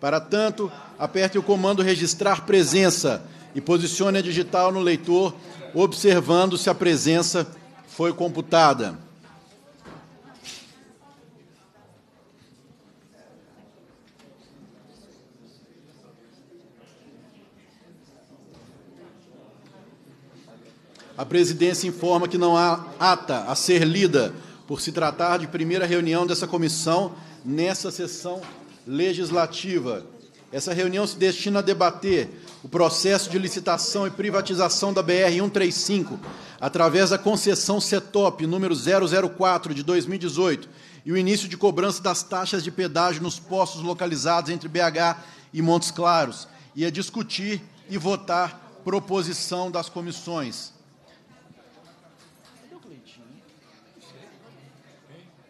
Para tanto, aperte o comando registrar presença e posicione a digital no leitor, observando se a presença foi computada. A presidência informa que não há ata a ser lida por se tratar de primeira reunião dessa comissão nessa sessão legislativa. Essa reunião se destina a debater o processo de licitação e privatização da BR-135 através da concessão CETOP número 004 de 2018 e o início de cobrança das taxas de pedágio nos postos localizados entre BH e Montes Claros, e a discutir e votar proposição das comissões.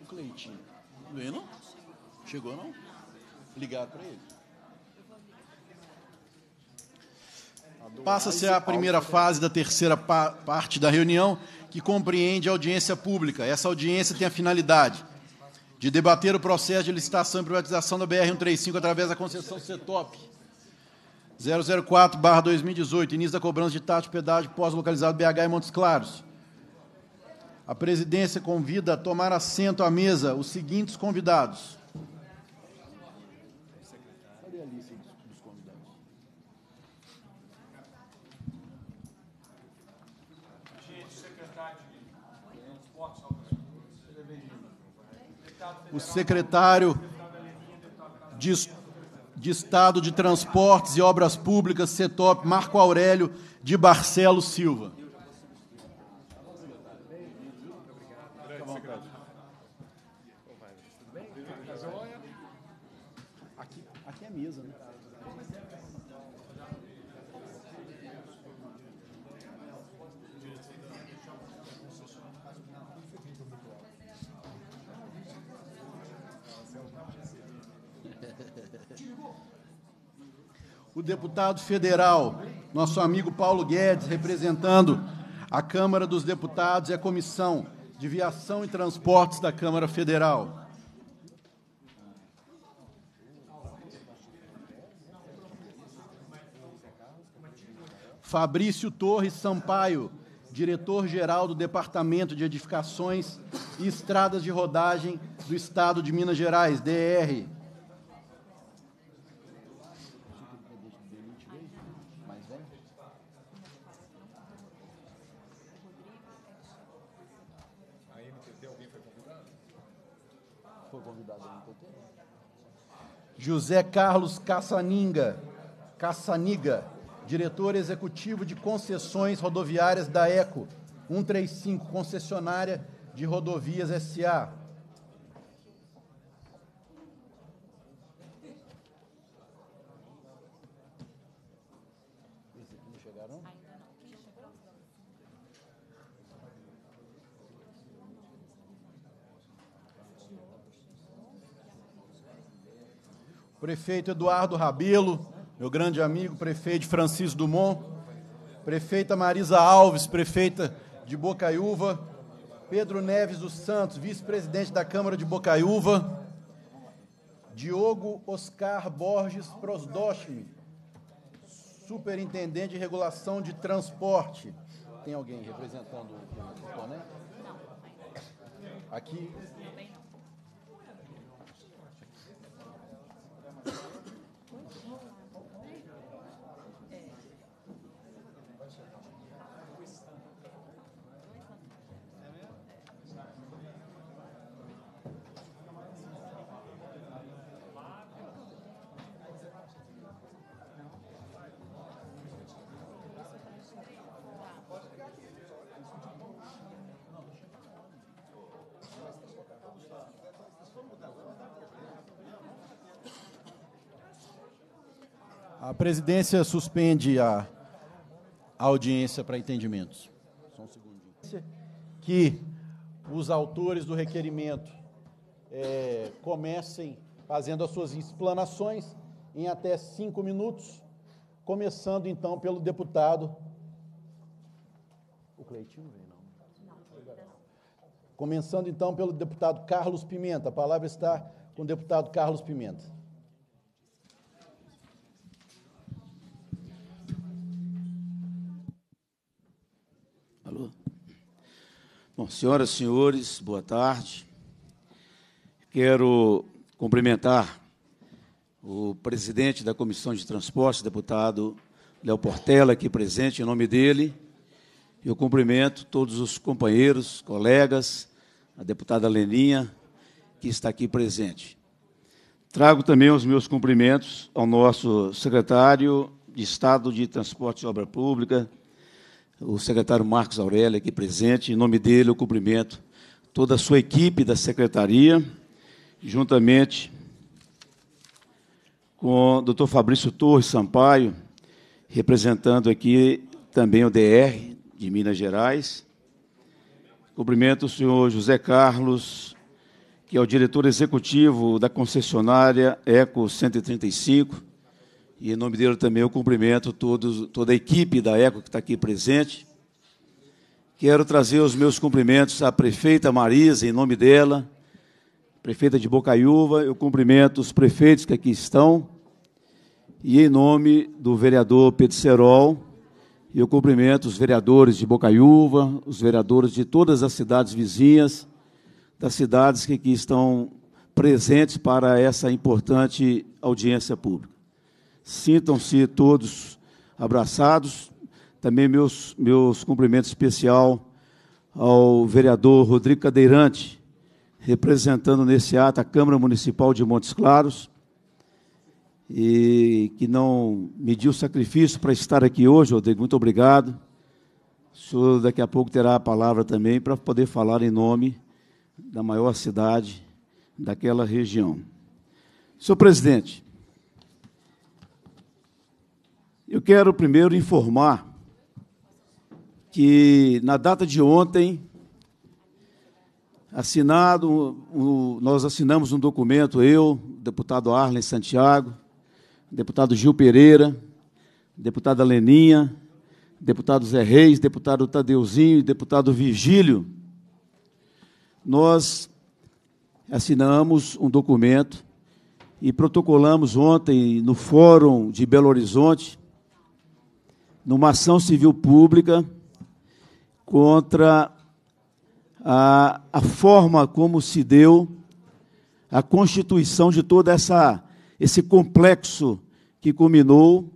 Cleitinho. Não veio, não? Chegou, não? Ligaram para ele. Passa-se a primeira fase da terceira pa parte da reunião, que compreende a audiência pública. Essa audiência tem a finalidade de debater o processo de licitação e privatização da BR-135 através da concessão CETOP 004-2018, início da cobrança de taxa de pedágio pós-localizado BH e Montes Claros. A presidência convida a tomar assento à mesa os seguintes convidados. Cadê a lista dos convidados? O secretário de, de Estado de Transportes e Obras Públicas, CETOP, Marco Aurélio de Barcelos Silva. O deputado federal, nosso amigo Paulo Guedes, representando a Câmara dos Deputados e a Comissão de Viação e Transportes da Câmara Federal. Fabrício Torres Sampaio, diretor-geral do Departamento de Edificações e Estradas de Rodagem do Estado de Minas Gerais, DR. José Carlos Caçaninga, Caçaniga, diretor executivo de concessões rodoviárias da ECO 135, concessionária de rodovias SA. Prefeito Eduardo Rabelo, meu grande amigo, prefeito Francisco Dumont, prefeita Marisa Alves, prefeita de Bocaiúva, Pedro Neves dos Santos, vice-presidente da Câmara de Bocaiúva, Diogo Oscar Borges Prosdochme, superintendente de regulação de transporte. Tem alguém representando o né? Aqui. Presidência suspende a audiência para entendimentos. Só um segundinho. Que os autores do requerimento é, comecem fazendo as suas explanações em até cinco minutos, começando então pelo deputado. O Cleitinho vem, não. Começando então pelo deputado Carlos Pimenta. A palavra está com o deputado Carlos Pimenta. Bom, senhoras e senhores, boa tarde. Quero cumprimentar o presidente da Comissão de Transportes, deputado Léo Portela, aqui presente, em nome dele. Eu cumprimento todos os companheiros, colegas, a deputada Leninha, que está aqui presente. Trago também os meus cumprimentos ao nosso secretário de Estado de Transporte e Obra Pública, o secretário Marcos Aurélio, aqui presente. Em nome dele, eu cumprimento toda a sua equipe da secretaria, juntamente com o doutor Fabrício Torres Sampaio, representando aqui também o DR de Minas Gerais. Cumprimento o senhor José Carlos, que é o diretor executivo da concessionária Eco 135, e em nome dele também eu cumprimento todos, toda a equipe da Eco que está aqui presente. Quero trazer os meus cumprimentos à prefeita Marisa, em nome dela, prefeita de Bocaiúva. Eu cumprimento os prefeitos que aqui estão. E em nome do vereador Pedro Serol, eu cumprimento os vereadores de Bocaiúva, os vereadores de todas as cidades vizinhas, das cidades que aqui estão presentes para essa importante audiência pública. Sintam-se todos abraçados. Também meus, meus cumprimentos especial ao vereador Rodrigo Cadeirante, representando nesse ato a Câmara Municipal de Montes Claros, e que não mediu sacrifício para estar aqui hoje, Rodrigo. Muito obrigado. O senhor daqui a pouco terá a palavra também para poder falar em nome da maior cidade daquela região. Senhor presidente, eu quero primeiro informar que na data de ontem, assinado, nós assinamos um documento, eu, deputado Arlen Santiago, deputado Gil Pereira, deputada Leninha, deputado Zé Reis, deputado Tadeuzinho e deputado Virgílio, nós assinamos um documento e protocolamos ontem no Fórum de Belo Horizonte numa ação civil pública contra a, a forma como se deu a constituição de todo essa, esse complexo que culminou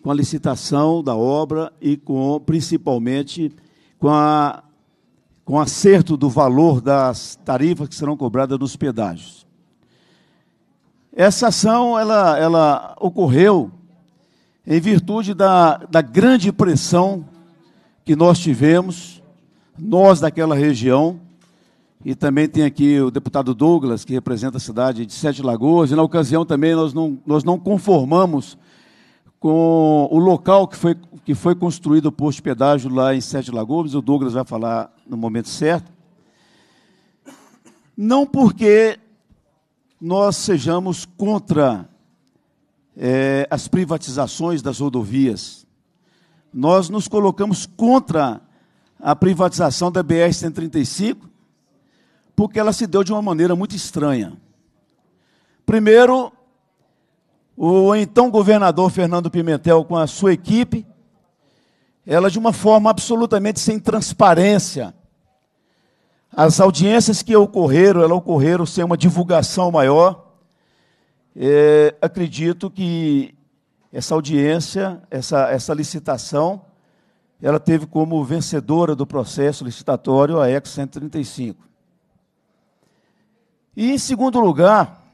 com a licitação da obra e com principalmente com a com acerto do valor das tarifas que serão cobradas nos pedágios. Essa ação ela, ela ocorreu em virtude da, da grande pressão que nós tivemos, nós daquela região, e também tem aqui o deputado Douglas, que representa a cidade de Sete Lagoas, e na ocasião também nós não, nós não conformamos com o local que foi, que foi construído o posto de pedágio lá em Sete Lagoas, o Douglas vai falar no momento certo. Não porque nós sejamos contra é, as privatizações das rodovias. Nós nos colocamos contra a privatização da BR-135, porque ela se deu de uma maneira muito estranha. Primeiro, o então governador Fernando Pimentel, com a sua equipe, ela de uma forma absolutamente sem transparência. As audiências que ocorreram, elas ocorreram sem uma divulgação maior. É, acredito que essa audiência, essa, essa licitação, ela teve como vencedora do processo licitatório a EX 135. E, em segundo lugar,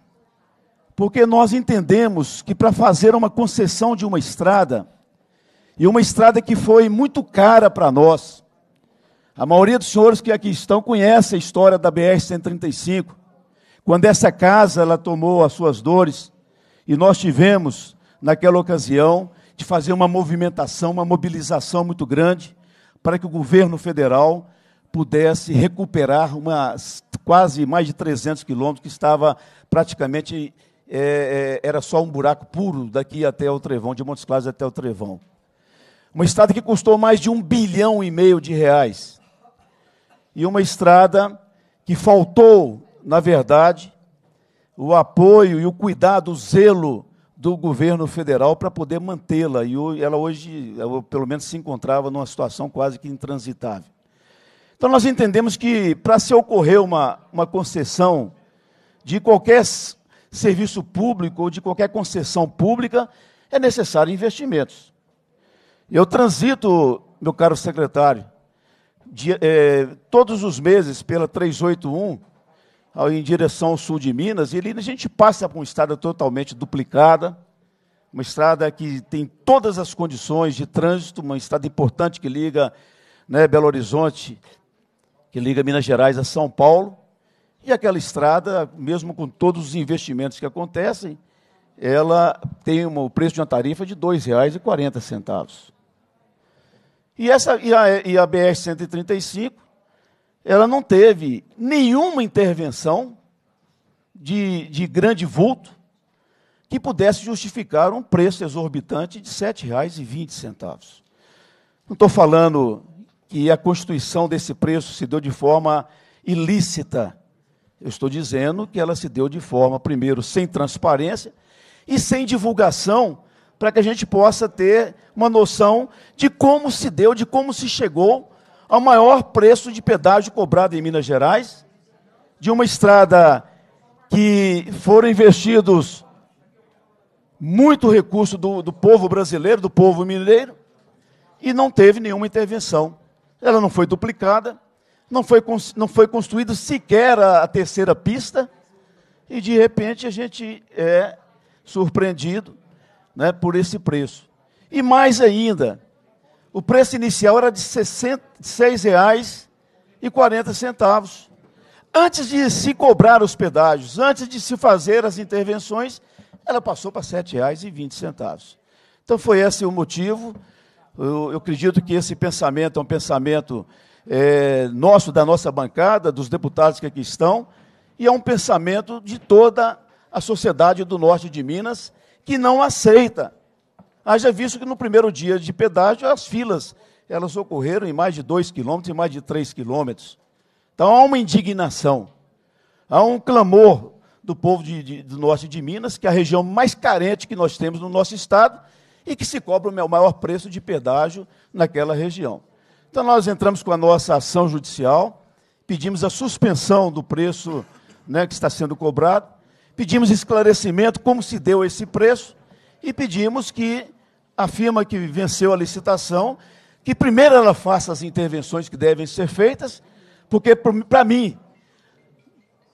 porque nós entendemos que para fazer uma concessão de uma estrada, e uma estrada que foi muito cara para nós, a maioria dos senhores que aqui estão conhece a história da BR-135, quando essa casa ela tomou as suas dores e nós tivemos naquela ocasião de fazer uma movimentação, uma mobilização muito grande para que o governo federal pudesse recuperar quase mais de 300 quilômetros que estava praticamente é, é, era só um buraco puro daqui até o Trevão, de Montes Claros até o Trevão. Uma estrada que custou mais de um bilhão e meio de reais. E uma estrada que faltou na verdade, o apoio e o cuidado, o zelo do governo federal para poder mantê-la. E ela hoje, pelo menos, se encontrava numa situação quase que intransitável. Então, nós entendemos que para se ocorrer uma, uma concessão de qualquer serviço público ou de qualquer concessão pública, é necessário investimentos. Eu transito, meu caro secretário, de, é, todos os meses pela 381, em direção ao sul de Minas, e ali a gente passa por uma estrada totalmente duplicada, uma estrada que tem todas as condições de trânsito, uma estrada importante que liga né, Belo Horizonte, que liga Minas Gerais a São Paulo, e aquela estrada, mesmo com todos os investimentos que acontecem, ela tem o preço de uma tarifa de R$ 2,40. E, essa, e a, e a BR-135, ela não teve nenhuma intervenção de, de grande vulto que pudesse justificar um preço exorbitante de R$ 7,20. Não estou falando que a constituição desse preço se deu de forma ilícita. Eu estou dizendo que ela se deu de forma, primeiro, sem transparência e sem divulgação, para que a gente possa ter uma noção de como se deu, de como se chegou ao maior preço de pedágio cobrado em Minas Gerais, de uma estrada que foram investidos muito recurso do, do povo brasileiro, do povo mineiro, e não teve nenhuma intervenção. Ela não foi duplicada, não foi, não foi construída sequer a, a terceira pista, e de repente a gente é surpreendido né, por esse preço. E mais ainda, o preço inicial era de R$ 66,40. Antes de se cobrar os pedágios, antes de se fazer as intervenções, ela passou para R$ 7,20. Então foi esse o motivo. Eu, eu, acredito que esse pensamento é um pensamento é, nosso, da nossa bancada, dos deputados que aqui estão, e é um pensamento de toda a sociedade do norte de Minas que não aceita. Haja visto que no primeiro dia de pedágio as filas elas ocorreram em mais de 2 quilômetros e mais de 3 quilômetros. Então há uma indignação, há um clamor do povo de, de, do norte de Minas, que é a região mais carente que nós temos no nosso estado, e que se cobra o maior preço de pedágio naquela região. Então, nós entramos com a nossa ação judicial, pedimos a suspensão do preço né, que está sendo cobrado, pedimos esclarecimento como se deu esse preço e pedimos que a firma que venceu a licitação, que primeiro ela faça as intervenções que devem ser feitas, porque para mim,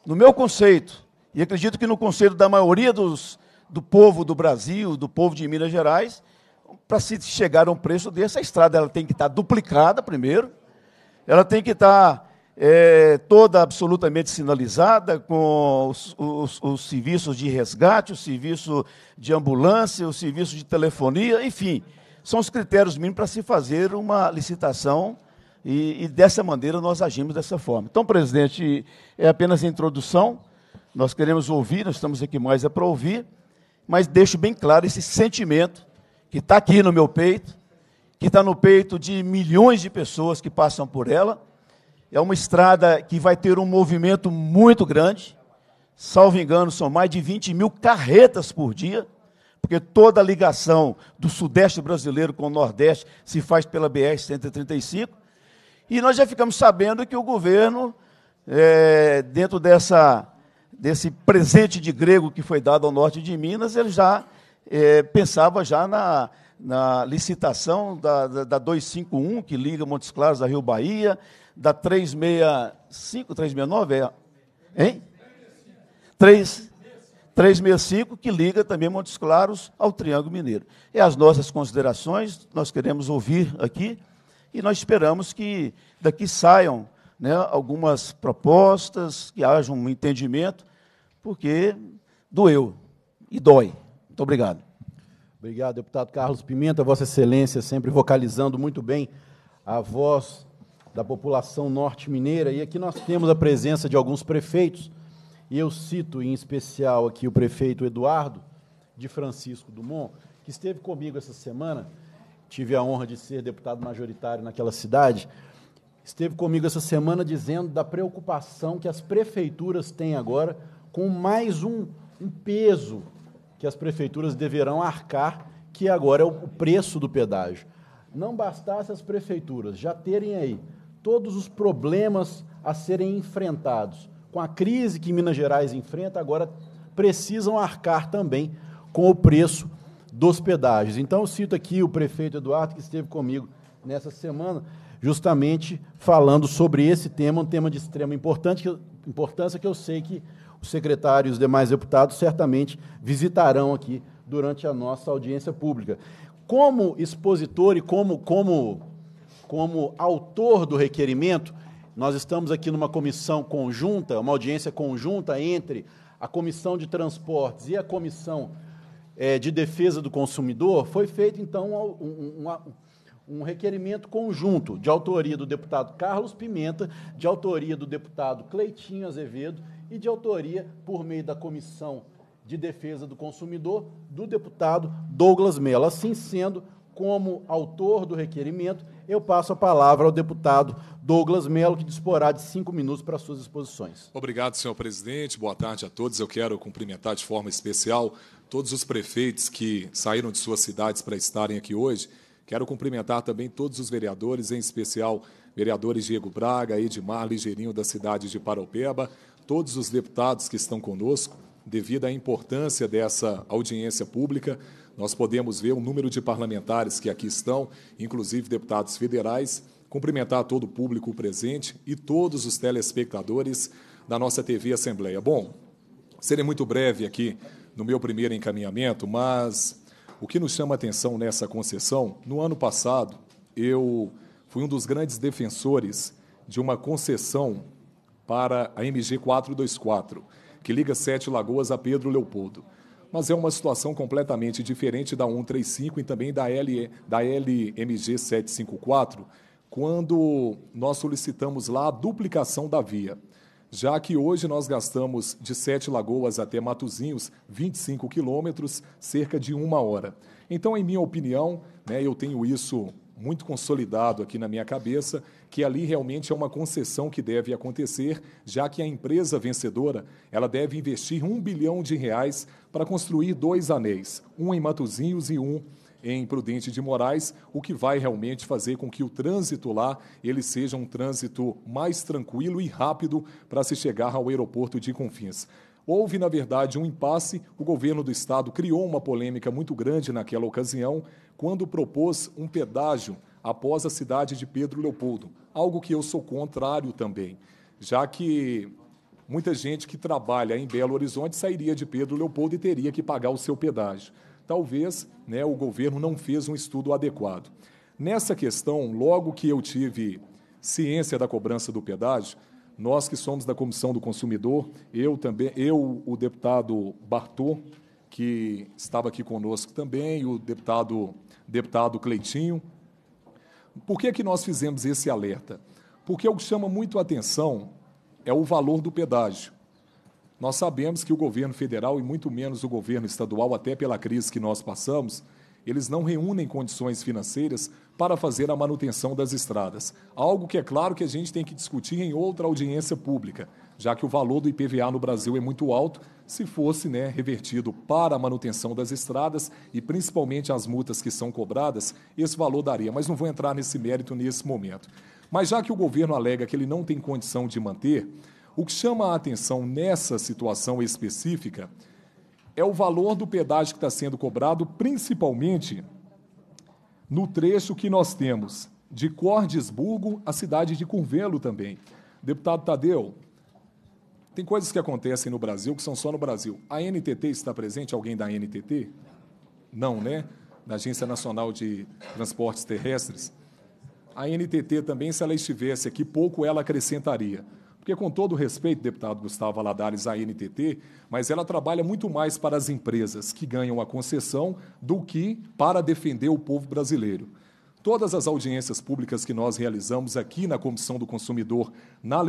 no meu conceito, e acredito que no conceito da maioria dos, do povo do Brasil, do povo de Minas Gerais, para se chegar a um preço desse, a estrada ela tem que estar duplicada primeiro, ela tem que estar é, toda absolutamente sinalizada com os, os, os, serviços de resgate, o serviço de ambulância, o serviço de telefonia, enfim, são os critérios mínimos para se fazer uma licitação e, e, dessa maneira nós agimos dessa forma. Então, presidente, é apenas a introdução, nós queremos ouvir, nós estamos aqui mais é para ouvir, mas deixo bem claro esse sentimento que está aqui no meu peito, que está no peito de milhões de pessoas que passam por ela. É uma estrada que vai ter um movimento muito grande. Salvo engano, são mais de 20 mil carretas por dia, porque toda a ligação do Sudeste brasileiro com o Nordeste se faz pela BR-135. E nós já ficamos sabendo que o governo, é, dentro dessa, desse presente de grego que foi dado ao norte de Minas, ele já é, pensava já na, na licitação da, da, da, 251, que liga Montes Claros a Rio Bahia, da 365, 369, é, hein? 3, 365, que liga também Montes Claros ao Triângulo Mineiro. É as nossas considerações, nós queremos ouvir aqui, e nós esperamos que daqui saiam né, algumas propostas, que haja um entendimento, porque doeu e dói. Muito obrigado. Obrigado, deputado Carlos Pimenta, Vossa Excelência, sempre vocalizando muito bem a voz da população norte-mineira. E aqui nós temos a presença de alguns prefeitos, e eu cito em especial aqui o prefeito Eduardo de Francisco Dumont, que esteve comigo essa semana. Tive a honra de ser deputado majoritário naquela cidade. Esteve comigo essa semana dizendo da preocupação que as prefeituras têm agora com mais um, um peso que as prefeituras deverão arcar, que agora é o preço do pedágio. Não bastasse as prefeituras já terem aí todos os problemas a serem enfrentados. Com a crise que Minas Gerais enfrenta, agora precisam arcar também com o preço dos pedágios. Então, eu cito aqui o prefeito Eduardo, que esteve comigo nessa semana, justamente falando sobre esse tema, um tema de extrema importância, que eu sei que os secretários e os demais deputados certamente visitarão aqui durante a nossa audiência pública. Como expositor e como, como, como autor do requerimento, nós estamos aqui numa comissão conjunta, uma audiência conjunta entre a Comissão de Transportes e a Comissão é, de Defesa do Consumidor, foi feito, então, um, um, um, requerimento conjunto, de autoria do deputado Carlos Pimenta, de autoria do deputado Cleitinho Azevedo e de autoria, por meio da Comissão de Defesa do Consumidor, do deputado Douglas Mello. Assim sendo, como autor do requerimento, eu passo a palavra ao deputado Douglas Mello, que disporá de cinco minutos para suas exposições. Obrigado, senhor presidente. Boa tarde a todos. Eu quero cumprimentar de forma especial todos os prefeitos que saíram de suas cidades para estarem aqui hoje. Quero cumprimentar também todos os vereadores, em especial vereadores Diego Braga, Edmar Ligeirinho, da cidade de Paraupeba, todos os deputados que estão conosco, devido à importância dessa audiência pública. Nós podemos ver o número de parlamentares que aqui estão, inclusive deputados federais, cumprimentar todo o público presente e todos os telespectadores da nossa TV Assembleia. Bom, serei muito breve aqui no meu primeiro encaminhamento, mas o que nos chama a atenção nessa concessão, no ano passado, eu fui um dos grandes defensores de uma concessão para a MG 424, que liga Sete Lagoas a Pedro Leopoldo. Mas é uma situação completamente diferente da 135 e também da, da LMG 754, quando nós solicitamos lá a duplicação da via já que hoje nós gastamos de Sete Lagoas até Matozinhos 25 quilômetros, cerca de uma hora. Então, em minha opinião, né, eu tenho isso muito consolidado aqui na minha cabeça, que ali realmente é uma concessão que deve acontecer, já que a empresa vencedora ela deve investir um bilhão de reais para construir dois anéis, um em Matozinhos e um em Prudente de Moraes, o que vai realmente fazer com que o trânsito lá ele seja um trânsito mais tranquilo e rápido para se chegar ao aeroporto de Confins. Houve, na verdade, um impasse. O governo do estado criou uma polêmica muito grande naquela ocasião, quando propôs um pedágio após a cidade de Pedro Leopoldo, algo que eu sou contrário também, já que muita gente que trabalha em Belo Horizonte sairia de Pedro Leopoldo e teria que pagar o seu pedágio talvez né, o governo não fez um estudo adequado. Nessa questão, logo que eu tive ciência da cobrança do pedágio, nós que somos da Comissão do Consumidor, eu também, eu, o deputado Bartô, que estava aqui conosco também, o deputado, deputado Cleitinho. Por que, que nós fizemos esse alerta? Porque o que chama muito a atenção é o valor do pedágio. Nós sabemos que o governo federal e muito menos o governo estadual, até pela crise que nós passamos, eles não reúnem condições financeiras para fazer a manutenção das estradas. Algo que é claro que a gente tem que discutir em outra audiência pública, já que o valor do IPVA no Brasil é muito alto. Se fosse né, revertido para a manutenção das estradas e principalmente as multas que são cobradas, esse valor daria. Mas não vou entrar nesse mérito nesse momento. Mas já que o governo alega que ele não tem condição de manter, o que chama a atenção nessa situação específica é o valor do pedágio que está sendo cobrado, principalmente no trecho que nós temos de Cordesburgo à cidade de Curvelo também. Deputado Tadeu, tem coisas que acontecem no Brasil que são só no Brasil. A NTT está presente? Alguém da NTT? Não, né? Da Agência Nacional de Transportes Terrestres. A NTT também, se ela estivesse aqui, pouco ela acrescentaria. Porque, com todo respeito, deputado Gustavo Valadares, a NTT, mas ela trabalha muito mais para as empresas que ganham a concessão do que para defender o povo brasileiro. Todas as audiências públicas que nós realizamos aqui na Comissão do Consumidor na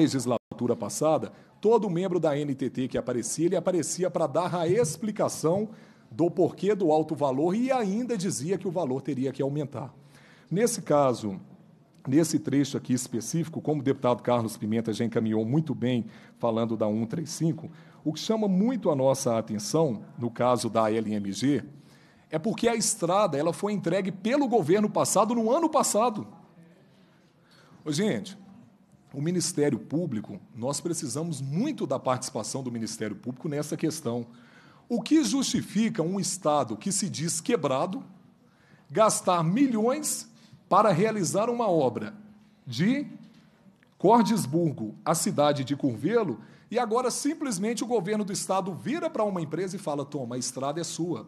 legislatura passada, todo membro da NTT que aparecia, ele aparecia para dar a explicação do porquê do alto valor e ainda dizia que o valor teria que aumentar. Nesse caso, Nesse trecho aqui específico, como o deputado Carlos Pimenta já encaminhou muito bem falando da 135, o que chama muito a nossa atenção, no caso da LMG, é porque a estrada ela foi entregue pelo governo passado no ano passado. Ô, gente, o Ministério Público, nós precisamos muito da participação do Ministério Público nessa questão. O que justifica um Estado que se diz quebrado gastar milhões para realizar uma obra de Cordesburgo à cidade de Curvelo e agora simplesmente o governo do estado vira para uma empresa e fala: toma, a estrada é sua.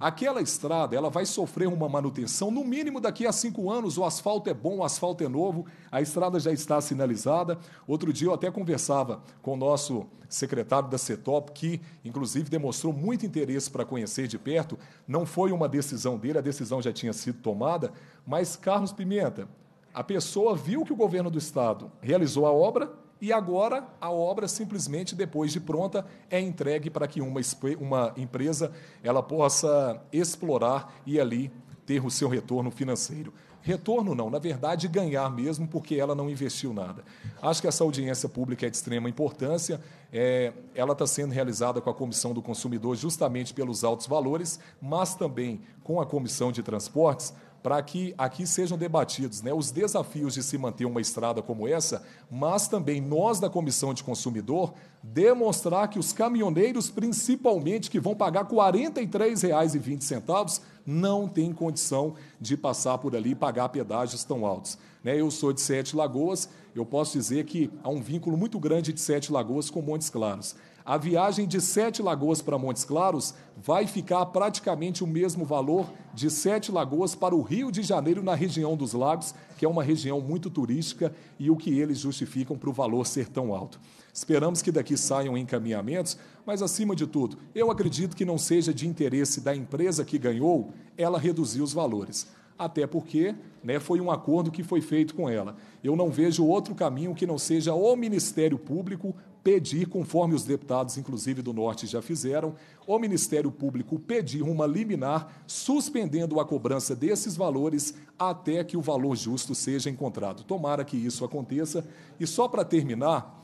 Aquela estrada ela vai sofrer uma manutenção, no mínimo daqui a cinco anos. O asfalto é bom, o asfalto é novo, a estrada já está sinalizada. Outro dia eu até conversava com o nosso secretário da CETOP, que inclusive demonstrou muito interesse para conhecer de perto. Não foi uma decisão dele, a decisão já tinha sido tomada, mas Carlos Pimenta, a pessoa viu que o governo do estado realizou a obra e agora a obra simplesmente depois de pronta é entregue para que uma, uma empresa ela possa explorar e ali ter o seu retorno financeiro. Retorno não, na verdade ganhar mesmo, porque ela não investiu nada. Acho que essa audiência pública é de extrema importância. É, ela está sendo realizada com a Comissão do Consumidor justamente pelos altos valores, mas também com a Comissão de Transportes, para que aqui sejam debatidos né, os desafios de se manter uma estrada como essa, mas também nós da Comissão de Consumidor demonstrar que os caminhoneiros, principalmente, que vão pagar R$ 43,20, não têm condição de passar por ali e pagar pedágios tão altos. Né, eu sou de Sete Lagoas, eu posso dizer que há um vínculo muito grande de Sete Lagoas com Montes Claros. A viagem de Sete Lagoas para Montes Claros vai ficar praticamente o mesmo valor de Sete Lagoas para o Rio de Janeiro, na região dos Lagos, que é uma região muito turística e o que eles justificam para o valor ser tão alto. Esperamos que daqui saiam encaminhamentos, mas, acima de tudo, eu acredito que não seja de interesse da empresa que ganhou ela reduzir os valores até porque né, foi um acordo que foi feito com ela. Eu não vejo outro caminho que não seja o Ministério Público pedir, conforme os deputados, inclusive do Norte, já fizeram, o Ministério Público pedir uma liminar suspendendo a cobrança desses valores até que o valor justo seja encontrado. Tomara que isso aconteça. E só para terminar,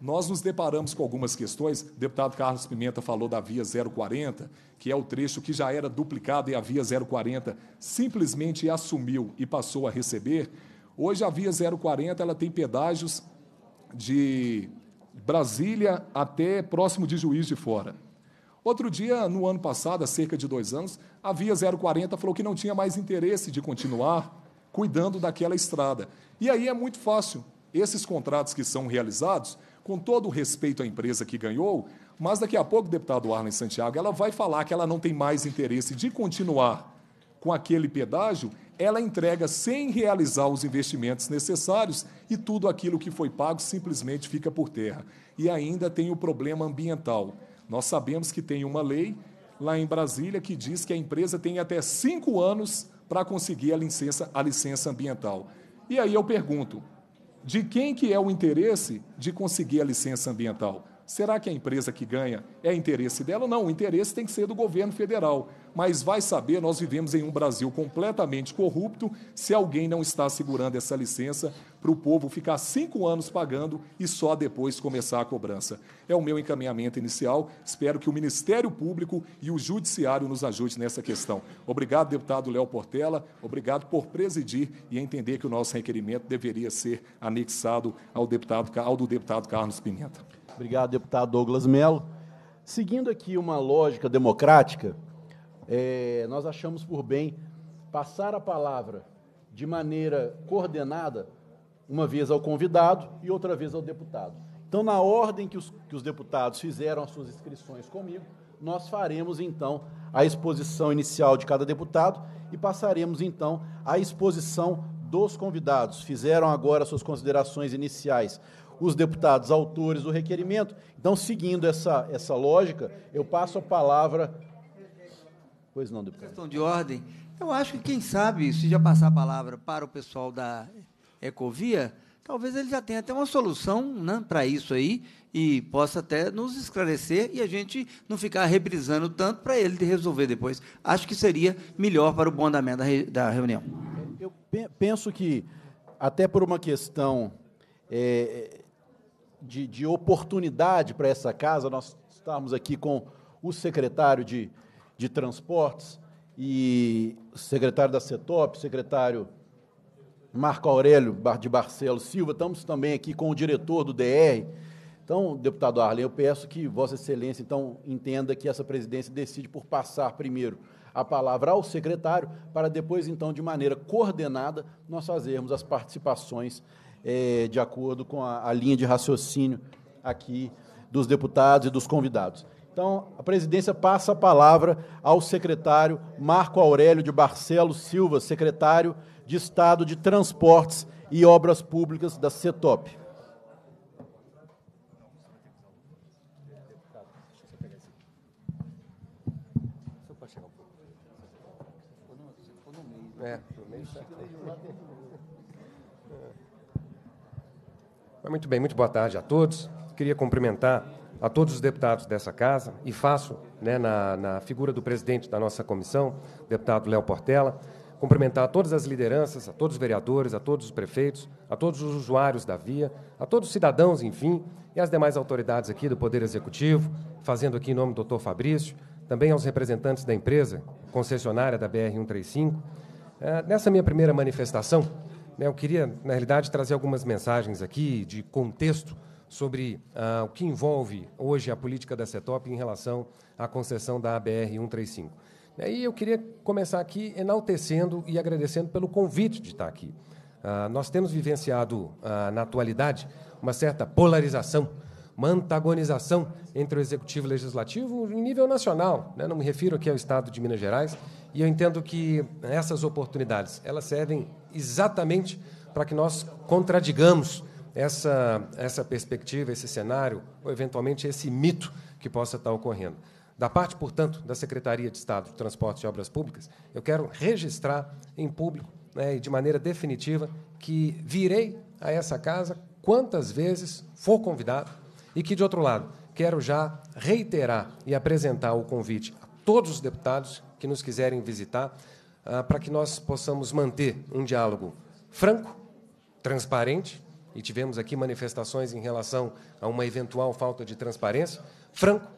nós nos deparamos com algumas questões. O deputado Carlos Pimenta falou da via 040, que é o trecho que já era duplicado e a via 040 simplesmente assumiu e passou a receber. Hoje a via 040 ela tem pedágios de Brasília até próximo de Juiz de Fora. Outro dia, no ano passado, há cerca de dois anos, a Via 040 falou que não tinha mais interesse de continuar cuidando daquela estrada. E aí é muito fácil. Esses contratos que são realizados, com todo o respeito à empresa que ganhou, mas daqui a pouco, deputado Arlen Santiago, ela vai falar que ela não tem mais interesse de continuar com aquele pedágio ela entrega sem realizar os investimentos necessários e tudo aquilo que foi pago simplesmente fica por terra. E ainda tem o problema ambiental. Nós sabemos que tem uma lei lá em Brasília que diz que a empresa tem até cinco anos para conseguir a licença, a licença ambiental. E aí eu pergunto, de quem que é o interesse de conseguir a licença ambiental? Será que a empresa que ganha é interesse dela? Não, o interesse tem que ser do governo federal. Mas vai saber, nós vivemos em um Brasil completamente corrupto se alguém não está segurando essa licença para o povo ficar cinco anos pagando e só depois começar a cobrança. É o meu encaminhamento inicial. Espero que o Ministério Público e o Judiciário nos ajudem nessa questão. Obrigado, deputado Léo Portela. Obrigado por presidir e entender que o nosso requerimento deveria ser anexado ao, deputado, ao do deputado Carlos Pimenta. Obrigado, deputado Douglas Mello. Seguindo aqui uma lógica democrática, é, nós achamos por bem passar a palavra de maneira coordenada, uma vez ao convidado e outra vez ao deputado. Então, na ordem que os, que os deputados fizeram as suas inscrições comigo, nós faremos então a exposição inicial de cada deputado e passaremos então à exposição dos convidados. Fizeram agora suas considerações iniciais os deputados autores do requerimento. Então, seguindo essa, essa lógica, eu passo a palavra. Pois não, deputado. Questão de ordem. Eu acho que, quem sabe, se já passar a palavra para o pessoal da Ecovia, talvez ele já tenha até uma solução né, para isso aí e possa até nos esclarecer e a gente não ficar reprisando tanto para ele resolver depois. Acho que seria melhor para o bom andamento da, re, da reunião. Eu penso que, até por uma questão é, de, de oportunidade para essa casa. Nós estamos aqui com o secretário de, de Transportes e secretário da CETOP, secretário Marco Aurélio de Barcelos Silva, estamos também aqui com o diretor do DR. Então, deputado Arlen, eu peço que Vossa Excelência então entenda que essa presidência decide por passar primeiro a palavra ao secretário, para depois, então, de maneira coordenada, nós fazermos as participações é, de acordo com a, a linha de raciocínio aqui dos deputados e dos convidados. Então, a presidência passa a palavra ao secretário Marco Aurélio de Barcelos Silva, secretário de Estado de Transportes e Obras Públicas da CETOP. É, Muito bem, muito boa tarde a todos. Queria cumprimentar a todos os deputados dessa casa e faço, né, na, na figura do presidente da nossa comissão, deputado Léo Portela, cumprimentar todas as lideranças, a todos os vereadores, a todos os prefeitos, a todos os usuários da via, a todos os cidadãos, enfim, e as demais autoridades aqui do Poder Executivo, fazendo aqui em nome do doutor Fabrício, também aos representantes da empresa concessionária da BR-135. É, nessa minha primeira manifestação, eu queria, na realidade, trazer algumas mensagens aqui de contexto sobre ah, o que envolve hoje a política da CETOP em relação à concessão da BR-135. E eu queria começar aqui enaltecendo e agradecendo pelo convite de estar aqui. Ah, nós temos vivenciado, ah, na atualidade, uma certa polarização, uma antagonização entre o Executivo e o Legislativo em nível nacional. Né? Não me refiro aqui ao Estado de Minas Gerais. E eu entendo que essas oportunidades elas servem exatamente para que nós contradigamos essa, essa perspectiva, esse cenário, ou eventualmente esse mito que possa estar ocorrendo. Da parte, portanto, da Secretaria de Estado de Transportes e Obras Públicas, eu quero registrar em público né, e de maneira definitiva que virei a essa casa quantas vezes for convidado e que, de outro lado, quero já reiterar e apresentar o convite a todos os deputados que nos quiserem visitar, ah, para que nós possamos manter um diálogo franco, transparente, e tivemos aqui manifestações em relação a uma eventual falta de transparência, franco,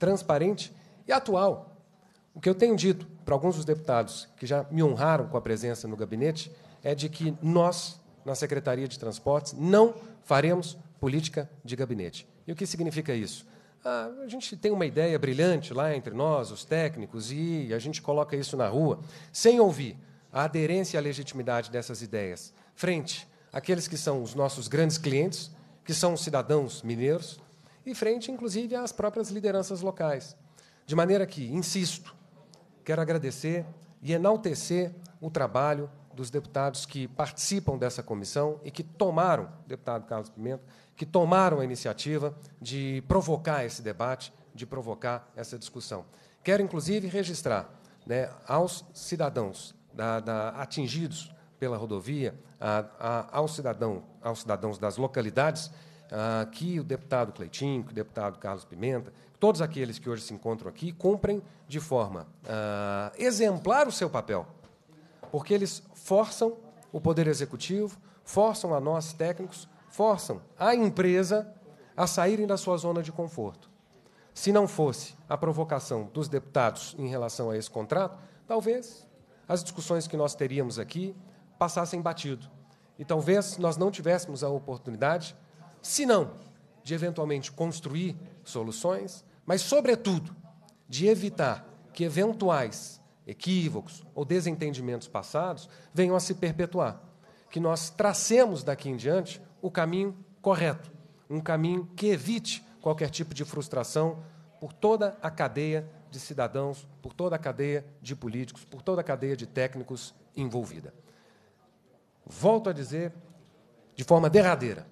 transparente e atual. O que eu tenho dito para alguns dos deputados que já me honraram com a presença no gabinete é de que nós, na Secretaria de Transportes, não faremos política de gabinete. E o que significa isso? Ah, a gente tem uma ideia brilhante lá entre nós, os técnicos, e a gente coloca isso na rua, sem ouvir a aderência e a legitimidade dessas ideias, frente aqueles que são os nossos grandes clientes, que são os cidadãos mineiros, e frente, inclusive, às próprias lideranças locais. De maneira que, insisto, quero agradecer e enaltecer o trabalho dos deputados que participam dessa comissão e que tomaram, deputado Carlos Pimenta, que tomaram a iniciativa de provocar esse debate, de provocar essa discussão. Quero, inclusive, registrar né, aos cidadãos da, da, atingidos pela rodovia, a, a, ao cidadão, aos cidadãos das localidades, a, que o deputado Cleitinho, que o deputado Carlos Pimenta, todos aqueles que hoje se encontram aqui, cumprem de forma exemplar o seu papel, porque eles forçam o Poder Executivo, forçam a nós, técnicos, forçam a empresa a saírem da sua zona de conforto. Se não fosse a provocação dos deputados em relação a esse contrato, talvez as discussões que nós teríamos aqui passassem batido. E talvez nós não tivéssemos a oportunidade, se não de eventualmente construir soluções, mas, sobretudo, de evitar que eventuais equívocos ou desentendimentos passados venham a se perpetuar. Que nós tracemos daqui em diante o caminho correto, um caminho que evite qualquer tipo de frustração por toda a cadeia de cidadãos, por toda a cadeia de políticos, por toda a cadeia de técnicos envolvida. Volto a dizer, de forma derradeira,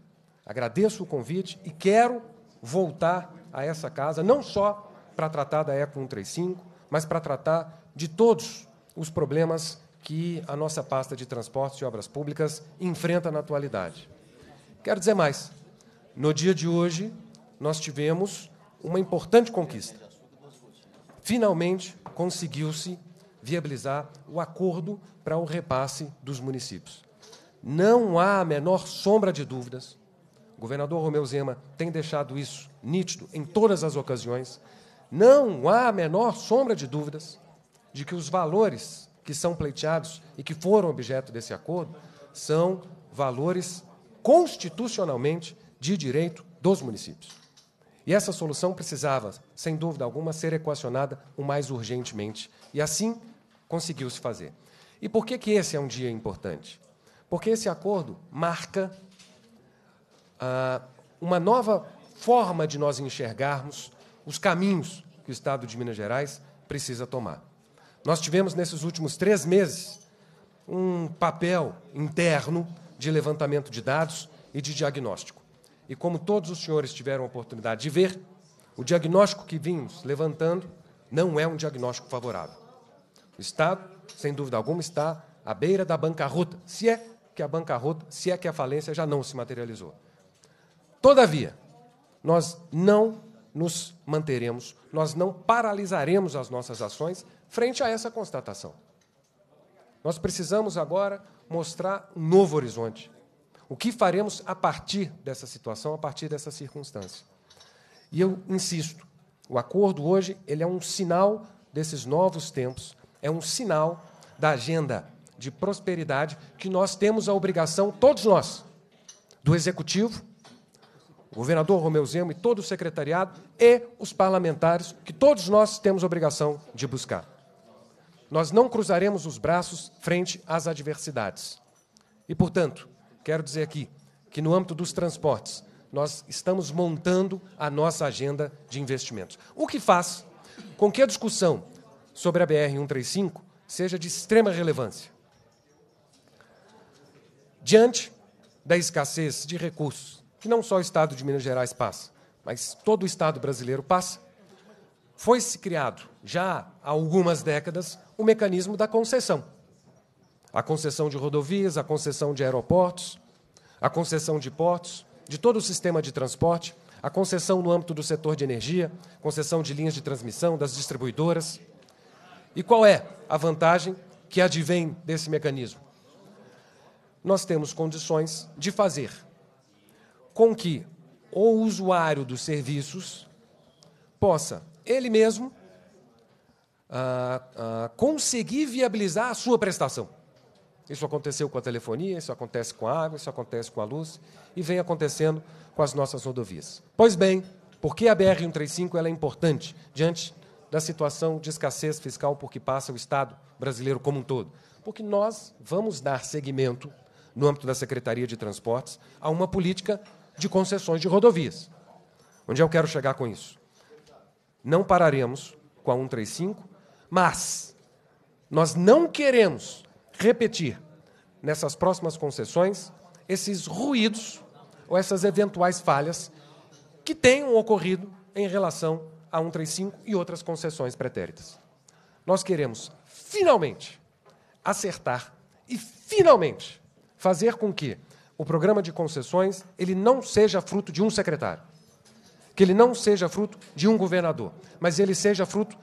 agradeço o convite e quero voltar a essa casa, não só para tratar da ECO 135, mas para tratar de todos os problemas que a nossa pasta de transportes e obras públicas enfrenta na atualidade. Quero dizer mais. No dia de hoje, nós tivemos uma importante conquista. Finalmente, conseguiu-se viabilizar o acordo para o repasse dos municípios. Não há a menor sombra de dúvidas. O governador Romeu Zema tem deixado isso nítido em todas as ocasiões. Não há a menor sombra de dúvidas de que os valores que são pleiteados e que foram objeto desse acordo são valores constitucionalmente de direito dos municípios. E essa solução precisava, sem dúvida alguma, ser equacionada o mais urgentemente. E assim conseguiu-se fazer. E por que, que esse é um dia importante? Porque esse acordo marca ah, uma nova forma de nós enxergarmos os caminhos que o Estado de Minas Gerais precisa tomar. Nós tivemos, nesses últimos três meses, um papel interno de levantamento de dados e de diagnóstico. E como todos os senhores tiveram a oportunidade de ver, o diagnóstico que vimos levantando não é um diagnóstico favorável. O Estado, sem dúvida alguma, está à beira da bancarrota, se é que a bancarrota, se é que a falência já não se materializou. Todavia, nós não nos manteremos, nós não paralisaremos as nossas ações frente a essa constatação. Nós precisamos agora mostrar um novo horizonte. O que faremos a partir dessa situação, a partir dessa circunstância? E eu insisto, o acordo hoje ele é um sinal desses novos tempos, é um sinal da agenda de prosperidade que nós temos a obrigação, todos nós, do executivo, o governador Romeu Zema e todo o secretariado e os parlamentares, que todos nós temos obrigação de buscar. Nós não cruzaremos os braços frente às adversidades. E, portanto, quero dizer aqui que no âmbito dos transportes, nós estamos montando a nossa agenda de investimentos. O que faz com que a discussão sobre a BR-135 seja de extrema relevância. Diante da escassez de recursos que não só o Estado de Minas Gerais passa, mas todo o Estado brasileiro passa, foi-se criado, já há algumas décadas, o mecanismo da concessão. A concessão de rodovias, a concessão de aeroportos, a concessão de portos, de todo o sistema de transporte, a concessão no âmbito do setor de energia, concessão de linhas de transmissão, das distribuidoras. E qual é a vantagem que advém desse mecanismo? Nós temos condições de fazer com que o usuário dos serviços possa, ele mesmo, ah, ah, conseguir viabilizar a sua prestação. Isso aconteceu com a telefonia, isso acontece com a água, isso acontece com a luz e vem acontecendo com as nossas rodovias. Pois bem, por que a BR-135 é importante diante da situação de escassez fiscal por que passa o Estado brasileiro como um todo? Porque nós vamos dar seguimento, no âmbito da Secretaria de Transportes, a uma política de concessões de rodovias. Onde eu quero chegar com isso? Não pararemos com a 135, mas nós não queremos repetir nessas próximas concessões esses ruídos ou essas eventuais falhas que tenham ocorrido em relação a 135 e outras concessões pretéritas. Nós queremos finalmente acertar e finalmente fazer com que o programa de concessões ele não seja fruto de um secretário, que ele não seja fruto de um governador, mas ele seja fruto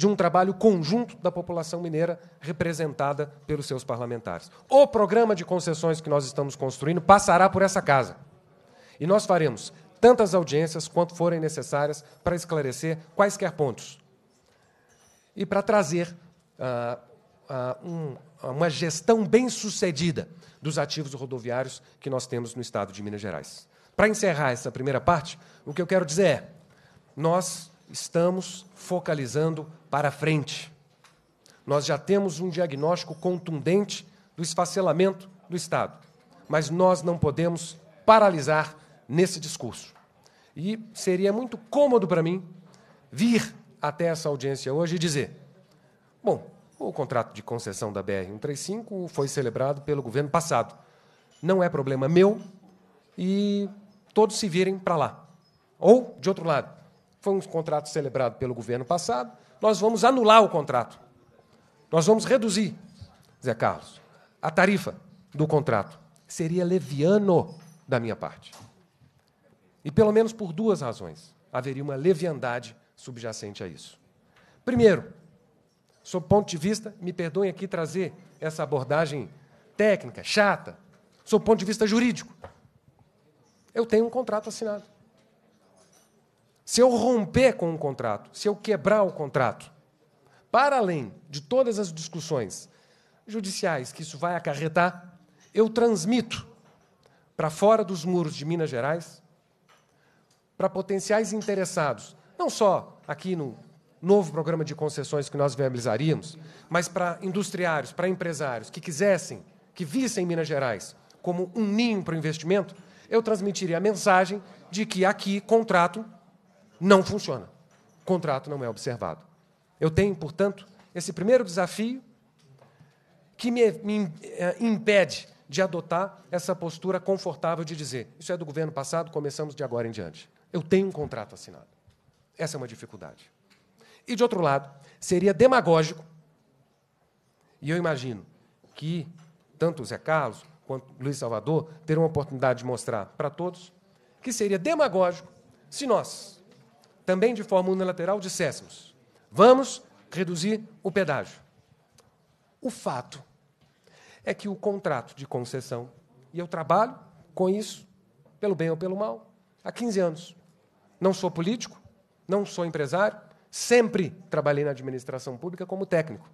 de um trabalho conjunto da população mineira representada pelos seus parlamentares. O programa de concessões que nós estamos construindo passará por essa casa. E nós faremos tantas audiências quanto forem necessárias para esclarecer quaisquer pontos. E para trazer uh, uh, um, uma gestão bem sucedida dos ativos rodoviários que nós temos no estado de Minas Gerais. Para encerrar essa primeira parte, o que eu quero dizer é: nós estamos focalizando para frente. Nós já temos um diagnóstico contundente do esfacelamento do Estado, mas nós não podemos paralisar nesse discurso. E seria muito cômodo para mim vir até essa audiência hoje e dizer: bom, o contrato de concessão da BR-135 foi celebrado pelo governo passado. Não é problema meu e todos se virem para lá. Ou, de outro lado, foi um contrato celebrado pelo governo passado, nós vamos anular o contrato. Nós vamos reduzir, Zé Carlos, a tarifa do contrato. Seria leviano da minha parte. E pelo menos por duas razões haveria uma leviandade subjacente a isso. Primeiro, sob ponto de vista, me perdoem aqui trazer essa abordagem técnica, chata, sob ponto de vista jurídico. Eu tenho um contrato assinado. Se eu romper com um contrato, se eu quebrar o contrato, para além de todas as discussões judiciais que isso vai acarretar, eu transmito para fora dos muros de Minas Gerais, para potenciais interessados, não só aqui no novo programa de concessões que nós viabilizaríamos, mas para industriários, para empresários que quisessem, que vissem Minas Gerais como um ninho para o investimento, eu transmitiria a mensagem de que aqui contrato não funciona. Contrato não é observado. Eu tenho, portanto, esse primeiro desafio que me, me eh, impede de adotar essa postura confortável de dizer: isso é do governo passado, começamos de agora em diante. Eu tenho um contrato assinado. Essa é uma dificuldade. E, de outro lado, seria demagógico, e eu imagino que tanto o Zé Carlos quanto o Luiz Salvador terão a oportunidade de mostrar para todos que seria demagógico se nós, também de forma unilateral, disséssemos: vamos reduzir o pedágio. O fato é que o contrato de concessão, e eu trabalho com isso, pelo bem ou pelo mal, há 15 anos. Não sou político, não sou empresário, sempre trabalhei na administração pública como técnico.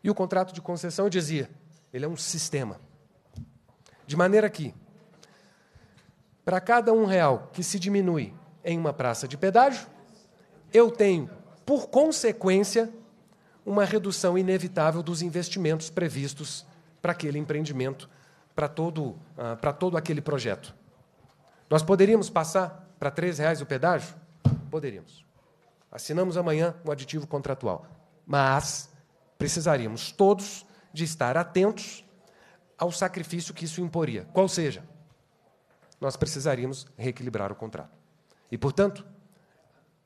E o contrato de concessão, eu dizia, ele é um sistema. De maneira que, para cada um real que se diminui em uma praça de pedágio, eu tenho, por consequência, uma redução inevitável dos investimentos previstos para aquele empreendimento, para todo, uh, para todo aquele projeto. Nós poderíamos passar para R$ reais o pedágio? Poderíamos. Assinamos amanhã o aditivo contratual. Mas precisaríamos todos de estar atentos ao sacrifício que isso imporia. Qual seja? Nós precisaríamos reequilibrar o contrato. E, portanto,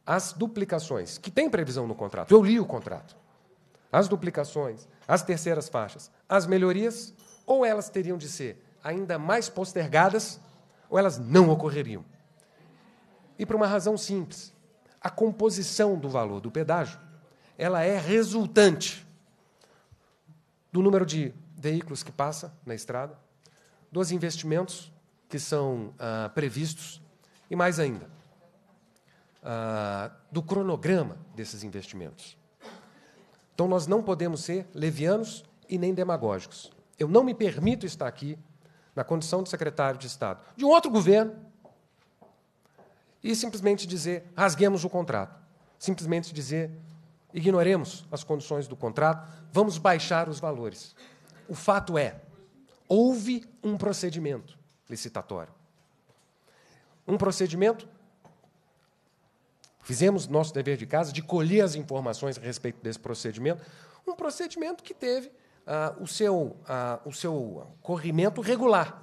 as duplicações, que tem previsão no contrato, eu li o contrato, as duplicações, as terceiras faixas, as melhorias, ou elas teriam de ser ainda mais postergadas, ou elas não ocorreriam. E por uma razão simples: a composição do valor do pedágio ela é resultante do número de veículos que passa na estrada, dos investimentos que são ah, previstos e mais ainda ah, do cronograma desses investimentos. Então, nós não podemos ser levianos e nem demagógicos. Eu não me permito estar aqui, na condição de secretário de Estado de um outro governo, e simplesmente dizer rasguemos o contrato. Simplesmente dizer ignoremos as condições do contrato, vamos baixar os valores. O fato é, houve um procedimento licitatório. Um procedimento Fizemos nosso dever de casa de colher as informações a respeito desse procedimento, um procedimento que teve ah, o, seu, ah, o seu corrimento regular.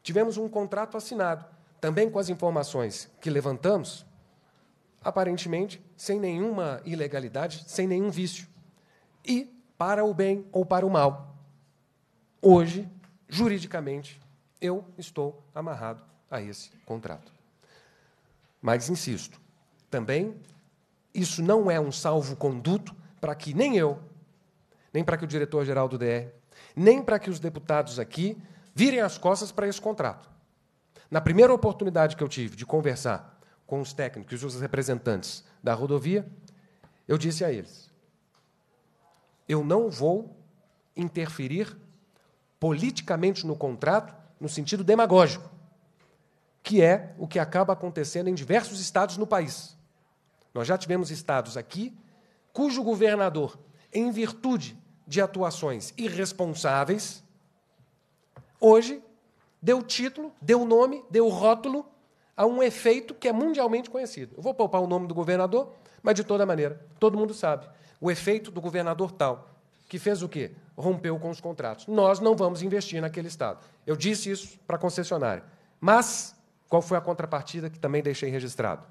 Tivemos um contrato assinado, também com as informações que levantamos, aparentemente sem nenhuma ilegalidade, sem nenhum vício. E para o bem ou para o mal. Hoje, juridicamente, eu estou amarrado a esse contrato. Mas insisto, também, isso não é um salvo-conduto para que nem eu, nem para que o diretor-geral do DR, nem para que os deputados aqui virem as costas para esse contrato. Na primeira oportunidade que eu tive de conversar com os técnicos e os representantes da rodovia, eu disse a eles: eu não vou interferir politicamente no contrato no sentido demagógico, que é o que acaba acontecendo em diversos estados no país. Nós já tivemos estados aqui cujo governador, em virtude de atuações irresponsáveis, hoje deu título, deu nome, deu rótulo a um efeito que é mundialmente conhecido. Eu vou poupar o nome do governador, mas de toda maneira, todo mundo sabe. O efeito do governador tal, que fez o quê? Rompeu com os contratos. Nós não vamos investir naquele estado. Eu disse isso para a concessionária. Mas qual foi a contrapartida que também deixei registrado?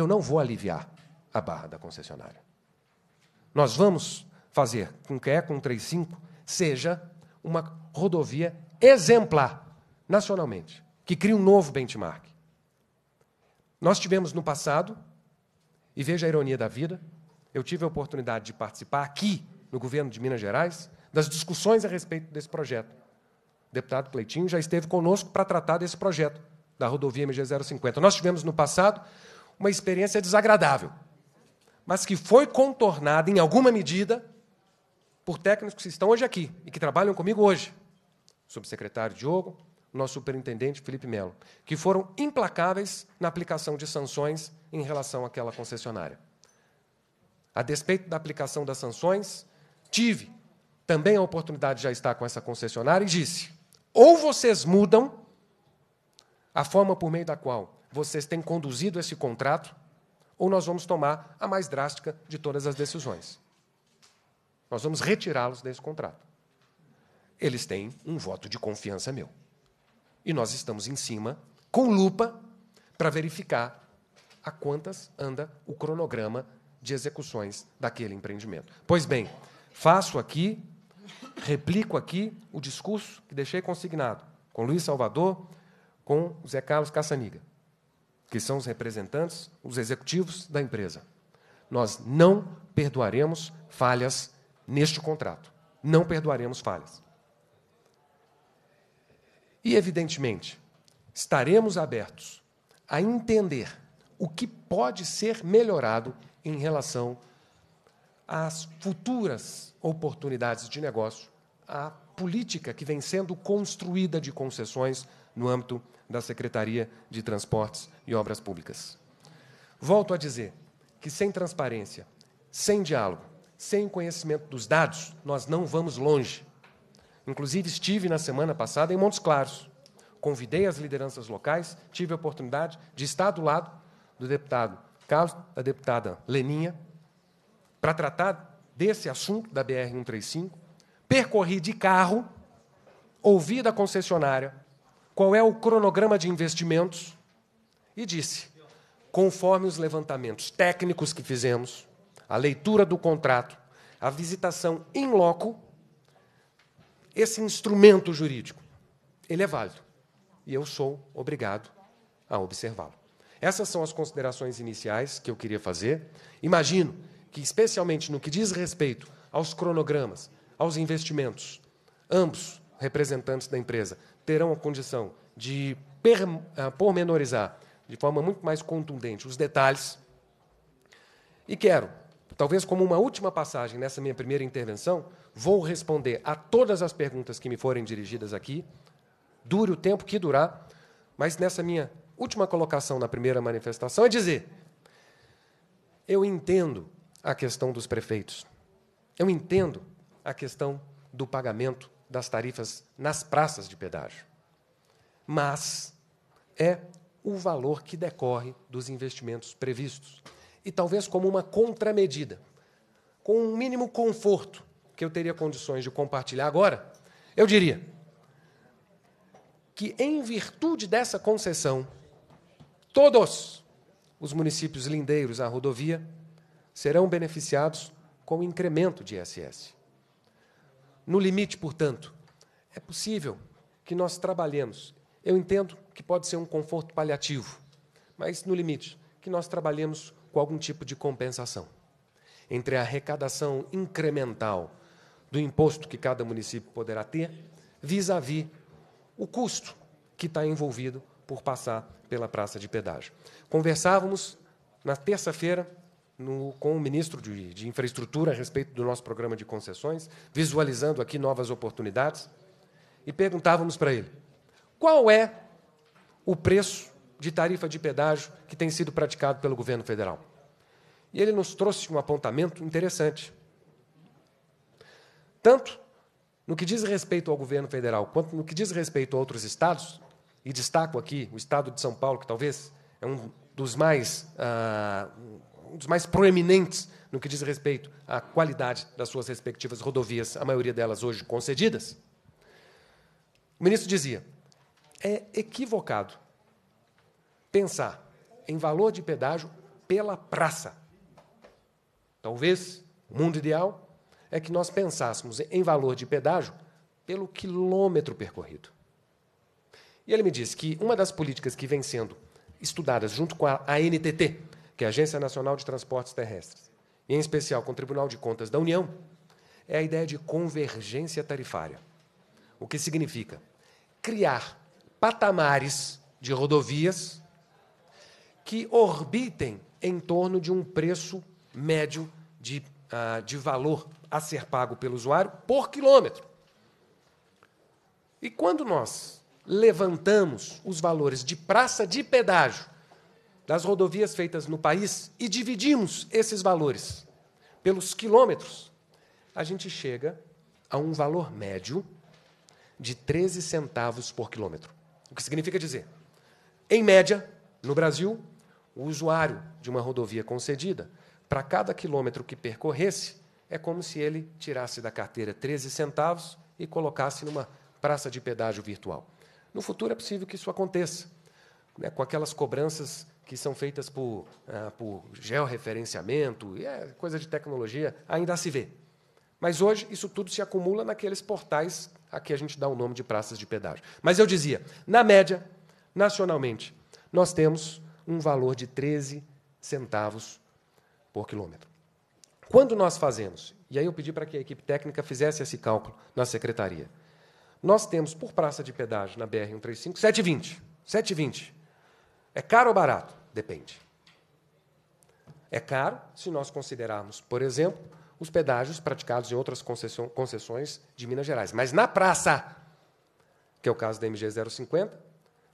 Eu não vou aliviar a barra da concessionária. Nós vamos fazer com que a E135 seja uma rodovia exemplar nacionalmente, que crie um novo benchmark. Nós tivemos no passado, e veja a ironia da vida, eu tive a oportunidade de participar aqui no governo de Minas Gerais das discussões a respeito desse projeto. O deputado Cleitinho já esteve conosco para tratar desse projeto da rodovia MG 050. Nós tivemos no passado uma experiência desagradável, mas que foi contornada em alguma medida por técnicos que estão hoje aqui e que trabalham comigo hoje. Subsecretário Diogo, nosso superintendente Felipe Melo, que foram implacáveis na aplicação de sanções em relação àquela concessionária. A despeito da aplicação das sanções, tive também a oportunidade de já estar com essa concessionária e disse: ou vocês mudam a forma por meio da qual vocês têm conduzido esse contrato, ou nós vamos tomar a mais drástica de todas as decisões. Nós vamos retirá-los desse contrato. Eles têm um voto de confiança meu. E nós estamos em cima, com lupa, para verificar a quantas anda o cronograma de execuções daquele empreendimento. Pois bem, faço aqui, replico aqui o discurso que deixei consignado com Luiz Salvador, com Zé Carlos Caçaniga, que são os representantes, os executivos da empresa. Nós não perdoaremos falhas neste contrato. Não perdoaremos falhas. E, evidentemente, estaremos abertos a entender o que pode ser melhorado em relação às futuras oportunidades de negócio, à política que vem sendo construída de concessões no âmbito da Secretaria de Transportes e Obras Públicas. Volto a dizer que sem transparência, sem diálogo, sem conhecimento dos dados, nós não vamos longe. Inclusive, estive na semana passada em Montes Claros. Convidei as lideranças locais, tive a oportunidade de estar do lado do deputado Carlos, da deputada Leninha, para tratar desse assunto da BR-135. Percorri de carro, ouvi da concessionária qual é o cronograma de investimentos e disse, conforme os levantamentos técnicos que fizemos, a leitura do contrato, a visitação em loco, esse instrumento jurídico, ele é válido. E eu sou obrigado a observá-lo. Essas são as considerações iniciais que eu queria fazer. Imagino que, especialmente no que diz respeito aos cronogramas, aos investimentos, ambos representantes da empresa terão a condição de ah, pormenorizar de forma muito mais contundente os detalhes. E quero Talvez como uma última passagem nessa minha primeira intervenção, vou responder a todas as perguntas que me forem dirigidas aqui, dure o tempo que durar, mas nessa minha última colocação na primeira manifestação é dizer: eu entendo a questão dos prefeitos, eu entendo a questão do pagamento das tarifas nas praças de pedágio, mas é o valor que decorre dos investimentos previstos e talvez como uma contramedida, com um mínimo conforto que eu teria condições de compartilhar agora, eu diria que, em virtude dessa concessão, todos os municípios lindeiros à rodovia serão beneficiados com o incremento de ISS. No limite, portanto, é possível que nós trabalhemos. Eu entendo que pode ser um conforto paliativo, mas no limite, que nós trabalhemos com algum tipo de compensação entre a arrecadação incremental do imposto que cada município poderá ter, vis-à-vis -vis o custo que está envolvido por passar pela praça de pedágio. Conversávamos na terça-feira com o ministro de, de Infraestrutura a respeito do nosso programa de concessões, visualizando aqui novas oportunidades, e perguntávamos para ele qual é o preço de tarifa de pedágio que tem sido praticado pelo governo federal. E ele nos trouxe um apontamento interessante. Tanto no que diz respeito ao governo federal, quanto no que diz respeito a outros estados, e destaco aqui o estado de São Paulo, que talvez é um dos mais, uh, um dos mais proeminentes no que diz respeito à qualidade das suas respectivas rodovias, a maioria delas hoje concedidas. O ministro dizia: é equivocado pensar em valor de pedágio pela praça. Talvez o mundo ideal é que nós pensássemos em valor de pedágio pelo quilômetro percorrido. E ele me disse que uma das políticas que vem sendo estudadas junto com a ANTT, que é a Agência Nacional de Transportes Terrestres, e em especial com o Tribunal de Contas da União, é a ideia de convergência tarifária. O que significa criar patamares de rodovias que orbitem em torno de um preço médio de ah, de valor a ser pago pelo usuário por quilômetro. E quando nós levantamos os valores de praça de pedágio das rodovias feitas no país e dividimos esses valores pelos quilômetros, a gente chega a um valor médio de 13 centavos por quilômetro. O que significa dizer, em média, no Brasil, o usuário de uma rodovia concedida, para cada quilômetro que percorresse, é como se ele tirasse da carteira 13 centavos e colocasse numa praça de pedágio virtual. No futuro é possível que isso aconteça, né, com aquelas cobranças que são feitas por, ah, por georreferenciamento, e é coisa de tecnologia, ainda se vê. Mas hoje isso tudo se acumula naqueles portais a que a gente dá o nome de praças de pedágio. Mas eu dizia, na média, nacionalmente, nós temos um valor de 13 centavos por quilômetro. Quando nós fazemos, e aí eu pedi para que a equipe técnica fizesse esse cálculo na secretaria, nós temos por praça de pedágio na BR-135 7,20. 7,20. É caro ou barato? Depende. É caro se nós considerarmos, por exemplo, os pedágios praticados em outras concessões de Minas Gerais. Mas na praça, que é o caso da MG 050,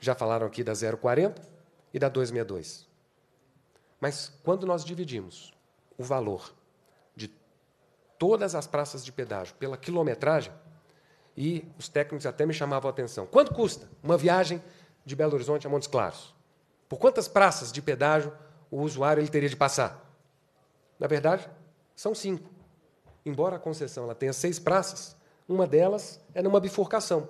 já falaram aqui da 040 e da 262. Mas quando nós dividimos o valor de todas as praças de pedágio pela quilometragem, e os técnicos até me chamavam a atenção. Quanto custa uma viagem de Belo Horizonte a Montes Claros? Por quantas praças de pedágio o usuário ele teria de passar? Na verdade, são cinco. Embora a concessão ela tenha seis praças, uma delas é numa bifurcação.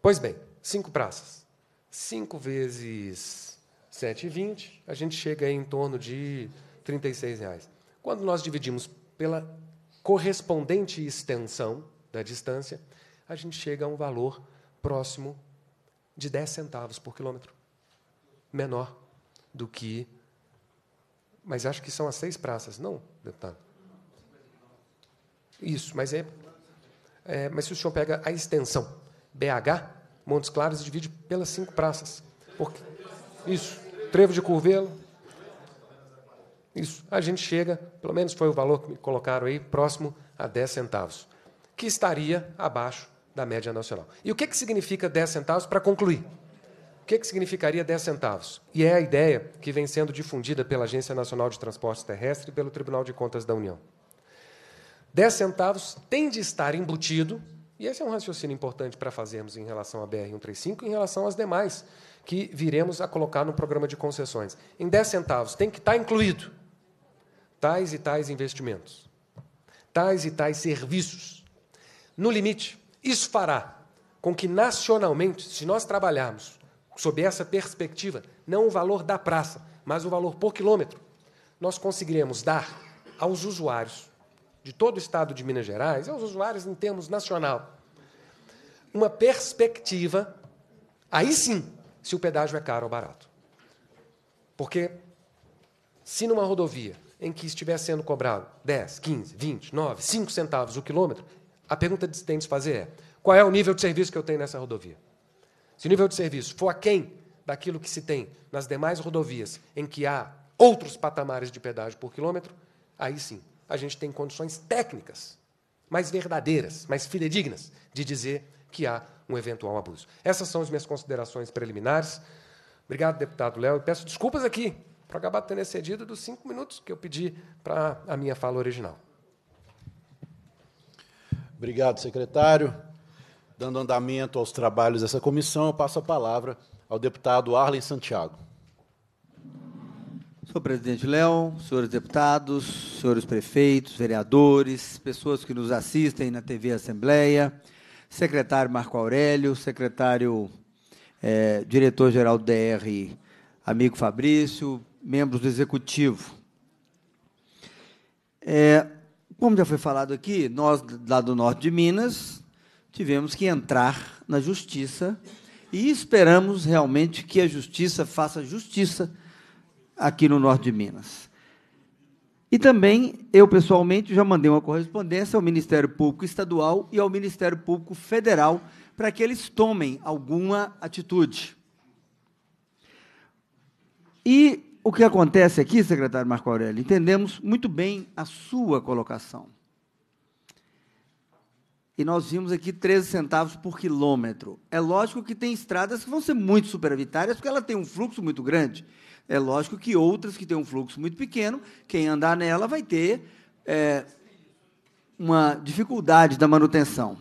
Pois bem, cinco praças. Cinco vezes 7,20, a gente chega em torno de R$ reais. Quando nós dividimos pela correspondente extensão da distância, a gente chega a um valor próximo de 10 centavos por quilômetro. Menor do que. Mas acho que são as seis praças, não, deputado? Isso, mas é, é, Mas se o senhor pega a extensão BH, Montes Claros, e divide pelas cinco praças. Porque, isso, Trevo de Curvelo. Isso, a gente chega, pelo menos foi o valor que me colocaram aí, próximo a 10 centavos, que estaria abaixo da média nacional. E o que, que significa 10 centavos para concluir? O que, que significaria 10 centavos? E é a ideia que vem sendo difundida pela Agência Nacional de Transportes Terrestres e pelo Tribunal de Contas da União. 10 centavos tem de estar embutido, e esse é um raciocínio importante para fazermos em relação à BR-135 e em relação às demais que viremos a colocar no programa de concessões. Em 10 centavos tem que estar incluído tais e tais investimentos, tais e tais serviços. No limite, isso fará com que nacionalmente, se nós trabalharmos sob essa perspectiva, não o valor da praça, mas o valor por quilômetro, nós conseguiremos dar aos usuários de todo o estado de Minas Gerais, aos usuários em termos nacional, uma perspectiva, aí sim, se o pedágio é caro ou barato. Porque se numa rodovia em que estiver sendo cobrado 10, 15, 20, 9, 5 centavos o quilômetro, a pergunta que tem de se fazer é: qual é o nível de serviço que eu tenho nessa rodovia? Se o nível de serviço for aquém daquilo que se tem nas demais rodovias em que há outros patamares de pedágio por quilômetro, aí sim a gente tem condições técnicas mais verdadeiras, mais fidedignas, de dizer que há um eventual abuso. Essas são as minhas considerações preliminares. Obrigado, deputado Léo, e peço desculpas aqui por acabar tendo excedido dos cinco minutos que eu pedi para a minha fala original. Obrigado, secretário. Dando andamento aos trabalhos dessa comissão, eu passo a palavra ao deputado Arlen Santiago. Senhor presidente Léo, senhores deputados, senhores prefeitos, vereadores, pessoas que nos assistem na TV Assembleia, secretário Marco Aurélio, secretário é, diretor-geral do DR, amigo Fabrício, membros do executivo. É, como já foi falado aqui, nós lá do norte de Minas tivemos que entrar na justiça e esperamos realmente que a justiça faça justiça aqui no norte de Minas. E também, eu pessoalmente já mandei uma correspondência ao Ministério Público Estadual e ao Ministério Público Federal para que eles tomem alguma atitude. E o que acontece aqui, secretário Marco Aurélio, entendemos muito bem a sua colocação. E nós vimos aqui 13 centavos por quilômetro. É lógico que tem estradas que vão ser muito superavitárias, porque ela tem um fluxo muito grande. É lógico que outras que têm um fluxo muito pequeno, quem andar nela vai ter é, uma dificuldade da manutenção.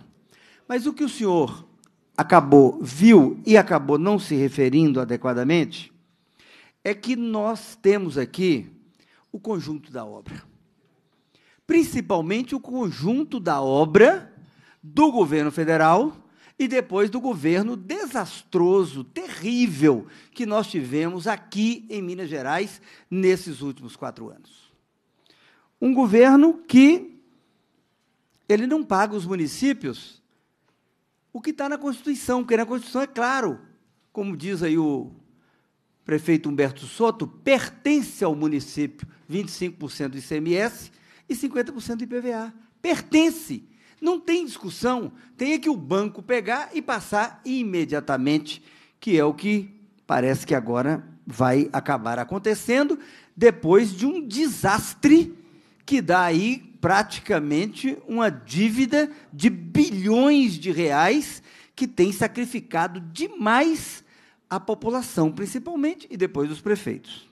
Mas o que o senhor acabou, viu e acabou não se referindo adequadamente, é que nós temos aqui o conjunto da obra. Principalmente o conjunto da obra do governo federal e depois do governo desastroso, terrível, que nós tivemos aqui em Minas Gerais nesses últimos quatro anos. Um governo que ele não paga os municípios o que está na Constituição, porque na Constituição é claro, como diz aí o prefeito Humberto Soto, pertence ao município 25% do ICMS e 50% do IPVA. Pertence. Não tem discussão. Tem que o banco pegar e passar imediatamente, que é o que parece que agora vai acabar acontecendo, depois de um desastre que dá aí praticamente uma dívida de bilhões de reais que tem sacrificado demais a população, principalmente, e depois os prefeitos.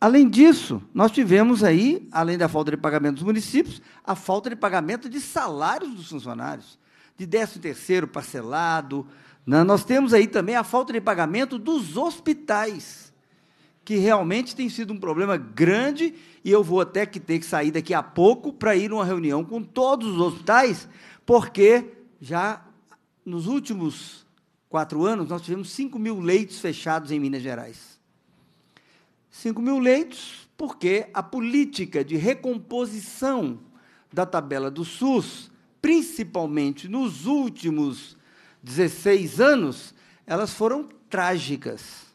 Além disso, nós tivemos aí, além da falta de pagamento dos municípios, a falta de pagamento de salários dos funcionários, de 13 terceiro parcelado. Né? Nós temos aí também a falta de pagamento dos hospitais, que realmente tem sido um problema grande, e eu vou até que ter que sair daqui a pouco para ir numa reunião com todos os hospitais, porque já nos últimos quatro anos, nós tivemos 5 mil leitos fechados em Minas Gerais. 5 mil leitos, porque a política de recomposição da tabela do SUS, principalmente nos últimos 16 anos, elas foram trágicas.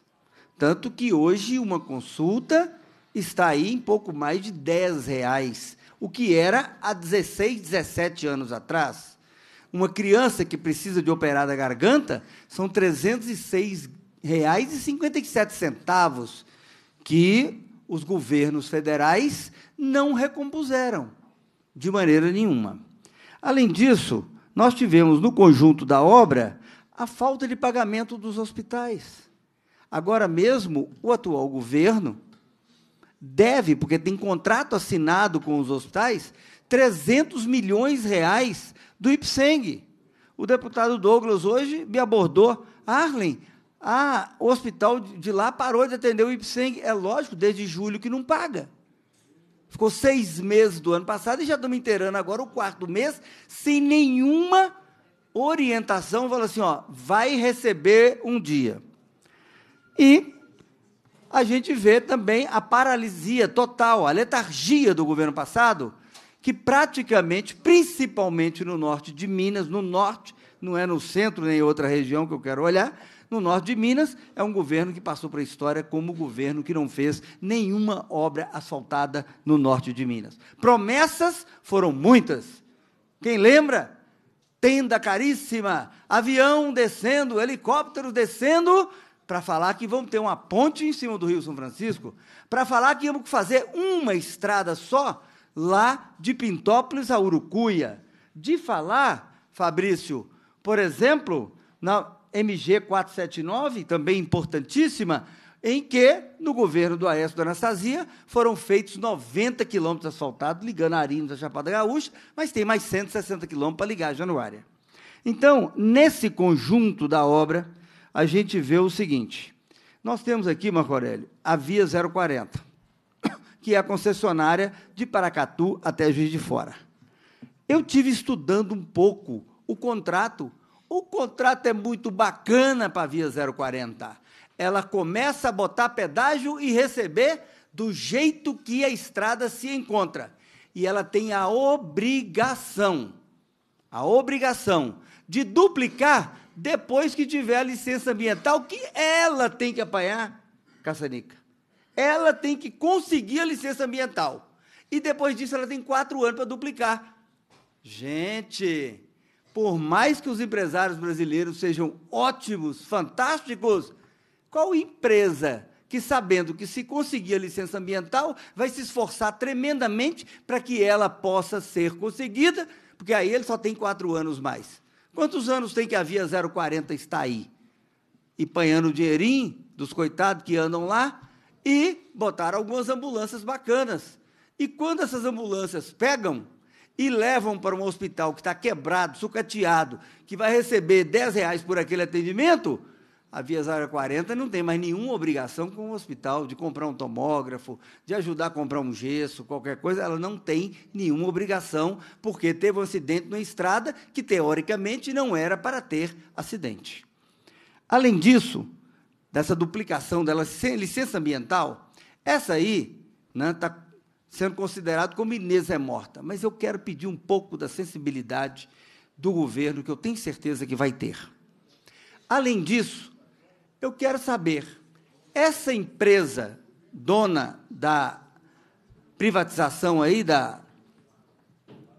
Tanto que hoje uma consulta está aí em pouco mais de 10 reais, o que era há 16, 17 anos atrás. Uma criança que precisa de operar da garganta são R$ 306,57 que os governos federais não recompuseram de maneira nenhuma. Além disso, nós tivemos no conjunto da obra a falta de pagamento dos hospitais. Agora mesmo, o atual governo deve, porque tem contrato assinado com os hospitais, 300 milhões reais do IPSENG. O deputado Douglas hoje me abordou. Arlen, ah, o hospital de lá parou de atender o IPSENG. É lógico, desde julho que não paga. Ficou seis meses do ano passado e já estamos inteirando agora o quarto mês, sem nenhuma orientação. Fala assim, ó, vai receber um dia. E a gente vê também a paralisia total, a letargia do governo passado, que praticamente, principalmente no norte de Minas, no norte, não é no centro nem outra região que eu quero olhar, no norte de Minas, é um governo que passou para a história como o governo que não fez nenhuma obra asfaltada no norte de Minas. Promessas foram muitas. Quem lembra? Tenda caríssima, avião descendo, helicóptero descendo, para falar que vamos ter uma ponte em cima do Rio São Francisco, para falar que vamos fazer uma estrada só lá de Pintópolis a Urucuia. De falar, Fabrício, por exemplo, na MG 479, também importantíssima, em que, no governo do Aécio da Anastasia, foram feitos 90 quilômetros asfaltados, ligando Arinos a Chapada Gaúcha, mas tem mais 160 quilômetros para ligar a Januária. Então, nesse conjunto da obra, a gente vê o seguinte: nós temos aqui, Marco Aurélio, a Via 040 que é a concessionária de Paracatu até Juiz de Fora. Eu tive estudando um pouco o contrato. O contrato é muito bacana para a Via 040. Ela começa a botar pedágio e receber do jeito que a estrada se encontra. E ela tem a obrigação, a obrigação de duplicar depois que tiver a licença ambiental que ela tem que apanhar, Caçanica ela tem que conseguir a licença ambiental. E depois disso, ela tem quatro anos para duplicar. Gente, por mais que os empresários brasileiros sejam ótimos, fantásticos, qual empresa que, sabendo que se conseguir a licença ambiental, vai se esforçar tremendamente para que ela possa ser conseguida, porque aí ele só tem quatro anos mais. Quantos anos tem que a Via 040 está aí? E panhando o dinheirinho dos coitados que andam lá, e botaram algumas ambulâncias bacanas. E quando essas ambulâncias pegam e levam para um hospital que está quebrado, sucateado, que vai receber 10 reais por aquele atendimento, a Via 040 não tem mais nenhuma obrigação com o hospital de comprar um tomógrafo, de ajudar a comprar um gesso, qualquer coisa, ela não tem nenhuma obrigação, porque teve um acidente na estrada que, teoricamente, não era para ter acidente. Além disso, dessa duplicação dela sem licença ambiental, essa aí está né, tá sendo considerado como Inês é morta. Mas eu quero pedir um pouco da sensibilidade do governo, que eu tenho certeza que vai ter. Além disso, eu quero saber, essa empresa dona da privatização aí da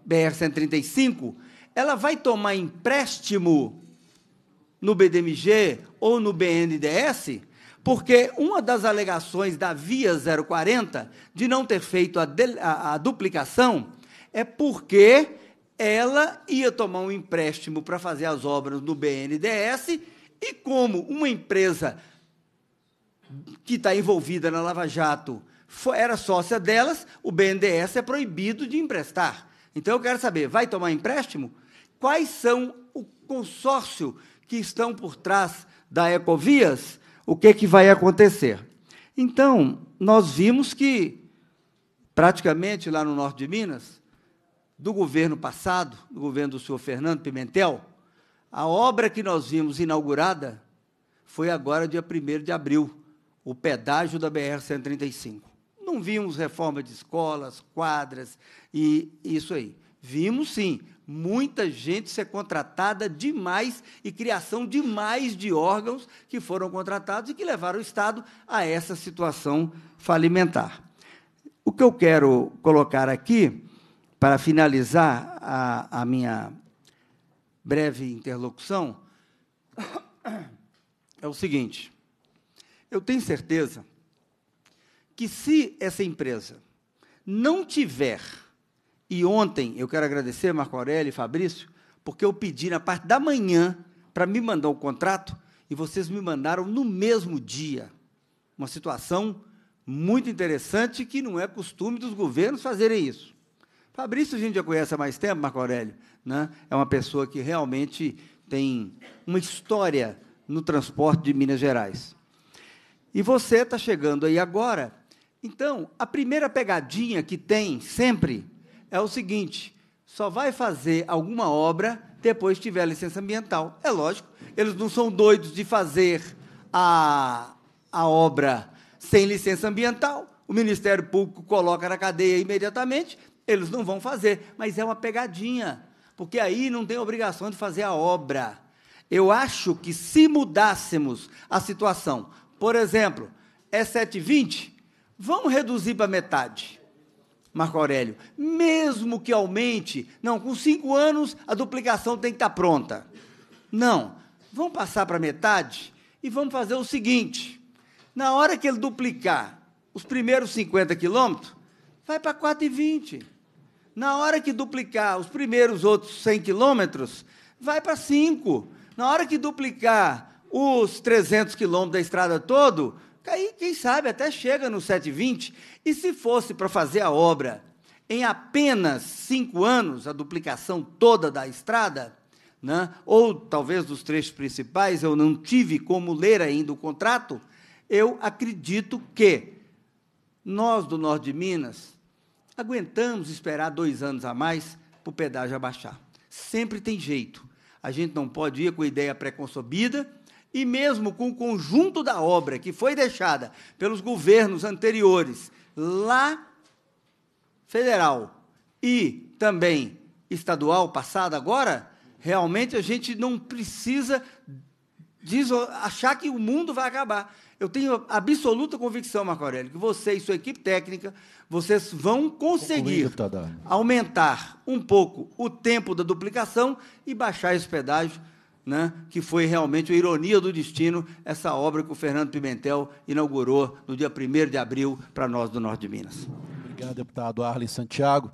BR-135, ela vai tomar empréstimo no BDMG ou no BNDES? Porque uma das alegações da Via 040 de não ter feito a, a, a duplicação é porque ela ia tomar um empréstimo para fazer as obras no BNDES e como uma empresa que está envolvida na Lava Jato era sócia delas, o BNDES é proibido de emprestar. Então eu quero saber, vai tomar empréstimo? Quais são o consórcio que estão por trás da Ecovias? O que, que vai acontecer? Então, nós vimos que, praticamente lá no norte de Minas, do governo passado, do governo do senhor Fernando Pimentel, a obra que nós vimos inaugurada foi agora, dia 1 de abril, o pedágio da BR-135. Não vimos reforma de escolas, quadras e isso aí. Vimos sim, muita gente ser contratada demais e criação demais de órgãos que foram contratados e que levaram o Estado a essa situação falimentar. O que eu quero colocar aqui, para finalizar a, a minha breve interlocução é o seguinte: eu tenho certeza que se essa empresa não tiver, e ontem eu quero agradecer Marco Aurélio e Fabrício, porque eu pedi na parte da manhã para me mandar o contrato e vocês me mandaram no mesmo dia. Uma situação muito interessante que não é costume dos governos fazerem isso. Fabrício a gente já conhece há mais tempo, Marco Aurélio, né? é uma pessoa que realmente tem uma história no transporte de Minas Gerais. E você está chegando aí agora. Então, a primeira pegadinha que tem sempre é o seguinte: só vai fazer alguma obra depois que tiver licença ambiental. É lógico, eles não são doidos de fazer a, a obra sem licença ambiental. O Ministério Público coloca na cadeia imediatamente, eles não vão fazer, mas é uma pegadinha, porque aí não tem obrigação de fazer a obra. Eu acho que se mudássemos a situação, por exemplo, é 720, vamos reduzir para metade. Marco Aurélio, mesmo que aumente, não, com cinco anos a duplicação tem que estar pronta. Não, vamos passar para metade e vamos fazer o seguinte: na hora que ele duplicar os primeiros 50 quilômetros, vai para 4,20. Na hora que duplicar os primeiros outros 100 quilômetros, vai para 5. Na hora que duplicar os 300 quilômetros da estrada todo, aí, quem sabe, até chega no 720. E se fosse para fazer a obra em apenas cinco anos, a duplicação toda da estrada, né, ou talvez dos trechos principais, eu não tive como ler ainda o contrato, eu acredito que nós do Norte de Minas aguentamos esperar dois anos a mais para o pedágio abaixar. Sempre tem jeito. A gente não pode ir com ideia preconcebida e mesmo com o conjunto da obra que foi deixada pelos governos anteriores, lá federal e também estadual, passada agora, realmente a gente não precisa achar que o mundo vai acabar. Eu tenho absoluta convicção, Marco Aurélio, que você e sua equipe técnica, vocês vão conseguir aumentar um pouco o tempo da duplicação e baixar esse pedágio né, que foi realmente uma ironia do destino, essa obra que o Fernando Pimentel inaugurou no dia 1 de abril para nós do Norte de Minas. Obrigado, deputado Arlen Santiago.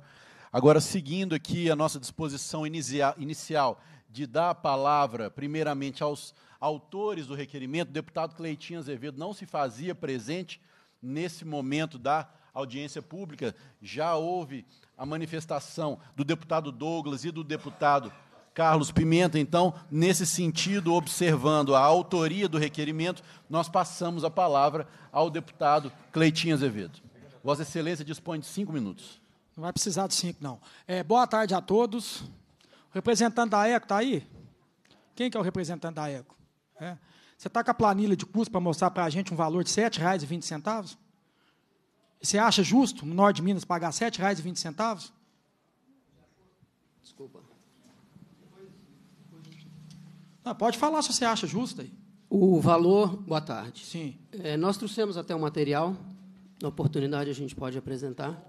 Agora, seguindo aqui a nossa disposição inicial de dar a palavra, primeiramente, aos autores do requerimento, o deputado Cleitinho Azevedo não se fazia presente nesse momento da audiência pública. Já houve a manifestação do deputado Douglas e do deputado Carlos Pimenta. Então, nesse sentido, observando a autoria do requerimento, nós passamos a palavra ao deputado Cleitinho Azevedo. Vossa Excelência dispõe de cinco minutos. Não vai precisar de cinco, não. É, boa tarde a todos. O representante da ECO está aí? Quem que é o representante da ECO? É. Você está com a planilha de custo para mostrar para a gente um valor de R$ 7,20? Você acha justo, no norte de Minas, pagar R$ 7,20? Desculpa. Ah, pode falar se você acha justo aí. O valor, boa tarde. Sim. É, nós trouxemos até o material, na oportunidade a gente pode apresentar.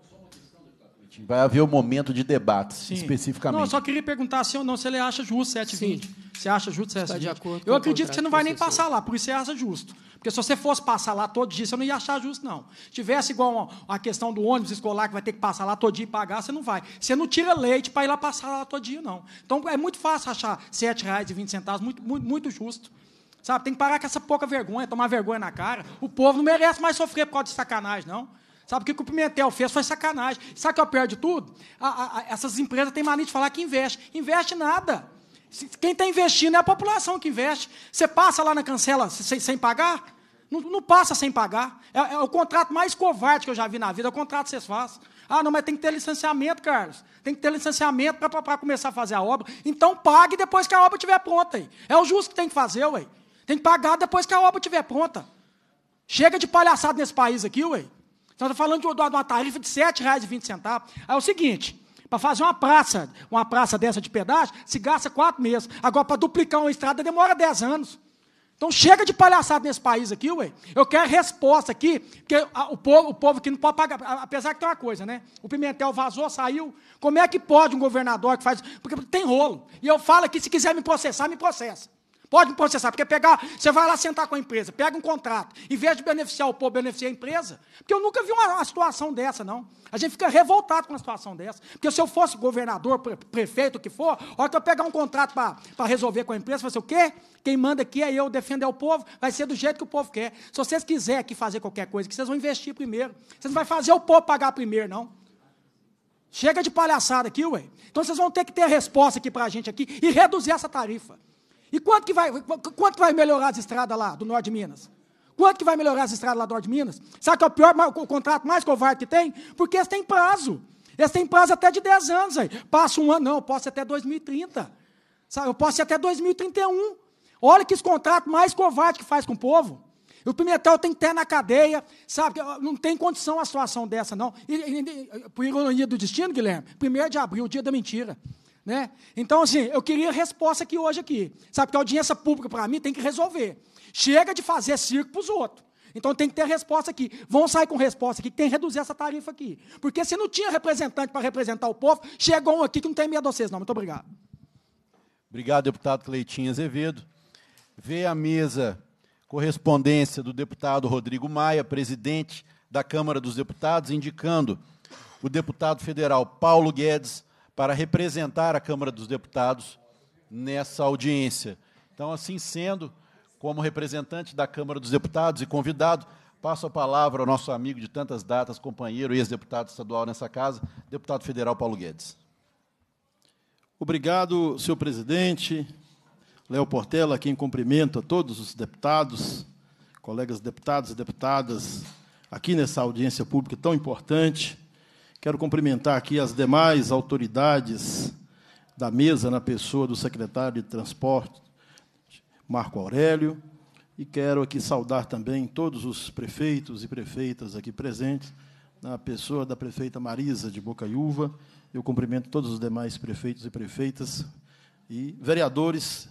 Vai haver um momento de debate, Sim. especificamente. Não, eu só queria perguntar se ou não se ele acha justo 7,20. Você acha justo 7,20? Está de acordo eu acredito que você não vai nem passar lá, por isso você acha justo. Porque se você fosse passar lá todo dia, você não ia achar justo, não. Se tivesse igual a questão do ônibus escolar, que vai ter que passar lá todo dia e pagar, você não vai. Você não tira leite para ir lá passar lá todo dia, não. Então é muito fácil achar R$ 7,20, muito, muito, muito justo. Sabe, tem que parar com essa pouca vergonha, tomar vergonha na cara. O povo não merece mais sofrer por causa de sacanagem, não. Sabe o que o Pimentel fez? Foi sacanagem. Sabe o que é o pior de tudo? A, a, a, essas empresas têm mania de falar que investe. Investe nada. Quem está investindo é a população que investe. Você passa lá na cancela sem, sem pagar? Não, não, passa sem pagar. É, é, o contrato mais covarde que eu já vi na vida, é o contrato que vocês fazem. Ah, não, mas tem que ter licenciamento, Carlos. Tem que ter licenciamento para começar a fazer a obra. Então pague depois que a obra estiver pronta. Aí. É o justo que tem que fazer, ué. Tem que pagar depois que a obra estiver pronta. Chega de palhaçada nesse país aqui, ué. Nós estamos falando de uma tarifa de R$ 7,20. Aí é o seguinte, para fazer uma praça, uma praça dessa de pedágio, se gasta quatro meses. Agora, para duplicar uma estrada, demora dez anos. Então chega de palhaçada nesse país aqui, ué. Eu quero resposta aqui, porque o povo, o povo aqui não pode pagar. Apesar que tem uma coisa, né? O Pimentel vazou, saiu. Como é que pode um governador que faz. Porque tem rolo. E eu falo aqui, se quiser me processar, me processa. Pode me processar, porque pegar, você vai lá sentar com a empresa, pega um contrato, em vez de beneficiar o povo, beneficiar a empresa. Porque eu nunca vi uma, uma situação dessa, não. A gente fica revoltado com uma situação dessa. Porque se eu fosse governador, prefeito, o que for, a hora que eu pegar um contrato para resolver com a empresa, vai ser o quê? Quem manda aqui é eu defender o povo, vai ser do jeito que o povo quer. Se vocês quiserem aqui fazer qualquer coisa, que vocês vão investir primeiro. Vocês não vão fazer o povo pagar primeiro, não. Chega de palhaçada aqui, ué. Então vocês vão ter que ter a resposta aqui para a gente aqui e reduzir essa tarifa. E quanto que vai, quanto vai melhorar as estradas lá do norte de Minas? Quanto que vai melhorar as estradas lá do norte de Minas? Sabe que é o pior o contrato mais covarde que tem? Porque eles têm prazo. Eles têm prazo até de 10 anos. Aí. Passa um ano, não, eu posso ir até 2030. Sabe, eu posso ir até 2031. Olha que esse contrato mais covarde que faz com o povo. O Pimentel tem que ter na cadeia, sabe? Não tem condição a situação dessa, não. E, e, por ironia do destino, Guilherme, 1 de abril, dia da mentira. Né? Então, assim, eu queria resposta aqui hoje aqui. Sabe, que a audiência pública, para mim, tem que resolver. Chega de fazer circo para os outros. Então tem que ter resposta aqui. Vão sair com resposta aqui, tem que reduzir essa tarifa aqui. Porque se não tinha representante para representar o povo, chegou um aqui que não tem medo de vocês, não. Muito obrigado. Obrigado, deputado Cleitinho Azevedo. Vê a mesa correspondência do deputado Rodrigo Maia, presidente da Câmara dos Deputados, indicando o deputado federal Paulo Guedes para representar a Câmara dos Deputados nessa audiência. Então, assim sendo, como representante da Câmara dos Deputados e convidado, passo a palavra ao nosso amigo de tantas datas, companheiro e ex-deputado estadual nessa casa, deputado federal Paulo Guedes. Obrigado, senhor presidente. Léo Portela, quem cumprimento a todos os deputados, colegas deputados e deputadas, aqui nessa audiência pública tão importante. Quero cumprimentar aqui as demais autoridades da mesa, na pessoa do secretário de Transporte, Marco Aurélio, e quero aqui saudar também todos os prefeitos e prefeitas aqui presentes, na pessoa da prefeita Marisa de Bocaiúva. Eu cumprimento todos os demais prefeitos e prefeitas e vereadores.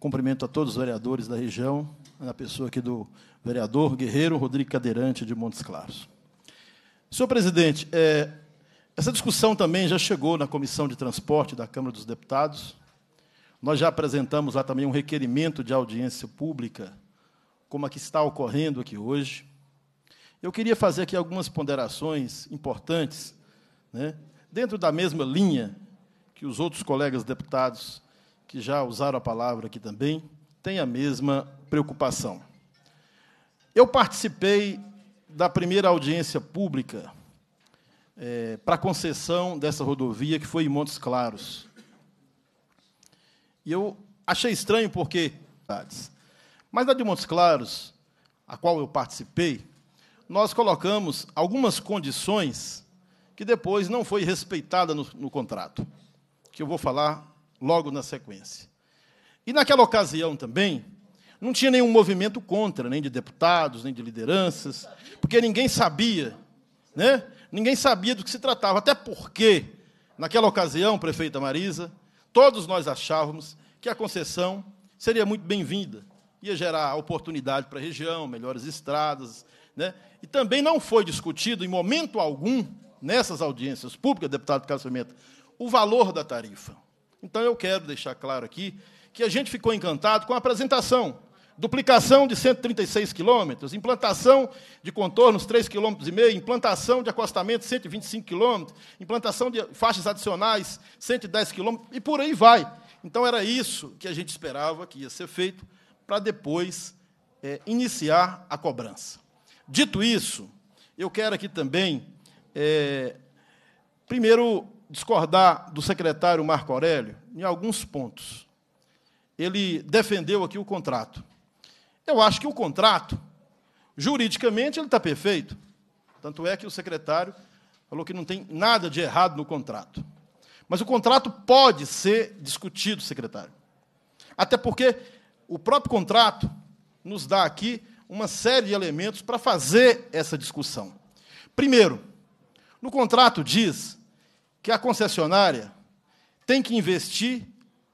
Cumprimento a todos os vereadores da região, na pessoa aqui do vereador Guerreiro Rodrigo Cadeirante de Montes Claros. Senhor presidente, é, essa discussão também já chegou na Comissão de Transporte da Câmara dos Deputados. Nós já apresentamos lá também um requerimento de audiência pública, como a que está ocorrendo aqui hoje. Eu queria fazer aqui algumas ponderações importantes, né, dentro da mesma linha que os outros colegas deputados que já usaram a palavra aqui também têm a mesma preocupação. Eu participei da primeira audiência pública é, para concessão dessa rodovia, que foi em Montes Claros. E eu achei estranho porque. Mas na de Montes Claros, a qual eu participei, nós colocamos algumas condições que depois não foi respeitada no, no contrato, que eu vou falar logo na sequência. E naquela ocasião também, não tinha nenhum movimento contra, nem de deputados, nem de lideranças, porque ninguém sabia, né? Ninguém sabia do que se tratava, até porque, naquela ocasião, prefeita Marisa, todos nós achávamos que a concessão seria muito bem-vinda, ia gerar oportunidade para a região, melhores estradas, né? E também não foi discutido em momento algum nessas audiências públicas, deputado Carlos Pimenta, o valor da tarifa. Então eu quero deixar claro aqui que a gente ficou encantado com a apresentação duplicação de 136 quilômetros, implantação de contornos 3,5 km, implantação de acostamento 125 quilômetros, implantação de faixas adicionais 110 quilômetros, e por aí vai. Então, era isso que a gente esperava que ia ser feito para depois é, iniciar a cobrança. Dito isso, eu quero aqui também, é, primeiro, discordar do secretário Marco Aurélio em alguns pontos. Ele defendeu aqui o contrato. Eu acho que o contrato, juridicamente, ele está perfeito. Tanto é que o secretário falou que não tem nada de errado no contrato. Mas o contrato pode ser discutido, secretário. Até porque o próprio contrato nos dá aqui uma série de elementos para fazer essa discussão. Primeiro, no contrato diz que a concessionária tem que investir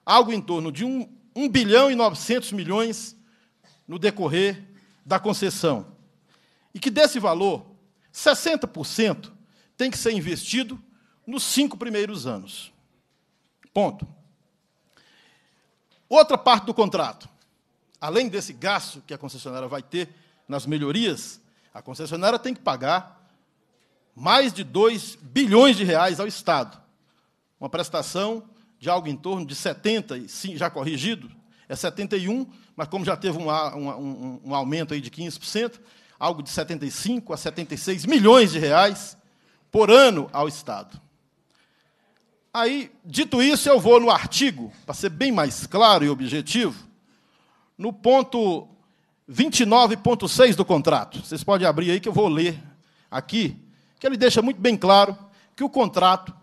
algo em torno de 1, 1 bilhão e 900 milhões no decorrer da concessão. E que desse valor, 60% tem que ser investido nos cinco primeiros anos. Ponto. Outra parte do contrato. Além desse gasto que a concessionária vai ter nas melhorias, a concessionária tem que pagar mais de 2 bilhões de reais ao Estado. Uma prestação de algo em torno de 70, já corrigido, é 71, mas como já teve um, um, um aumento aí de 15%, algo de 75 a 76 milhões de reais por ano ao Estado. Aí, dito isso, eu vou no artigo, para ser bem mais claro e objetivo, no ponto 29.6 do contrato. Vocês podem abrir aí que eu vou ler aqui, que ele deixa muito bem claro que o contrato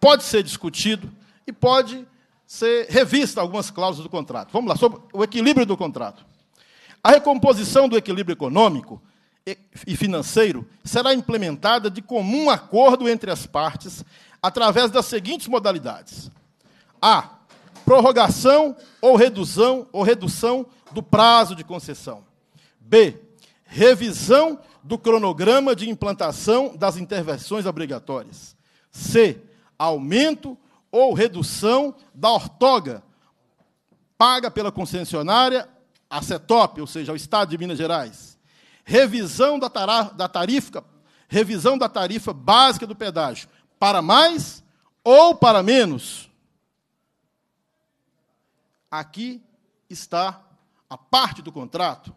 pode ser discutido e pode ser revista algumas cláusulas do contrato. Vamos lá, sobre o equilíbrio do contrato. A recomposição do equilíbrio econômico e financeiro será implementada de comum acordo entre as partes através das seguintes modalidades: A. Prorrogação ou redução ou redução do prazo de concessão. B. Revisão do cronograma de implantação das intervenções obrigatórias. C. Aumento ou redução da ortoga paga pela concessionária a CETOP, ou seja, ao Estado de Minas Gerais. Revisão da, da tarifa, revisão da tarifa básica do pedágio para mais ou para menos. Aqui está a parte do contrato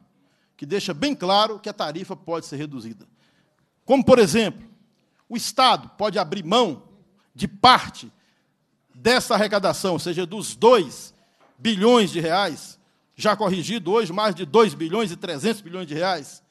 que deixa bem claro que a tarifa pode ser reduzida. Como, por exemplo, o Estado pode abrir mão de parte dessa arrecadação, ou seja, dos 2 bilhões de reais, já corrigido hoje, mais de 2 bilhões e 300 bilhões de reais,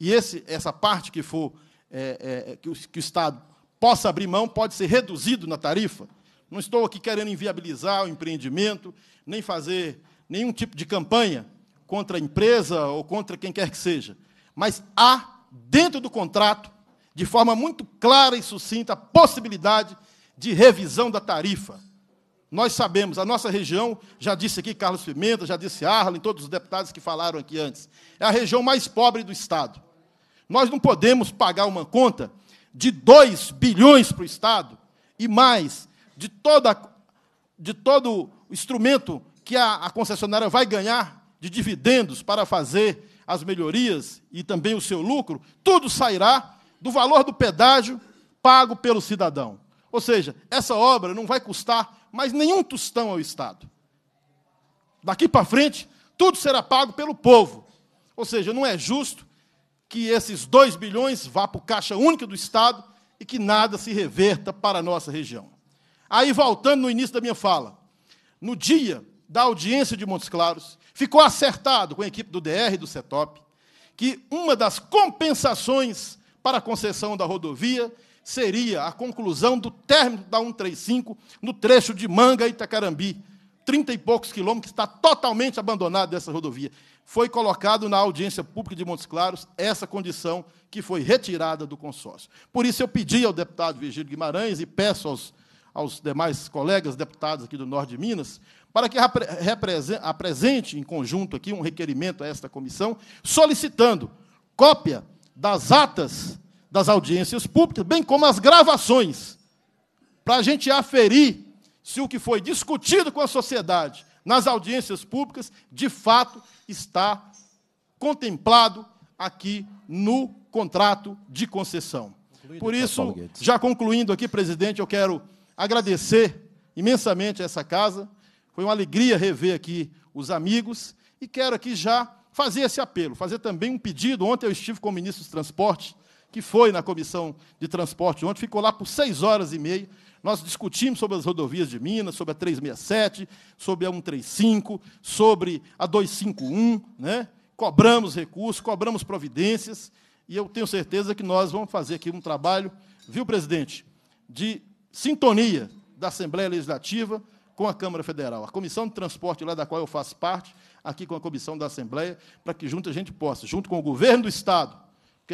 e esse, essa parte que for é, é, que, o, que o Estado possa abrir mão pode ser reduzido na tarifa. Não estou aqui querendo inviabilizar o empreendimento, nem fazer nenhum tipo de campanha contra a empresa ou contra quem quer que seja. Mas há, dentro do contrato, de forma muito clara e sucinta, a possibilidade de revisão da tarifa. Nós sabemos, a nossa região, já disse aqui Carlos Pimenta, já disse Arlen, todos os deputados que falaram aqui antes, é a região mais pobre do Estado. Nós não podemos pagar uma conta de 2 bilhões para o Estado e mais de, toda, de todo o instrumento que a, a concessionária vai ganhar de dividendos para fazer as melhorias e também o seu lucro, tudo sairá do valor do pedágio pago pelo cidadão. Ou seja, essa obra não vai custar mais nenhum tostão ao Estado. Daqui para frente, tudo será pago pelo povo. Ou seja, não é justo que esses 2 bilhões vá para o caixa único do Estado e que nada se reverta para a nossa região. Aí, voltando no início da minha fala, no dia da audiência de Montes Claros, ficou acertado com a equipe do DR e do CETOP que uma das compensações para a concessão da rodovia seria a conclusão do término da 135 no trecho de Manga e Itacarambi, 30 e poucos quilômetros, que está totalmente abandonado dessa rodovia. Foi colocado na audiência pública de Montes Claros essa condição que foi retirada do consórcio. Por isso, eu pedi ao deputado Virgílio Guimarães e peço aos, aos demais colegas deputados aqui do Norte de Minas para que apresente em conjunto aqui um requerimento a esta comissão, solicitando cópia das atas das audiências públicas, bem como as gravações, para a gente aferir se o que foi discutido com a sociedade nas audiências públicas, de fato, está contemplado aqui no contrato de concessão. Por isso, já concluindo aqui, presidente, eu quero agradecer imensamente a essa casa. Foi uma alegria rever aqui os amigos e quero aqui já fazer esse apelo, fazer também um pedido. Ontem eu estive com o ministro dos Transportes, que foi na comissão de transporte ontem, ficou lá por seis horas e meia. Nós discutimos sobre as rodovias de Minas, sobre a 367, sobre a 135, sobre a 251, né? cobramos recursos, cobramos providências, e eu tenho certeza que nós vamos fazer aqui um trabalho, viu, presidente, de sintonia da Assembleia Legislativa com a Câmara Federal. A Comissão de Transporte, lá da qual eu faço parte, aqui com a Comissão da Assembleia, para que junto a gente possa, junto com o governo do Estado,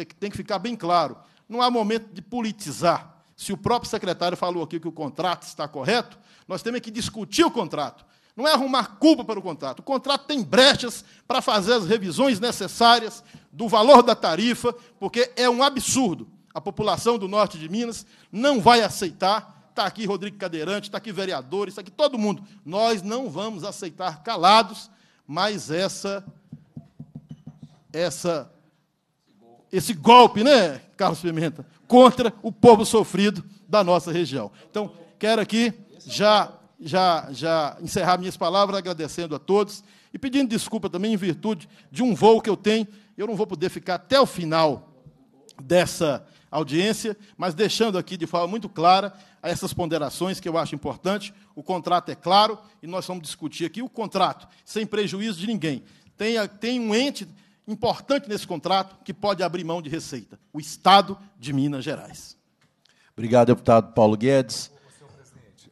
porque tem que ficar bem claro, não há momento de politizar. Se o próprio secretário falou aqui que o contrato está correto, nós temos que discutir o contrato. Não é arrumar culpa para o contrato. O contrato tem brechas para fazer as revisões necessárias do valor da tarifa, porque é um absurdo. A população do norte de Minas não vai aceitar. Está aqui Rodrigo Cadeirante, está aqui vereadores, está aqui todo mundo. Nós não vamos aceitar calados mais essa essa esse golpe, né, Carlos Pimenta, contra o povo sofrido da nossa região. Então, quero aqui já já já encerrar minhas palavras agradecendo a todos e pedindo desculpa também em virtude de um voo que eu tenho, eu não vou poder ficar até o final dessa audiência, mas deixando aqui de forma muito clara essas ponderações que eu acho importante. O contrato é claro e nós vamos discutir aqui o contrato sem prejuízo de ninguém. Tem, tem um ente importante nesse contrato que pode abrir mão de receita: o Estado de Minas Gerais. Obrigado, deputado Paulo Guedes.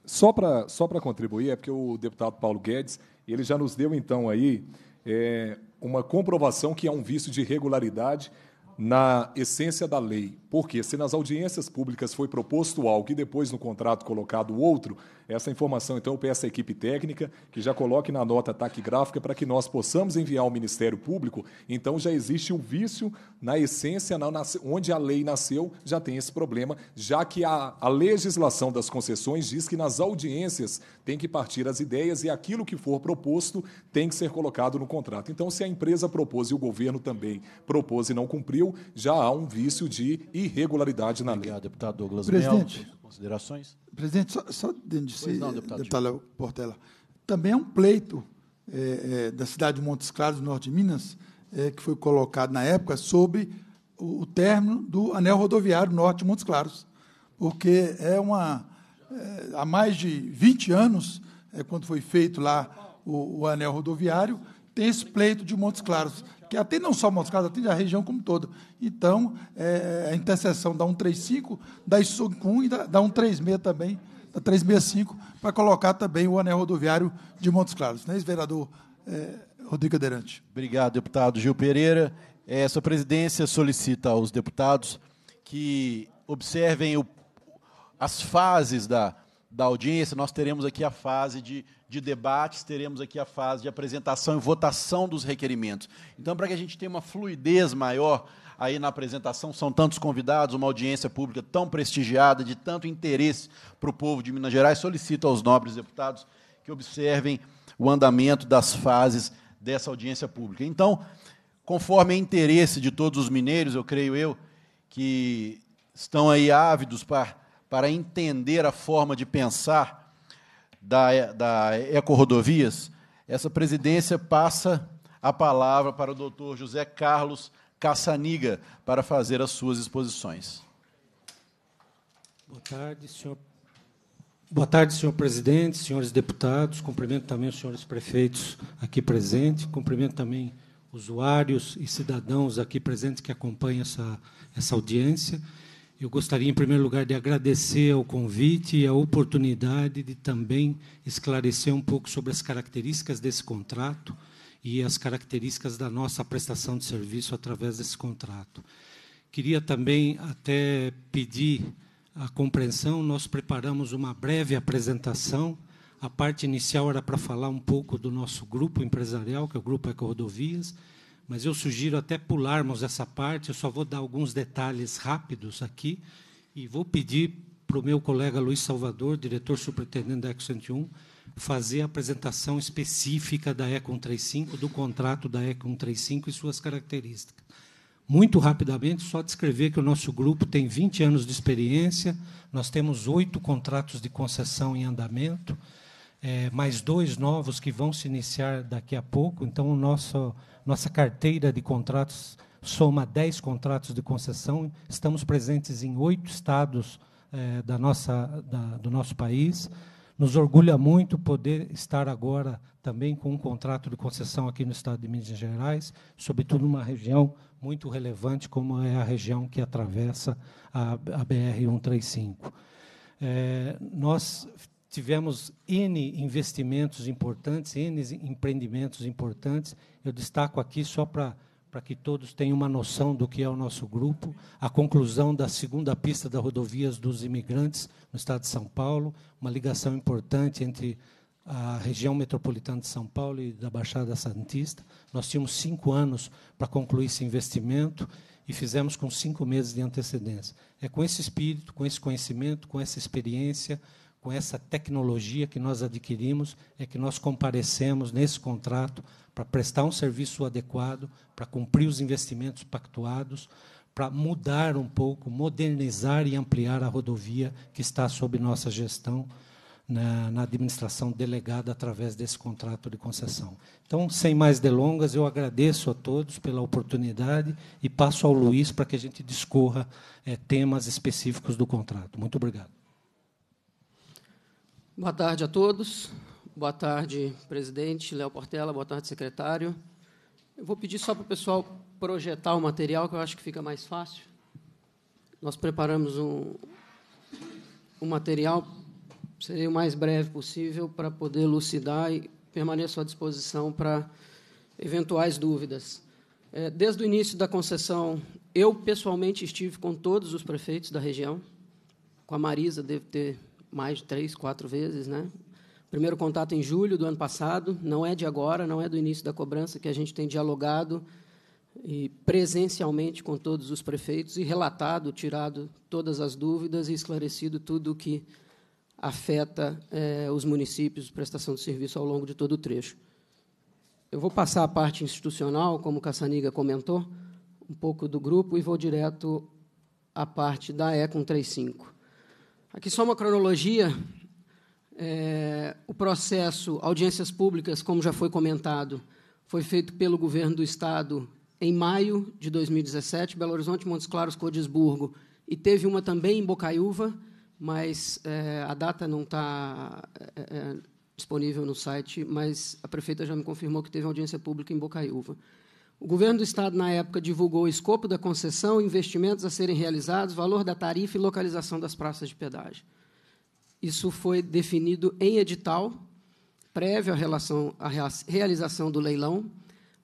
Só para só contribuir, é porque o deputado Paulo Guedes ele já nos deu, então, aí é, uma comprovação que há um vício de irregularidade na essência da lei. Porque se nas audiências públicas foi proposto algo e depois no contrato colocado outro, essa informação, então, eu peço à equipe técnica que já coloque na nota taquigráfica para que nós possamos enviar ao Ministério Público. Então, já existe um vício na essência, na, na, onde a lei nasceu, já tem esse problema, já que a, a legislação das concessões diz que nas audiências tem que partir as ideias e aquilo que for proposto tem que ser colocado no contrato. Então, se a empresa propôs e o governo também propôs e não cumpriu, já há um vício de irregularidade na Obrigado, lei. deputado Douglas Presidente, Melo. Considerações? Presidente, só, só dentro de si, não, deputado deputado Portela, também é um pleito é, é, da cidade de Montes Claros, norte de Minas, é, que foi colocado na época sobre o, o término do anel rodoviário norte de Montes Claros, porque é uma é, há mais de 20 anos, é, quando foi feito lá o, o anel rodoviário, tem esse pleito de Montes Claros que atende não só Montes Claros, atende a região como toda. Então, é, a interseção da 135, da ISOCUM e da, da 136 também, da 365, para colocar também o anel rodoviário de Montes Claros. Não é isso, vereador é, Rodrigo Aderante? Obrigado, deputado Gil Pereira. Essa presidência solicita aos deputados que observem o, as fases da, da audiência. Nós teremos aqui a fase de de debates, teremos aqui a fase de apresentação e votação dos requerimentos. Então, para que a gente tenha uma fluidez maior aí na apresentação, são tantos convidados, uma audiência pública tão prestigiada, de tanto interesse para o povo de Minas Gerais, solicito aos nobres deputados que observem o andamento das fases dessa audiência pública. Então, conforme é interesse de todos os mineiros, eu creio eu, que estão aí ávidos para, para entender a forma de pensar da, da Ecorrodovias, essa presidência passa a palavra para o doutor José Carlos Caçaniga para fazer as suas exposições. Boa tarde, senhor. Boa tarde, senhor presidente, senhores deputados. Cumprimento também os senhores prefeitos aqui presentes. Cumprimento também usuários e cidadãos aqui presentes que acompanham essa, essa audiência. Eu gostaria, em primeiro lugar, de agradecer o convite e a oportunidade de também esclarecer um pouco sobre as características desse contrato e as características da nossa prestação de serviço através desse contrato. Queria também até pedir a compreensão, nós preparamos uma breve apresentação. A parte inicial era para falar um pouco do nosso grupo empresarial, que é o Grupo Eco Rodovias, mas eu sugiro até pularmos essa parte, eu só vou dar alguns detalhes rápidos aqui e vou pedir para o meu colega Luiz Salvador, diretor superintendente da Eco 101, fazer a apresentação específica da ECO 135, do contrato da ECO 135 e suas características. Muito rapidamente, só descrever que o nosso grupo tem 20 anos de experiência, nós temos oito contratos de concessão em andamento, é, mais dois novos que vão se iniciar daqui a pouco, então nosso, nossa carteira de contratos soma 10 contratos de concessão, estamos presentes em oito estados é, da nossa, da, do nosso país, nos orgulha muito poder estar agora também com um contrato de concessão aqui no estado de Minas Gerais, sobretudo numa região muito relevante como é a região que atravessa a, a BR-135. É, nós tivemos N investimentos importantes, N empreendimentos importantes. Eu destaco aqui só para para que todos tenham uma noção do que é o nosso grupo, a conclusão da segunda pista das rodovias dos imigrantes no estado de São Paulo, uma ligação importante entre a região metropolitana de São Paulo e da Baixada Santista. Nós tínhamos cinco anos para concluir esse investimento e fizemos com cinco meses de antecedência. É com esse espírito, com esse conhecimento, com essa experiência, com essa tecnologia que nós adquirimos, é que nós comparecemos nesse contrato para prestar um serviço adequado, para cumprir os investimentos pactuados, para mudar um pouco, modernizar e ampliar a rodovia que está sob nossa gestão na, na, administração delegada através desse contrato de concessão. Então, sem mais delongas, eu agradeço a todos pela oportunidade e passo ao Luiz para que a gente discorra é, temas específicos do contrato. Muito obrigado. Boa tarde a todos. Boa tarde, presidente Léo Portela. Boa tarde, secretário. Eu vou pedir só para o pessoal projetar o material, que eu acho que fica mais fácil. Nós preparamos um, um material, seria o mais breve possível, para poder elucidar e permaneço à disposição para eventuais dúvidas. É, desde o início da concessão, eu pessoalmente estive com todos os prefeitos da região. Com a Marisa, devo ter mais de três, quatro vezes, né? Primeiro contato em julho do ano passado, não é de agora, não é do início da cobrança, que a gente tem dialogado e presencialmente com todos os prefeitos e relatado, tirado todas as dúvidas e esclarecido tudo o que afeta é, os municípios, prestação de serviço ao longo de todo o trecho. Eu vou passar a parte institucional, como Caçaniga comentou, um pouco do grupo, e vou direto à parte da ECOM 35. Aqui só uma cronologia é, o processo, audiências públicas, como já foi comentado, foi feito pelo governo do Estado em maio de 2017, Belo Horizonte, Montes Claros, Codesburgo, e teve uma também em Bocaiúva, mas é, a data não está é, é, disponível no site, mas a prefeita já me confirmou que teve audiência pública em Bocaiúva. O governo do Estado, na época, divulgou o escopo da concessão, investimentos a serem realizados, valor da tarifa e localização das praças de pedágio. Isso foi definido em edital, prévio à, relação, à realização do leilão,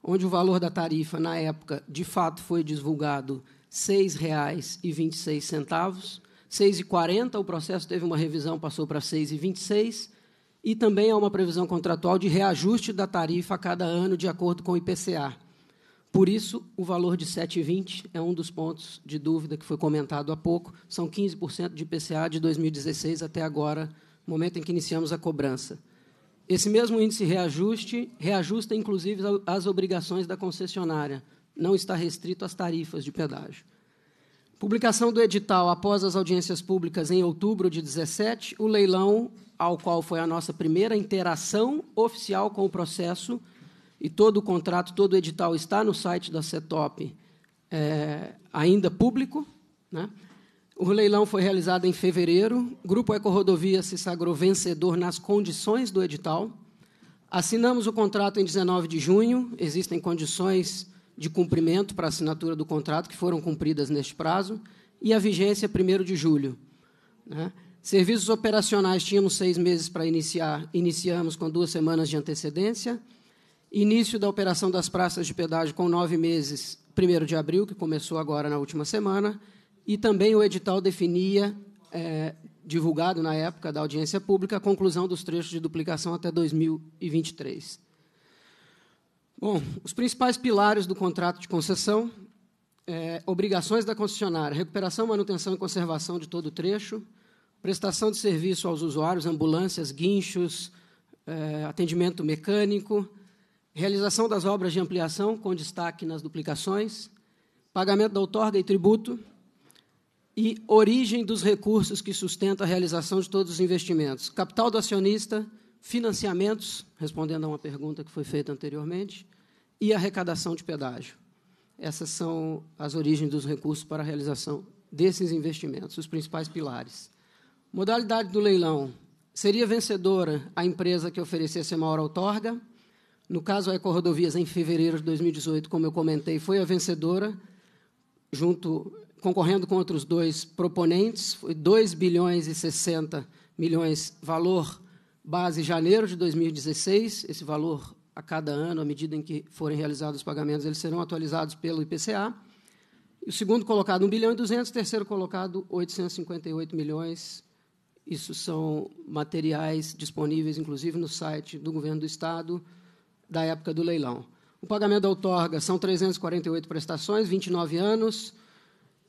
onde o valor da tarifa, na época, de fato foi divulgado R$ 6,26. R$ 6,40, o processo teve uma revisão, passou para R$ 6,26, e também há uma previsão contratual de reajuste da tarifa a cada ano, de acordo com o IPCA. Por isso, o valor de 7,20 é um dos pontos de dúvida que foi comentado há pouco. São 15% de IPCA de 2016 até agora, momento em que iniciamos a cobrança. Esse mesmo índice reajuste reajusta, inclusive, as obrigações da concessionária, não está restrito às tarifas de pedágio. Publicação do edital após as audiências públicas em outubro de 17, o leilão, ao qual foi a nossa primeira interação oficial com o processo, e todo o contrato, todo o edital está no site da CETOP, é, ainda público. Né? O leilão foi realizado em fevereiro. Grupo Ecorodovia se sagrou vencedor nas condições do edital. Assinamos o contrato em 19 de junho. Existem condições de cumprimento para a assinatura do contrato que foram cumpridas neste prazo. E a vigência é 1 de julho. Né? Serviços operacionais tínhamos seis meses para iniciar. Iniciamos com duas semanas de antecedência. Início da operação das praças de pedágio com nove meses, 1 de abril, que começou agora na última semana e também o edital definia, é, divulgado na época da audiência pública, a conclusão dos trechos de duplicação até 2023. Bom, os principais pilares do contrato de concessão, é, obrigações da concessionária, recuperação, manutenção e conservação de todo o trecho, prestação de serviço aos usuários, ambulâncias, guinchos, é, atendimento mecânico, realização das obras de ampliação, com destaque nas duplicações, pagamento da outorga e tributo, e origem dos recursos que sustentam a realização de todos os investimentos. Capital do acionista, financiamentos, respondendo a uma pergunta que foi feita anteriormente, e arrecadação de pedágio. Essas são as origens dos recursos para a realização desses investimentos, os principais pilares. Modalidade do leilão. Seria vencedora a empresa que oferecesse a maior outorga. No caso, a Ecorodovias, em fevereiro de 2018, como eu comentei, foi a vencedora, junto concorrendo com outros dois proponentes, foi 2 bilhões e 60 milhões, valor base janeiro de 2016, esse valor a cada ano, à medida em que forem realizados os pagamentos, eles serão atualizados pelo IPCA. O segundo colocado, 1 bilhão e 200, terceiro colocado, 858 milhões. Isso são materiais disponíveis, inclusive, no site do Governo do Estado, da época do leilão. O pagamento da outorga são 348 prestações, 29 anos,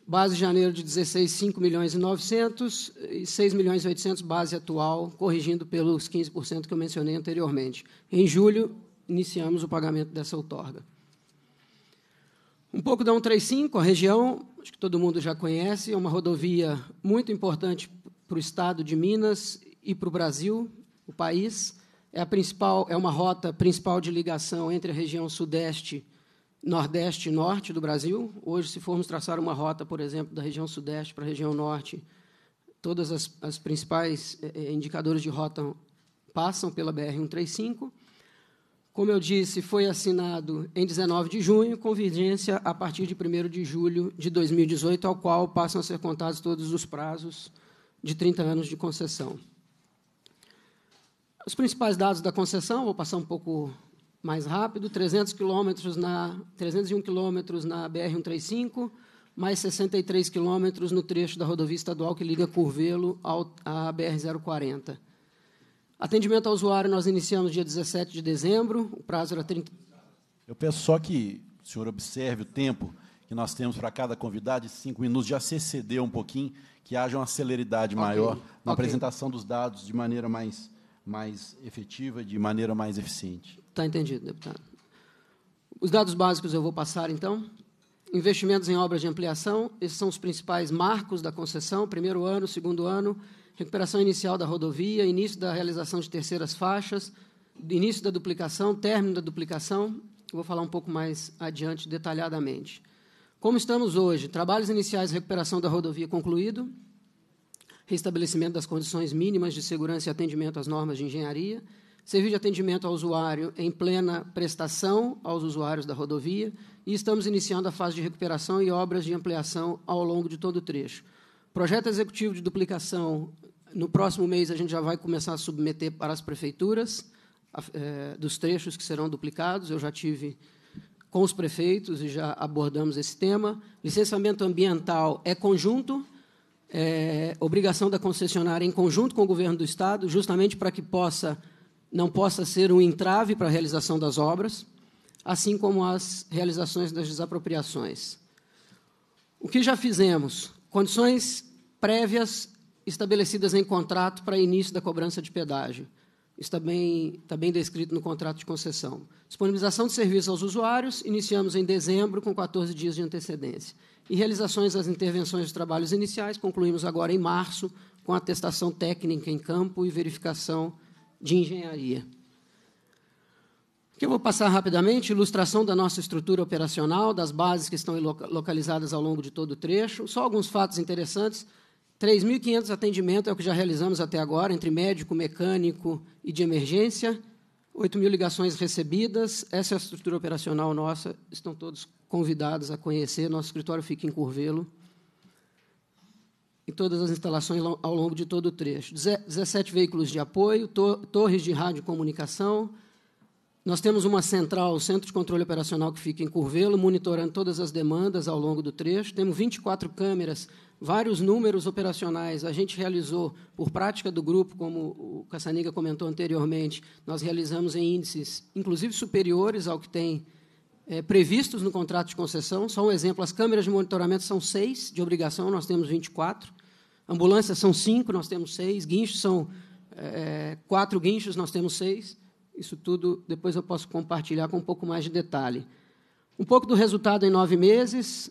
Base de janeiro de 16, 5 milhões e 900 e 6 milhões e 800 base atual, corrigindo pelos 15% que eu mencionei anteriormente. Em julho, iniciamos o pagamento dessa outorga. Um pouco da 135, a região, acho que todo mundo já conhece, é uma rodovia muito importante para o estado de Minas e para o Brasil, o país. É a principal, é uma rota principal de ligação entre a região sudeste nordeste e norte do Brasil. Hoje, se formos traçar uma rota, por exemplo, da região sudeste para a região norte, todas as, as principais eh, indicadores de rota passam pela BR-135. Como eu disse, foi assinado em 19 de junho, com vigência a partir de 1 de julho de 2018, ao qual passam a ser contados todos os prazos de 30 anos de concessão. Os principais dados da concessão, vou passar um pouco mais rápido, 300 quilômetros na 301 quilômetros na BR 135, mais 63 quilômetros no trecho da rodovia estadual que liga Curvelo ao, à BR 040. Atendimento ao usuário nós iniciamos dia 17 de dezembro, o prazo era 30. Eu peço só que o senhor observe o tempo que nós temos para cada convidado, cinco minutos, já se excedeu um pouquinho, que haja uma celeridade okay. maior na okay. apresentação dos dados de maneira mais, mais efetiva, de maneira mais eficiente. Está entendido, deputado. Os dados básicos eu vou passar, então. Investimentos em obras de ampliação, esses são os principais marcos da concessão, primeiro ano, segundo ano, recuperação inicial da rodovia, início da realização de terceiras faixas, início da duplicação, término da duplicação. Eu vou falar um pouco mais adiante, detalhadamente. Como estamos hoje? Trabalhos iniciais de recuperação da rodovia concluído, restabelecimento das condições mínimas de segurança e atendimento às normas de engenharia, serviço de atendimento ao usuário em plena prestação aos usuários da rodovia e estamos iniciando a fase de recuperação e obras de ampliação ao longo de todo o trecho. Projeto executivo de duplicação, no próximo mês a gente já vai começar a submeter para as prefeituras é, dos trechos que serão duplicados. Eu já tive com os prefeitos e já abordamos esse tema. Licenciamento ambiental é conjunto, é, obrigação da concessionária em conjunto com o governo do Estado, justamente para que possa não possa ser um entrave para a realização das obras, assim como as realizações das desapropriações. O que já fizemos? Condições prévias estabelecidas em contrato para início da cobrança de pedágio. está bem, está bem descrito no contrato de concessão. Disponibilização de serviços aos usuários, iniciamos em dezembro, com 14 dias de antecedência. E realizações das intervenções dos trabalhos iniciais, concluímos agora em março, com atestação técnica em campo e verificação de engenharia. Aqui eu vou passar rapidamente, ilustração da nossa estrutura operacional, das bases que estão localizadas ao longo de todo o trecho. Só alguns fatos interessantes. 3.500 atendimentos é o que já realizamos até agora, entre médico, mecânico e de emergência. 8 mil ligações recebidas. Essa é a estrutura operacional nossa. Estão todos convidados a conhecer. Nosso escritório fica em Curvelo. E todas as instalações ao longo de todo o trecho. 17 veículos de apoio, torres de radiocomunicação, nós temos uma central, o Centro de Controle Operacional, que fica em Curvelo, monitorando todas as demandas ao longo do trecho. Temos 24 câmeras, vários números operacionais. A gente realizou, por prática do grupo, como o Caçaniga comentou anteriormente, nós realizamos em índices, inclusive superiores ao que tem é, previstos no contrato de concessão. Só um exemplo: as câmeras de monitoramento são seis, de obrigação, nós temos 24. Ambulâncias são cinco, nós temos seis. Guinchos são é, quatro guinchos, nós temos seis. Isso tudo depois eu posso compartilhar com um pouco mais de detalhe. Um pouco do resultado em nove meses.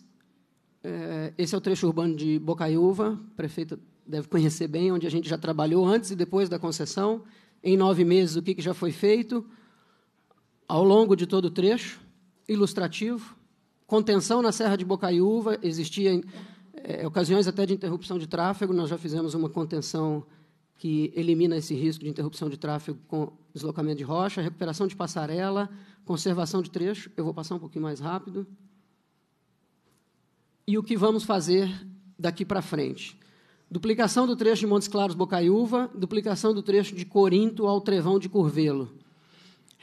É, esse é o trecho urbano de Bocaiúva, o prefeito deve conhecer bem, onde a gente já trabalhou antes e depois da concessão. Em nove meses, o que já foi feito ao longo de todo o trecho. Ilustrativo. Contenção na Serra de Bocaiúva, existia é, ocasiões até de interrupção de tráfego, nós já fizemos uma contenção que elimina esse risco de interrupção de tráfego com deslocamento de rocha, recuperação de passarela, conservação de trecho. Eu vou passar um pouquinho mais rápido. E o que vamos fazer daqui para frente? Duplicação do trecho de Montes Claros Bocaiúva, duplicação do trecho de Corinto ao Trevão de Curvelo.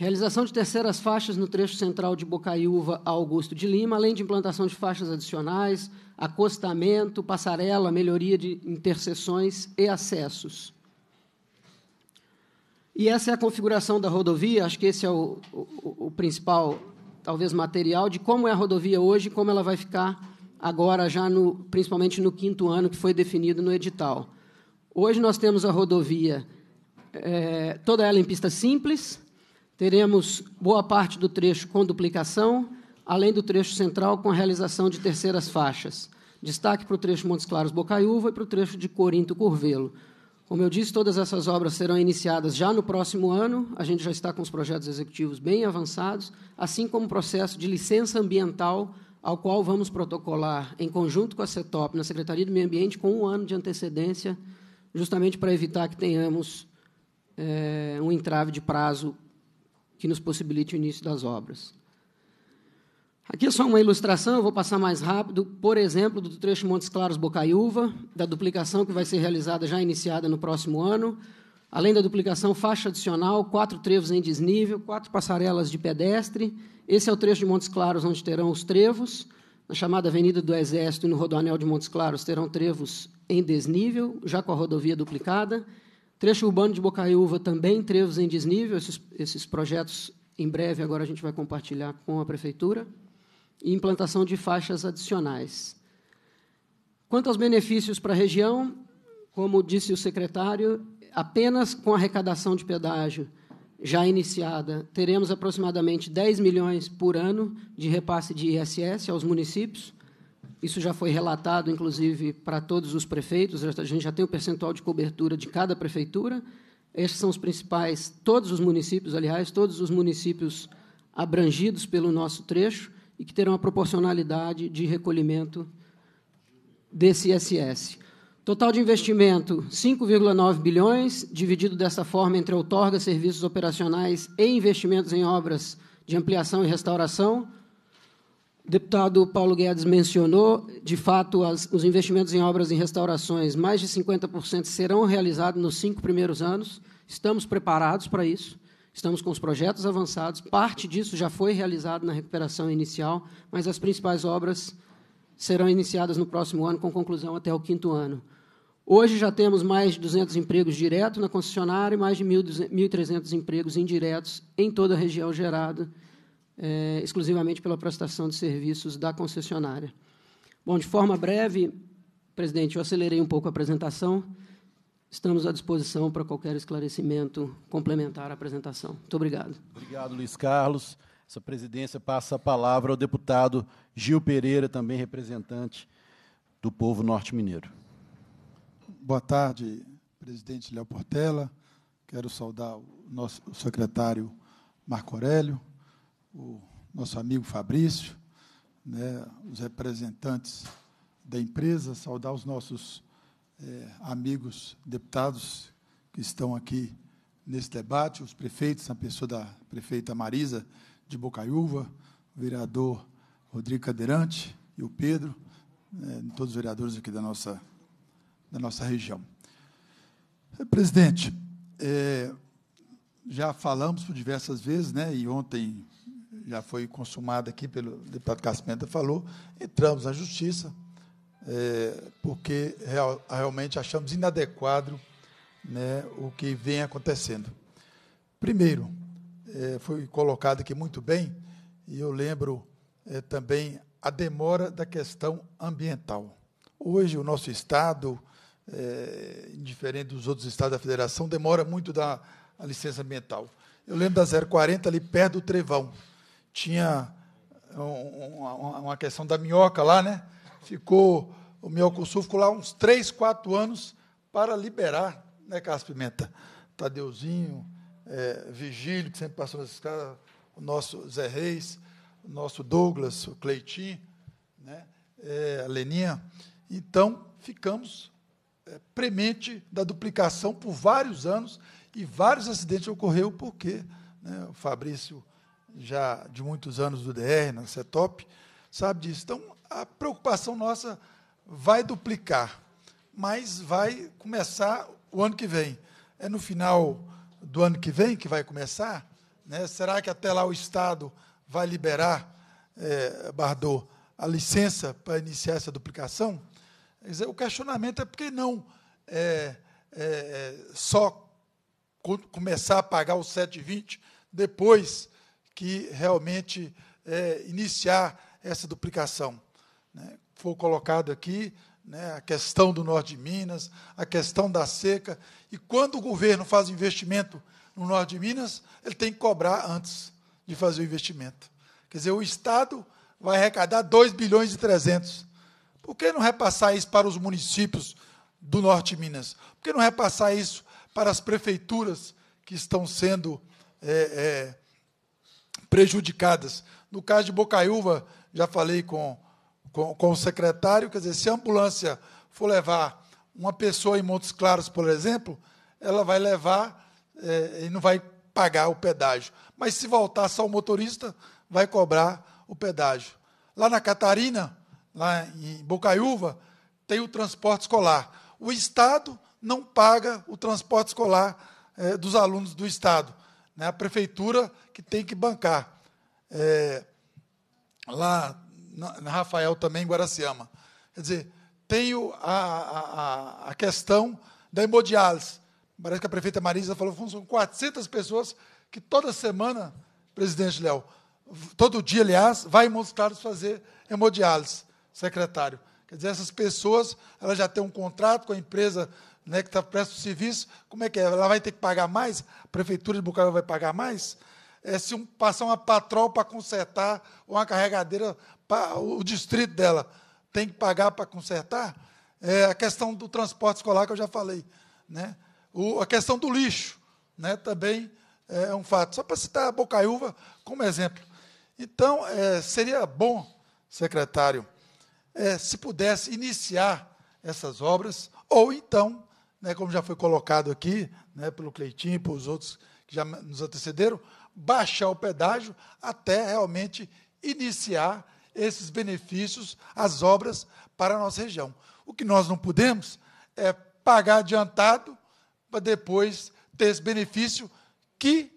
Realização de terceiras faixas no trecho central de Bocaiúva a Augusto de Lima, além de implantação de faixas adicionais, acostamento, passarela, melhoria de interseções e acessos. E essa é a configuração da rodovia, acho que esse é o, o, o principal, talvez, material de como é a rodovia hoje e como ela vai ficar agora, já no, principalmente no quinto ano que foi definido no edital. Hoje nós temos a rodovia, é, toda ela em pista simples, teremos boa parte do trecho com duplicação, além do trecho central com a realização de terceiras faixas. Destaque para o trecho Montes Claros Bocaiúva e para o trecho de Corinto Curvelo. Como eu disse, todas essas obras serão iniciadas já no próximo ano. A gente já está com os projetos executivos bem avançados, assim como o processo de licença ambiental, ao qual vamos protocolar em conjunto com a CETOP, na Secretaria do Meio Ambiente, com um ano de antecedência, justamente para evitar que tenhamos é, um entrave de prazo que nos possibilite o início das obras. Aqui é só uma ilustração, eu vou passar mais rápido, por exemplo, do trecho Montes Claros Bocaiúva, da duplicação que vai ser realizada já iniciada no próximo ano. Além da duplicação, faixa adicional, quatro trevos em desnível, quatro passarelas de pedestre. Esse é o trecho de Montes Claros, onde terão os trevos. Na chamada Avenida do Exército e no Rodoanel de Montes Claros terão trevos em desnível, já com a rodovia duplicada. Trecho urbano de Bocaiúva também, trevos em desnível. Esses, esses projetos, em breve, agora a gente vai compartilhar com a Prefeitura e implantação de faixas adicionais. Quanto aos benefícios para a região, como disse o secretário, apenas com a arrecadação de pedágio já iniciada, teremos aproximadamente 10 milhões por ano de repasse de ISS aos municípios. Isso já foi relatado, inclusive, para todos os prefeitos. A gente já tem o percentual de cobertura de cada prefeitura. Estes são os principais, todos os municípios, aliás, todos os municípios abrangidos pelo nosso trecho e que terão a proporcionalidade de recolhimento desse ISS. Total de investimento, 5,9 bilhões, dividido dessa forma entre outorga, serviços operacionais e investimentos em obras de ampliação e restauração. O deputado Paulo Guedes mencionou, de fato, as, os investimentos em obras e restaurações, mais de 50% serão realizados nos cinco primeiros anos. Estamos preparados para isso. Estamos com os projetos avançados, parte disso já foi realizado na recuperação inicial, mas as principais obras serão iniciadas no próximo ano, com conclusão até o quinto ano. Hoje já temos mais de 200 empregos diretos na concessionária e mais de 1.300 empregos indiretos em toda a região gerada é, exclusivamente pela prestação de serviços da concessionária. Bom, de forma breve, presidente, eu acelerei um pouco a apresentação. Estamos à disposição para qualquer esclarecimento complementar à apresentação. Muito obrigado. Obrigado, Luiz Carlos. Essa presidência passa a palavra ao deputado Gil Pereira, também representante do povo norte-mineiro. Boa tarde, presidente Léo Portela. Quero saudar o nosso secretário Marco Aurélio, o nosso amigo Fabrício, né, os representantes da empresa, saudar os nossos é, amigos deputados que estão aqui nesse debate, os prefeitos, a pessoa da prefeita Marisa de Bocaiúva, o vereador Rodrigo Cadeirante e o Pedro, né, todos os vereadores aqui da nossa, da nossa região. Presidente, é, já falamos por diversas vezes, né, e ontem já foi consumada aqui pelo deputado Casmenta falou, entramos na justiça, é, porque real, realmente achamos inadequado né, o que vem acontecendo. Primeiro, é, foi colocado aqui muito bem, e eu lembro é, também a demora da questão ambiental. Hoje, o nosso Estado, é, diferente dos outros estados da federação, demora muito da licença ambiental. Eu lembro da 040, ali perto do Trevão. Tinha uma, questão da minhoca lá, né? ficou, o Sul ficou lá uns três, quatro anos para liberar, né, Carlos Pimenta? Tadeuzinho, é, Vigílio, que sempre passou nesses caras, o nosso Zé Reis, o nosso Douglas, o Cleitinho, né, é, a Leninha. Então, ficamos é, premente da duplicação por vários anos e vários acidentes ocorreram porque né, o Fabrício, já de muitos anos do DR, na CETOP, sabe disso. Então, a preocupação nossa vai duplicar, mas vai começar o ano que vem. É no final do ano que vem que vai começar? Né? Será que até lá o Estado vai liberar, é, Bardot, a licença para iniciar essa duplicação? Dizer, o questionamento é por que não é, é, só começar a pagar os 7,20 depois que realmente é, iniciar essa duplicação. Né? Foi colocado aqui né, a questão do norte de Minas, a questão da seca, e quando o governo faz investimento no norte de Minas, ele tem que cobrar antes de fazer o investimento. Quer dizer, o Estado vai arrecadar 2 bilhões e 300. Por que não repassar isso para os municípios do norte de Minas? Por que não repassar isso para as prefeituras que estão sendo é, é, prejudicadas? No caso de Bocaiúva, já falei com, com, com o secretário, quer dizer, se a ambulância for levar uma pessoa em Montes Claros, por exemplo, ela vai levar é, e não vai pagar o pedágio. Mas se voltar só o motorista, vai cobrar o pedágio. Lá na Catarina, lá em Bocaiúva, tem o transporte escolar. O Estado não paga o transporte escolar é, dos alunos do Estado. Né? A prefeitura que tem que bancar. É, lá na, Rafael também, em Guaraciama. Quer dizer, tem a, a, a questão da hemodiálise. Parece que a prefeita Marisa falou que são 400 pessoas que toda semana, presidente Léo, todo dia, aliás, vai em Montes Claros fazer hemodiálise, secretário. Quer dizer, essas pessoas, elas já têm um contrato com a empresa né, que está prestando serviço, como é que é? Ela vai ter que pagar mais? A prefeitura de Bucaramanga vai pagar mais? É, se um, passar uma patrol para consertar, uma carregadeira, o distrito dela tem que pagar para consertar? É, a questão do transporte escolar, que eu já falei. Né? O, a questão do lixo né, também é um fato. Só para citar a Bocaiúva como exemplo. Então, é, seria bom, secretário, é, se pudesse iniciar essas obras, ou então né, como já foi colocado aqui, né, pelo Cleitinho e pelos outros que já nos antecederam, baixar o pedágio até realmente iniciar esses benefícios, as obras para a nossa região. O que nós não podemos é pagar adiantado para depois ter esse benefício que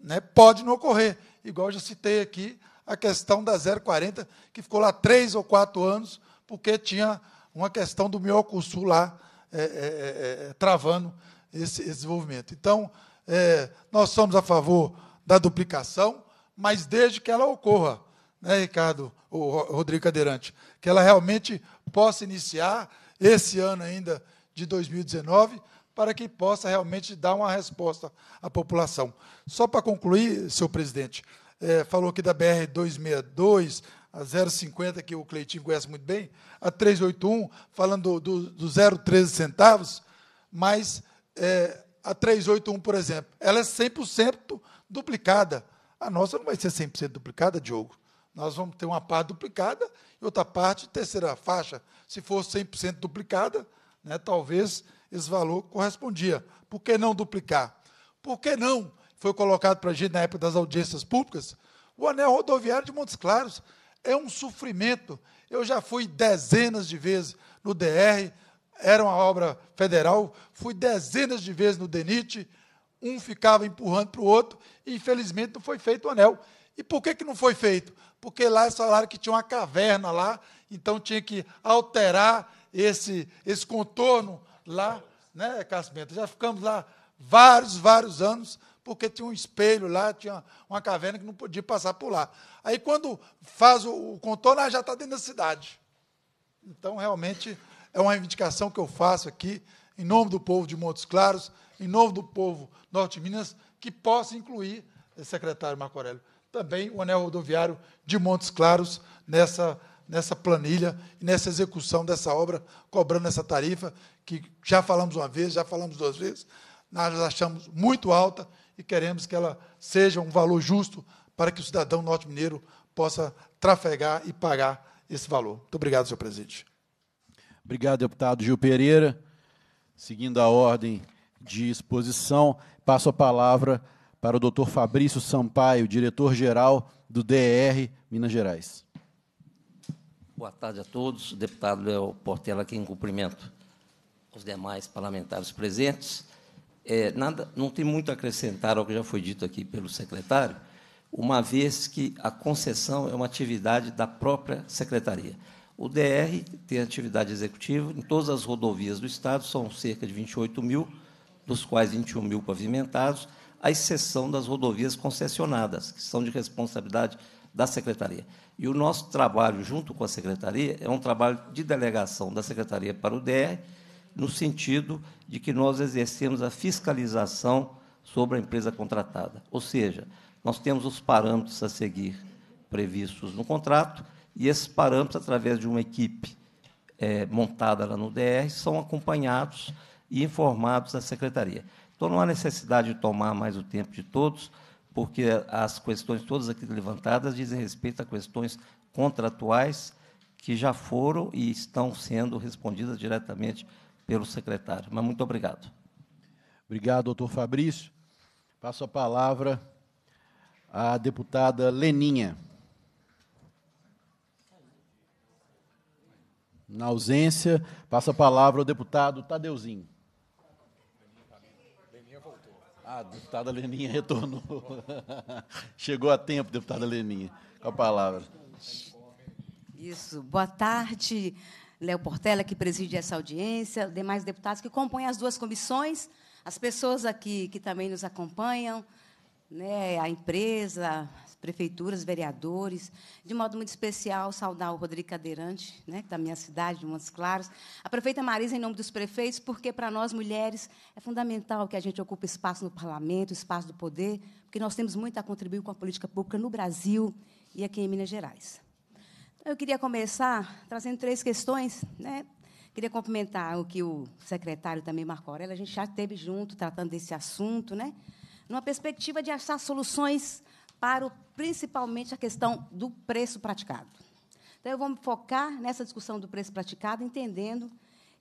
né, pode não ocorrer. Igual já citei aqui a questão da 040, que ficou lá três ou quatro anos, porque tinha uma questão do Sul lá é é, é, é, travando esse, esse, desenvolvimento. Então, é, nós somos a favor da duplicação, mas desde que ela ocorra, né, Ricardo, o Rodrigo Cadeirante, que ela realmente possa iniciar esse ano ainda de 2019, para que possa realmente dar uma resposta à população. Só para concluir, senhor presidente, é, falou aqui da BR 262, a 0,50, que o Cleitinho conhece muito bem, a 381, falando do, do, do 0,13 centavos, mas é, a 381, por exemplo, ela é 100% duplicada. A nossa não vai ser 100% duplicada, Diogo. Nós vamos ter uma parte duplicada e outra parte, terceira faixa. Se for 100% duplicada, né, talvez esse valor correspondia. Por que não duplicar? Por que não? Foi colocado para a gente na época das audiências públicas. O anel rodoviário de Montes Claros é um sofrimento. Eu já fui dezenas de vezes no DR, era uma obra federal, fui dezenas de vezes no DENIT, um ficava empurrando para o outro, e infelizmente não foi feito o anel. E por que, que não foi feito? Porque lá eles falaram que tinha uma caverna lá, então tinha que alterar esse, esse contorno lá, né, Casmento? Já ficamos lá vários, vários anos, porque tinha um espelho lá, tinha uma caverna que não podia passar por lá. Aí, quando faz o, contorno, já está dentro da cidade. Então, realmente, é uma reivindicação que eu faço aqui, em nome do povo de Montes Claros, em nome do povo norte de Minas, que possa incluir, secretário Marco Aurélio, também o anel rodoviário de Montes Claros nessa, nessa planilha e nessa execução dessa obra, cobrando essa tarifa, que já falamos uma vez, já falamos duas vezes, nós achamos muito alta e queremos que ela seja um valor justo para que o cidadão norte-mineiro possa trafegar e pagar esse valor. Muito obrigado, senhor presidente. Obrigado, deputado Gil Pereira. Seguindo a ordem de exposição, passo a palavra para o doutor Fabrício Sampaio, diretor-geral do DR Minas Gerais. Boa tarde a todos. O deputado Léo Portela aqui em cumprimento os demais parlamentares presentes. É, nada, não tem muito a acrescentar ao que já foi dito aqui pelo secretário, uma vez que a concessão é uma atividade da própria secretaria. O DR tem atividade executiva em todas as rodovias do Estado, são cerca de 28 mil, dos quais 21 mil pavimentados, à exceção das rodovias concessionadas, que são de responsabilidade da Secretaria. E o nosso trabalho, junto com a Secretaria, é um trabalho de delegação da Secretaria para o DR, no sentido de que nós exercemos a fiscalização sobre a empresa contratada. Ou seja, nós temos os parâmetros a seguir previstos no contrato, e esses parâmetros, através de uma equipe é, montada lá no DR, são acompanhados e informados à secretaria. Então, não há necessidade de tomar mais o tempo de todos, porque as questões todas aqui levantadas dizem respeito a questões contratuais que já foram e estão sendo respondidas diretamente pelo secretário. Mas muito obrigado. Obrigado, doutor Fabrício. Passo a palavra à deputada Leninha. Na ausência, passa a palavra ao deputado Tadeuzinho. Ah, a deputada Leninha retornou. Chegou a tempo, deputada Leninha. Com a palavra. Isso. Boa tarde, Léo Portela, que preside essa audiência, demais deputados que compõem as duas comissões, as pessoas aqui que também nos acompanham, né, a empresa, prefeituras, vereadores, de modo muito especial, saudar o Rodrigo Cadeirante, né, da minha cidade, de Montes Claros, a prefeita Marisa, em nome dos prefeitos, porque, para nós, mulheres, é fundamental que a gente ocupe espaço no parlamento, espaço do poder, porque nós temos muito a contribuir com a política pública no Brasil e aqui em Minas Gerais. Eu queria começar trazendo três questões, né, Queria cumprimentar o que o secretário também, Marco Aurélio, a gente já esteve junto tratando desse assunto, né? numa perspectiva de achar soluções para o, principalmente a questão do preço praticado. Então, eu vou me focar nessa discussão do preço praticado, entendendo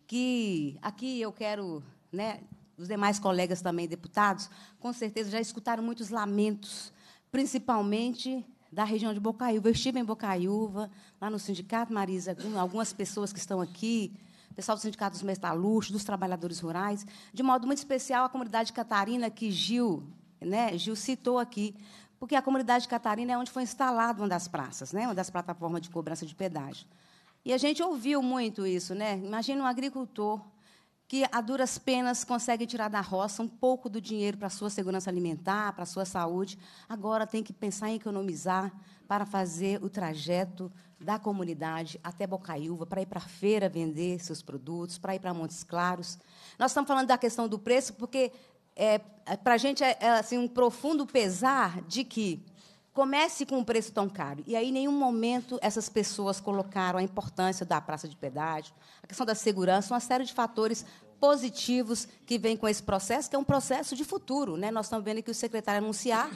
que aqui eu quero, né, os demais colegas também deputados, com certeza já escutaram muitos lamentos, principalmente da região de Bocaiúva. Eu estive em Bocaiúva, lá no sindicato Marisa, algumas pessoas que estão aqui, pessoal do Sindicato dos Metalúrgicos, dos trabalhadores rurais, de modo muito especial a comunidade catarina que Gil, né, Gil citou aqui, porque a comunidade catarina é onde foi instalada uma das praças, né, uma das plataformas de cobrança de pedágio. E a gente ouviu muito isso, né? Imagina um agricultor que a duras penas consegue tirar da roça um pouco do dinheiro para a sua segurança alimentar, para a sua saúde, agora tem que pensar em economizar para fazer o trajeto da comunidade até Bocaiúva, para ir para a feira vender seus produtos, para ir para Montes Claros. Nós estamos falando da questão do preço, porque é, para a gente é, é assim, um profundo pesar de que comece com um preço tão caro. E aí, em nenhum momento, essas pessoas colocaram a importância da praça de pedágio, a questão da segurança, uma série de fatores positivos que vêm com esse processo, que é um processo de futuro. Né? Nós estamos vendo que o secretário anunciar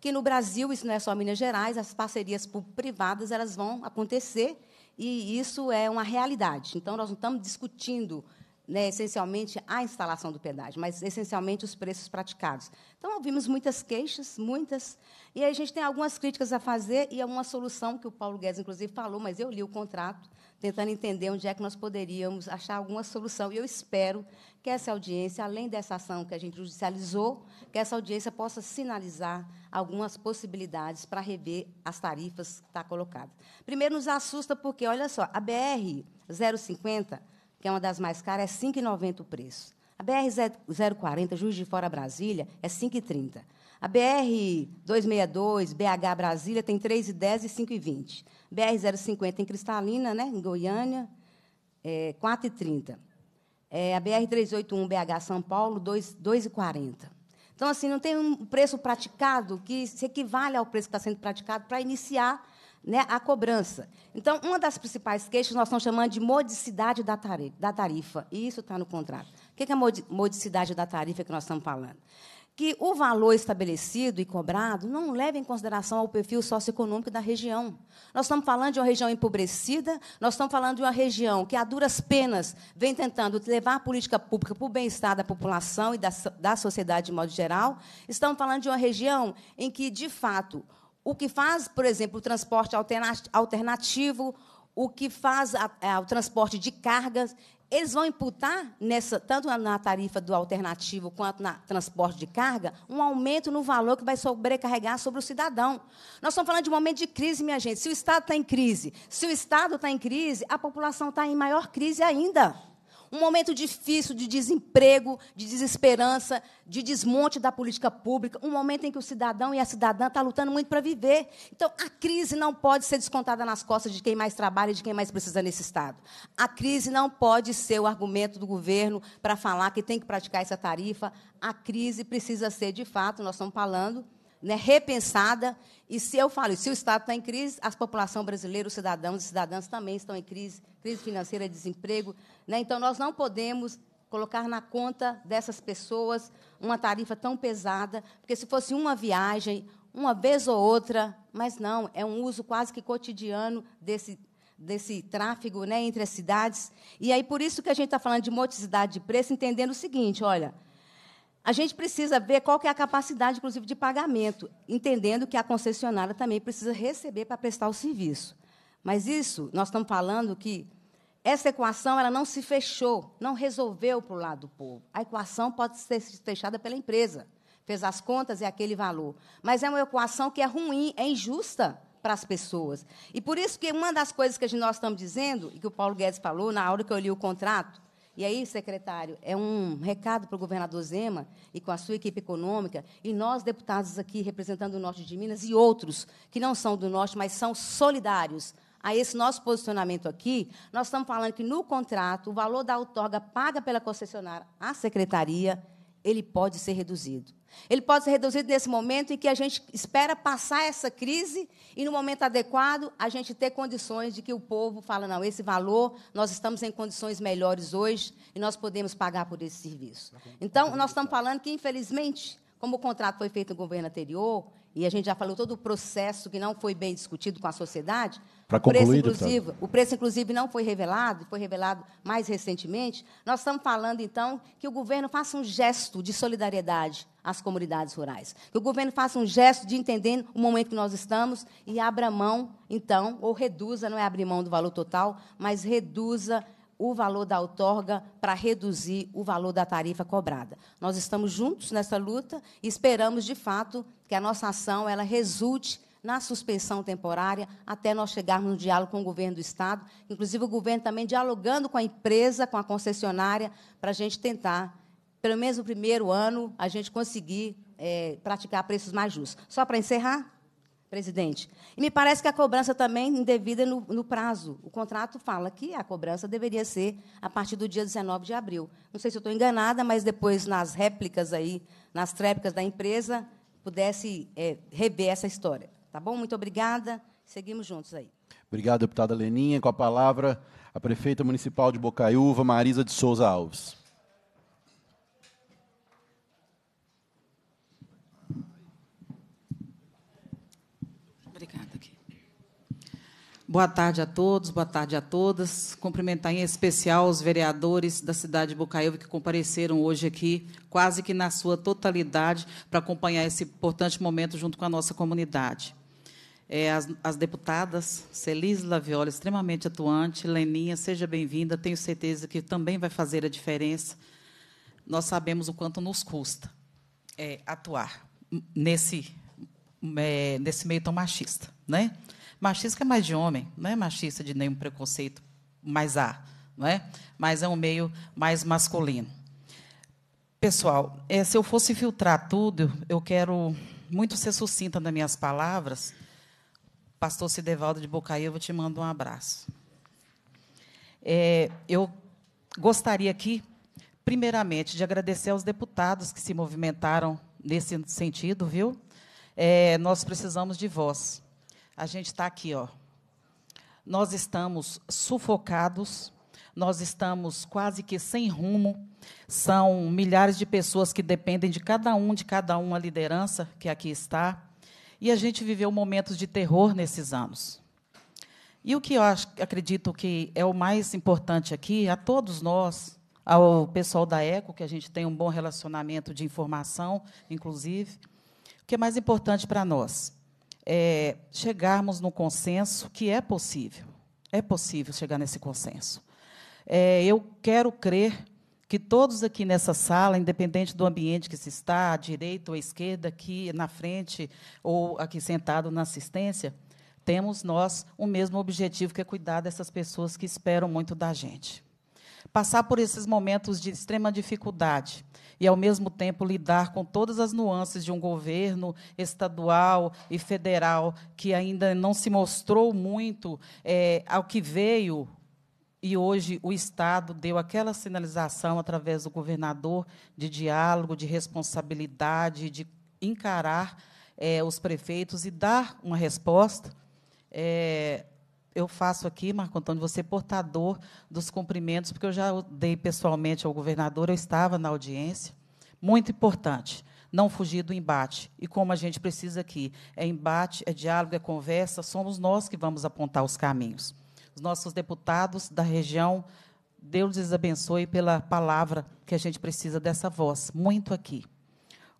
que no Brasil, isso não é só Minas Gerais, as parcerias privadas elas vão acontecer e isso é uma realidade. Então, nós não estamos discutindo né, essencialmente a instalação do pedágio, mas essencialmente os preços praticados. Então, ouvimos muitas queixas, muitas, e aí a gente tem algumas críticas a fazer e é uma solução que o Paulo Guedes, inclusive, falou, mas eu li o contrato, tentando entender onde é que nós poderíamos achar alguma solução. E eu espero que essa audiência, além dessa ação que a gente judicializou, que essa audiência possa sinalizar algumas possibilidades para rever as tarifas que está colocada. Primeiro, nos assusta porque, olha só, a BR 050, que é uma das mais caras, é R$ 5,90 o preço. A BR 040, Juiz de Fora Brasília, é R$ 5,30. A BR 262, BH Brasília, tem R$ 3,10 e R$ 5,20. BR 050 em Cristalina, né, em Goiânia, é, 4,30. É, a BR 381 BH São Paulo, 2,40. Então, assim, não tem um preço praticado que se equivale ao preço que está sendo praticado para iniciar né, a cobrança. Então, uma das principais queixas nós estamos chamando de modicidade da tarifa, e isso está no contrato. O que é a modicidade da tarifa que nós estamos falando? que o valor estabelecido e cobrado não leva em consideração o perfil socioeconômico da região. Nós estamos falando de uma região empobrecida, nós estamos falando de uma região que, a duras penas, vem tentando levar a política pública para o bem-estar da população e da, da sociedade de modo geral. Estamos falando de uma região em que, de fato, o que faz, por exemplo, o transporte alternativo, o que faz a, a, o transporte de cargas, eles vão imputar, nessa, tanto na tarifa do alternativo quanto na transporte de carga, um aumento no valor que vai sobrecarregar sobre o cidadão. Nós estamos falando de um momento de crise, minha gente. Se o Estado está em crise, se o Estado está em crise, a população está em maior crise ainda um momento difícil de desemprego, de desesperança, de desmonte da política pública, um momento em que o cidadão e a cidadã estão tá lutando muito para viver. Então, a crise não pode ser descontada nas costas de quem mais trabalha e de quem mais precisa nesse Estado. A crise não pode ser o argumento do governo para falar que tem que praticar essa tarifa. A crise precisa ser, de fato, nós estamos falando, né, repensada. E se eu falo, se o Estado está em crise, a população brasileira, os cidadãos e cidadãs também estão em crise, crise financeira, desemprego. Né? Então, nós não podemos colocar na conta dessas pessoas uma tarifa tão pesada, porque se fosse uma viagem, uma vez ou outra, mas não, é um uso quase que cotidiano desse, desse tráfego né, entre as cidades. E aí, por isso que a gente está falando de moticidade de preço, entendendo o seguinte: olha, a gente precisa ver qual é a capacidade, inclusive, de pagamento, entendendo que a concessionária também precisa receber para prestar o serviço. Mas isso, nós estamos falando que essa equação ela não se fechou, não resolveu para o lado do povo. A equação pode ser fechada pela empresa. Fez as contas e é aquele valor. Mas é uma equação que é ruim, é injusta para as pessoas. E por isso que uma das coisas que nós estamos dizendo, e que o Paulo Guedes falou na hora que eu li o contrato, e aí, secretário, é um recado para o governador Zema e com a sua equipe econômica, e nós, deputados aqui representando o norte de Minas e outros que não são do norte, mas são solidários a esse nosso posicionamento aqui, nós estamos falando que no contrato, o valor da outorga paga pela concessionária à secretaria, ele pode ser reduzido. Ele pode ser reduzido nesse momento em que a gente espera passar essa crise e, no momento adequado, a gente ter condições de que o povo fala, não, esse valor, nós estamos em condições melhores hoje e nós podemos pagar por esse serviço. Então, nós estamos falando que, infelizmente, como o contrato foi feito no governo anterior, e a gente já falou todo o processo que não foi bem discutido com a sociedade, para concluir, preço, inclusive, o preço, inclusive, não foi revelado, foi revelado mais recentemente. Nós estamos falando, então, que o governo faça um gesto de solidariedade às comunidades rurais. Que o governo faça um gesto de entender o momento que nós estamos e abra mão, então, ou reduza, não é abrir mão do valor total, mas reduza o valor da outorga para reduzir o valor da tarifa cobrada. Nós estamos juntos nessa luta e esperamos, de fato, que a nossa ação ela resulte na suspensão temporária até nós chegarmos no diálogo com o governo do Estado, inclusive o governo também dialogando com a empresa, com a concessionária, para a gente tentar, pelo menos no primeiro ano, a gente conseguir é, praticar preços mais justos. Só para encerrar, presidente. E me parece que a cobrança também indevida no, no, prazo. O contrato fala que a cobrança deveria ser a partir do dia 19 de abril. Não sei se eu estou enganada, mas depois, nas réplicas aí, nas tréplicas da empresa, pudesse é, rever essa história. Tá bom? Muito obrigada. Seguimos juntos aí. Obrigado, deputada Leninha. Com a palavra, a prefeita municipal de Bocaiúva, Marisa de Souza Alves. Boa tarde a todos, boa tarde a todas. Cumprimentar em especial os vereadores da cidade de Bocaiúva que compareceram hoje aqui, quase que na sua totalidade, para acompanhar esse importante momento junto com a nossa comunidade. É, as, as, deputadas, Celise Laviola, extremamente atuante, Leninha, seja bem-vinda, tenho certeza que também vai fazer a diferença. Nós sabemos o quanto nos custa é, atuar nesse, é, nesse meio tão machista. Né? Machista é mais de homem, não é machista de nenhum preconceito, mais há, não é? Mas é um meio mais masculino. Pessoal, é, se eu fosse filtrar tudo, eu quero muito ser sucinta nas minhas palavras. Pastor Cidevaldo de eu te mando um abraço. É, eu gostaria aqui, primeiramente, de agradecer aos deputados que se movimentaram nesse sentido, viu? É, nós precisamos de voz. A gente está aqui, ó. Nós estamos sufocados, nós estamos quase que sem rumo. São milhares de pessoas que dependem de cada um, de cada uma liderança que aqui está. E a gente viveu momentos de terror nesses anos. E o que eu acho, acredito que é o mais importante aqui, a todos nós, ao pessoal da ECO, que a gente tem um bom relacionamento de informação, inclusive, o que é mais importante para nós? É, chegarmos no consenso que é possível. É possível chegar nesse consenso. É, eu quero crer que todos aqui nessa sala, independente do ambiente que se está, à direita ou à esquerda, aqui na frente ou aqui sentado na assistência, temos nós o mesmo objetivo, que é cuidar dessas pessoas que esperam muito da gente. Passar por esses momentos de extrema dificuldade, e, ao mesmo tempo, lidar com todas as nuances de um governo estadual e federal que ainda não se mostrou muito é, ao que veio. E hoje o Estado deu aquela sinalização através do governador de diálogo, de responsabilidade, de encarar é, os prefeitos e dar uma resposta. É, eu faço aqui, Marco Antônio, você portador dos cumprimentos, porque eu já dei pessoalmente ao governador, eu estava na audiência. Muito importante, não fugir do embate. E como a gente precisa aqui, é embate, é diálogo, é conversa, somos nós que vamos apontar os caminhos. Os nossos deputados da região, Deus lhes abençoe pela palavra que a gente precisa dessa voz, muito aqui.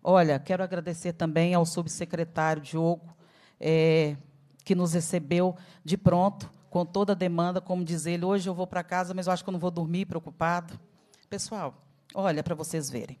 Olha, quero agradecer também ao subsecretário Diogo, é, que nos recebeu de pronto, com toda a demanda, como diz ele, hoje eu vou para casa, mas eu acho que eu não vou dormir preocupado. Pessoal, olha para vocês verem.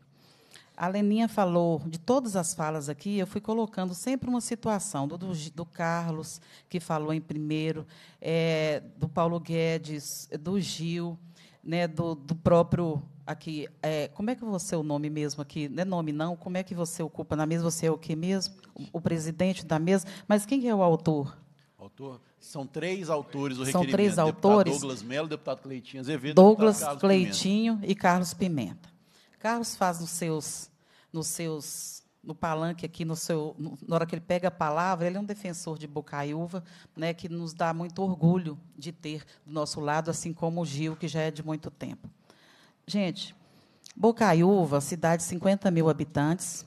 A Leninha falou de todas as falas aqui, eu fui colocando sempre uma situação do, do, Carlos, que falou em primeiro, é, do Paulo Guedes, do Gil, né, do, do próprio aqui. É, como é que você é o nome mesmo aqui? Não é nome, não. Como é que você ocupa na mesa? Você é o que mesmo? O, o presidente da mesa. Mas quem é o autor? Autor? São três autores do São três autores. Douglas Melo, deputado Cleitinho Azevedo, Douglas Cleitinho Pimenta. e Carlos Pimenta. Carlos faz nos seus, nos seus, no palanque aqui, no seu, no, na hora que ele pega a palavra, ele é um defensor de Bocaiúva, né, que nos dá muito orgulho de ter do nosso lado, assim como o Gil, que já é de muito tempo. Gente, Bocaiúva, cidade de 50 mil habitantes,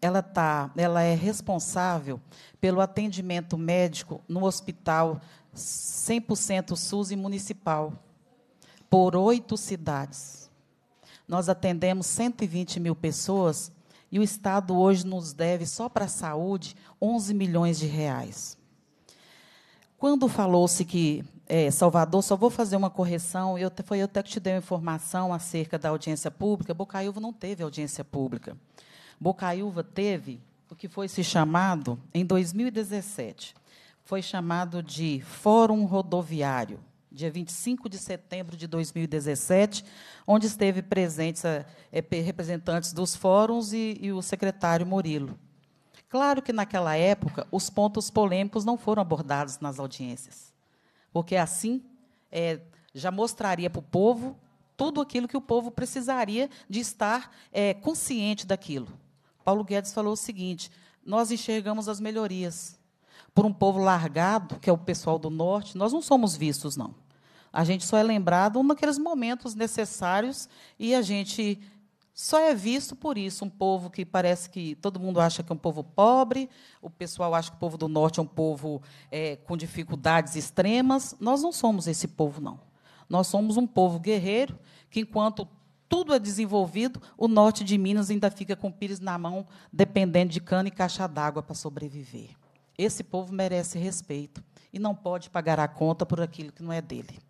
ela, tá, ela é responsável pelo atendimento médico no hospital 100% SUS e municipal, por oito cidades. Nós atendemos 120 mil pessoas e o Estado hoje nos deve, só para a saúde, 11 milhões de reais. Quando falou-se que é, Salvador, só vou fazer uma correção, eu, foi eu até que te dei uma informação acerca da audiência pública, Bocaiúva não teve audiência pública. Bocaiúva teve o que foi se chamado, em 2017, foi chamado de Fórum Rodoviário, dia 25 de setembro de 2017, onde esteve presentes é, representantes dos fóruns e, e o secretário Murilo. Claro que naquela época os pontos polêmicos não foram abordados nas audiências, porque assim é, já mostraria para o povo tudo aquilo que o povo precisaria de estar é, consciente daquilo. Paulo Guedes falou o seguinte: nós enxergamos as melhorias. Por um povo largado, que é o pessoal do norte, nós não somos vistos, não. A gente só é lembrado naqueles momentos necessários e a gente só é visto por isso. Um povo que parece que todo mundo acha que é um povo pobre, o pessoal acha que o povo do norte é um povo é, com dificuldades extremas. Nós não somos esse povo, não. Nós somos um povo guerreiro que, enquanto tudo é desenvolvido, o norte de Minas ainda fica com pires na mão, dependendo de cana e caixa d'água para sobreviver. Esse povo merece respeito e não pode pagar a conta por aquilo que não é dele.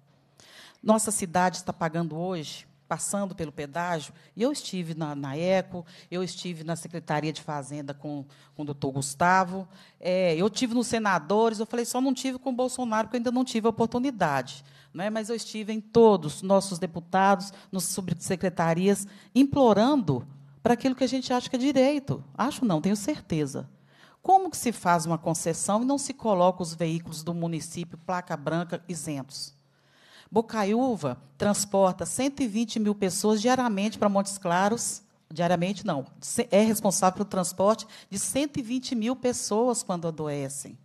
Nossa cidade está pagando hoje, passando pelo pedágio, e eu estive na, na ECO, eu estive na Secretaria de Fazenda com, com o doutor Gustavo, é, eu tive nos senadores, eu falei, só não tive com o Bolsonaro, porque eu ainda não tive a oportunidade. Não é? Mas eu estive em todos os nossos deputados, nas subsecretarias, implorando para aquilo que a gente acha que é direito. Acho não, tenho certeza. Como que se faz uma concessão e não se coloca os veículos do município, placa branca, isentos? Bocaiúva transporta 120 mil pessoas diariamente para Montes Claros. Diariamente, não. É responsável pelo transporte de 120 mil pessoas quando adoecem.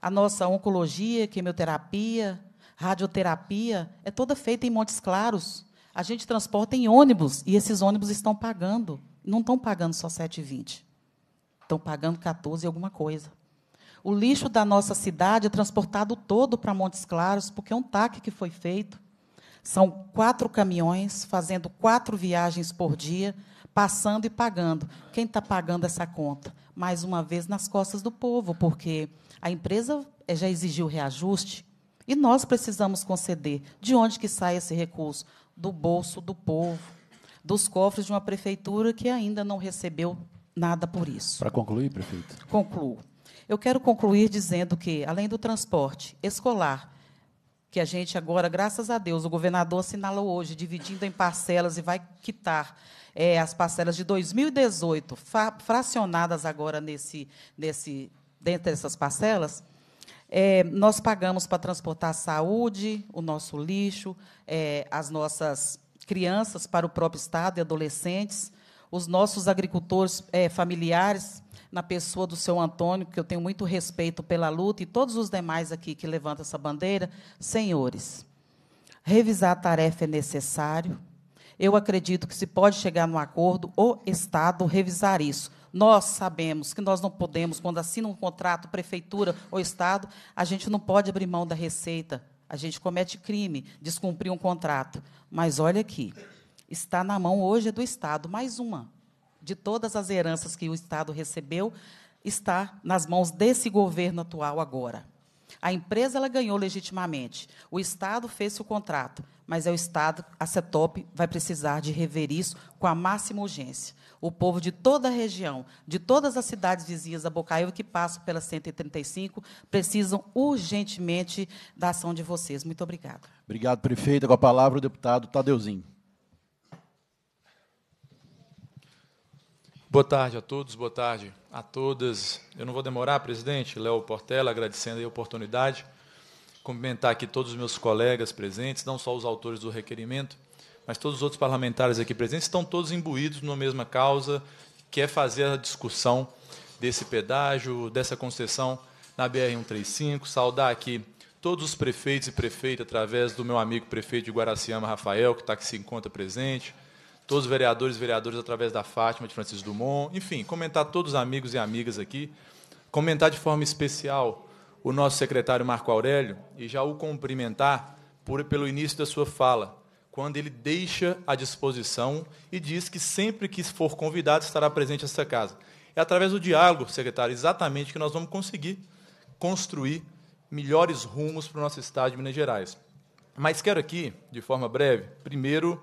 A nossa oncologia, quimioterapia, radioterapia, é toda feita em Montes Claros. A gente transporta em ônibus e esses ônibus estão pagando. Não estão pagando só 7,20. Estão pagando 14 e alguma coisa. O lixo da nossa cidade é transportado todo para Montes Claros, porque é um TAC que foi feito. São quatro caminhões fazendo quatro viagens por dia, passando e pagando. Quem está pagando essa conta? Mais uma vez nas costas do povo, porque a empresa eh, já exigiu reajuste e nós precisamos conceder. De onde que sai esse recurso? Do bolso do povo, dos cofres de uma prefeitura que ainda não recebeu nada por isso. Para concluir, prefeito. Concluo. Eu quero concluir dizendo que, além do transporte escolar, que a gente agora, graças a Deus, o governador assinalou hoje, dividindo em parcelas e vai quitar é, as parcelas de 2018, fracionadas agora nesse, nesse, dentro dessas parcelas, é, nós pagamos para transportar a saúde, o nosso lixo, é, as nossas crianças para o próprio Estado e adolescentes, os nossos agricultores é, familiares na pessoa do seu Antônio, que eu tenho muito respeito pela luta, e todos os demais aqui que levantam essa bandeira, senhores, revisar a tarefa é necessário. Eu acredito que se pode chegar num acordo, o Estado revisar isso. Nós sabemos que nós não podemos, quando assina um contrato, prefeitura ou Estado, a gente não pode abrir mão da receita. A gente comete crime, descumprir um contrato. Mas olha aqui, está na mão hoje do Estado, mais uma de todas as heranças que o Estado recebeu, está nas mãos desse governo atual agora. A empresa ela ganhou legitimamente. O Estado fez o contrato, mas é o Estado, a CETOP, vai precisar de rever isso com a máxima urgência. O povo de toda a região, de todas as cidades vizinhas da Bocaiúva que passam pela 135, precisam urgentemente da ação de vocês. Muito obrigada. Obrigado, prefeita. Com a palavra, o deputado Tadeuzinho. Boa tarde a todos, boa tarde a todas. Eu não vou demorar, presidente, Léo Portela, agradecendo a oportunidade. Cumprimentar aqui todos os meus colegas presentes, não só os autores do requerimento, mas todos os outros parlamentares aqui presentes, estão todos imbuídos numa mesma causa, que é fazer a discussão desse pedágio, dessa concessão na BR-135. Saudar aqui todos os prefeitos e prefeitas, através do meu amigo prefeito de Guaraciama, Rafael, que está aqui se encontra presente todos os vereadores e vereadoras através da Fátima de Francisco Dumont, enfim, comentar todos os amigos e amigas aqui, comentar de forma especial o nosso secretário Marco Aurélio e já o cumprimentar por, pelo início da sua fala, quando ele deixa à disposição e diz que sempre que for convidado estará presente nesta casa. É através do diálogo, secretário, exatamente que nós vamos conseguir construir melhores rumos para o nosso estado de Minas Gerais. Mas quero aqui, de forma breve, primeiro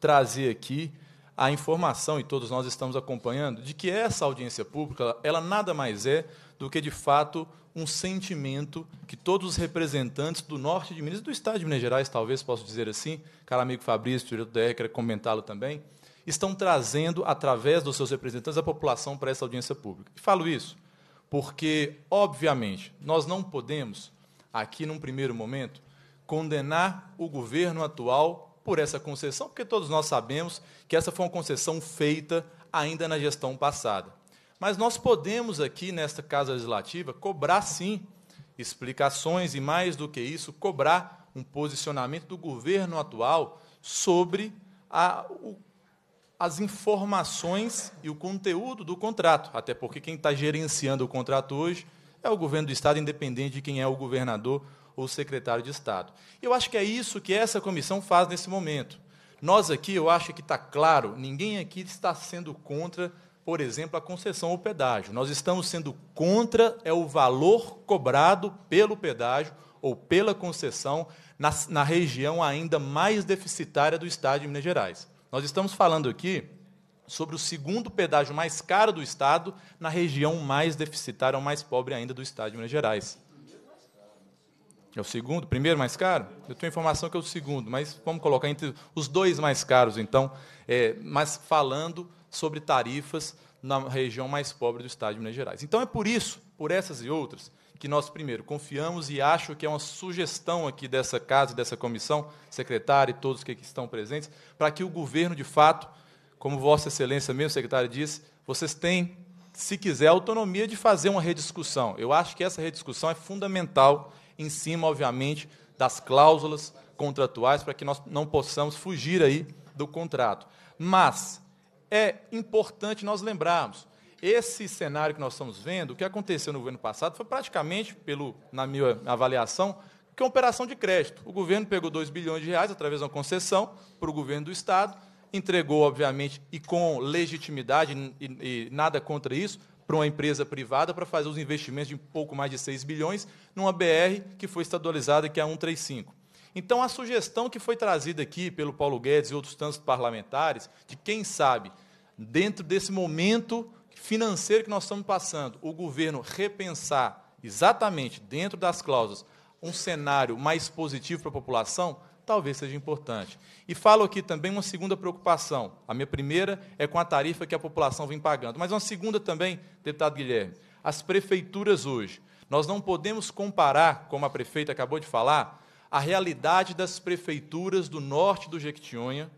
trazer aqui a informação, e todos nós estamos acompanhando, de que essa audiência pública, ela nada mais é do que, de fato, um sentimento que todos os representantes do norte de Minas, do estado de Minas Gerais, talvez posso dizer assim, cara amigo Fabrício, diretor DR, quero comentá-lo também, estão trazendo, através dos seus representantes, a população para essa audiência pública. E falo isso porque, obviamente, nós não podemos, aqui num primeiro momento, condenar o governo atual por essa concessão, porque todos nós sabemos que essa foi uma concessão feita ainda na gestão passada. Mas nós podemos aqui, nesta Casa Legislativa, cobrar sim explicações e, mais do que isso, cobrar um posicionamento do governo atual sobre a, o, as informações e o conteúdo do contrato, até porque quem está gerenciando o contrato hoje é o governo do Estado, independente de quem é o governador ou secretário de Estado. Eu acho que é isso que essa comissão faz nesse momento. Nós aqui, eu acho que está claro, ninguém aqui está sendo contra, por exemplo, a concessão ao pedágio. Nós estamos sendo contra é o valor cobrado pelo pedágio ou pela concessão na, na região ainda mais deficitária do Estado de Minas Gerais. Nós estamos falando aqui sobre o segundo pedágio mais caro do Estado na região mais deficitária ou mais pobre ainda do Estado de Minas Gerais. É o segundo? Primeiro mais caro? Eu tenho informação que é o segundo, mas vamos colocar entre os dois mais caros, então, é, mas falando sobre tarifas na região mais pobre do Estado de Minas Gerais. Então, é por isso, por essas e outras, que nós, primeiro, confiamos e acho que é uma sugestão aqui dessa casa, dessa comissão, secretária e todos que aqui estão presentes, para que o governo, de fato, como Vossa Excelência mesmo, secretário, disse, vocês têm, se quiser, autonomia de fazer uma rediscussão. Eu acho que essa rediscussão é fundamental em cima, obviamente, das cláusulas contratuais para que nós não possamos fugir aí do contrato. Mas é importante nós lembrarmos, esse cenário que nós estamos vendo, o que aconteceu no governo passado foi praticamente, pelo, na minha avaliação, que é uma operação de crédito. O governo pegou 2 bilhões de reais através de uma concessão para o governo do Estado, entregou, obviamente, e com legitimidade, e, e nada contra isso, para uma empresa privada para fazer os investimentos de um pouco mais de 6 bilhões numa BR que foi estadualizada, que é a 135. Então, a sugestão que foi trazida aqui pelo Paulo Guedes e outros tantos parlamentares, de quem sabe, dentro desse momento financeiro que nós estamos passando, o governo repensar exatamente dentro das cláusulas um cenário mais positivo para a população, talvez seja importante. E falo aqui também uma segunda preocupação. A minha primeira é com a tarifa que a população vem pagando. Mas uma segunda também, deputado Guilherme, as prefeituras hoje. Nós não podemos comparar, como a prefeita acabou de falar, a realidade das prefeituras do norte do Jequitinhonha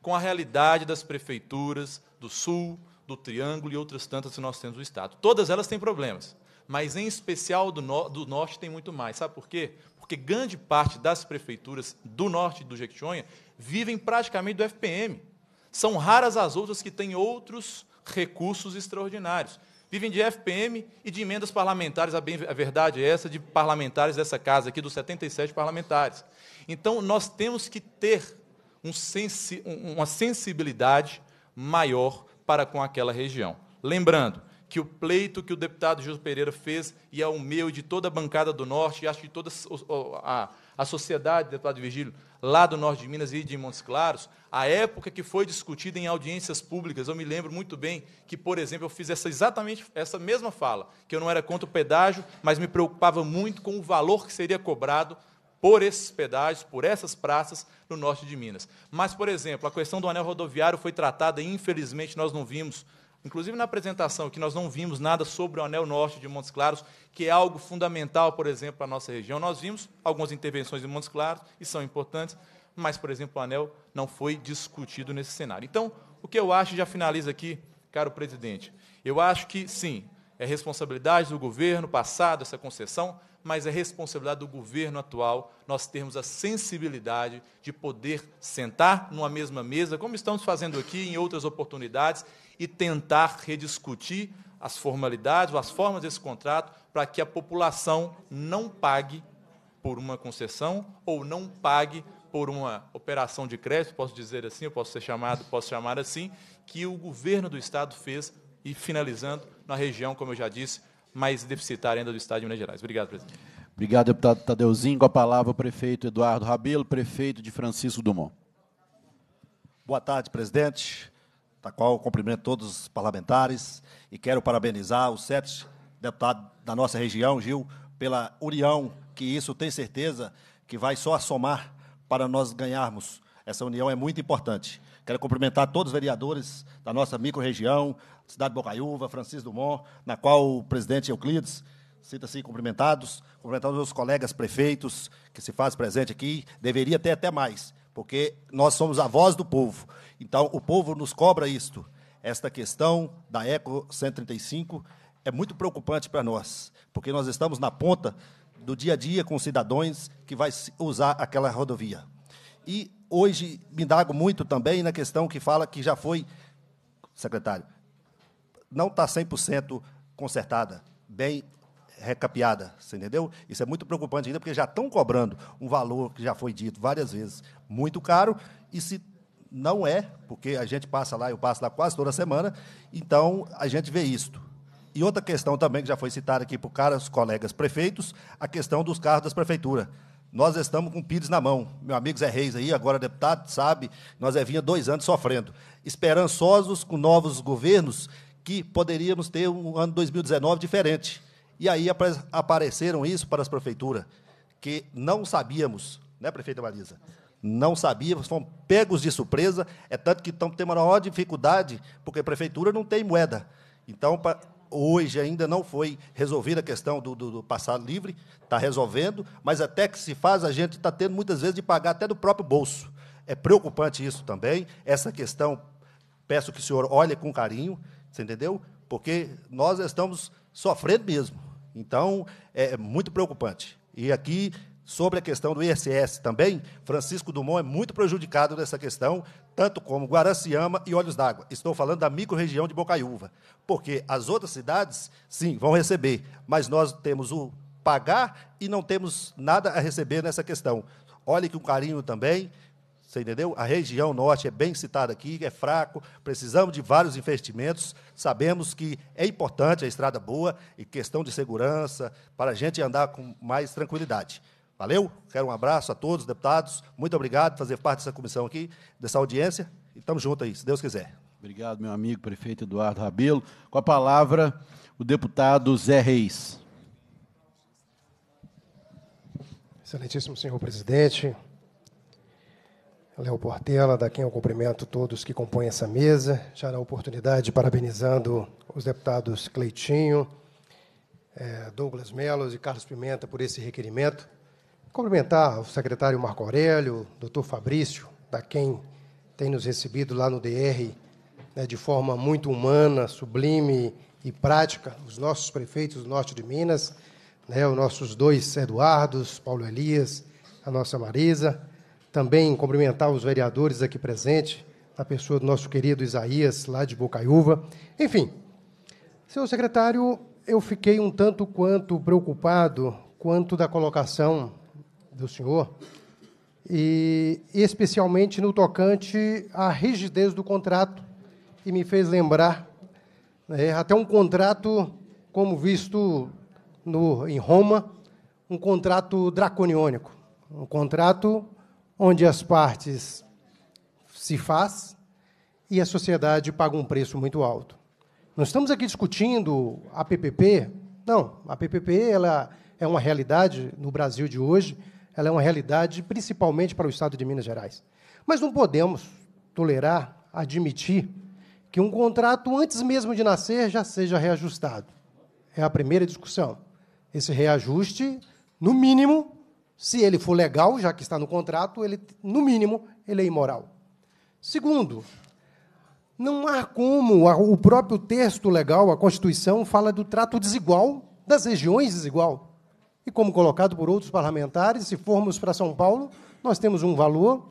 com a realidade das prefeituras do sul, do Triângulo e outras tantas que nós temos no Estado. Todas elas têm problemas, mas em especial do, no do Norte tem muito mais. Sabe por quê? Porque grande parte das prefeituras do norte do Jequitinhonha vivem praticamente do FPM. São raras as outras que têm outros recursos extraordinários. Vivem de FPM e de emendas parlamentares, a, bem, a verdade é essa, de parlamentares dessa casa aqui, dos 77 parlamentares. Então, nós temos que ter um sensi, uma sensibilidade maior para com aquela região. Lembrando, que o pleito que o deputado Gil Pereira fez, e é o meu e de toda a bancada do Norte, e acho que toda a, a sociedade, deputado Virgílio, lá do Norte de Minas e de Montes Claros, a época que foi discutida em audiências públicas, eu me lembro muito bem que, por exemplo, eu fiz essa, exatamente essa mesma fala, que eu não era contra o pedágio, mas me preocupava muito com o valor que seria cobrado por esses pedágios, por essas praças no norte de Minas. Mas, por exemplo, a questão do anel rodoviário foi tratada e, infelizmente, nós não vimos Inclusive na apresentação que nós não vimos nada sobre o anel norte de Montes Claros, que é algo fundamental, por exemplo, para a nossa região. Nós vimos algumas intervenções em Montes Claros e são importantes, mas, por exemplo, o anel não foi discutido nesse cenário. Então, o que eu acho, já finaliza aqui, caro presidente, eu acho que, sim, é responsabilidade do governo passado essa concessão, mas é responsabilidade do governo atual nós termos a sensibilidade de poder sentar numa mesma mesa, como estamos fazendo aqui em outras oportunidades, e tentar rediscutir as formalidades, as formas desse contrato, para que a população não pague por uma concessão ou não pague por uma operação de crédito, posso dizer assim, eu posso ser chamado, posso chamar assim, que o governo do estado fez e finalizando na região, como eu já disse, mais deficitária ainda do estado de Minas Gerais. Obrigado, presidente. Obrigado, deputado Tadeuzinho. Com a palavra o prefeito Eduardo Rabelo, prefeito de Francisco Dumont. Boa tarde, presidente da qual cumprimento todos os parlamentares e quero parabenizar os sete deputados da nossa região, Gil, pela união, que isso tenho certeza que vai só somar para nós ganharmos Essa união é muito importante. Quero cumprimentar todos os vereadores da nossa microrregião, cidade de Bocaiúva, Francisco Dumont, na qual o presidente Euclides sinta-se cumprimentados, cumprimentar os colegas prefeitos que se fazem presente aqui, deveria ter até mais, porque nós somos a voz do povo. Então, o povo nos cobra isto. Esta questão da Eco 135 é muito preocupante para nós, porque nós estamos na ponta do dia a dia com cidadãos que vai usar aquela rodovia. E hoje me indago muito também na questão que fala que já foi, secretário, não está 100% consertada, bem recapeada, você entendeu? Isso é muito preocupante ainda, porque já estão cobrando um valor que já foi dito várias vezes, muito caro, e se não é, porque a gente passa lá, eu passo lá quase toda semana, então a gente vê isto. E outra questão também que já foi citada aqui por caros colegas prefeitos, a questão dos carros das prefeituras. Nós estamos com o Pires na mão. Meu amigo Zé Reis aí, agora deputado, sabe, nós é vinha dois anos sofrendo. Esperançosos com novos governos que poderíamos ter um ano 2019 diferente. E aí apareceram isso para as prefeituras, que não sabíamos, né, prefeita Marisa? Não sabíamos, fomos pegos de surpresa, é tanto que estamos tendo uma maior dificuldade, porque a prefeitura não tem moeda. Então, hoje ainda não foi resolvida a questão do, do, do passar livre, está resolvendo, mas até que se faz, a gente está tendo muitas vezes de pagar até do próprio bolso. É preocupante isso também, essa questão, peço que o senhor olhe com carinho, você entendeu? Porque nós estamos sofrendo mesmo. Então, é muito preocupante. E aqui, sobre a questão do ISS também, Francisco Dumont é muito prejudicado nessa questão, tanto como Guaraciama e Olhos d'Água. Estou falando da microrregião de Bocaiúva, porque as outras cidades, sim, vão receber, mas nós temos o pagar e não temos nada a receber nessa questão. Olhe um carinho também, você entendeu? A região norte é bem citada aqui, é fraco, precisamos de vários investimentos. Sabemos que é importante a estrada boa e questão de segurança, para a gente andar com mais tranquilidade. Valeu? Quero um abraço a todos os deputados. Muito obrigado por fazer parte dessa comissão aqui, dessa audiência. E estamos juntos aí, se Deus quiser. Obrigado, meu amigo prefeito Eduardo Rabelo. Com a palavra, o deputado Zé Reis. Excelentíssimo senhor presidente, Léo Portela, da quem eu cumprimento todos que compõem essa mesa. Já na oportunidade, parabenizando os deputados Cleitinho, eh, Douglas Melos e Carlos Pimenta por esse requerimento. Cumprimentar o secretário Marco Aurélio, doutor Fabrício, da quem tem nos recebido lá no DR né, de forma muito humana, sublime e prática, os nossos prefeitos do norte de Minas, né, os nossos dois Eduardos, Paulo Elias, a nossa Marisa, também cumprimentar os vereadores aqui presentes, a pessoa do nosso querido Isaías, lá de Bocaiúva. Enfim, senhor secretário, eu fiquei um tanto quanto preocupado quanto da colocação do senhor, e especialmente no tocante à rigidez do contrato, e me fez lembrar né, até um contrato, como visto no, em Roma, um contrato draconiônico, um contrato onde as partes se faz e a sociedade paga um preço muito alto. Nós estamos aqui discutindo a PPP. Não, a PPP ela é uma realidade no Brasil de hoje, ela é uma realidade principalmente para o estado de Minas Gerais. Mas não podemos tolerar, admitir que um contrato antes mesmo de nascer já seja reajustado. É a primeira discussão. Esse reajuste, no mínimo, se ele for legal, já que está no contrato, ele, no mínimo, ele é imoral. Segundo, não há como o próprio texto legal, a Constituição, fala do trato desigual das regiões desigual. E como colocado por outros parlamentares, se formos para São Paulo, nós temos um valor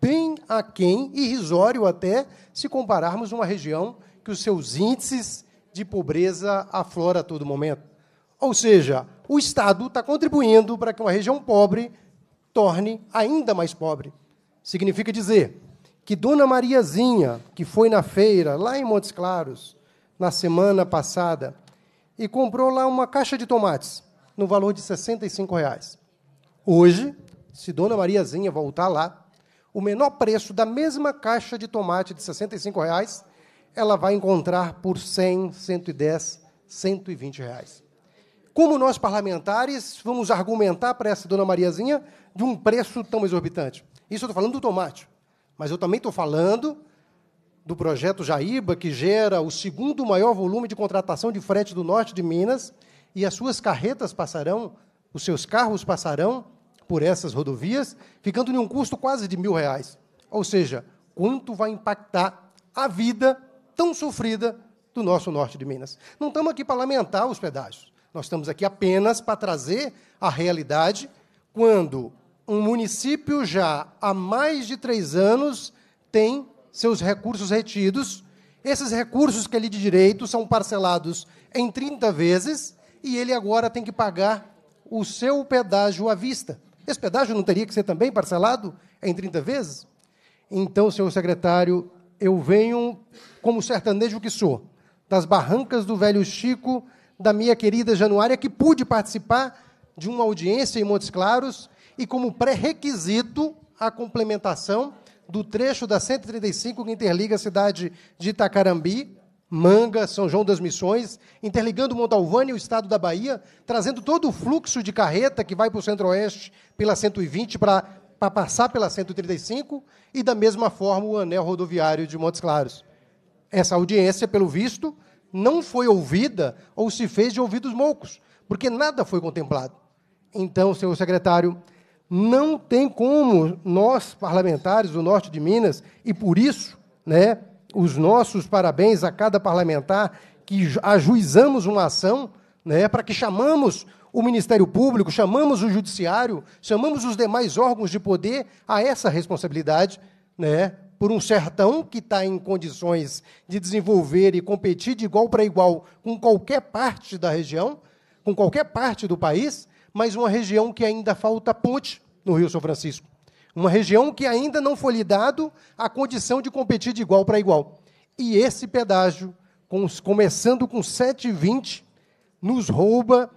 bem aquém, irrisório até, se compararmos uma região que os seus índices de pobreza aflora a todo momento. Ou seja, o Estado está contribuindo para que uma região pobre torne ainda mais pobre. Significa dizer que Dona Mariazinha, que foi na feira, lá em Montes Claros, na semana passada, e comprou lá uma caixa de tomates, no valor de 65 reais. Hoje, se Dona Mariazinha voltar lá, o menor preço da mesma caixa de tomate de 65 reais, ela vai encontrar por 100, 110, 120 reais. Como nós parlamentares vamos argumentar para essa dona Mariazinha de um preço tão exorbitante? Isso eu estou falando do tomate. Mas eu também estou falando do projeto Jaíba, que gera o segundo maior volume de contratação de frete do norte de Minas, e as suas carretas passarão, os seus carros passarão por essas rodovias, ficando em um custo quase de mil reais. Ou seja, quanto vai impactar a vida tão sofrida do nosso norte de Minas. Não estamos aqui para lamentar os pedágios. Nós estamos aqui apenas para trazer a realidade quando um município já há mais de três anos tem seus recursos retidos. Esses recursos que ele de direito são parcelados em 30 vezes e ele agora tem que pagar o seu pedágio à vista. Esse pedágio não teria que ser também parcelado em 30 vezes? Então, senhor secretário, eu venho, como sertanejo que sou, das barrancas do velho Chico, da minha querida Januária, que pude participar de uma audiência em Montes Claros e, como pré-requisito, a complementação do trecho da 135 que interliga a cidade de Itacarambi, Manga, São João das Missões, interligando Montalvânia e o estado da Bahia, trazendo todo o fluxo de carreta que vai para o centro-oeste pela 120 para passar pela 135 e, da mesma forma, o anel rodoviário de Montes Claros. Essa audiência, pelo visto, não foi ouvida ou se fez de ouvidos moucos, porque nada foi contemplado. Então, senhor secretário, não tem como nós, parlamentares do norte de Minas, e por isso, né, os nossos parabéns a cada parlamentar que ajuizamos uma ação, né, para que chamamos o Ministério Público, chamamos o Judiciário, chamamos os demais órgãos de poder a essa responsabilidade, né, por um sertão que está em condições de desenvolver e competir de igual para igual com qualquer parte da região, com qualquer parte do país, mas uma região que ainda falta ponte no Rio São Francisco. Uma região que ainda não foi lhe dado a condição de competir de igual para igual. E esse pedágio, com, começando com 7,20, nos rouba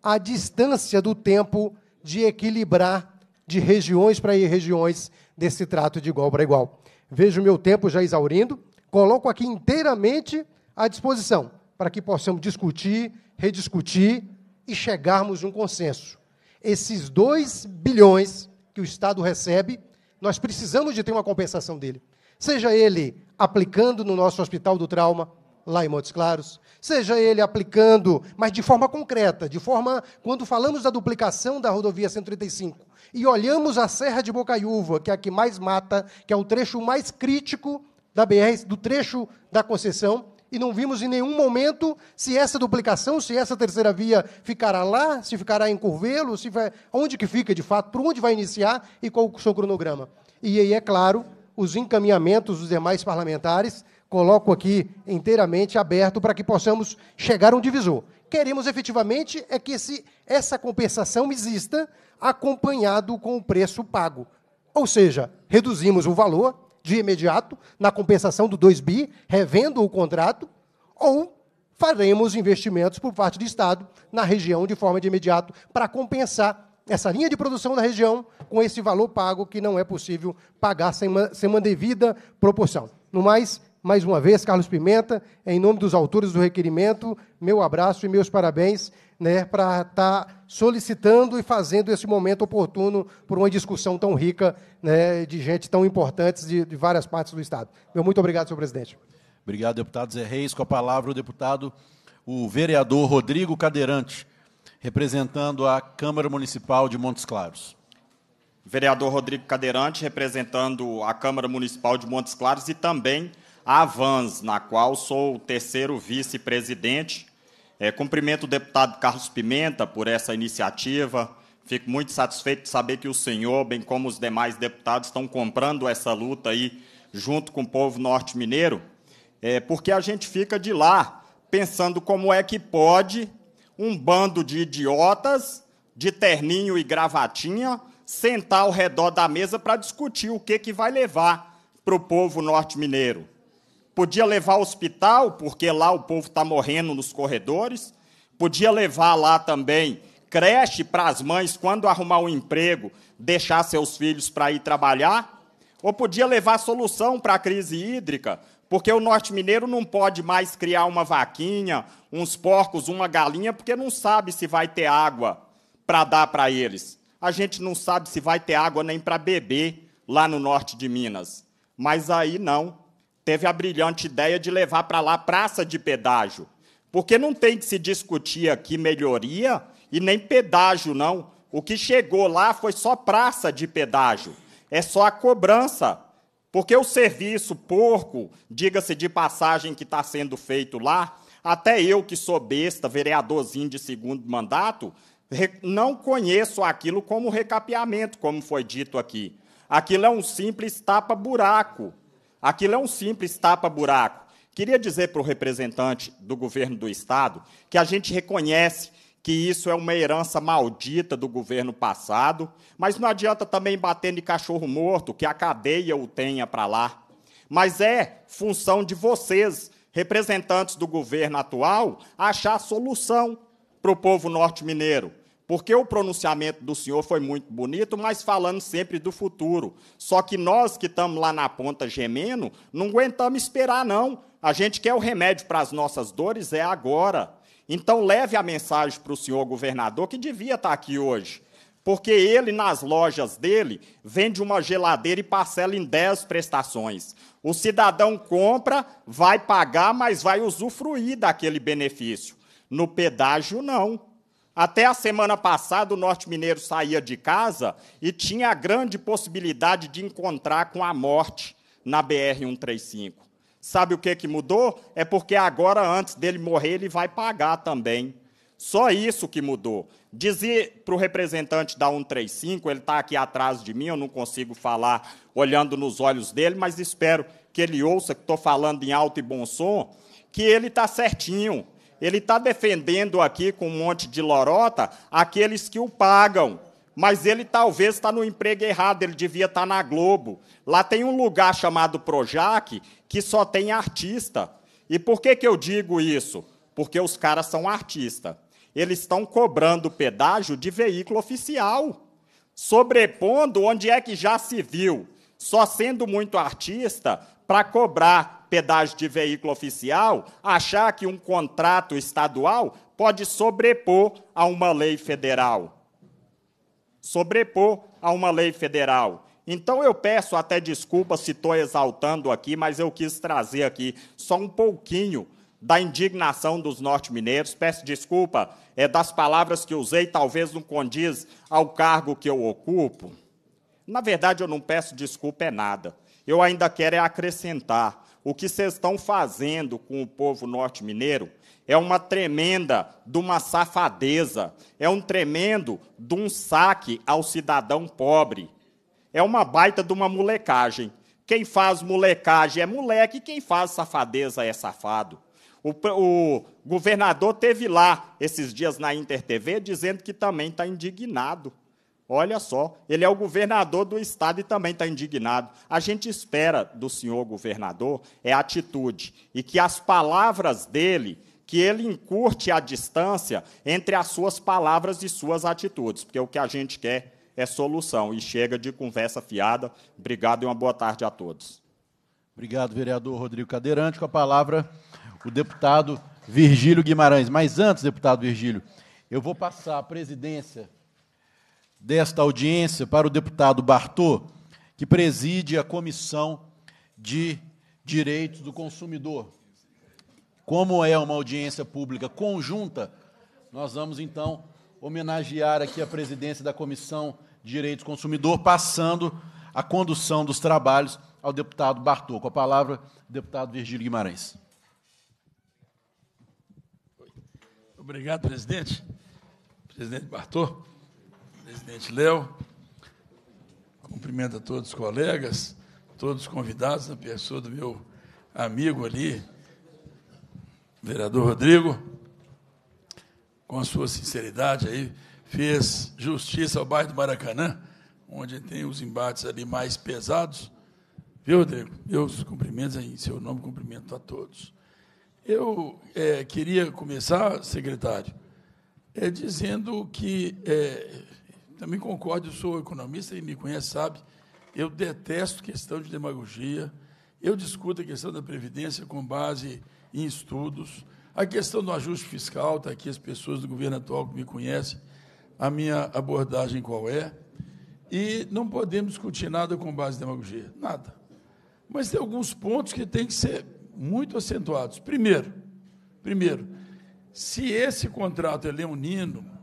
a distância do tempo de equilibrar de regiões para regiões desse trato de igual para igual. Vejo meu tempo já exaurindo, coloco aqui inteiramente à disposição para que possamos discutir, rediscutir e chegarmos a um consenso. Esses 2 bilhões que o Estado recebe, nós precisamos de ter uma compensação dele. Seja ele aplicando no nosso Hospital do Trauma, lá em Montes Claros, seja ele aplicando, mas de forma concreta, de forma, quando falamos da duplicação da rodovia 135, e olhamos a Serra de Bocaiúva, que é a que mais mata, que é o trecho mais crítico da BR, do trecho da concessão, e não vimos em nenhum momento se essa duplicação, se essa terceira via ficará lá, se ficará em Curvelo, se vai, onde que fica de fato, por onde vai iniciar e qual o seu cronograma. E aí, é claro, os encaminhamentos dos demais parlamentares, coloco aqui inteiramente aberto para que possamos chegar a um divisor. Queremos efetivamente é que esse, essa compensação exista acompanhado com o preço pago. Ou seja, reduzimos o valor, de imediato, na compensação do 2 bi, revendo o contrato, ou faremos investimentos por parte do Estado na região de forma de imediato para compensar essa linha de produção da região com esse valor pago que não é possível pagar sem uma, sem uma devida proporção. No mais, mais uma vez, Carlos Pimenta, em nome dos autores do requerimento, meu abraço e meus parabéns né, para estar tá solicitando e fazendo esse momento oportuno por uma discussão tão rica né, de gente tão importante de, de, várias partes do Estado. Meu muito obrigado, senhor presidente. Obrigado, deputado Zé Reis. Com a palavra, o deputado, o vereador Rodrigo Cadeirante, representando a Câmara Municipal de Montes Claros. Vereador Rodrigo Cadeirante, representando a Câmara Municipal de Montes Claros e também Avans, na qual sou o terceiro vice-presidente. É, cumprimento o deputado Carlos Pimenta por essa iniciativa. Fico muito satisfeito de saber que o senhor, bem como os demais deputados, estão comprando essa luta aí junto com o povo norte-mineiro, é, porque a gente fica de lá pensando como é que pode um bando de idiotas, de terninho e gravatinha, sentar ao redor da mesa para discutir o que, que vai levar para o povo norte-mineiro. Podia levar ao hospital, porque lá o povo está morrendo nos corredores. Podia levar lá também creche para as mães, quando arrumar um emprego, deixar seus filhos para ir trabalhar. Ou podia levar solução para a crise hídrica, porque o norte mineiro não pode mais criar uma vaquinha, uns porcos, uma galinha, porque não sabe se vai ter água para dar para eles. A gente não sabe se vai ter água nem para beber lá no norte de Minas. Mas aí não. Teve a brilhante ideia de levar para lá praça de pedágio. Porque não tem que se discutir aqui melhoria e nem pedágio, não. O que chegou lá foi só praça de pedágio. É só a cobrança. Porque o serviço porco, diga-se de passagem, que está sendo feito lá, até eu que sou besta, vereadorzinho de segundo mandato, não conheço aquilo como recapeamento, como foi dito aqui. Aquilo é um simples tapa-buraco. Aquilo é um simples tapa-buraco. Queria dizer para o representante do governo do Estado que a gente reconhece que isso é uma herança maldita do governo passado, mas não adianta também bater de cachorro morto, que a cadeia o tenha para lá. Mas é função de vocês, representantes do governo atual, achar solução para o povo norte-mineiro. Porque o pronunciamento do senhor foi muito bonito, mas falando sempre do futuro. Só que nós que estamos lá na ponta gemendo, não aguentamos esperar, não. A gente quer o remédio para as nossas dores, é agora. Então, leve a mensagem para o senhor governador, que devia estar aqui hoje. Porque ele, nas lojas dele, vende uma geladeira e parcela em 10 prestações. O cidadão compra, vai pagar, mas vai usufruir daquele benefício. No pedágio, não. Até a semana passada, o norte mineiro saía de casa e tinha a grande possibilidade de encontrar com a morte na BR-135. Sabe o que, que mudou? É porque agora, antes dele morrer, ele vai pagar também. Só isso que mudou. Dizer para o representante da 135, ele está aqui atrás de mim, eu não consigo falar olhando nos olhos dele, mas espero que ele ouça que estou falando em alto e bom som, que ele está certinho. Ele está defendendo aqui com um monte de lorota aqueles que o pagam. Mas ele talvez está no emprego errado, ele devia estar tá na Globo. Lá tem um lugar chamado Projac que só tem artista. E por que, que eu digo isso? Porque os caras são artistas. Eles estão cobrando pedágio de veículo oficial, sobrepondo onde é que já se viu, só sendo muito artista para cobrar pedágio de veículo oficial, achar que um contrato estadual pode sobrepor a uma lei federal. Sobrepor a uma lei federal. Então eu peço até desculpa se estou exaltando aqui, mas eu quis trazer aqui só um pouquinho da indignação dos norte-mineiros. Peço desculpa é das palavras que usei, talvez não condiz ao cargo que eu ocupo. Na verdade, eu não peço desculpa é nada. Eu ainda quero é acrescentar o que vocês estão fazendo com o povo norte-mineiro é uma tremenda de uma safadeza, é um tremendo de um saque ao cidadão pobre. É uma baita de uma molecagem. Quem faz molecagem é moleque, quem faz safadeza é safado. O, o governador teve lá esses dias na Inter TV dizendo que também está indignado Olha só, ele é o governador do estado e também está indignado. A gente espera do senhor governador é atitude e que as palavras dele, que ele encurte a distância entre as suas palavras e suas atitudes, porque o que a gente quer é solução e chega de conversa fiada. Obrigado e uma boa tarde a todos. Obrigado, vereador Rodrigo Cadeirante. Com a palavra, o deputado Virgílio Guimarães. Mas antes, deputado Virgílio, eu vou passar a presidência desta audiência para o deputado Bartô, que preside a Comissão de Direitos do Consumidor. Como é uma audiência pública conjunta, nós vamos então homenagear aqui a presidência da Comissão de Direitos do Consumidor, passando a condução dos trabalhos ao deputado Bartô. Com a palavra, deputado Virgílio Guimarães. Obrigado, presidente. Presidente Bartô presidente Léo. Cumprimento a todos os colegas, todos os convidados, a pessoa do meu amigo ali, vereador Rodrigo, com a sua sinceridade aí, fez justiça ao bairro do Maracanã, onde tem os embates ali mais pesados. Viu, Rodrigo? Meus cumprimentos em seu nome, cumprimento a todos. Eu é, queria começar, secretário, é, dizendo que é, também concordo, eu sou economista e me conhece, sabe. Eu detesto questão de demagogia. Eu discuto a questão da Previdência com base em estudos. A questão do ajuste fiscal, está aqui as pessoas do governo atual que me conhecem. A minha abordagem qual é? E não podemos discutir nada com base em demagogia, nada. Mas tem alguns pontos que têm que ser muito acentuados. Primeiro, primeiro, se esse contrato é leonino,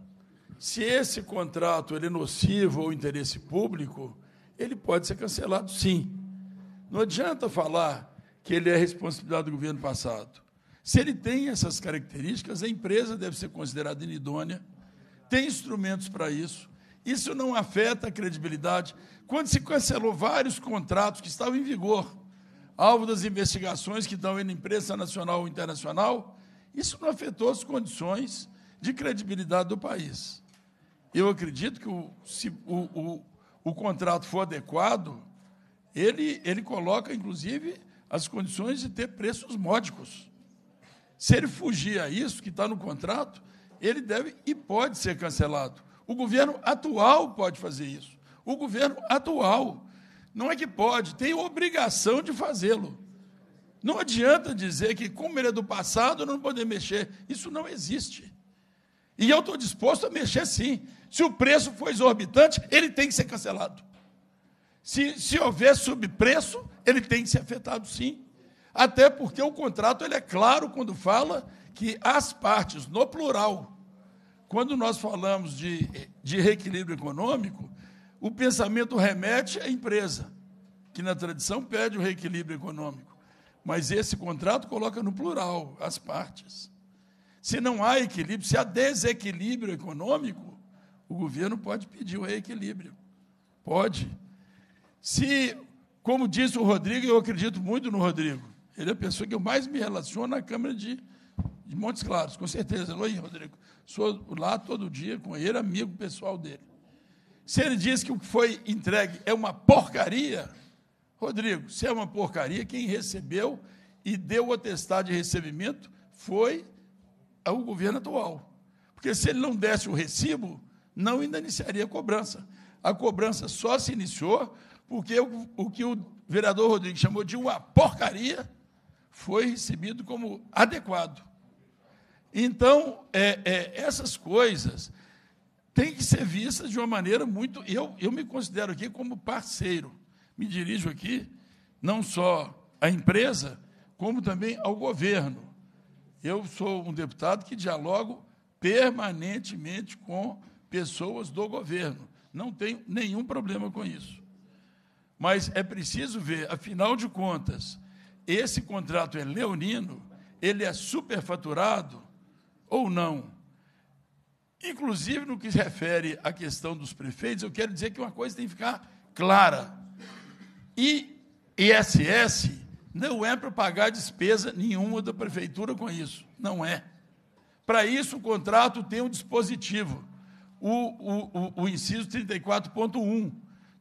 se esse contrato é nocivo ao interesse público, ele pode ser cancelado sim. Não adianta falar que ele é responsabilidade do governo passado. Se ele tem essas características, a empresa deve ser considerada inidônea, tem instrumentos para isso. Isso não afeta a credibilidade. Quando se cancelou vários contratos que estavam em vigor, alvo das investigações que estão na imprensa nacional ou internacional, isso não afetou as condições de credibilidade do país. Eu acredito que, o, se o, o, o contrato for adequado, ele, ele coloca, inclusive, as condições de ter preços módicos. Se ele fugir a isso que está no contrato, ele deve e pode ser cancelado. O governo atual pode fazer isso. O governo atual. Não é que pode, tem obrigação de fazê-lo. Não adianta dizer que, como ele é do passado, não poder mexer. Isso não existe. E eu estou disposto a mexer sim. Se o preço for exorbitante, ele tem que ser cancelado. Se, se houver subpreço, ele tem que ser afetado sim. Até porque o contrato ele é claro quando fala que as partes, no plural, quando nós falamos de, de reequilíbrio econômico, o pensamento remete à empresa, que na tradição pede o reequilíbrio econômico. Mas esse contrato coloca no plural as partes. Se não há equilíbrio, se há desequilíbrio econômico, o governo pode pedir o reequilíbrio. Pode. Se, como disse o Rodrigo, eu acredito muito no Rodrigo. Ele é a pessoa que eu mais me relaciono na Câmara de, de Montes Claros, com certeza. Oi, Rodrigo. Sou lá todo dia com ele, amigo pessoal dele. Se ele diz que o que foi entregue é uma porcaria, Rodrigo, se é uma porcaria, quem recebeu e deu o atestado de recebimento foi o governo atual. Porque se ele não desse o recibo, não iniciaria a cobrança. A cobrança só se iniciou porque o, o que o vereador Rodrigo chamou de uma porcaria foi recebido como adequado. Então, é, é, essas coisas têm que ser vistas de uma maneira muito. Eu, eu me considero aqui como parceiro. Me dirijo aqui não só à empresa, como também ao governo. Eu sou um deputado que dialogo permanentemente com pessoas do governo. Não tenho nenhum problema com isso. Mas é preciso ver, afinal de contas, esse contrato é leonino, ele é superfaturado ou não? Inclusive, no que se refere à questão dos prefeitos, eu quero dizer que uma coisa tem que ficar clara. E ISS não é para pagar despesa nenhuma da prefeitura com isso. Não é. Para isso, o contrato tem um dispositivo, o, o, o, inciso 34.1.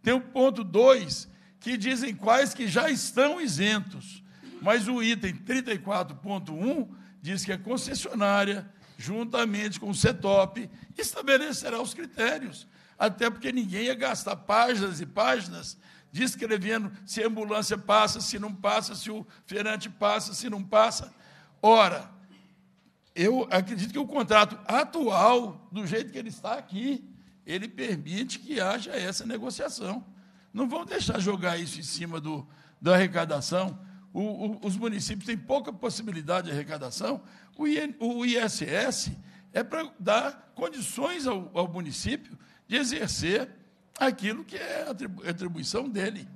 Tem o ponto 2, que dizem quais que já estão isentos. Mas o item 34.1 diz que a concessionária, juntamente com o CETOP, estabelecerá os critérios. Até porque ninguém ia gastar páginas e páginas descrevendo se a ambulância passa, se não passa, se o feirante passa, se não passa. Ora, eu acredito que o contrato atual, do jeito que ele está aqui, ele permite que haja essa negociação. Não vão deixar jogar isso em cima do, da arrecadação o, o, os municípios têm pouca possibilidade de arrecadação, o, I, o ISS é para dar condições ao, ao, município de exercer aquilo que é a atribuição dele.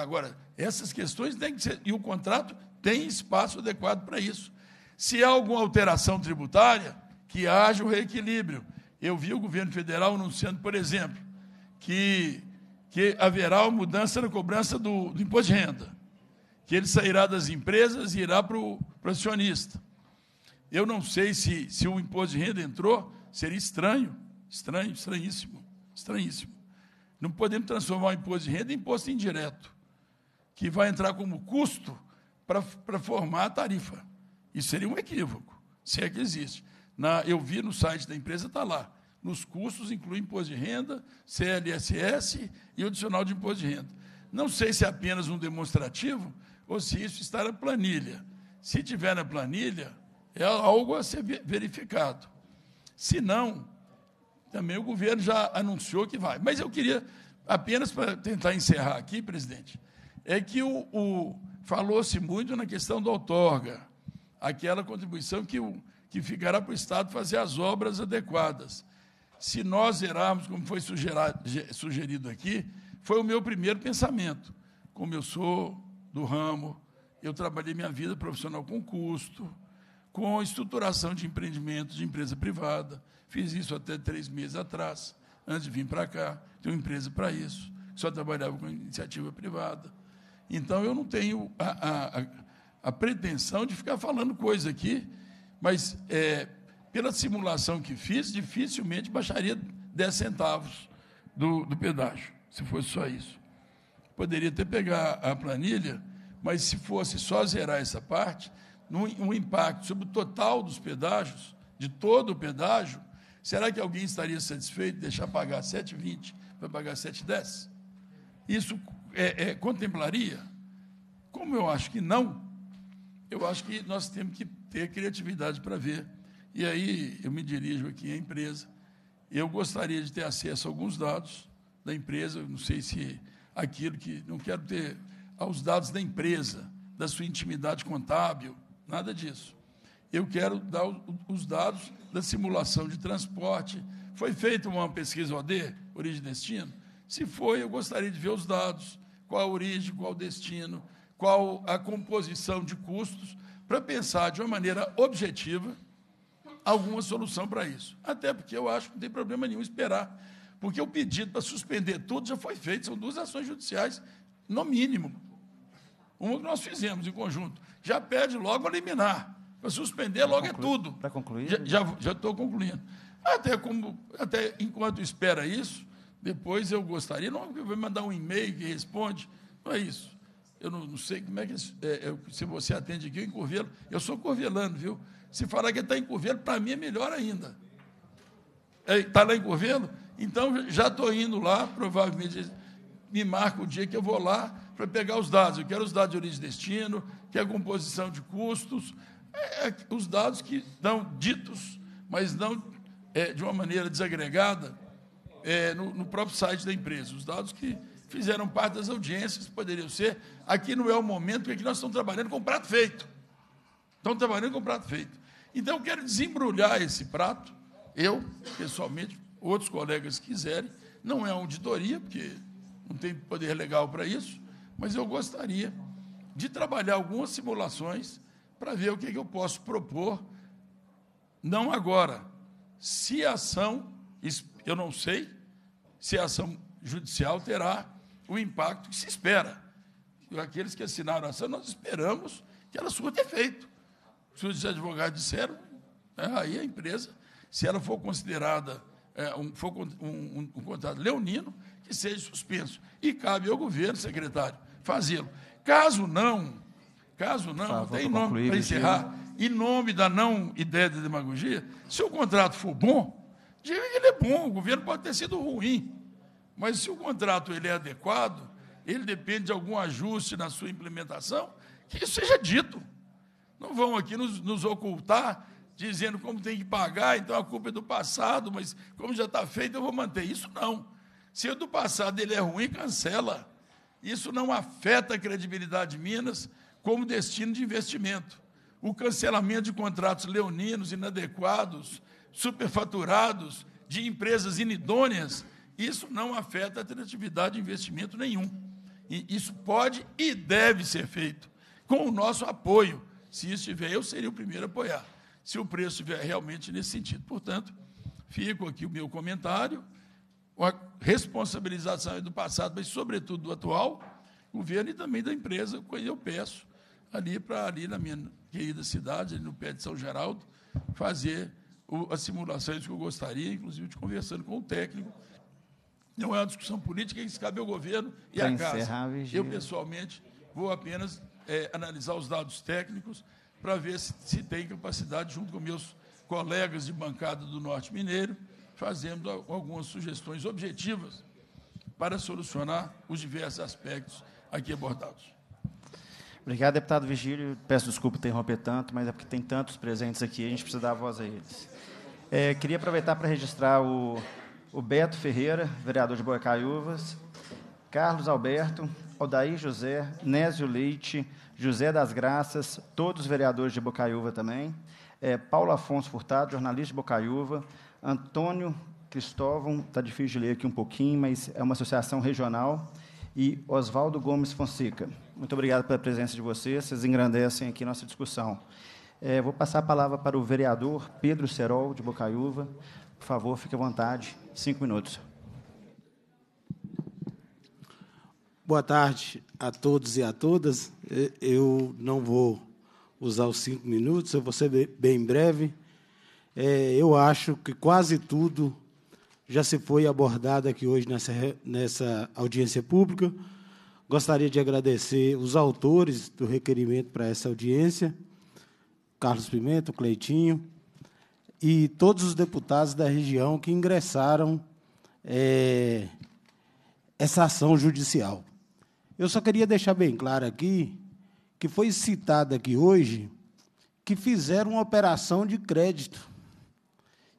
Agora, essas questões têm que ser. E o contrato tem espaço adequado para isso. Se há alguma alteração tributária, que haja o reequilíbrio. Eu vi o governo federal anunciando, por exemplo, que, que haverá uma mudança na cobrança do, do imposto de renda que ele sairá das empresas e irá para o acionista. Eu não sei se, se o imposto de renda entrou, seria estranho, estranho, estranhíssimo, estranhíssimo. Não podemos transformar o imposto de renda em imposto indireto, que vai entrar como custo para formar a tarifa. Isso seria um equívoco, se é que existe. Na, eu vi no site da empresa, está lá. Nos custos inclui imposto de renda, CLSS e o adicional de imposto de renda. Não sei se é apenas um demonstrativo, ou se isso está na planilha. Se tiver na planilha, é algo a ser verificado. Se não, também o governo já anunciou que vai. Mas eu queria apenas para tentar encerrar aqui, presidente, é que o, o falou-se muito na questão da outorga, aquela contribuição que, que ficará para o Estado fazer as obras adequadas. Se nós zerarmos, como foi sugerido aqui, foi o meu primeiro pensamento. Como eu sou do ramo, eu trabalhei minha vida profissional com custo, com estruturação de empreendimentos de empresa privada. Fiz isso até três meses atrás, antes de vir para cá. Tenho empresa para isso. Só trabalhava com iniciativa privada. Então, eu não tenho a, a pretensão de ficar falando coisa aqui, mas, é, pela simulação que fiz, dificilmente baixaria 10 centavos do, do pedágio, se fosse só isso. Poderia até pegar a planilha, mas se fosse só zerar essa parte, um impacto sobre o total dos pedágios, de todo o pedágio, será que alguém estaria satisfeito de deixar pagar 7,20 para pagar 7,10? Isso é, é, contemplaria? Como eu acho que não, eu acho que nós temos que ter criatividade para ver. E aí eu me dirijo aqui à empresa. Eu gostaria de ter acesso a alguns dados da empresa, não sei se aquilo que. Não quero ter aos dados da empresa, da sua intimidade contábil, nada disso. Eu quero dar os dados da simulação de transporte. Foi feita uma pesquisa OD, origem e destino? Se foi, eu gostaria de ver os dados qual a origem, qual o destino, qual a composição de custos, para pensar de uma maneira objetiva alguma solução para isso. Até porque eu acho que não tem problema nenhum esperar, porque o pedido para suspender tudo já foi feito, são duas ações judiciais, no mínimo. Uma que nós fizemos em conjunto. Já pede logo a liminar. Para suspender, logo é tudo. Para concluir? Já estou concluindo. Até, como, até enquanto espera isso, depois eu gostaria, não vai mandar um e-mail que responde, não é isso. Eu não, não sei como é que. É, é, se você atende aqui em Curvelo, eu sou curvelano, viu? Se falar que está em Curvelo, para mim é melhor ainda. Está é, lá em Curvelo? Então já estou indo lá, provavelmente me marca o dia que eu vou lá para pegar os dados. Eu quero os dados de origem e destino, quero composição de custos, é, é, os dados que estão ditos, mas não é, de uma maneira desagregada, é, no, no, próprio site da empresa. Os dados que fizeram parte das audiências poderiam ser. Aqui não é o momento em que nós estamos trabalhando com prato feito. Estamos trabalhando com prato feito. Então, eu quero desembrulhar esse prato, eu, pessoalmente, outros colegas quiserem. Não é auditoria, porque não tem poder legal para isso, mas eu gostaria de trabalhar algumas simulações para ver o que, é que eu posso propor, não agora. Se a ação eu não sei se a ação judicial terá o impacto que se espera. Aqueles que assinaram a ação, nós esperamos que ela surta efeito. Se os advogados disseram, é, aí a empresa, se ela for considerada é, um, for um, um, um, contrato leonino, que seja suspenso. E cabe ao governo, secretário, fazê-lo. Caso não, caso não, tem nome para encerrar, em nome da não ideia de demagogia, se o contrato for bom, Diga que ele é bom, o governo pode ter sido ruim, mas se o contrato ele é adequado, ele depende de algum ajuste na sua implementação, que isso seja dito. Não vão aqui nos, nos ocultar dizendo como tem que pagar, então a culpa é do passado, mas como já está feito, eu vou manter. Isso não. Se o do passado ele é ruim, cancela. Isso não afeta a credibilidade de Minas como destino de investimento. O cancelamento de contratos leoninos inadequados, superfaturados, de empresas inidôneas, isso não afeta a atratividade de investimento nenhum. E isso pode e deve ser feito com o nosso apoio. Se isso estiver, eu seria o primeiro a apoiar, se o preço estiver realmente nesse sentido. Portanto, fico aqui o meu comentário, a responsabilização do passado, mas, sobretudo, do atual governo e também da empresa, que eu peço ali para, ali na minha querida cidade, ali no pé de São Geraldo, fazer as simulações que eu gostaria, inclusive conversando com o técnico. Não é uma discussão política, isso cabe ao governo e à casa. Eu, pessoalmente, vou apenas é, analisar os dados técnicos para ver se, se tem capacidade, junto com meus colegas de bancada do Norte Mineiro, fazendo algumas sugestões objetivas para solucionar os diversos aspectos aqui abordados. Obrigado, deputado Vigílio. Peço desculpa por interromper tanto, mas é porque tem tantos presentes aqui, a gente precisa dar voz a eles. É, queria aproveitar para registrar o, o Beto Ferreira, vereador de Boicaiúvas, Carlos Alberto, Odair José, Nésio Leite, José das Graças, todos os vereadores de Bocaiúva também, é, Paulo Afonso Furtado, jornalista de Bocaiúva, Antônio Cristóvão, está difícil de ler aqui um pouquinho, mas é uma associação regional, e Oswaldo Gomes Fonseca. Muito obrigado pela presença de vocês, vocês engrandecem aqui nossa discussão. É, vou passar a palavra para o vereador Pedro Serol, de Bocaiúva. Por favor, fique à vontade, cinco minutos. Boa tarde a todos e a todas. Eu não vou usar os cinco minutos, eu vou ser bem breve. É, eu acho que quase tudo já se foi abordado aqui hoje nessa, nessa audiência pública. Gostaria de agradecer os autores do requerimento para essa audiência, Carlos Pimenta, Cleitinho, e todos os deputados da região que ingressaram é, essa ação judicial. Eu só queria deixar bem claro aqui que foi citado aqui hoje que fizeram uma operação de crédito.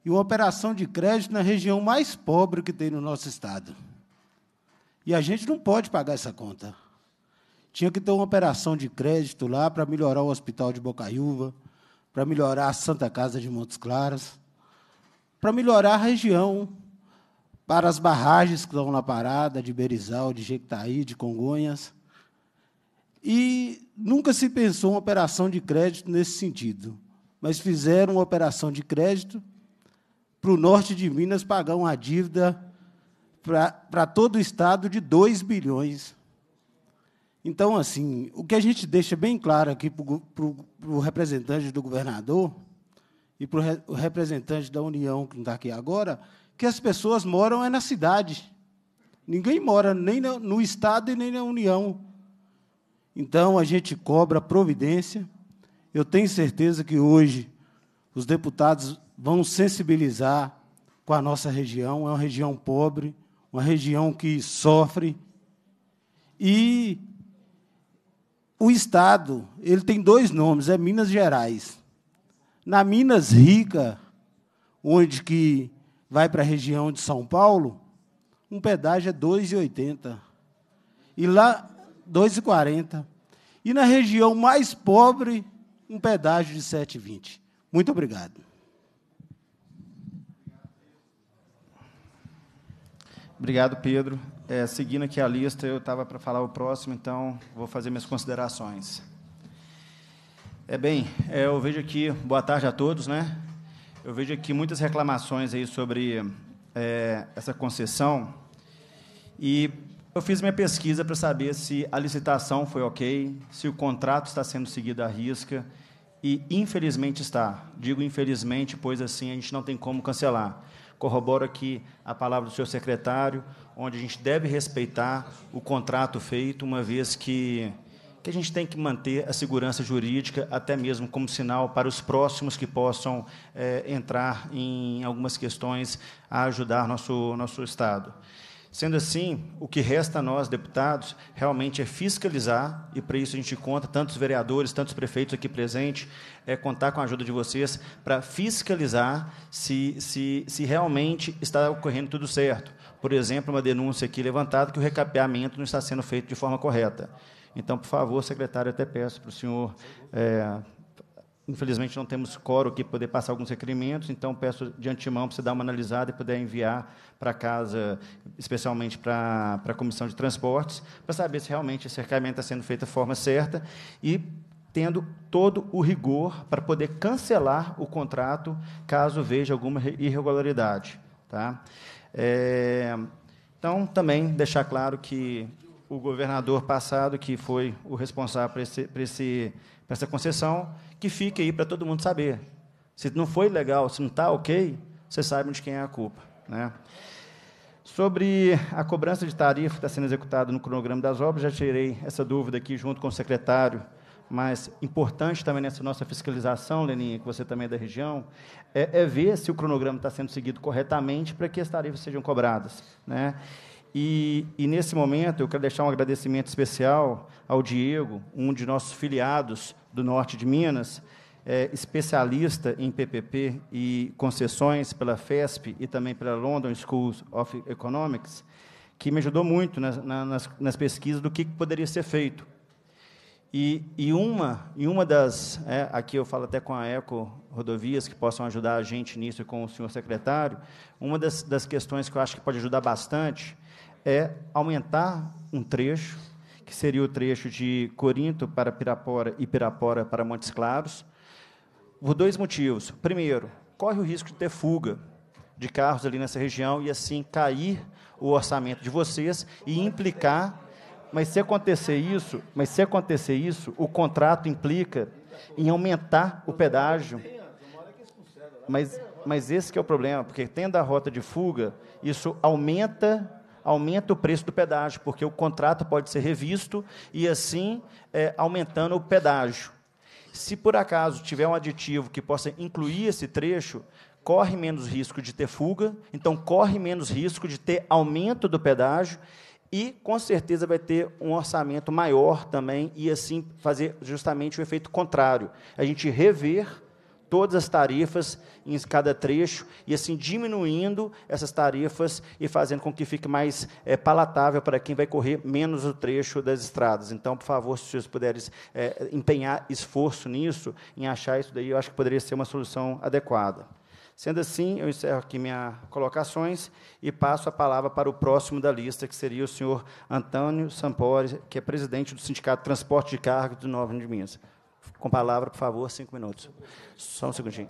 E uma operação de crédito na região mais pobre que tem no nosso estado. E a gente não pode pagar essa conta. Tinha que ter uma operação de crédito lá para melhorar o Hospital de Bocaiúva, para melhorar a Santa Casa de Montes Claros, para melhorar a região para as barragens que estão na parada, de Berizal, de Jequitaí, de Congonhas. E nunca se pensou uma operação de crédito nesse sentido, mas fizeram uma operação de crédito para o norte de Minas pagar uma dívida para, para todo o estado de 2 bilhões. Então, assim, o que a gente deixa bem claro aqui para o representante do governador e para o representante da União, que não está aqui agora, que as pessoas moram é na cidade. Ninguém mora nem no Estado e nem na União. Então, a gente cobra providência. Eu tenho certeza que hoje os deputados vão sensibilizar com a nossa região. É uma região pobre, uma região que sofre. E o Estado ele tem dois nomes, é Minas Gerais. Na Minas Rica, onde que vai para a região de São Paulo, um pedágio é R$ 2,80. E lá, R$ 2,40. E na região mais pobre, um pedágio de R$ 7,20. Muito obrigado. Obrigado, Pedro. É, seguindo aqui a lista, eu estava para falar o próximo, então vou fazer minhas considerações. É bem, é, eu vejo aqui, boa tarde a todos, né? Eu vejo aqui muitas reclamações aí sobre é, essa concessão e eu fiz minha pesquisa para saber se a licitação foi ok, se o contrato está sendo seguido à risca e infelizmente está. Digo infelizmente, pois assim a gente não tem como cancelar. Corroboro aqui a palavra do seu secretário, onde a gente deve respeitar o contrato feito, uma vez que que a gente tem que manter a segurança jurídica, até mesmo como sinal para os próximos que possam é, entrar em algumas questões a ajudar nosso, nosso Estado. Sendo assim, o que resta a nós, deputados, realmente é fiscalizar, e para isso a gente conta, tantos vereadores, tantos prefeitos aqui presentes, é contar com a ajuda de vocês para fiscalizar se, se, se realmente está ocorrendo tudo certo. Por exemplo, uma denúncia aqui levantada que o recapeamento não está sendo feito de forma correta. Então, por favor, secretário, até peço para o senhor. É, infelizmente, não temos coro aqui para poder passar alguns requerimentos, então peço de antemão para você dar uma analisada e puder enviar para casa, especialmente para, para a Comissão de Transportes, para saber se realmente esse cercamento está sendo feito da forma certa e tendo todo o rigor para poder cancelar o contrato caso veja alguma irregularidade. Tá? É, então, também deixar claro que o governador passado, que foi o responsável por, esse, por, esse, por essa concessão, que fique aí para todo mundo saber. Se não foi legal, se não está ok, vocês sabem de quem é a culpa. Né? Sobre a cobrança de tarifa que está sendo executada no cronograma das obras, já tirei essa dúvida aqui junto com o secretário, mas importante também nessa nossa fiscalização, Leninha, que você também é da região, é, é ver se o cronograma está sendo seguido corretamente para que as tarifas sejam cobradas. Né? E, e, nesse momento eu quero deixar um agradecimento especial ao Diego, um de nossos filiados do norte de Minas, é, especialista em PPP e concessões pela FESP e também pela London School of Economics, que me ajudou muito nas, nas, nas pesquisas do que poderia ser feito. E, e, uma, e uma das, é, aqui eu falo até com a Eco Rodovias, que possam ajudar a gente nisso e com o senhor secretário, uma das, das questões que eu acho que pode ajudar bastante é aumentar um trecho, que seria o trecho de Corinto para Pirapora e Pirapora para Montes Claros, por dois motivos. Primeiro, corre o risco de ter fuga de carros ali nessa região e assim cair o orçamento de vocês e implicar mas se acontecer isso, mas se acontecer isso, o contrato implica em aumentar o pedágio. Mas, mas esse que é o problema, porque tendo a rota de fuga, isso aumenta aumenta o preço do pedágio, porque o contrato pode ser revisto e assim é, aumentando o pedágio. Se por acaso tiver um aditivo que possa incluir esse trecho, corre menos risco de ter fuga, então corre menos risco de ter aumento do pedágio e com certeza vai ter um orçamento maior também e assim fazer justamente o efeito contrário. A gente rever todas as tarifas em cada trecho e assim diminuindo essas tarifas e fazendo com que fique mais é, palatável para quem vai correr menos o trecho das estradas. Então, por favor, se vocês puderem é, empenhar esforço nisso, em achar isso daí, eu acho que poderia ser uma solução adequada. Sendo assim, eu encerro aqui minhas colocações e passo a palavra para o próximo da lista, que seria o senhor Antônio Sampori, que é presidente do Sindicato de Transporte de Carga do Nova de Minas. Com palavra, por favor, cinco minutos. Só um segundinho.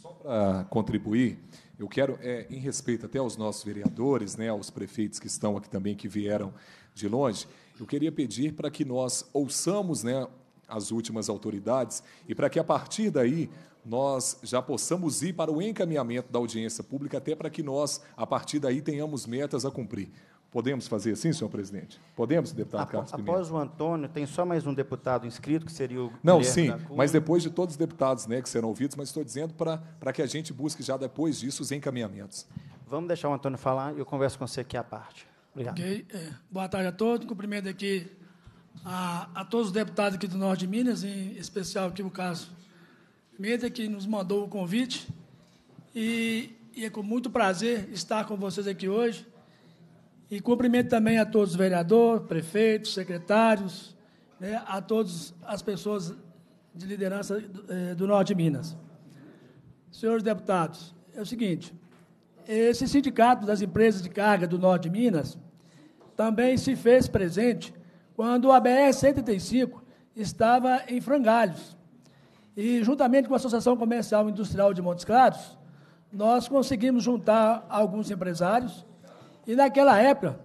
Só para contribuir, eu quero, é, em respeito até aos nossos vereadores, né, aos prefeitos que estão aqui também, que vieram de longe, eu queria pedir para que nós ouçamos né, as últimas autoridades e para que, a partir daí, nós já possamos ir para o encaminhamento da audiência pública, até para que nós, a partir daí, tenhamos metas a cumprir. Podemos fazer assim, senhor presidente? Podemos, deputado Após, Carlos Pimenta? Após o Antônio, tem só mais um deputado inscrito, que seria o. Não, sim, mas depois de todos os deputados né, que serão ouvidos, mas estou dizendo para, para que a gente busque já depois disso os encaminhamentos. Vamos deixar o Antônio falar e eu converso com você aqui à parte. Obrigado. Okay. É, boa tarde a todos. Cumprimento aqui a, a todos os deputados aqui do Norte de Minas, em especial aqui o caso Meda, que nos mandou o convite. E, e é com muito prazer estar com vocês aqui hoje. E cumprimento também a todos os vereadores, prefeitos, secretários, né, a todas as pessoas de liderança do, eh, do Norte de Minas. Senhores deputados, é o seguinte: esse sindicato das empresas de carga do Norte de Minas também se fez presente quando a BR-135 estava em frangalhos. E, juntamente com a Associação Comercial e Industrial de Montes Claros, nós conseguimos juntar alguns empresários e, naquela época,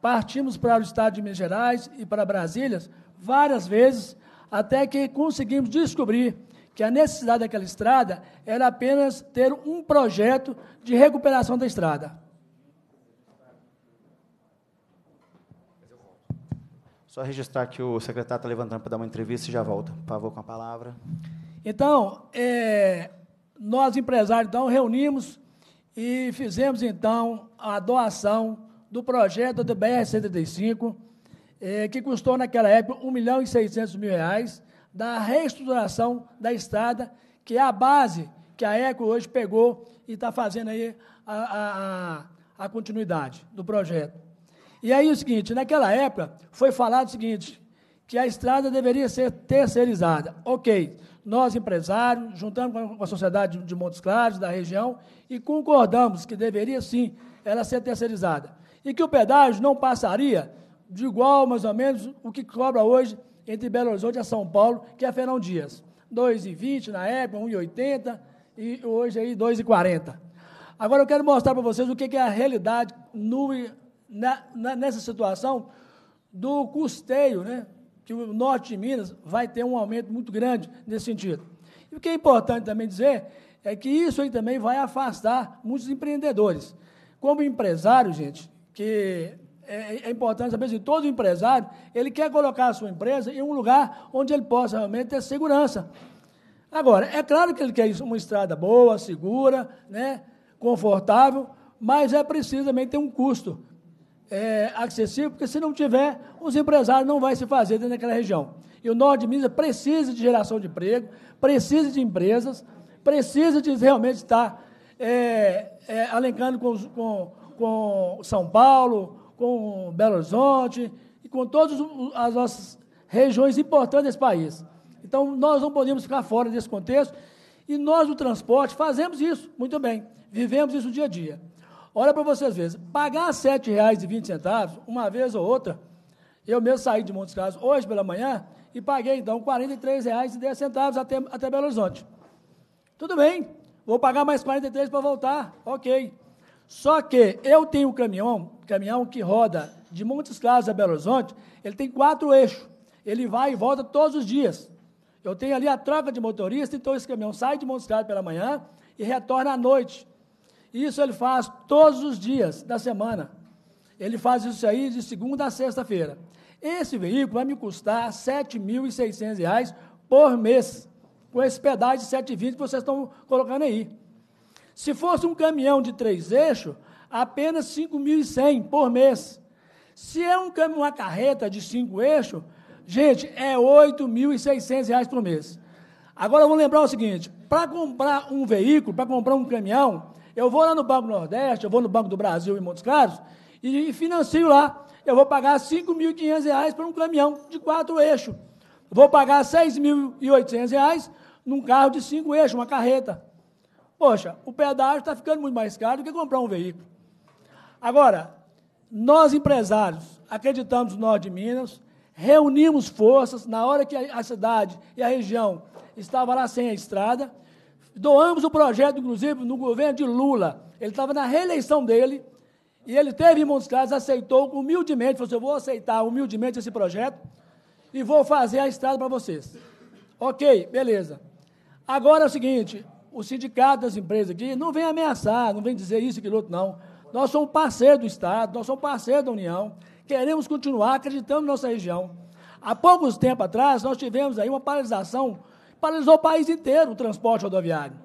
partimos para o estado de Minas Gerais e para Brasília várias vezes, até que conseguimos descobrir que a necessidade daquela estrada era apenas ter um projeto de recuperação da estrada. Só registrar que o secretário está levantando para dar uma entrevista e já volta. Por favor, com a palavra. Então, é, nós empresários então reunimos e fizemos então a doação do projeto do BR-135, é, que custou naquela época 1 milhão e 600 mil reais, da reestruturação da estrada, que é a base que a ECO hoje pegou e está fazendo aí a, a, a continuidade do projeto. E aí o seguinte, naquela época foi falado o seguinte, que a estrada deveria ser terceirizada. Ok, nós empresários, juntamos com a sociedade de Montes Claros, da região, e concordamos que deveria sim ela ser terceirizada. E que o pedágio não passaria de igual, mais ou menos, o que cobra hoje entre Belo Horizonte e São Paulo, que é Fernão Dias. 2,20 na época, 1,80 e hoje aí 2,40. Agora eu quero mostrar para vocês o que é a realidade no, na, na, nessa situação do custeio, né, que o norte de Minas vai ter um aumento muito grande nesse sentido. E o que é importante também dizer é que isso aí também vai afastar muitos empreendedores. Como empresário, gente, que é, é importante saber que todo empresário, ele quer colocar a sua empresa em um lugar onde ele possa realmente ter segurança. Agora, é claro que ele quer uma estrada boa, segura, né, confortável, mas é preciso também ter um custo é, acessível, porque se não tiver, os empresários não vão se fazer dentro daquela região. E o Norte de Minas precisa de geração de emprego, precisa de empresas, precisa de realmente estar é, é, alencando com, com, com São Paulo, com Belo Horizonte e com todas as nossas regiões importantes desse país. Então, nós não podemos ficar fora desse contexto e nós, do transporte, fazemos isso muito bem, vivemos isso dia a dia. Olha para vocês verem, pagar R$ 7,20, uma vez ou outra, eu mesmo saí de Montes Claros hoje pela manhã e paguei, então, R$ 43,10 até, até Belo Horizonte. Tudo bem, vou pagar mais 43 para voltar, ok. Só que eu tenho um caminhão, caminhão que roda de Montes Claros a Belo Horizonte, ele tem quatro eixos. Ele vai e volta todos os dias. Eu tenho ali a troca de motorista, então esse caminhão sai de Montes Claros pela manhã e retorna à noite. Isso ele faz todos os dias da semana. Ele faz isso aí de segunda a sexta-feira. Esse veículo vai me custar R$ 7.600 por mês, com esse pedágio de 7,20 que vocês estão colocando aí. Se fosse um caminhão de três eixos, apenas 5.100 por mês. Se é um caminhão, uma carreta de cinco eixos, gente, é 8.600 reais por mês. Agora, vamos lembrar o seguinte, para comprar um veículo, para comprar um caminhão, eu vou lá no Banco Nordeste, eu vou no Banco do Brasil em Montes Claros, e financio lá. Eu vou pagar R$ 5.500 por um caminhão de quatro eixos. Vou pagar R$ 6.800 num carro de cinco eixos, uma carreta. Poxa, o pedágio está ficando muito mais caro do que comprar um veículo. Agora, nós empresários acreditamos no Norte de Minas, reunimos forças na hora que a cidade e a região estavam lá sem a estrada, doamos o projeto, inclusive, no governo de Lula. Ele estava na reeleição dele, e ele teve em Montes Claros, aceitou humildemente, falou assim, eu vou aceitar humildemente esse projeto e vou fazer a estrada para vocês. Ok, beleza. Agora é o seguinte, o sindicato das empresas aqui não vem ameaçar, não vem dizer isso, aquilo outro, não. Nós somos parceiro do Estado, nós somos parceiro da União, queremos continuar acreditando na nossa região. Há poucos tempos atrás, nós tivemos aí uma paralisação, paralisou o país inteiro o transporte rodoviário.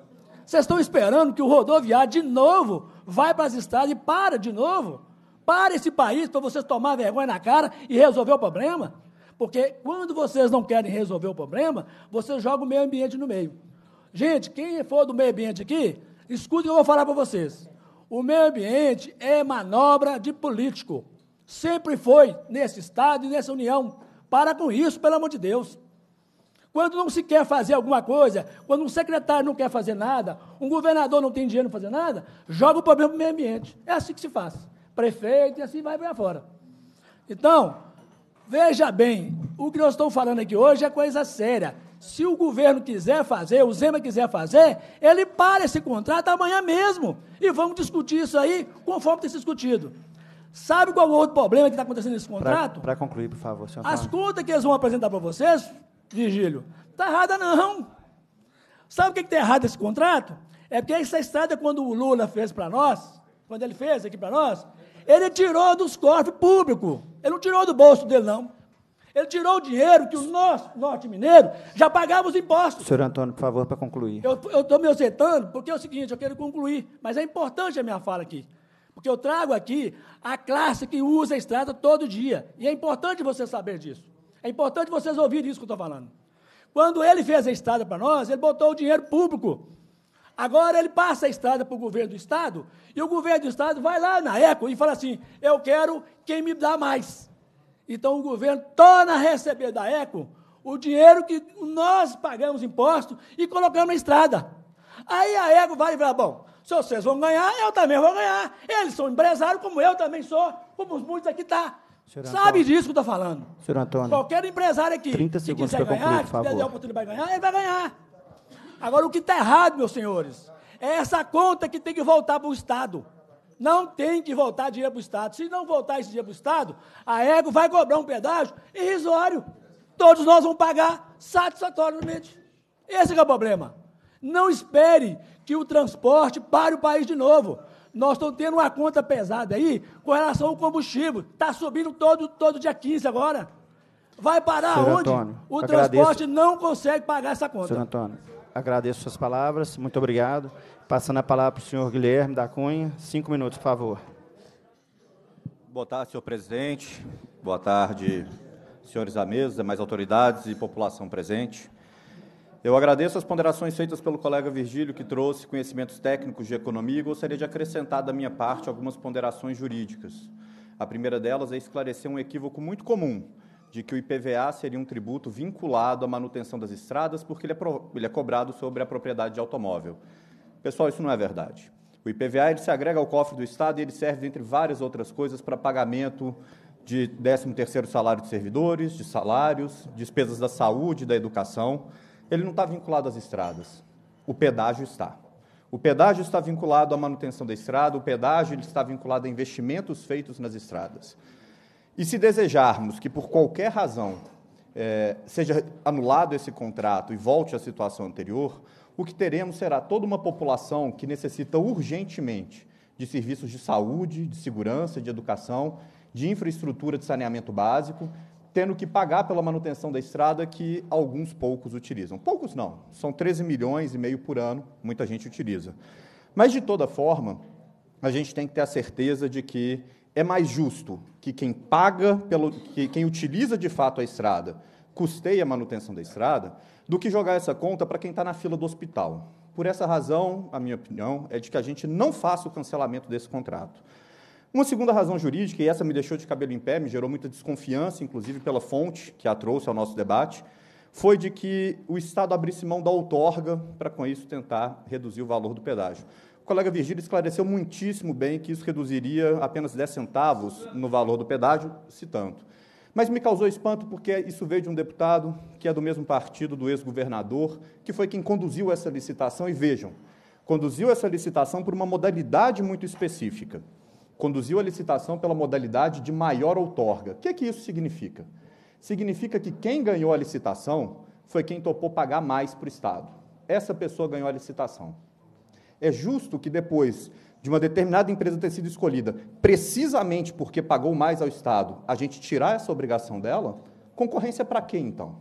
Vocês estão esperando que o rodoviário, de novo, vai para as estradas e para de novo? Para esse país para vocês tomar vergonha na cara e resolver o problema? Porque quando vocês não querem resolver o problema, vocês jogam o meio ambiente no meio. Gente, quem for do meio ambiente aqui, escute o que eu vou falar para vocês. O meio ambiente é manobra de político. Sempre foi nesse Estado e nessa União. Para com isso, pelo amor de Deus. Quando não se quer fazer alguma coisa, quando um secretário não quer fazer nada, um governador não tem dinheiro para fazer nada, joga o problema para o meio ambiente. É assim que se faz. Prefeito e assim vai para fora. Então, veja bem, o que nós estamos falando aqui hoje é coisa séria. Se o governo quiser fazer, o Zema quiser fazer, ele para esse contrato amanhã mesmo. E vamos discutir isso aí conforme tem sido discutido. Sabe qual é o outro problema que está acontecendo nesse contrato? Para concluir, por favor, senhor. As contas que eles vão apresentar para vocês, Virgílio, está errada não. Sabe o que está errado nesse contrato? É porque essa estrada, quando o Lula fez para nós, quando ele fez aqui para nós, ele tirou dos cofres públicos. Ele não tirou do bolso dele, não. Ele tirou o dinheiro que o nosso norte mineiro já pagava os impostos. Senhor Antônio, por favor, para concluir. Eu estou me ausentando porque é o seguinte, eu quero concluir, mas é importante a minha fala aqui. Porque eu trago aqui a classe que usa a estrada todo dia. E é importante você saber disso. É importante vocês ouvirem isso que eu estou falando. Quando ele fez a estrada para nós, ele botou o dinheiro público. Agora ele passa a estrada para o governo do Estado, e o governo do Estado vai lá na ECO e fala assim: eu quero quem me dá mais. Então o governo torna a receber da ECO o dinheiro que nós pagamos imposto e colocamos na estrada. Aí a ECO vai e fala, bom, se vocês vão ganhar, eu também vou ganhar. Eles são empresários, como eu também sou, como muitos aqui tá. Sabe disso que eu estou falando. Senhor Antônio. Qualquer empresário aqui 30 que quiser ganhar, concluir, que der a oportunidade de ganhar, ele vai ganhar. Agora, o que está errado, meus senhores, é essa conta que tem que voltar para o Estado. Não tem que voltar dinheiro para o Estado. Se não voltar esse dinheiro para o Estado, a EGO vai cobrar um pedágio irrisório. Todos nós vamos pagar satisfatoriamente. Esse é o problema. Não espere que o transporte pare o país de novo. Nós estamos tendo uma conta pesada aí com relação ao combustível. Está subindo todo, todo dia 15 agora. Vai parar Senhor onde? Antônio, o agradeço. transporte não consegue pagar essa conta. Senhor Antônio, agradeço suas palavras, muito obrigado. Passando a palavra para o senhor Guilherme da Cunha, cinco minutos, por favor. Boa tarde, senhor presidente. Boa tarde, senhores da mesa, demais autoridades e população presente. Eu agradeço as ponderações feitas pelo colega Virgílio, que trouxe conhecimentos técnicos de economia, e gostaria de acrescentar da minha parte algumas ponderações jurídicas. A primeira delas é esclarecer um equívoco muito comum, de que o IPVA seria um tributo vinculado à manutenção das estradas, porque ele é, pro, ele é cobrado sobre a propriedade de automóvel. Pessoal, isso não é verdade. O IPVA ele se agrega ao cofre do Estado e ele serve, entre várias outras coisas, para pagamento de 13º salário de servidores, de salários, despesas da saúde, da educação. Ele não está vinculado às estradas. O pedágio está. O pedágio está vinculado à manutenção da estrada, o pedágio está vinculado a investimentos feitos nas estradas. E se desejarmos que, por qualquer razão, é, seja anulado esse contrato e volte à situação anterior, o que teremos será toda uma população que necessita urgentemente de serviços de saúde, de segurança, de educação, de infraestrutura de saneamento básico, tendo que pagar pela manutenção da estrada que alguns poucos utilizam. Poucos não, são 13 milhões e meio por ano, muita gente utiliza. Mas, de toda forma, a gente tem que ter a certeza de que é mais justo que quem paga, pelo, que quem utiliza de fato a estrada, custeie a manutenção da estrada, do que jogar essa conta para quem está na fila do hospital. Por essa razão, a minha opinião é de que a gente não faça o cancelamento desse contrato. Uma segunda razão jurídica, e essa me deixou de cabelo em pé, me gerou muita desconfiança, inclusive pela fonte que a trouxe ao nosso debate, foi de que o Estado abrisse mão da outorga para, com isso, tentar reduzir o valor do pedágio colega Virgílio esclareceu muitíssimo bem que isso reduziria apenas 10 centavos no valor do pedágio, se tanto. Mas me causou espanto porque isso veio de um deputado que é do mesmo partido do ex-governador, que foi quem conduziu essa licitação. E vejam, conduziu essa licitação por uma modalidade muito específica. Conduziu a licitação pela modalidade de maior outorga. O que, é que isso significa? Significa que quem ganhou a licitação foi quem topou pagar mais para o Estado. Essa pessoa ganhou a licitação. É justo que depois de uma determinada empresa ter sido escolhida, precisamente porque pagou mais ao Estado, a gente tirar essa obrigação dela? Concorrência para quê, então?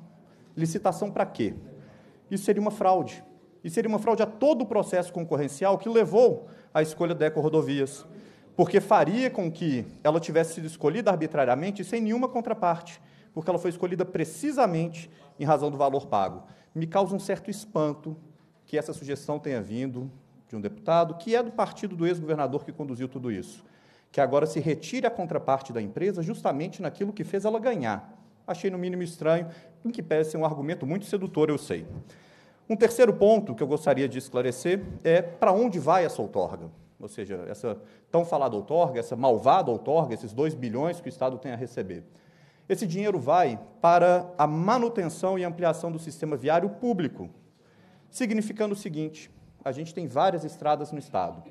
Licitação para quê? Isso seria uma fraude. E seria uma fraude a todo o processo concorrencial que levou à escolha da Eco Rodovias, porque faria com que ela tivesse sido escolhida arbitrariamente sem nenhuma contraparte, porque ela foi escolhida precisamente em razão do valor pago. Me causa um certo espanto que essa sugestão tenha vindo de um deputado, que é do partido do ex-governador que conduziu tudo isso, que agora se retire a contraparte da empresa justamente naquilo que fez ela ganhar. Achei, no mínimo, estranho, em que pese ser um argumento muito sedutor, eu sei. Um terceiro ponto que eu gostaria de esclarecer é para onde vai essa outorga? Ou seja, essa tão falada outorga, essa malvada outorga, esses 2 bilhões que o Estado tem a receber. Esse dinheiro vai para a manutenção e ampliação do sistema viário público, significando o seguinte: a gente tem várias estradas no estado.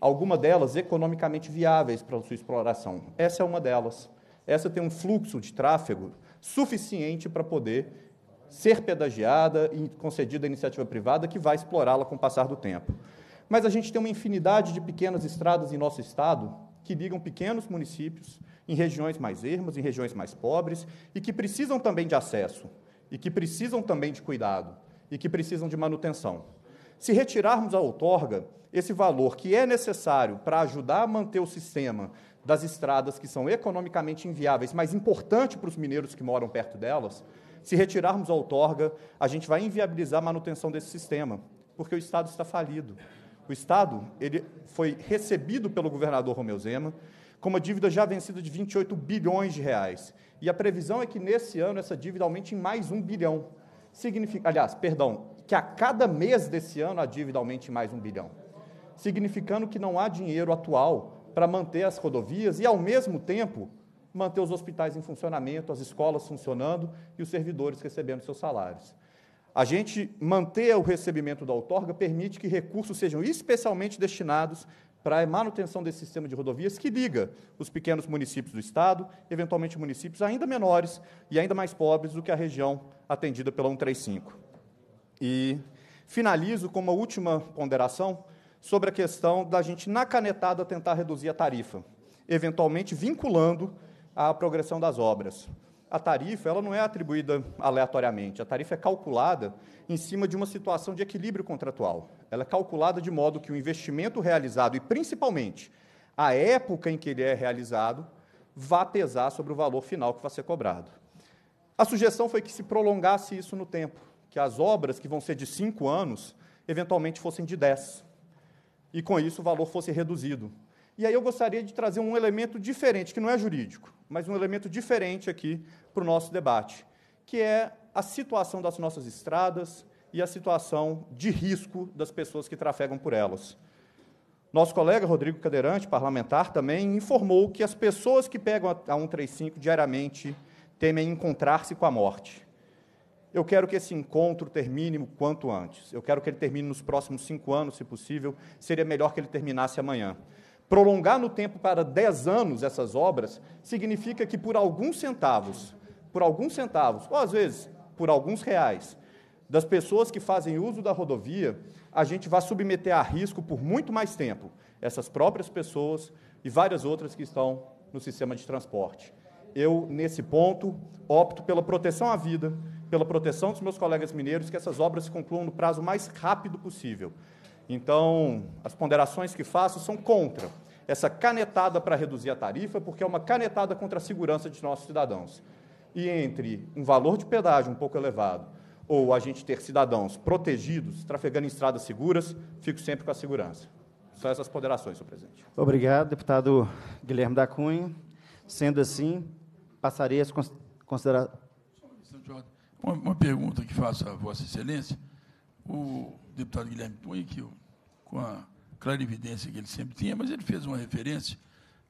Algumas delas economicamente viáveis para sua exploração. Essa é uma delas. Essa tem um fluxo de tráfego suficiente para poder ser pedagiada e concedida à iniciativa privada que vai explorá-la com o passar do tempo. Mas a gente tem uma infinidade de pequenas estradas em nosso estado que ligam pequenos municípios em regiões mais ermas, em regiões mais pobres e que precisam também de acesso e que precisam também de cuidado e que precisam de manutenção. Se retirarmos a outorga, esse valor que é necessário para ajudar a manter o sistema das estradas que são economicamente inviáveis, mas importante para os mineiros que moram perto delas, se retirarmos a outorga, a gente vai inviabilizar a manutenção desse sistema, porque o Estado está falido. O Estado ele foi recebido pelo governador Romeu Zema com uma dívida já vencida de 28 bilhões de reais. E a previsão é que nesse ano essa dívida aumente em mais um bilhão. Significa, aliás, perdão, que a cada mês desse ano a dívida aumente mais um bilhão, significando que não há dinheiro atual para manter as rodovias e, ao mesmo tempo, manter os hospitais em funcionamento, as escolas funcionando e os servidores recebendo seus salários. A gente manter o recebimento da outorga permite que recursos sejam especialmente destinados para a manutenção desse sistema de rodovias que liga os pequenos municípios do Estado, eventualmente municípios ainda menores e ainda mais pobres do que a região atendida pela 135. E finalizo com uma última ponderação sobre a questão da gente, na canetada, tentar reduzir a tarifa, eventualmente vinculando a progressão das obras. A tarifa ela não é atribuída aleatoriamente, a tarifa é calculada em cima de uma situação de equilíbrio contratual. Ela é calculada de modo que o investimento realizado, e principalmente a época em que ele é realizado, vá pesar sobre o valor final que vai ser cobrado. A sugestão foi que se prolongasse isso no tempo, que as obras que vão ser de cinco anos, eventualmente fossem de dez. E com isso o valor fosse reduzido. E aí eu gostaria de trazer um elemento diferente, que não é jurídico, mas um elemento diferente aqui para o nosso debate, que é a situação das nossas estradas e a situação de risco das pessoas que trafegam por elas. Nosso colega Rodrigo Cadeirante, parlamentar, também informou que as pessoas que pegam a 135 diariamente temem encontrar-se com a morte. Eu quero que esse encontro termine o quanto antes. Eu quero que ele termine nos próximos cinco anos, se possível. Seria melhor que ele terminasse amanhã. Prolongar no tempo para dez anos essas obras significa que por alguns centavos, por alguns centavos, ou às vezes por alguns reais, das pessoas que fazem uso da rodovia, a gente vai submeter a risco por muito mais tempo essas próprias pessoas e várias outras que estão no sistema de transporte. Eu, nesse ponto, opto pela proteção à vida, pela proteção dos meus colegas mineiros, que essas obras se concluam no prazo mais rápido possível. Então, as ponderações que faço são contra essa canetada para reduzir a tarifa, porque é uma canetada contra a segurança de nossos cidadãos. E entre um valor de pedágio um pouco elevado ou a gente ter cidadãos protegidos, trafegando em estradas seguras, fico sempre com a segurança. Só essas ponderações, senhor presidente. Obrigado, deputado Guilherme da Cunha. Sendo assim, passarei as considerações. Uma, uma, pergunta que faço a Vossa Excelência. O deputado Guilherme Cunha, que com a clarividência que ele sempre tinha, mas ele fez uma referência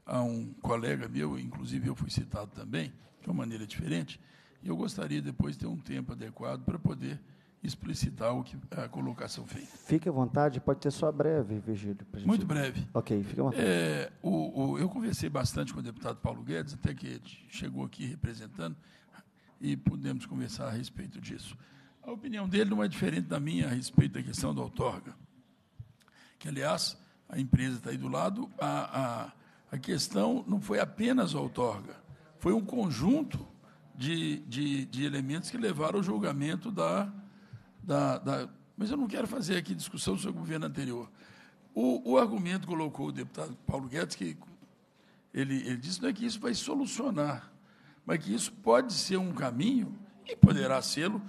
a um colega meu, inclusive eu fui citado também, de uma maneira diferente, e eu gostaria depois de ter um tempo adequado para poder explicitar o que a colocação feita. Fique à vontade, pode ter só breve, Virgílio. Gente... Muito breve. Ok, fique à vontade. É, o, o, eu conversei bastante com o deputado Paulo Guedes, até que ele chegou aqui representando, e pudemos conversar a respeito disso. A opinião dele não é diferente da minha a respeito da questão da outorga. Que, aliás, a empresa está aí do lado, a, a, a questão não foi apenas a outorga, foi um conjunto de, de, de elementos que levaram ao julgamento da, da, da, Mas eu não quero fazer aqui discussão sobre o governo anterior. O, o argumento colocou o deputado Paulo Guedes que ele, ele disse não é que isso vai solucionar, mas que isso pode ser um caminho, e poderá sê-lo,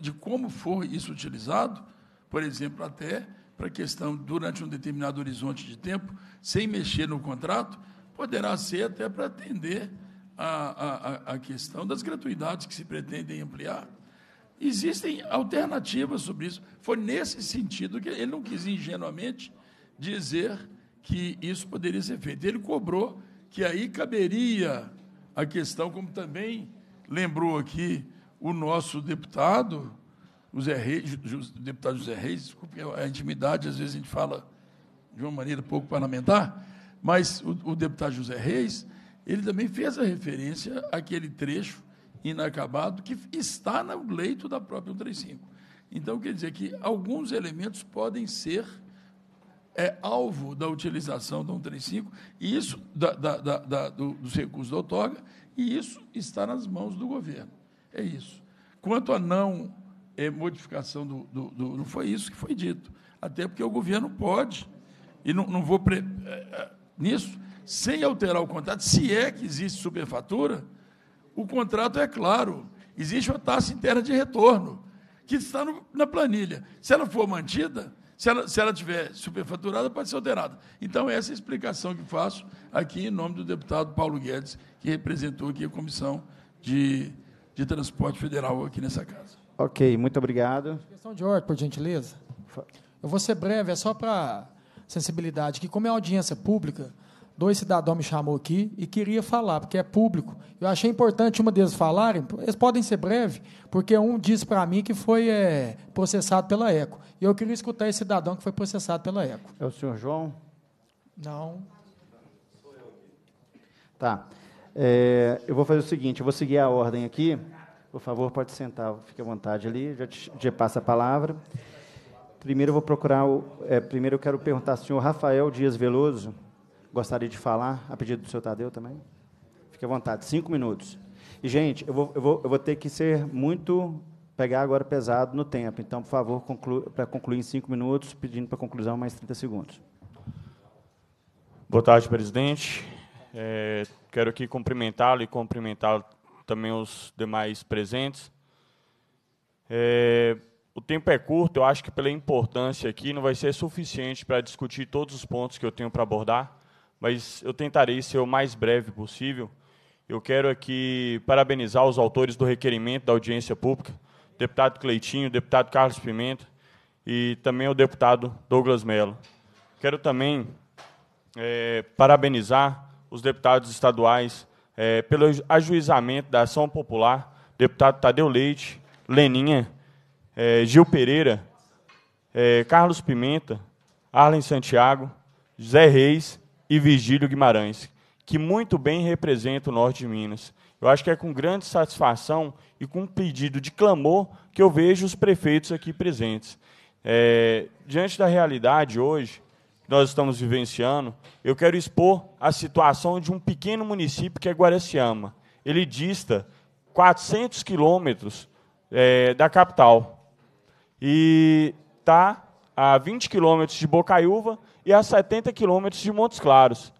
de como for isso utilizado, por exemplo, até para a questão, durante um determinado horizonte de tempo, sem mexer no contrato, poderá ser até para atender a, a, a questão das gratuidades que se pretendem ampliar. Existem alternativas sobre isso. Foi nesse sentido que ele não quis ingenuamente dizer que isso poderia ser feito. Ele cobrou que aí caberia a questão, como também lembrou aqui o nosso deputado, o Zé Reis, deputado José Reis, desculpe a intimidade, às vezes a gente fala de uma maneira pouco parlamentar, mas o, o deputado José Reis, ele também fez a referência àquele trecho inacabado que está no leito da própria 135. Então, quer dizer que alguns elementos podem ser é, alvo da utilização da 135, e isso, da, da, da, do, dos recursos da outorga, e isso está nas mãos do governo. É isso. Quanto à não é, modificação do, do, do, Não foi isso que foi dito. Até porque o governo pode, e não, não vou. Pre, é, é nisso, sem alterar o contrato, se é que existe superfatura, o contrato é claro. Existe uma taxa interna de retorno, que está no, na planilha. Se ela for mantida, se ela, se ela tiver superfaturada, pode ser alterada. Então, essa é a explicação que faço aqui em nome do deputado Paulo Guedes, que representou aqui a Comissão de, de Transporte Federal aqui nessa casa. Ok, muito obrigado. Questão de ordem, por gentileza. Eu vou ser breve, é só para sensibilidade, que como é audiência pública, dois cidadãos me chamou aqui e queria falar, porque é público. Eu achei importante uma deles falarem, eles podem ser breves, porque um disse para mim que foi é, processado pela ECO. E eu queria escutar esse cidadão que foi processado pela ECO. É o senhor João? Não. Tá. É, eu vou fazer o seguinte, eu vou seguir a ordem aqui. Por favor, pode sentar, fique à vontade ali, já, te, já passa a palavra. Primeiro eu vou procurar, o, é, primeiro eu quero perguntar ao senhor Rafael Dias Veloso, gostaria de falar, a pedido do senhor Tadeu também? Fique à vontade, cinco minutos. E, gente, eu vou, eu vou, eu vou ter que ser muito, pegar agora pesado no tempo, então, por favor, conclu, para concluir em cinco minutos, pedindo para conclusão mais 30 segundos. Boa tarde, presidente. É, quero aqui cumprimentá-lo e cumprimentar também os demais presentes. É, o tempo é curto, eu acho que pela importância aqui não vai ser suficiente para discutir todos os pontos que eu tenho para abordar mas eu tentarei ser o mais breve possível. Eu quero aqui parabenizar os autores do requerimento da audiência pública, deputado Cleitinho, deputado Carlos Pimenta e também o deputado Douglas Mello. Quero também é, parabenizar os deputados estaduais é, pelo ajuizamento da ação popular, deputado Tadeu Leite, Leninha, é, Gil Pereira, é, Carlos Pimenta, Arlen Santiago, José Reis e Virgílio Guimarães, que muito bem representam o norte de Minas. Eu acho que é com grande satisfação e com um pedido de clamor que eu vejo os prefeitos aqui presentes. É, diante da realidade hoje, que nós estamos vivenciando, eu quero expor a situação de um pequeno município que é Guaraciama. Ele dista 400 quilômetros é, da capital. E está a 20 quilômetros de Bocaiúva e a 70 quilômetros de Montes Claros.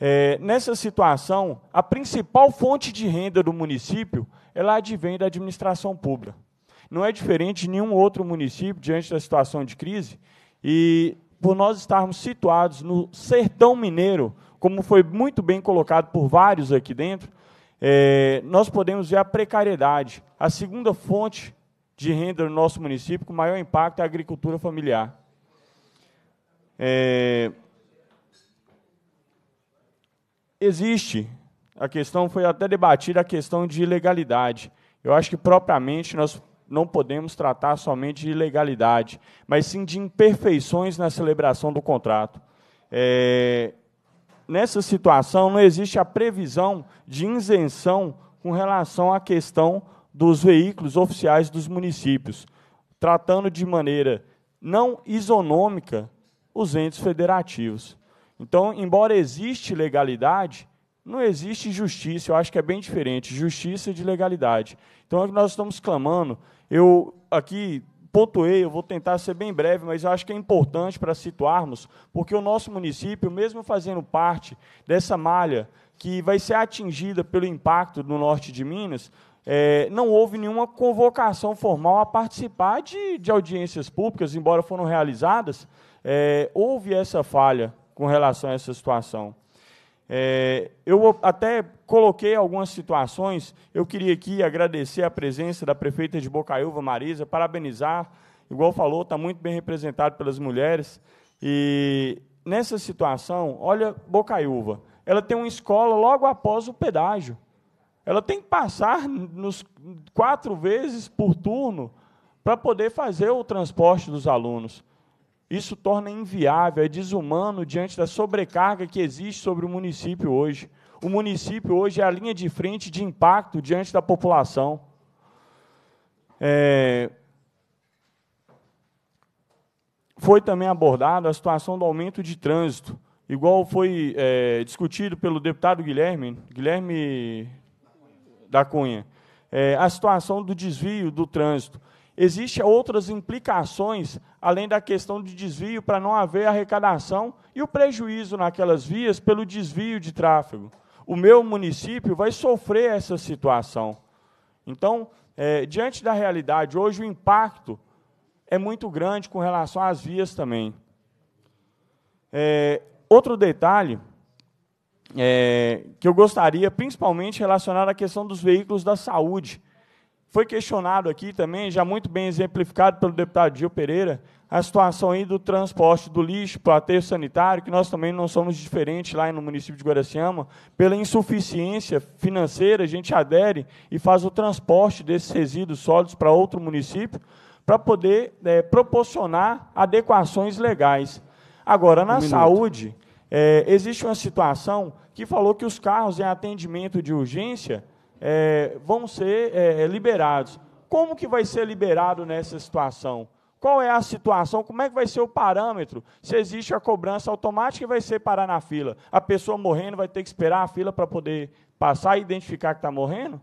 É, nessa situação, a principal fonte de renda do município ela advém da administração pública. Não é diferente de nenhum outro município diante da situação de crise. E por nós estarmos situados no sertão mineiro, como foi muito bem colocado por vários aqui dentro, é, nós podemos ver a precariedade. A segunda fonte de renda no nosso município com maior impacto é a agricultura familiar. É, existe, a questão foi até debatida a questão de ilegalidade. Eu acho que propriamente nós não podemos tratar somente de ilegalidade, mas sim de imperfeições na celebração do contrato. É, nessa situação, não existe a previsão de isenção com relação à questão dos veículos oficiais dos municípios, tratando de maneira não isonômica os entes federativos. Então, embora existe legalidade, não existe justiça. Eu acho que é bem diferente, justiça de legalidade. Então, é o que nós estamos clamando. Eu aqui pontuei, eu vou tentar ser bem breve, mas eu acho que é importante para situarmos, porque o nosso município, mesmo fazendo parte dessa malha que vai ser atingida pelo impacto no norte de Minas, é, não houve nenhuma convocação formal a participar de, de audiências públicas, embora foram realizadas, é, houve essa falha com relação a essa situação. É, eu até coloquei algumas situações, eu queria aqui agradecer a presença da prefeita de Bocaiúva, Marisa, parabenizar, igual falou, está muito bem representado pelas mulheres, e nessa situação, olha Bocaiúva, ela tem uma escola logo após o pedágio, ela tem que passar nos quatro vezes por turno para poder fazer o transporte dos alunos. Isso torna inviável, é desumano diante da sobrecarga que existe sobre o município hoje. O município hoje é a linha de frente de impacto diante da população. É... Foi também abordada a situação do aumento de trânsito, igual foi é, discutido pelo deputado Guilherme, Guilherme da Cunha, é, a situação do desvio do trânsito. Existem outras implicações, além da questão de desvio, para não haver arrecadação e o prejuízo naquelas vias pelo desvio de tráfego. O meu município vai sofrer essa situação. Então, é, diante da realidade, hoje o impacto é muito grande com relação às vias também. É, outro detalhe é, que eu gostaria, principalmente relacionado à questão dos veículos da saúde. Foi questionado aqui também, já muito bem exemplificado pelo deputado Gil Pereira, a situação aí do transporte do lixo para o aterro sanitário, que nós também não somos diferentes lá no município de Guaraciama. Pela insuficiência financeira, a gente adere e faz o transporte desses resíduos sólidos para outro município, para poder é, proporcionar adequações legais. Agora, na um saúde, é, existe uma situação que falou que os carros em atendimento de urgência é, vão ser é, liberados. Como que vai ser liberado nessa situação? Qual é a situação? Como é que vai ser o parâmetro? Se existe a cobrança automática, vai ser parar na fila. A pessoa morrendo vai ter que esperar a fila para poder passar e identificar que está morrendo?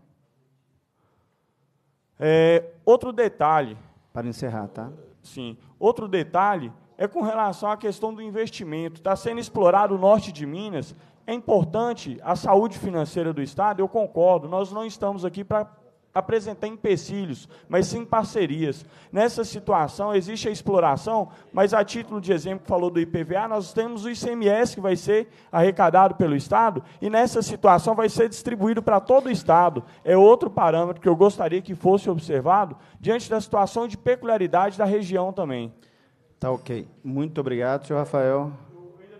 É, outro detalhe. Para encerrar, tá? Sim. Outro detalhe é com relação à questão do investimento. Está sendo explorado o norte de Minas. É importante a saúde financeira do Estado, eu concordo. Nós não estamos aqui para apresentar empecilhos, mas sim parcerias. Nessa situação, existe a exploração, mas a título de exemplo, falou do IPVA, nós temos o ICMS que vai ser arrecadado pelo Estado, e nessa situação vai ser distribuído para todo o Estado. É outro parâmetro que eu gostaria que fosse observado diante da situação de peculiaridade da região também. Tá ok. Muito obrigado, senhor Rafael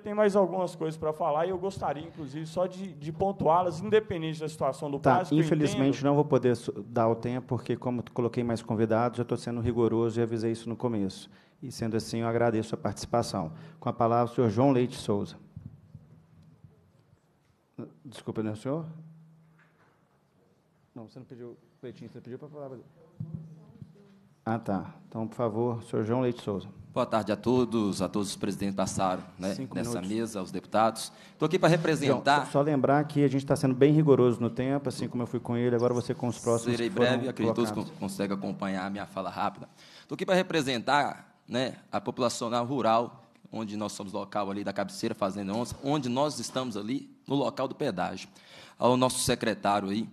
tem mais algumas coisas para falar e eu gostaria, inclusive, só de, de pontuá-las, independente da situação do tá, prazo. Infelizmente, não vou poder dar o tempo, porque, como coloquei mais convidados, eu estou sendo rigoroso e avisei isso no começo. E, sendo assim, eu agradeço a participação. Com a palavra, o senhor João Leite Souza. Desculpa, não é o senhor? Não, você não pediu, Leitinho, você pediu para falar. Ah, tá. Então, por favor, senhor João Leite Souza. Boa tarde a todos, a todos os presidentes passaram né, nessa minutos. mesa, aos deputados. Estou aqui para representar. Só, só, lembrar que a gente está sendo bem rigoroso no tempo, assim como eu fui com ele, agora você com os próximos. Serei breve, acredito que todos conseguem acompanhar a minha fala rápida. Estou aqui para representar né, a população rural, onde nós somos local ali da cabeceira, Fazenda Onça, onde nós estamos ali no local do pedágio. Ao nosso secretário aí,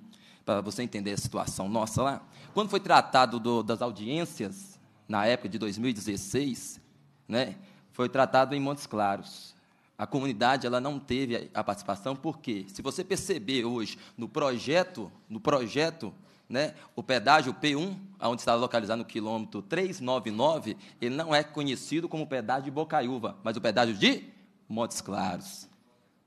para você entender a situação nossa lá. Quando foi tratado do, das audiências na época de 2016, né, foi tratado em Montes Claros. A comunidade ela não teve a participação porque, se você perceber hoje no projeto, no projeto, né, o pedágio P1, onde está localizado no quilômetro 399, ele não é conhecido como pedágio de Bocaiúva, mas o pedágio de Montes Claros.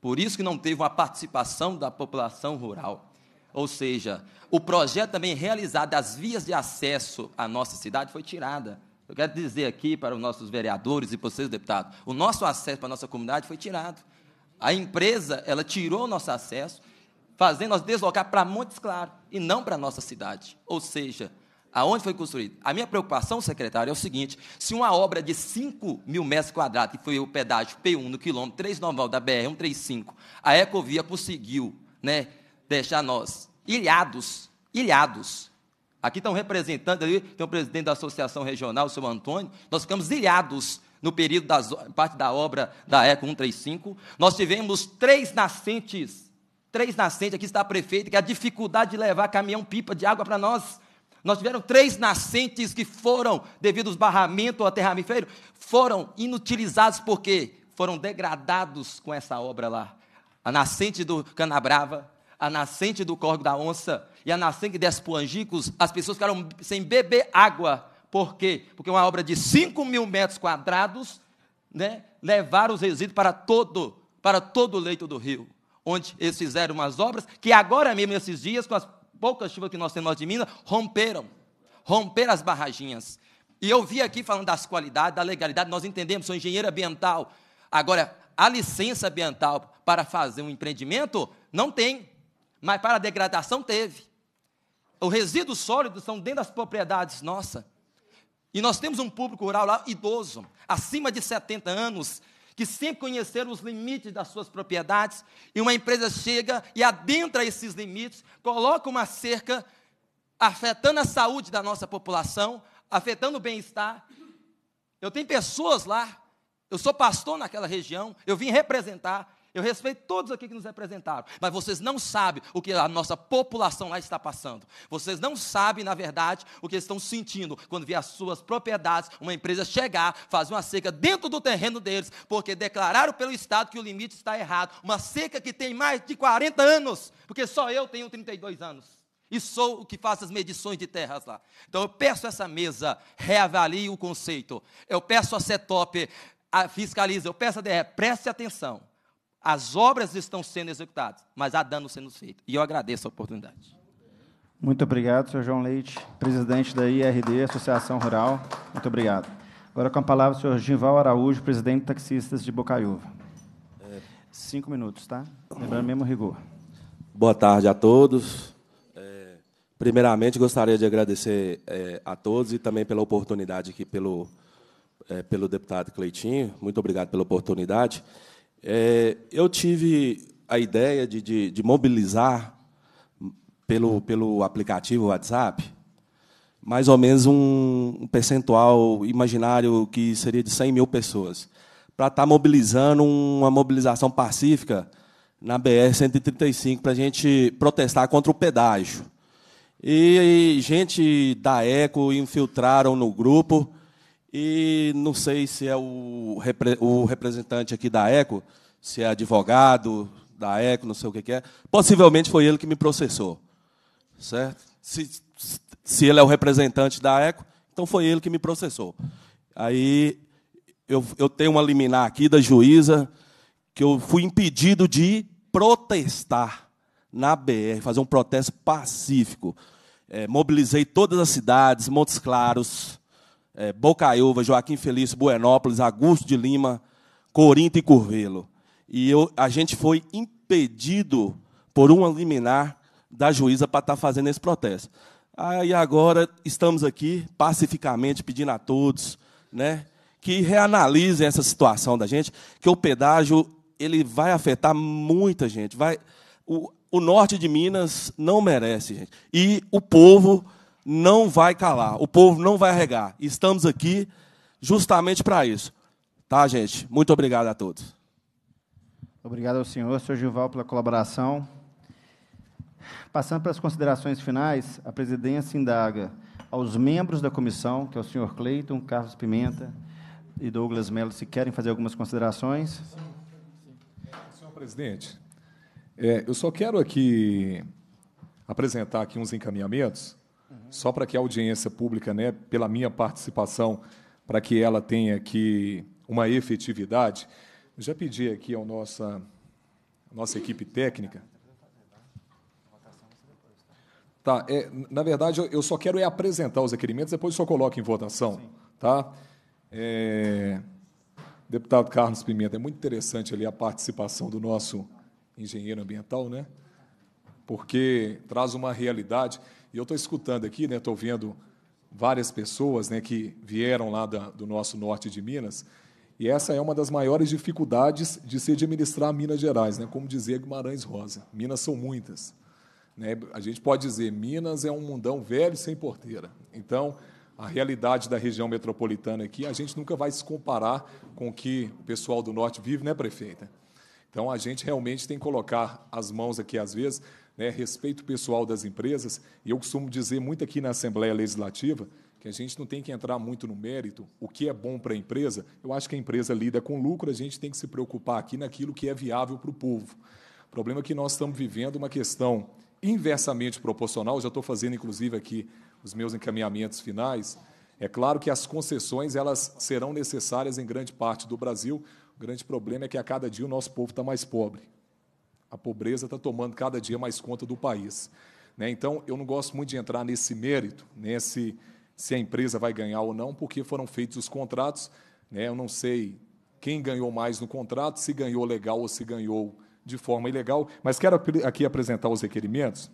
Por isso que não teve uma participação da população rural. Ou seja, o projeto também realizado das vias de acesso à nossa cidade foi tirada. Eu quero dizer aqui para os nossos vereadores e para vocês, deputados, o nosso acesso para a nossa comunidade foi tirado. A empresa, ela tirou o nosso acesso, fazendo nós deslocar para Montes Claros e não para a nossa cidade. Ou seja, aonde foi construído? A minha preocupação, secretário, é o seguinte: se uma obra de 5 mil metros quadrados, que foi o pedágio P1 no quilômetro 390 da BR-135, a Ecovia conseguiu né, deixar nós ilhados, ilhados. Aqui estão representantes ali, tem o presidente da Associação Regional, o seu Antônio. Nós ficamos ilhados no período da parte da obra da ECO 135. Nós tivemos três nascentes, três nascentes, aqui está a prefeita, que é a dificuldade de levar caminhão-pipa de água para nós. Nós tivemos três nascentes que foram, devido aos barramentos ou aterramento, foram inutilizados porque foram degradados com essa obra lá. A nascente do Canabrava, a nascente do Córrego da Onça e a nascente de Espuangicos, as pessoas ficaram sem beber água. Por quê? Porque uma obra de 5 mil metros quadrados né, levaram os resíduos para todo, para todo o leito do rio, onde eles fizeram umas obras que agora mesmo, esses dias, com as poucas chuvas que nós temos de Minas, romperam. Romperam as barraginhas. E eu vi aqui falando das qualidades, da legalidade, nós entendemos, sou engenheiro ambiental. Agora, a licença ambiental para fazer um empreendimento não tem. Mas para a degradação teve. Os resíduos sólidos são dentro das propriedades nossas. E nós temos um público rural lá idoso, acima de 70 anos, que sempre conheceram os limites das suas propriedades, e uma empresa chega e adentra esses limites, coloca uma cerca, afetando a saúde da nossa população, afetando o bem-estar. Eu tenho pessoas lá, eu sou pastor naquela região, eu vim representar, eu respeito todos aqui que nos representaram, mas vocês não sabem o que a nossa população lá está passando. Vocês não sabem, na verdade, o que estão sentindo quando vê as suas propriedades, uma empresa chegar, fazer uma seca dentro do terreno deles, porque declararam pelo Estado que o limite está errado. Uma seca que tem mais de 40 anos, porque só eu tenho 32 anos. E sou o que faço as medições de terras lá. Então eu peço a essa mesa, reavalie o conceito. Eu peço a CETOP, a fiscalize, eu peço a DR, preste atenção as obras estão sendo executadas, mas há dano sendo feito. E eu agradeço a oportunidade. Muito obrigado, senhor João Leite, presidente da IRD, Associação Rural. Muito obrigado. Agora com a palavra o senhor Gival Araújo, presidente de taxistas de Bocaiúva. Cinco minutos, tá? Lembrando mesmo rigor. Boa tarde a todos. É, primeiramente, gostaria de agradecer é, a todos e também pela oportunidade aqui pelo, é, pelo deputado Cleitinho. Muito obrigado pela oportunidade. É, eu tive a ideia de, de, de, mobilizar pelo, pelo aplicativo WhatsApp mais ou menos um, percentual imaginário que seria de 100 mil pessoas, para estar tá mobilizando uma mobilização pacífica na BR-135 para a gente protestar contra o pedágio. E, e gente da ECO infiltraram no grupo. E não sei se é o, repre, o representante aqui da ECO, se é advogado da ECO, não sei o que, que é. Possivelmente foi ele que me processou. Certo? Se, se ele é o representante da ECO, então foi ele que me processou. Aí eu, eu tenho uma liminar aqui da juíza que eu fui impedido de protestar na BR, fazer um protesto pacífico. É, mobilizei todas as cidades, Montes Claros, é, Bocaiúva, Joaquim Felício, Buenópolis, Augusto de Lima, Corinto e Curvelo. E eu, a gente foi impedido por uma liminar da juíza para estar tá fazendo esse protesto. Aí agora estamos aqui pacificamente pedindo a todos, né, que reanalisem essa situação da gente, que o pedágio ele vai afetar muita gente, vai o, o norte de Minas não merece, gente. E o povo não vai calar, o povo não vai regar. Estamos aqui justamente para isso. Tá, gente? Muito obrigado a todos. Obrigado ao senhor, senhor Gilval, pela colaboração. Passando para as considerações finais, a presidência indaga aos membros da comissão, que é o senhor Cleiton, Carlos Pimenta e Douglas Mello, se querem fazer algumas considerações. Senhor presidente, é, eu só quero aqui apresentar aqui uns encaminhamentos, uhum. só para que a audiência pública, né, pela minha participação, para que ela tenha aqui uma efetividade. Já pedi aqui à nossa, nossa equipe técnica. Tá, é, na verdade, eu só quero é apresentar os requerimentos, depois só coloco em votação. Sim. Tá? É, deputado Carlos Pimenta, é muito interessante ali a participação do nosso engenheiro ambiental, né? Porque traz uma realidade. E eu estou escutando aqui, né? Estou vendo várias pessoas, né? Que vieram lá da, do nosso norte de Minas. E essa é uma das maiores dificuldades de se administrar Minas Gerais, né? Como dizia Guimarães Rosa, Minas são muitas. Né? A gente pode dizer Minas é um mundão velho sem porteira. Então, a realidade da região metropolitana aqui, a gente nunca vai se comparar com o que o pessoal do norte vive, né, prefeita? Então, a gente realmente tem que colocar as mãos aqui, às vezes, né, respeito pessoal das empresas, e eu costumo dizer muito aqui na Assembleia Legislativa que a gente não tem que entrar muito no mérito, o que é bom para a empresa. Eu acho que a empresa lida com lucro, a gente tem que se preocupar aqui naquilo que é viável para o povo. O problema é que nós estamos vivendo uma questão inversamente proporcional, já estou fazendo, inclusive, aqui os meus encaminhamentos finais. É claro que as concessões elas serão necessárias em grande parte do Brasil, o grande problema é que a cada dia o nosso povo está mais pobre. A pobreza está tomando cada dia mais conta do país. Né? Então, eu não gosto muito de entrar nesse mérito, nesse se a empresa vai ganhar ou não, porque foram feitos os contratos. Né? Eu não sei quem ganhou mais no contrato, se ganhou legal ou se ganhou de forma ilegal, mas quero aqui apresentar os requerimentos.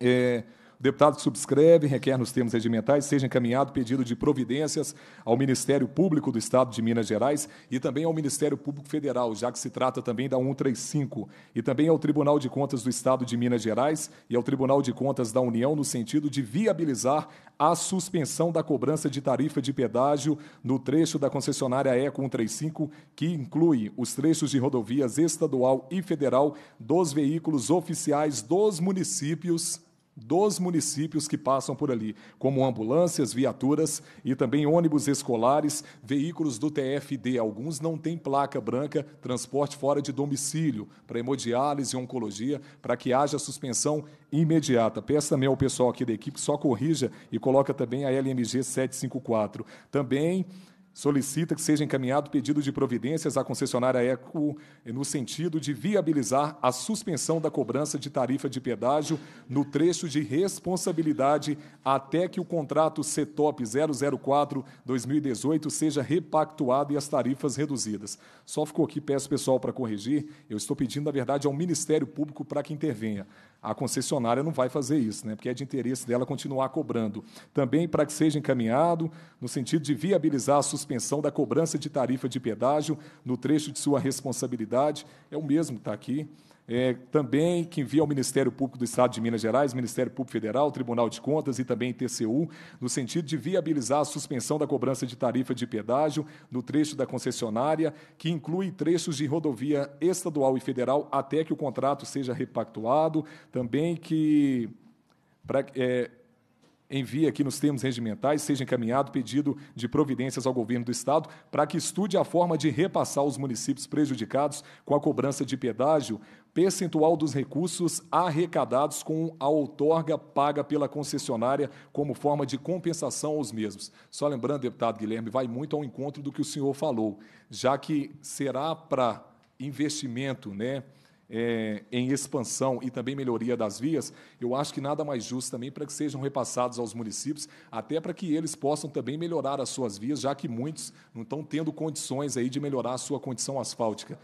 É, deputado que subscreve requer nos termos regimentais seja encaminhado pedido de providências ao Ministério Público do Estado de Minas Gerais e também ao Ministério Público Federal, já que se trata também da 135, e também ao Tribunal de Contas do Estado de Minas Gerais e ao Tribunal de Contas da União no sentido de viabilizar a suspensão da cobrança de tarifa de pedágio no trecho da concessionária ECO 135, que inclui os trechos de rodovias estadual e federal dos veículos oficiais dos municípios dos municípios que passam por ali, como ambulâncias, viaturas e também ônibus escolares, veículos do TFD. Alguns não têm placa branca, transporte fora de domicílio, para hemodiálise e oncologia, para que haja suspensão imediata. Peço também ao pessoal aqui da equipe que só corrija e coloca também a LMG 754. Também solicita que seja encaminhado pedido de providências à concessionária Eco no sentido de viabilizar a suspensão da cobrança de tarifa de pedágio no trecho de responsabilidade até que o contrato CETOP 004-2018 seja repactuado e as tarifas reduzidas. Só ficou aqui, peço pessoal para corrigir, eu estou pedindo, na verdade, ao Ministério Público para que intervenha a concessionária não vai fazer isso, né? porque é de interesse dela continuar cobrando. Também para que seja encaminhado no sentido de viabilizar a suspensão da cobrança de tarifa de pedágio no trecho de sua responsabilidade. É o mesmo que está aqui é, também que envia ao Ministério Público do Estado de Minas Gerais, Ministério Público Federal, Tribunal de Contas e também TCU, no sentido de viabilizar a suspensão da cobrança de tarifa de pedágio no trecho da concessionária, que inclui trechos de rodovia estadual e federal até que o contrato seja repactuado, também que para é, envie aqui nos termos regimentais, seja encaminhado pedido de providências ao governo do Estado para que estude a forma de repassar aos municípios prejudicados com a cobrança de pedágio percentual dos recursos arrecadados com a outorga paga pela concessionária como forma de compensação aos mesmos. Só lembrando, deputado Guilherme, vai muito ao encontro do que o senhor falou, já que será para investimento, né? É, em expansão e também melhoria das vias, eu acho que nada mais justo também para que sejam repassados aos municípios, até para que eles possam também melhorar as suas vias, já que muitos não estão tendo condições aí de melhorar a sua condição asfáltica.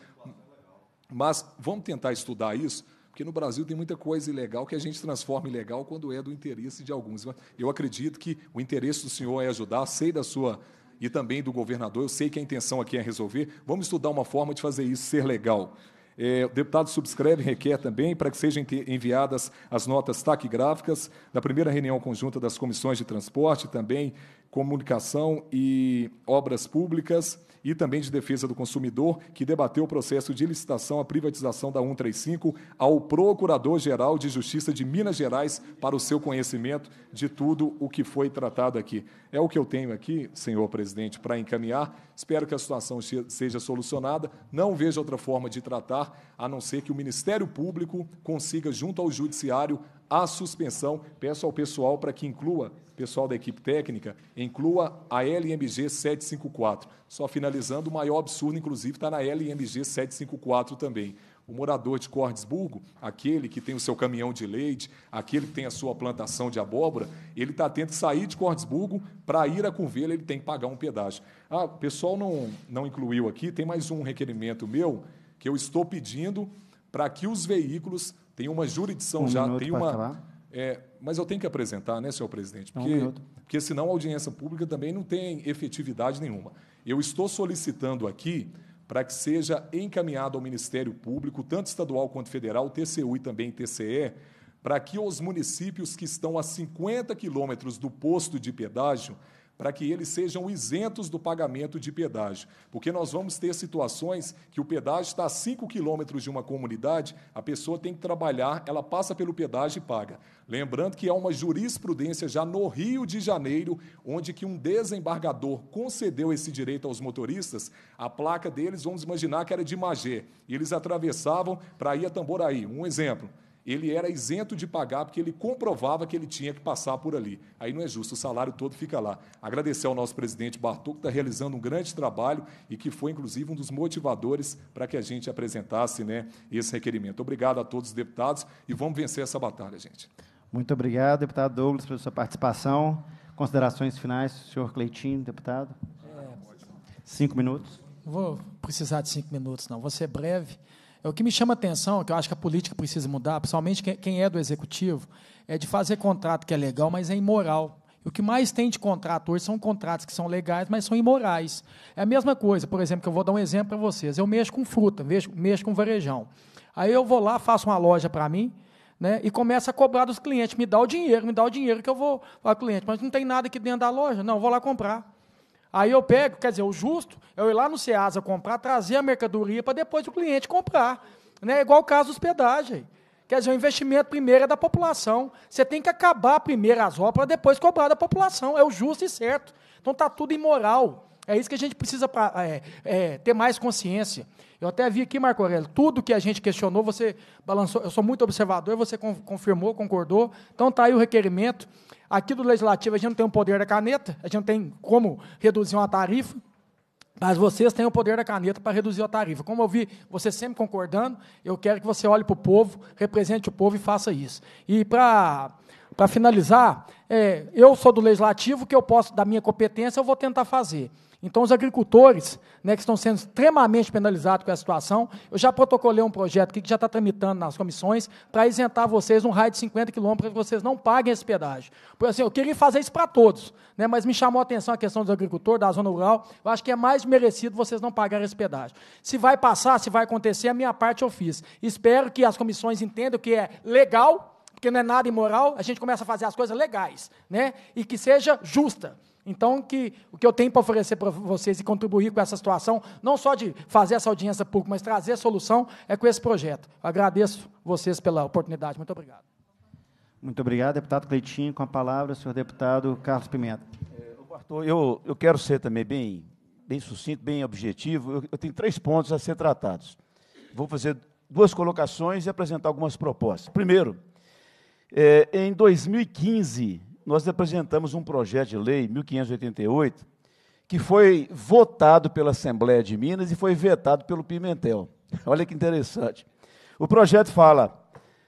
Mas vamos tentar estudar isso, porque no Brasil tem muita coisa ilegal que a gente transforma em legal quando é do interesse de alguns. Eu acredito que o interesse do senhor é ajudar, sei da sua e também do governador, eu sei que a intenção aqui é resolver. Vamos estudar uma forma de fazer isso ser legal. É, o deputado subscreve e requer também para que sejam enviadas as notas taquigráficas da primeira reunião conjunta das comissões de transporte, também comunicação e obras públicas e também de Defesa do Consumidor, que debateu o processo de licitação à privatização da 135 ao Procurador-Geral de Justiça de Minas Gerais para o seu conhecimento de tudo o que foi tratado aqui. É o que eu tenho aqui, senhor presidente, para encaminhar. Espero que a situação seja solucionada. Não vejo outra forma de tratar, a não ser que o Ministério Público consiga, junto ao Judiciário, a suspensão. Peço ao pessoal para que inclua, pessoal da equipe técnica, inclua a LMG 754. Só finalizando, o maior absurdo, inclusive, está na LMG 754 também. O morador de Cordesburgo, aquele que tem o seu caminhão de leite, aquele que tem a sua plantação de abóbora, ele está tendo que sair de Cordesburgo para ir a Curvelha, ele tem que pagar um pedágio. Ah, o pessoal não, não incluiu aqui, tem mais um requerimento meu que eu estou pedindo para que os veículos tenham uma jurisdição um já, tem uma. É, mas eu tenho que apresentar, né, senhor presidente? Porque, porque senão a audiência pública também não tem efetividade nenhuma. Eu estou solicitando aqui para que seja encaminhado ao Ministério Público, tanto estadual quanto federal, TCU e também TCE, para que os municípios que estão a 50 quilômetros do posto de pedágio para que eles sejam isentos do pagamento de pedágio. Porque nós vamos ter situações que o pedágio está a 5 quilômetros de uma comunidade, a pessoa tem que trabalhar, ela passa pelo pedágio e paga. Lembrando que há uma jurisprudência já no Rio de Janeiro, onde que um desembargador concedeu esse direito aos motoristas, a placa deles, vamos imaginar que era de Magé, e eles atravessavam para ir a Tamboraí. Um exemplo ele era isento de pagar porque ele comprovava que ele tinha que passar por ali. Aí não é justo, o salário todo fica lá. Agradecer ao nosso presidente Bartô, que está realizando um grande trabalho e que foi, inclusive, um dos motivadores para que a gente apresentasse né, esse requerimento. Obrigado a todos os deputados e vamos vencer essa batalha, gente. Muito obrigado, deputado Douglas, pela sua participação. Considerações finais, senhor Cleitinho, deputado. É, cinco minutos. Não vou precisar de cinco minutos, não. Vou ser breve. O que me chama a atenção, que eu acho que a política precisa mudar, principalmente quem é do executivo, é de fazer contrato que é legal, mas é imoral. O que mais tem de contrato hoje são contratos que são legais, mas são imorais. É a mesma coisa, por exemplo, que eu vou dar um exemplo para vocês. Eu mexo com fruta, mexo, mexo com varejão. Aí eu vou lá, faço uma loja para mim, né, e começo a cobrar dos clientes. Me dá o dinheiro, me dá o dinheiro que eu vou ao cliente. Mas não tem nada aqui dentro da loja. Não, vou lá comprar. Aí eu pego, quer dizer, o justo é eu ir lá no Ceasa comprar, trazer a mercadoria para depois o cliente comprar. Né? Igual o caso da hospedagem. Quer dizer, o investimento primeiro é da população. Você tem que acabar primeiro as obras para depois cobrar da população. É o justo e certo. Então está tudo imoral. É isso que a gente precisa é, é, ter mais consciência. Eu até vi aqui, Marco Aurélio, tudo que a gente questionou, você balançou. Eu sou muito observador, você confirmou, concordou. Então está aí o requerimento. Aqui do Legislativo a gente não tem o poder da caneta, a gente não tem como reduzir uma tarifa, mas vocês têm o poder da caneta para reduzir a tarifa. Como eu vi você sempre concordando, eu quero que você olhe para o povo, represente o povo e faça isso. E para para finalizar, é, eu sou do legislativo, que eu posso, da minha competência, eu vou tentar fazer. Então, os agricultores, né, que estão sendo extremamente penalizados com essa situação, eu já protocolei um projeto aqui que já está tramitando nas comissões para isentar vocês um raio de 50 quilômetros para que vocês não paguem esse pedágio. Porque assim, eu queria fazer isso para todos, né, mas me chamou a atenção a questão dos agricultores, da zona rural. Eu acho que é mais merecido vocês não pagarem esse pedágio. Se vai passar, se vai acontecer, a minha parte eu fiz. Espero que as comissões entendam que é legal, porque não é nada imoral, a gente começa a fazer as coisas legais, né? E que seja justa. Então, que, o que eu tenho para oferecer para vocês e contribuir com essa situação, não só de fazer essa audiência pública, mas trazer a solução, é com esse projeto. Eu agradeço vocês pela oportunidade. Muito obrigado. Muito obrigado, deputado Cleitinho. Com a palavra, o senhor deputado Carlos Pimenta. É, eu, eu quero ser também bem, bem sucinto, bem objetivo. Eu, eu tenho três pontos a ser tratados. Vou fazer duas colocações e apresentar algumas propostas. Primeiro, é, em 2015, nós apresentamos um projeto de lei, 1588, que foi votado pela Assembleia de Minas e foi vetado pelo Pimentel. Olha que interessante. O projeto fala,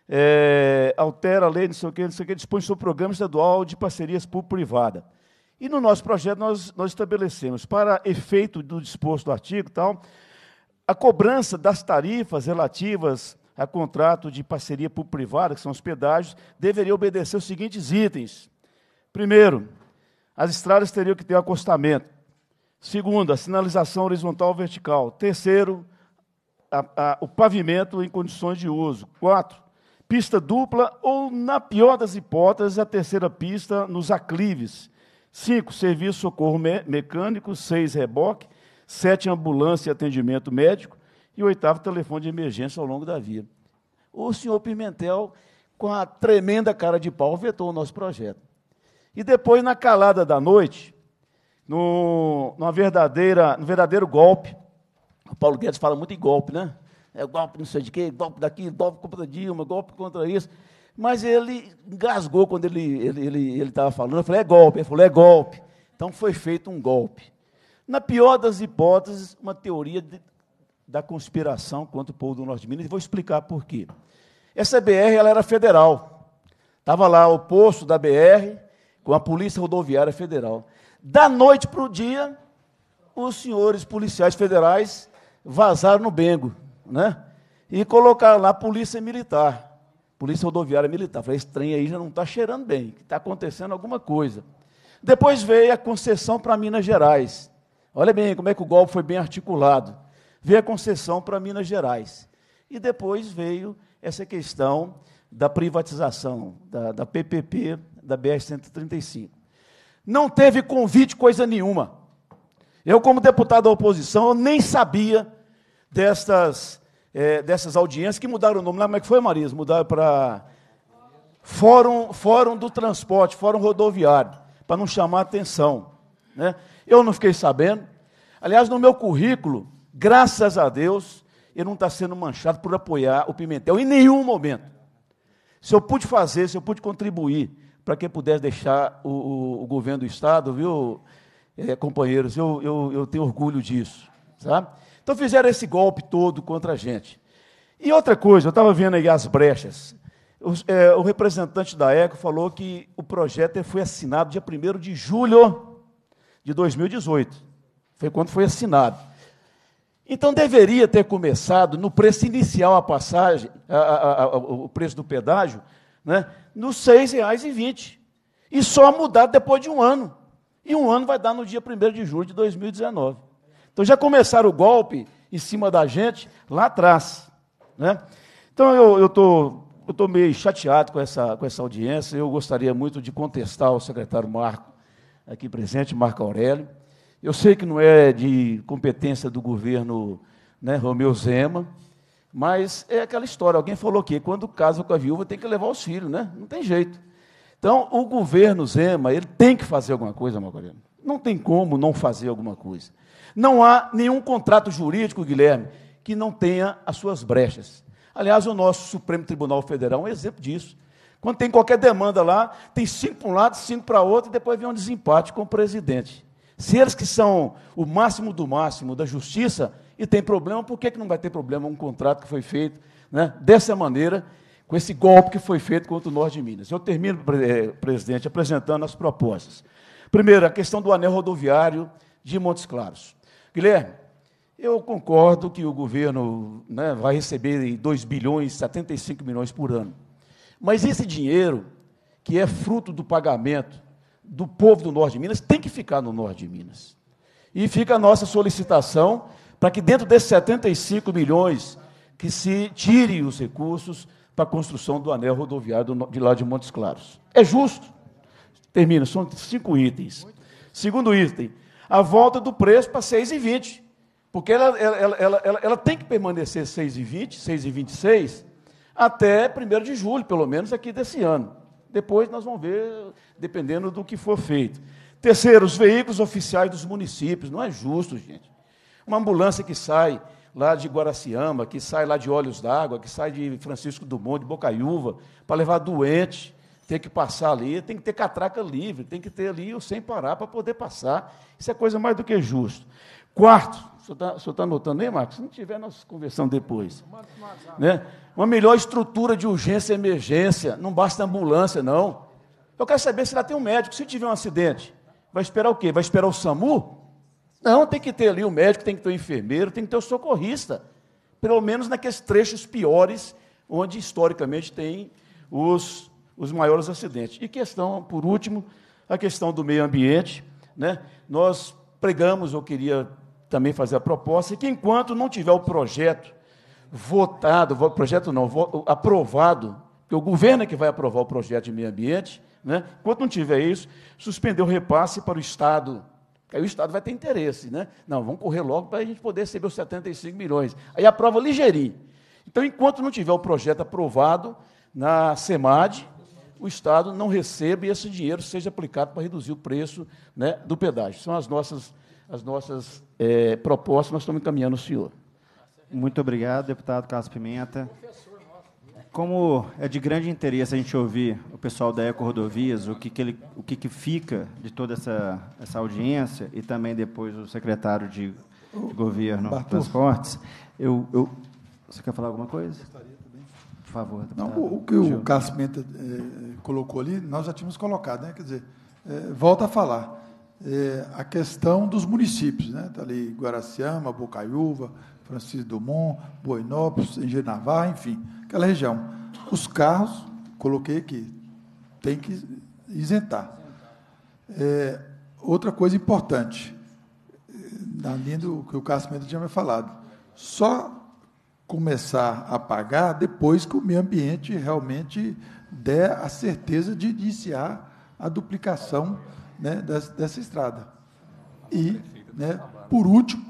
é, altera a lei, não sei o que, não sei o que, dispõe sobre o programa estadual de parcerias público-privada. E no nosso projeto nós, nós estabelecemos, para efeito do disposto do artigo tal, a cobrança das tarifas relativas a contrato de parceria público-privada, que são os pedágios, deveria obedecer os seguintes itens. Primeiro, as estradas teriam que ter acostamento. Segundo, a sinalização horizontal ou vertical. Terceiro, a, a, o pavimento em condições de uso. Quatro, pista dupla ou, na pior das hipóteses, a terceira pista nos aclives. Cinco, serviço socorro me mecânico. Seis, reboque. Sete, ambulância e atendimento médico. E oitavo, telefone de emergência ao longo da via. O senhor Pimentel, com a tremenda cara de pau, vetou o nosso projeto. E depois, na calada da noite, no, numa verdadeira, no verdadeiro golpe. O Paulo Guedes fala muito em golpe, né? É golpe não sei de quê, golpe daqui, golpe contra Dilma, golpe contra isso. Mas ele engasgou quando ele estava ele, ele, ele falando. Eu falei, é golpe. Ele falou, é golpe. Então foi feito um golpe. Na pior das hipóteses, uma teoria de, da conspiração contra o povo do Norte de Minas, e vou explicar por quê. Essa BR ela era federal. Estava lá o posto da BR com a Polícia Rodoviária Federal. Da noite para o dia, os senhores policiais federais vazaram no Bengo, né? E colocaram lá a Polícia Militar, Polícia Rodoviária Militar. Falei, esse trem aí já não está cheirando bem, está acontecendo alguma coisa. Depois veio a concessão para Minas Gerais. Olha bem como é que o golpe foi bem articulado. Veio a concessão para Minas Gerais. E depois veio essa questão da privatização da, da PPP, da BR-135 não teve convite coisa nenhuma. Eu, como deputado da oposição, eu nem sabia dessas, é, dessas audiências que mudaram o nome. Como é que foi, Marisa? Mudaram para Fórum, Fórum do Transporte, Fórum Rodoviário, para não chamar atenção. Né? Eu não fiquei sabendo. Aliás, no meu currículo, graças a Deus, ele não está sendo manchado por apoiar o Pimentel em nenhum momento. Se eu pude fazer, se eu pude contribuir para quem pudesse deixar o, o, o, governo do Estado, viu, é, companheiros? Eu, eu, eu tenho orgulho disso. Sabe? Então fizeram esse golpe todo contra a gente. E outra coisa, eu estava vendo aí as brechas. O, é, o, representante da ECO falou que o projeto foi assinado dia 1 de julho de 2018. Foi quando foi assinado. Então deveria ter começado no preço inicial a passagem, a, a, a, o preço do pedágio, né, nos R$ 6,20. E só mudar depois de um ano. E um ano vai dar no dia 1 de julho de 2019. Então já começaram o golpe em cima da gente lá atrás. Né? Então eu estou eu tô meio chateado com essa, com essa audiência. Eu gostaria muito de contestar o secretário Marco, aqui presente, Marco Aurélio. Eu sei que não é de competência do governo né, Romeu Zema, mas é aquela história, alguém falou que quando casa com a viúva tem que levar os filhos, né? Não tem jeito. Então, o governo Zema, ele tem que fazer alguma coisa, Macarena. Não tem como não fazer alguma coisa. Não há nenhum contrato jurídico, Guilherme, que não tenha as suas brechas. Aliás, o nosso Supremo Tribunal Federal é um exemplo disso. Quando tem qualquer demanda lá, tem cinco para um lado, cinco para outro, e depois vem um desempate com o presidente. Se eles que são o máximo do máximo da justiça, e tem problema, por que, que não vai ter problema um contrato que foi feito né, dessa maneira, com esse golpe que foi feito contra o norte de Minas? Eu termino, eh, presidente, apresentando as propostas. Primeiro, a questão do anel rodoviário de Montes Claros. Guilherme, eu concordo que o governo né, vai receber 2 bilhões, 75 milhões por ano. Mas esse dinheiro, que é fruto do pagamento do povo do norte de Minas, tem que ficar no norte de Minas. E fica a nossa solicitação para que dentro desses 75 milhões que se tire os recursos para a construção do anel rodoviário de lá de Montes Claros. É justo? Termina, são cinco itens. Segundo item, a volta do preço para 6,20. Porque ela, ela, ela, ela, ela tem que permanecer 6,20, 6,26 até 1 de julho, pelo menos aqui desse ano. Depois nós vamos ver, dependendo do que for feito. Terceiro, os veículos oficiais dos municípios. Não é justo, gente. Uma ambulância que sai lá de Guaraciama, que sai lá de Olhos d'Água, que sai de Francisco Dumont, de Bocaiúva, para levar doente, tem que passar ali, tem que ter catraca livre, tem que ter ali o sem parar para poder passar. Isso é coisa mais do que justo. Quarto, o senhor está tá anotando aí, Marcos? Se não tiver, nós conversamos depois. Né? Uma melhor estrutura de urgência e emergência, não basta ambulância, não. Eu quero saber se lá tem um médico, se tiver um acidente, vai esperar o quê? Vai esperar o SAMU? Não, tem que ter ali o médico, tem que ter o enfermeiro, tem que ter o socorrista. Pelo menos naqueles trechos piores, onde historicamente tem os, os maiores acidentes. E questão, por último, a questão do meio ambiente. Né? Nós pregamos, eu queria também fazer a proposta, que enquanto não tiver o projeto votado, projeto não, aprovado, que o governo é que vai aprovar o projeto de meio ambiente, né? enquanto não tiver isso, suspender o repasse para o Estado aí o Estado vai ter interesse, né? Não, vamos correr logo para a gente poder receber os 75 milhões. Aí aprova ligeirinho. Então, enquanto não tiver o projeto aprovado na SEMAD, o Estado não recebe e esse dinheiro seja aplicado para reduzir o preço né, do pedágio. São as nossas, as nossas é, propostas, nós estamos encaminhando o senhor. Muito obrigado, deputado Carlos Pimenta. Como é de grande interesse a gente ouvir o pessoal da Eco Rodovias, o que, que, ele, o que, que fica de toda essa, essa audiência, e também depois o secretário de, de Governo de Transportes, eu, eu, Você quer falar alguma coisa? Por favor. Deputado. Não, o que o Carlos Pimenta eh, colocou ali, nós já tínhamos colocado, né? Quer dizer, eh, volta a falar. Eh, a questão dos municípios, né? Está ali Guaraciama, Bocaiúva, Francisco Dumont, Boinópolis, Engenavá, enfim aquela região. Os carros, coloquei aqui, tem que isentar. É, outra coisa importante, na linha do que o Cássio Mendes tinha me falado, só começar a pagar depois que o meio ambiente realmente der a certeza de iniciar a duplicação né, dessa, dessa estrada. E, né, por último,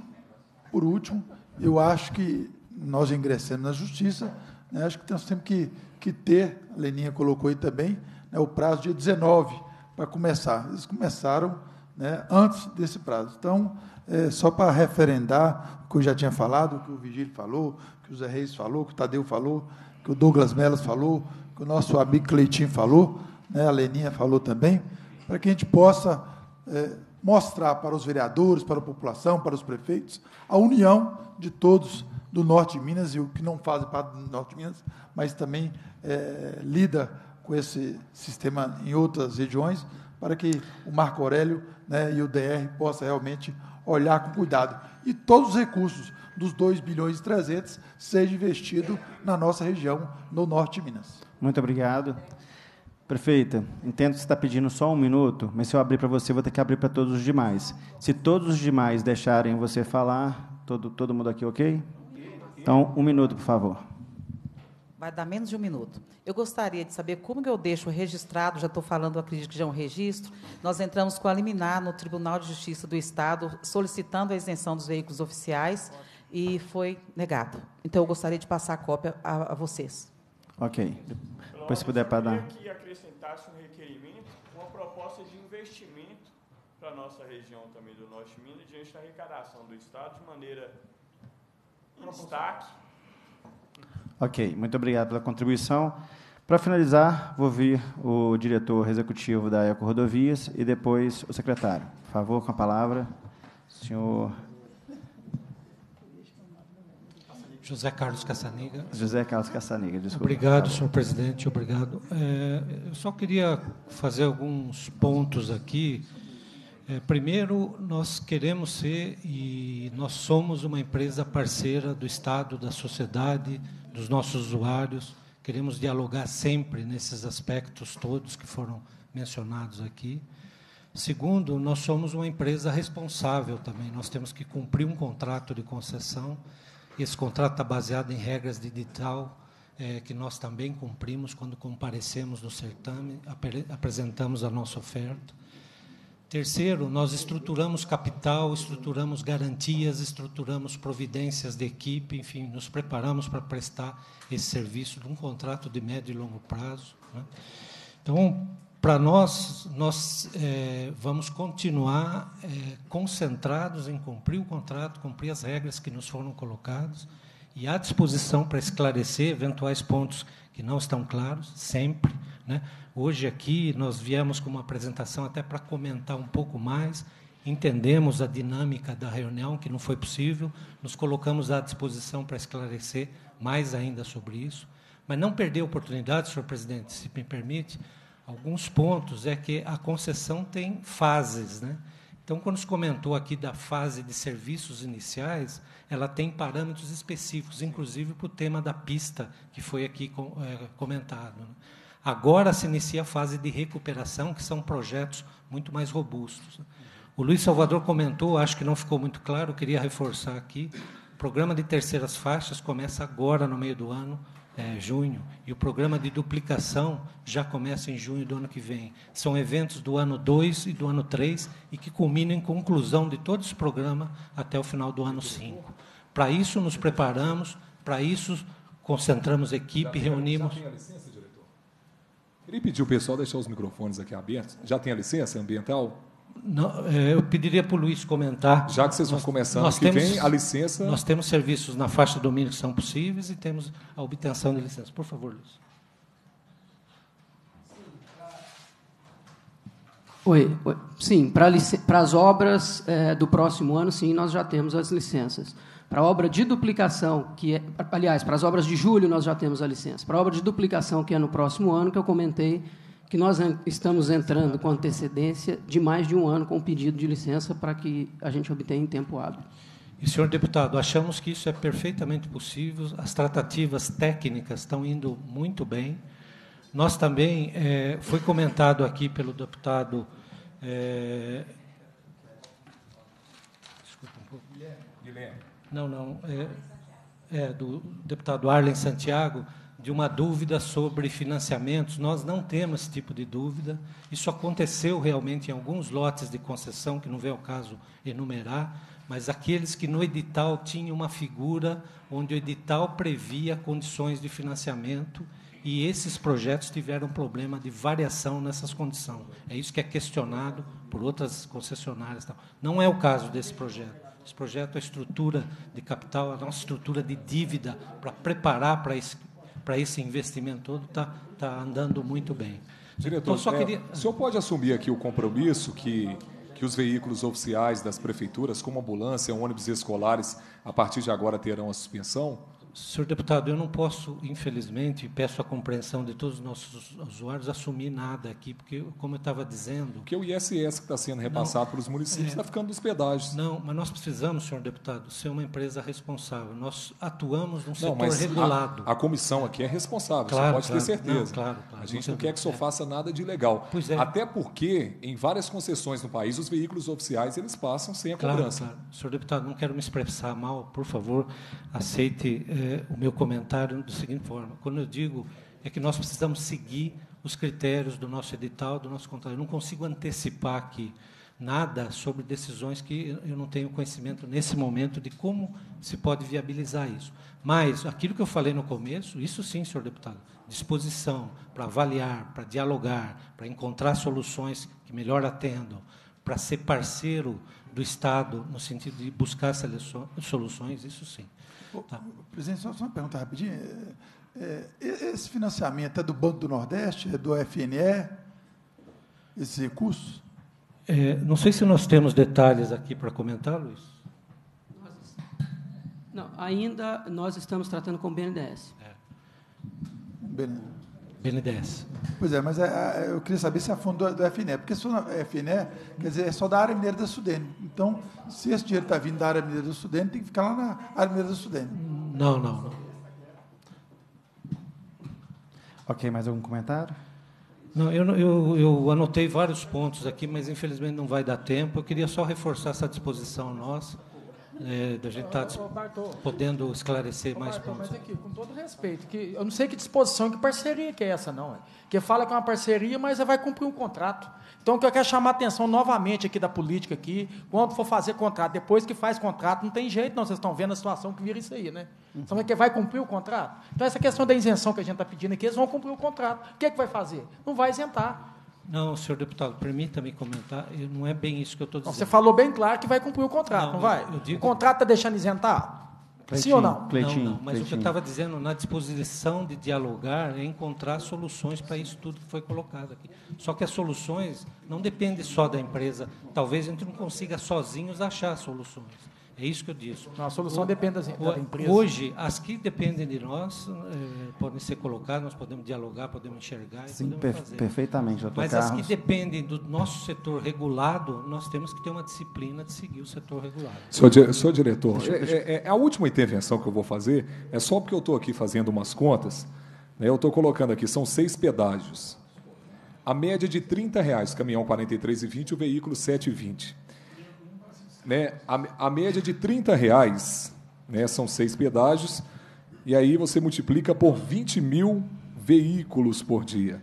por último, eu acho que nós ingressamos na justiça, né? Acho que nós temos que, que ter, a Leninha colocou aí também, né, o prazo dia 19 para começar. Eles começaram né, antes desse prazo. Então, é, só para referendar o que eu já tinha falado, o que o Vigílio falou, o que o Zé Reis falou, o que o Tadeu falou, o que o Douglas Melas falou, o que o nosso amigo Cleitinho falou, né, a Leninha falou também, para que a gente possa é, mostrar para os vereadores, para a população, para os prefeitos, a união de todos do norte de Minas e o que não fazem parte do norte de Minas, mas também é, lida com esse sistema em outras regiões, para que o Marco Aurélio né, e o DR possam realmente olhar com cuidado. E todos os recursos dos 2 bilhões e 300 sejam investidos na nossa região, no norte de Minas. Muito obrigado. Prefeita, entendo que você está pedindo só um minuto, mas se eu abrir para você, vou ter que abrir para todos os demais. Se todos os demais deixarem você falar, todo, todo mundo aqui ok? Então, um minuto, por favor. Vai dar menos de um minuto. Eu gostaria de saber como que eu deixo registrado, já estou falando, acredito que já é um registro, nós entramos com a liminar no Tribunal de Justiça do Estado, solicitando a isenção dos veículos oficiais, e foi negado. Então, eu gostaria de passar a cópia a, a vocês. Ok. Depois, se puder, para dar... que acrescentasse um requerimento, uma proposta de investimento para a nossa região também do Norte de Minas, diante da arrecadação do Estado, de maneira destaque. Ok, muito obrigado pela contribuição. Para finalizar, vou ouvir o diretor executivo da Eco Rodovias e depois o secretário. Por favor, com a palavra, senhor. José Carlos Caçaniga. José Carlos Caçaniga, desculpa. Obrigado, senhor presidente, obrigado. É, eu só queria fazer alguns pontos aqui é, primeiro, nós queremos ser e nós somos uma empresa parceira do Estado, da sociedade, dos nossos usuários. Queremos dialogar sempre nesses aspectos todos que foram mencionados aqui. Segundo, nós somos uma empresa responsável também. Nós temos que cumprir um contrato de concessão. Esse contrato está baseado em regras de edital é, que nós também cumprimos quando comparecemos no certame, apresentamos a nossa oferta. Terceiro, nós estruturamos capital, estruturamos garantias, estruturamos providências de equipe, enfim, nos preparamos para prestar esse serviço de um contrato de médio e longo prazo. Né? Então, para nós, nós é, vamos continuar é, concentrados em cumprir o contrato, cumprir as regras que nos foram colocadas e à disposição para esclarecer eventuais pontos que não estão claros, sempre. Né? Hoje aqui nós viemos com uma apresentação até para comentar um pouco mais, entendemos a dinâmica da reunião, que não foi possível, nos colocamos à disposição para esclarecer mais ainda sobre isso, mas não perder a oportunidade, senhor presidente, se me permite, alguns pontos é que a concessão tem fases, né? Então, quando se comentou aqui da fase de serviços iniciais, ela tem parâmetros específicos, inclusive para o tema da pista, que foi aqui é, comentado. Né? Agora se inicia a fase de recuperação, que são projetos muito mais robustos. O Luiz Salvador comentou, acho que não ficou muito claro, queria reforçar aqui. O programa de terceiras faixas começa agora, no meio do ano, é, junho, e o programa de duplicação já começa em junho do ano que vem. São eventos do ano 2 e do ano 3 e que culminam em conclusão de todo esse programa até o final do ano 5. Para isso nos preparamos, para isso concentramos equipe, já tem, reunimos. Já tem a licença, diretor? Queria pedir o pessoal deixar os microfones aqui abertos. Já tem a licença ambiental? Não, é, eu pediria para o Luiz comentar. Já que vocês vão começando, nós que temos, vem a licença. Nós temos serviços na faixa de domínio que são possíveis e temos a obtenção de licença. Por favor, Luiz. Oi, oi. sim, para as obras é, do próximo ano, sim, nós já temos as licenças. Para a obra de duplicação, que é, aliás, para as obras de julho nós já temos a licença. Para a obra de duplicação, que é no próximo ano, que eu comentei, que nós estamos entrando com antecedência de mais de um ano com o pedido de licença para que a gente obtenha em tempo hábil. E, senhor deputado, achamos que isso é perfeitamente possível, as tratativas técnicas estão indo muito bem. Nós também, é, foi comentado aqui pelo deputado. É, desculpa um pouco. Guilherme. Não, não. É, é, do deputado Arlen Santiago, de uma dúvida sobre financiamentos. Nós não temos esse tipo de dúvida. Isso aconteceu realmente em alguns lotes de concessão, que não vem ao caso enumerar, mas aqueles que no edital tinham uma figura onde o edital previa condições de financiamento e esses projetos tiveram problema de variação nessas condições. É isso que é questionado por outras concessionárias. Não é o caso desse projeto. Esse projeto, a estrutura de capital, a nossa estrutura de dívida para preparar para esse para esse investimento todo está tá andando muito bem. Diretor, então, queria... é, o senhor pode assumir aqui o compromisso que, que os veículos oficiais das prefeituras, como ambulância, ônibus escolares, a partir de agora terão a suspensão? Senhor deputado, eu não posso, infelizmente, peço a compreensão de todos os nossos usuários, assumir nada aqui, porque, como eu estava dizendo. Porque o ISS que está sendo repassado não, pelos municípios está é, ficando dos pedágios. Não, mas nós precisamos, senhor deputado, ser uma empresa responsável. Nós atuamos num setor não, regulado. A, a, comissão aqui é responsável, claro, pode claro, ter certeza. Não, claro, claro, a gente não quer que o senhor é. faça nada de ilegal. Pois é. Até porque, em várias concessões no país, os veículos oficiais eles passam sem a cobrança. Claro. Senhor deputado, não quero me expressar mal, por favor, aceite o meu comentário da seguinte forma: quando eu digo é que nós precisamos seguir os critérios do nosso edital, do nosso contrato. Eu não consigo antecipar aqui nada sobre decisões que eu não tenho conhecimento nesse momento de como se pode viabilizar isso. Mas aquilo que eu falei no começo, isso sim, senhor deputado, disposição para avaliar, para dialogar, para encontrar soluções que melhor atendam, para ser parceiro do Estado no sentido de buscar soluções, isso sim. Tá. Presidente, só, só uma pergunta rapidinho. É, é, esse financiamento é do Banco do Nordeste, é do FNE, esses recursos? É, não sei se nós temos detalhes aqui para comentar, Luiz. Não, ainda nós estamos tratando com o BNDES. É. BNDES. BNDES. Pois é, mas é, é, eu queria saber se é fundo do, do FNE, porque se for FNE, quer dizer, é só da área mineira da Sudene. Então, se esse dinheiro está vindo da área mineira da Sudene, tem que ficar lá na área mineira da Sudene. Não, não, não. Ok, mais algum comentário? Não, eu, eu, eu anotei vários pontos aqui, mas infelizmente não vai dar tempo. Eu queria só reforçar essa disposição nossa é, da gente estar tá podendo esclarecer Ô, mais Bartô, pontos. Mas aqui, com todo respeito, que eu não sei que disposição, que parceria que é essa, não. Que fala que é uma parceria, mas vai cumprir um contrato. Então, o que eu quero chamar a atenção novamente aqui da política aqui, quando for fazer contrato, depois que faz contrato, não tem jeito, não. Vocês estão vendo a situação que vira isso aí, né? Então, que vai cumprir o contrato? Então, essa questão da isenção que a gente está pedindo aqui, eles vão cumprir o contrato. O que, é que vai fazer? Não vai isentar. Não, senhor deputado, permita-me comentar, eu- não é bem isso que eu estou dizendo. você falou bem claro que vai cumprir o contrato, não, Não, vai? eu digo- O contrato está deixando isentar? Sim ou não? não, não, mas o que eu estava dizendo, na disposição de dialogar, é encontrar soluções para isso tudo que foi colocado aqui. Só que as soluções não dependem só da empresa. Talvez a gente não consiga sozinhos achar soluções. É isso que eu disse. Não, a solução depende das- da empresa. Hoje, as que dependem de nós eh, podem ser colocadas, nós podemos dialogar, podemos enxergar e Sim, podemos per- fazer. perfeitamente, doutor Mas as que Carlos. dependem do nosso setor regulado, nós temos que ter uma disciplina de seguir o setor regulado. Senhor, di- senhor diretor, Deixa- é- deixa- é- é a última intervenção que eu vou fazer é só porque eu estou aqui fazendo umas contas. né, eu estou colocando aqui, são seis pedágios. A média de 30 reais, caminhão 43,20, o veículo 7,20. Né, a, a média de 30 reais, né, são seis pedágios, e aí você multiplica por 20 mil veículos por dia.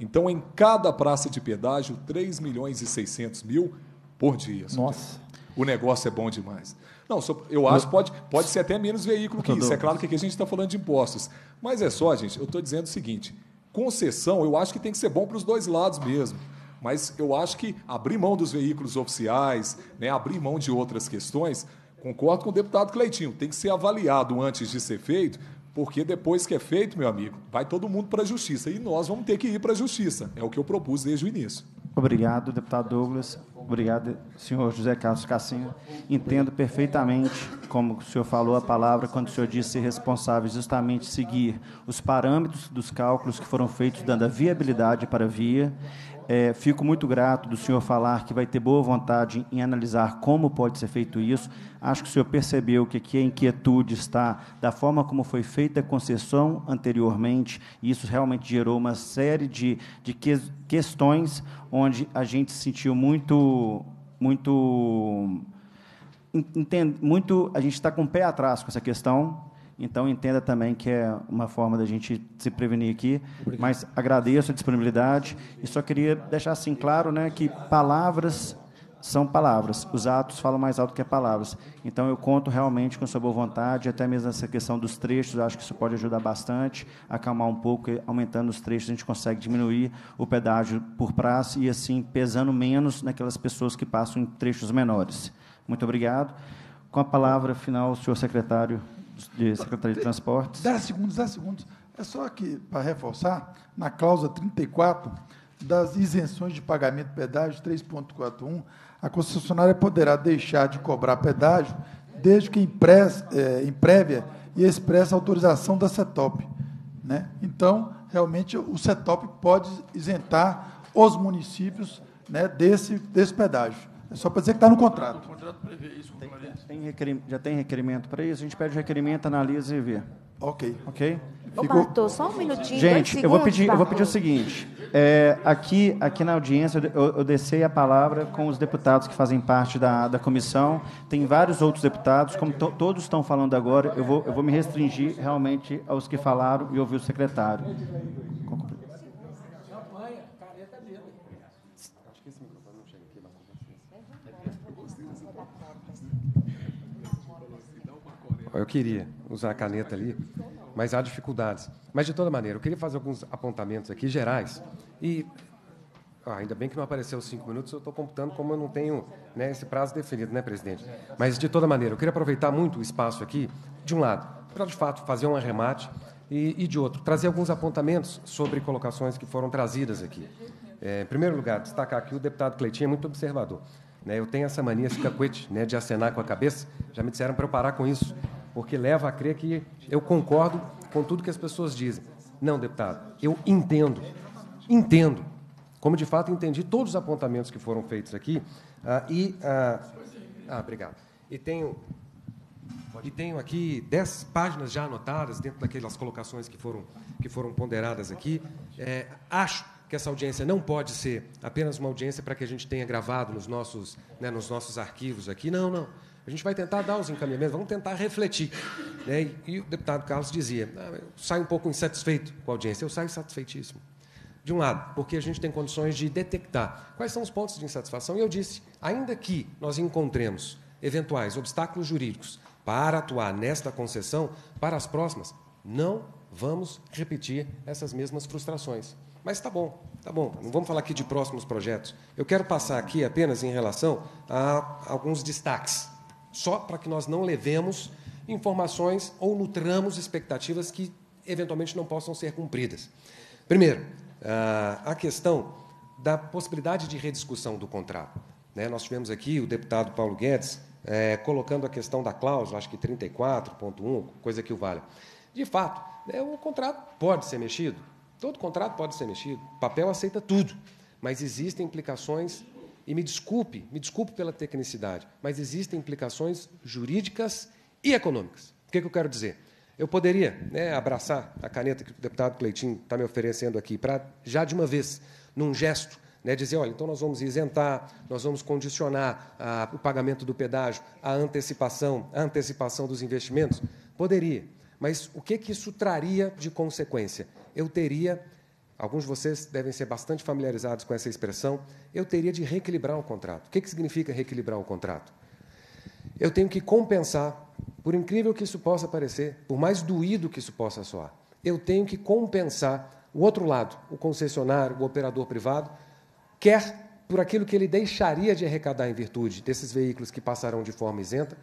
Então, em cada praça de pedágio, 3 milhões e 600 mil por dia. Nossa. o negócio é bom demais. Não, eu acho que pode, pode ser até menos veículo que isso. É claro que aqui a gente está falando de impostos. Mas é só, gente, eu estou dizendo o seguinte: concessão, eu acho que tem que ser bom para os dois lados mesmo. Mas eu acho que abrir mão dos veículos oficiais, né, abrir mão de outras questões, concordo com o deputado Cleitinho, tem que ser avaliado antes de ser feito, porque depois que é feito, meu amigo, vai todo mundo para a justiça. E nós vamos ter que ir para a justiça. É o que eu propus desde o início. Obrigado, deputado Douglas. Obrigado, senhor José Carlos Cassinho. Entendo perfeitamente, como o senhor falou a palavra, quando o senhor disse ser responsável justamente seguir os parâmetros dos cálculos que foram feitos, dando a viabilidade para a via. É, fico muito grato do senhor falar que vai ter boa vontade em analisar como pode ser feito isso. Acho que o senhor percebeu que aqui a inquietude está da forma como foi feita a concessão anteriormente, e isso realmente gerou uma série de, de que- questões onde a gente se sentiu muito, muito, entende, muito, a gente está com o pé atrás com essa questão. Então entenda também que é uma forma da gente se prevenir aqui. Mas agradeço a disponibilidade e só queria deixar assim claro, né, que palavras são palavras, os atos falam mais alto que palavras. Então eu conto realmente com a sua boa vontade, até mesmo essa questão dos trechos, acho que isso pode ajudar bastante, acalmar um pouco, e aumentando os trechos a gente consegue diminuir o pedágio por praça e assim pesando menos naquelas pessoas que passam em trechos menores. Muito obrigado. Com a palavra final, o senhor secretário de Secretaria de Transportes. 10 segundos, 10 segundos. É só aqui, para reforçar, na cláusula 34 das isenções de pagamento de pedágio 3.41, a concessionária poderá deixar de cobrar pedágio desde que em, pré, eh, em prévia e expressa autorização da CETOP. Né? Então, realmente, o CETOP pode isentar os municípios né, desse, desse pedágio. É só para dizer que está no contrato. O contrato prevê isso com. Tem requerim- já tem requerimento para isso? A gente pede o requerimento, analisa e vê. Ok. Ok? Ô, Bartô, só um minutinho. Gente, dois eu vou segundos, pedir, eu vou pedir o seguinte. é, aqui, aqui na audiência, eu, eu descei a palavra com os deputados que fazem parte da, da comissão. Tem vários outros deputados, como to- todos estão falando agora, eu vou, eu vou me restringir realmente aos que falaram e ouvir o secretário. Eu queria usar a caneta ali, mas há dificuldades. Mas, de toda maneira, eu queria fazer alguns apontamentos aqui gerais. E, ah, ainda bem que não apareceu os cinco minutos, eu estou computando como eu não tenho né, esse prazo definido, né, presidente? Mas, de toda maneira, eu queria aproveitar muito o espaço aqui, de um lado, para, de fato, fazer um arremate, e, e, de outro, trazer alguns apontamentos sobre colocações que foram trazidas aqui. É, em primeiro lugar, destacar que o deputado Cleitinho é muito observador. Né? Eu tenho essa mania, esse cacuete, né, de acenar com a cabeça. Já me disseram para eu parar com isso, porque leva a crer que eu concordo com tudo que as pessoas dizem. Não, deputado, eu entendo, entendo, como de fato entendi todos os apontamentos que foram feitos aqui. ah, e, ah, ah, obrigado. E tenho, e tenho aqui dez páginas já anotadas dentro daquelas colocações que foram, que foram ponderadas aqui. É, acho que essa audiência não pode ser apenas uma audiência para que a gente tenha gravado nos nossos, né, nos nossos arquivos aqui. Não, não. A gente vai tentar dar os encaminhamentos, vamos tentar refletir. Né? E o deputado Carlos dizia: ah, eu saio um pouco insatisfeito com a audiência. Eu saio satisfeitíssimo. De um lado, porque a gente tem condições de detectar quais são os pontos de insatisfação. E eu disse: ainda que nós encontremos eventuais obstáculos jurídicos para atuar nesta concessão, para as próximas, não vamos repetir essas mesmas frustrações. Mas está bom, tá bom. Não vamos falar aqui de próximos projetos. Eu quero passar aqui apenas em relação a alguns destaques, só para que nós não levemos informações ou nutramos expectativas que eventualmente não possam ser cumpridas. Primeiro, a questão da possibilidade de rediscussão do contrato. Né? Nós tivemos aqui o deputado Paulo Guedes é, colocando a questão da cláusula, acho que 34.1, coisa que o vale. De fato, né, o contrato pode ser mexido, todo contrato pode ser mexido, papel aceita tudo, mas existem implicações, e me desculpe, me desculpe pela tecnicidade, mas existem implicações jurídicas e econômicas. O que, que eu quero dizer? Eu poderia né, abraçar a caneta que o deputado Cleitinho está me oferecendo aqui, para já de uma vez, num gesto, né, dizer, olha, então nós vamos isentar, nós vamos condicionar a, o pagamento do pedágio à antecipação, à antecipação dos investimentos? Poderia. Mas o que, que isso traria de consequência? Eu teria, alguns de vocês devem ser bastante familiarizados com essa expressão, eu teria de reequilibrar o contrato. O que, que significa reequilibrar o contrato? Eu tenho que compensar, por incrível que isso possa parecer, por mais doído que isso possa soar, eu tenho que compensar o outro lado, o concessionário, o operador privado, quer por aquilo que ele deixaria de arrecadar em virtude desses veículos que passarão de forma isenta,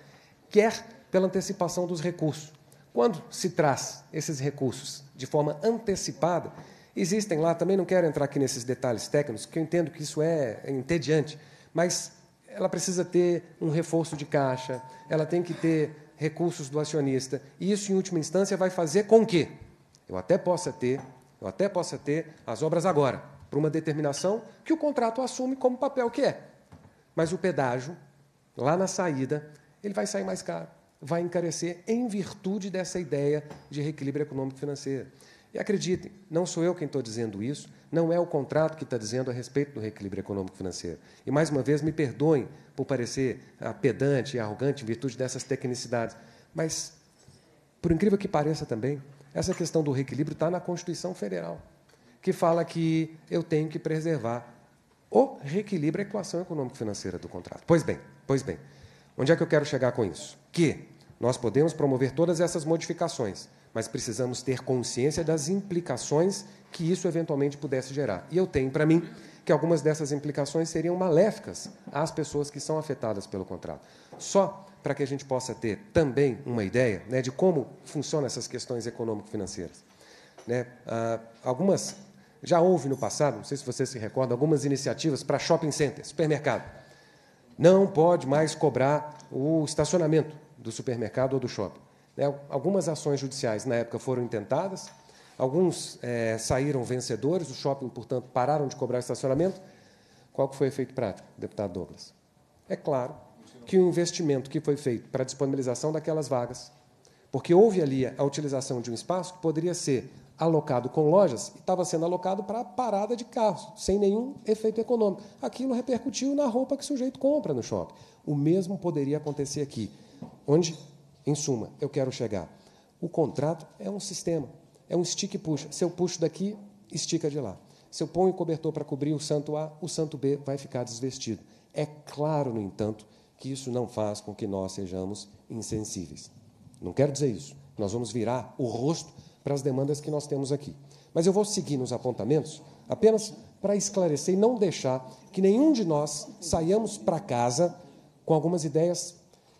quer pela antecipação dos recursos. Quando se traz esses recursos de forma antecipada, existem lá, também não quero entrar aqui nesses detalhes técnicos, que eu entendo que isso é entediante, mas ela precisa ter um reforço de caixa, ela tem que ter recursos do acionista, e isso, em última instância, vai fazer com que eu até possa ter, eu até possa ter as obras agora, para uma determinação que o contrato assume como papel que é. Mas o pedágio, lá na saída, ele vai sair mais caro, vai encarecer em virtude dessa ideia de reequilíbrio econômico-financeiro. E acreditem, não sou eu quem estou dizendo isso, não é o contrato que está dizendo a respeito do reequilíbrio econômico-financeiro. E, mais uma vez, me perdoem por parecer ah, pedante e arrogante em virtude dessas tecnicidades, mas, por incrível que pareça também, essa questão do reequilíbrio está na Constituição Federal que fala que eu tenho que preservar o reequilíbrio a equação econômico-financeira do contrato. Pois bem, pois bem. Onde é que eu quero chegar com isso? Que nós podemos promover todas essas modificações, mas precisamos ter consciência das implicações que isso eventualmente pudesse gerar. E eu tenho para mim que algumas dessas implicações seriam maléficas às pessoas que são afetadas pelo contrato. Só para que a gente possa ter também uma ideia né, de como funcionam essas questões econômico-financeiras. Né? Ah, algumas já houve no passado, não sei se você se recorda, algumas iniciativas para shopping center, supermercado. Não pode mais cobrar o estacionamento do supermercado ou do shopping. Né? Algumas ações judiciais na época foram intentadas, alguns é, saíram vencedores, o shopping, portanto, pararam de cobrar estacionamento. Qual que foi o efeito prático, deputado Douglas? É claro que o investimento que foi feito para a disponibilização daquelas vagas, porque houve ali a utilização de um espaço que poderia ser alocado com lojas e estava sendo alocado para parada de carros, sem nenhum efeito econômico. Aquilo repercutiu na roupa que o sujeito compra no shopping. O mesmo poderia acontecer aqui, onde, em suma, eu quero chegar. O contrato é um sistema, é um stick puxa. Se eu puxo daqui, estica de lá. Se eu ponho o cobertor para cobrir o santo A, o santo B vai ficar desvestido. É claro, no entanto, que isso não faz com que nós sejamos insensíveis. Não quero dizer isso. Nós vamos virar o rosto para as demandas que nós temos aqui. Mas eu vou seguir nos apontamentos apenas para esclarecer e não deixar que nenhum de nós saiamos para casa com algumas ideias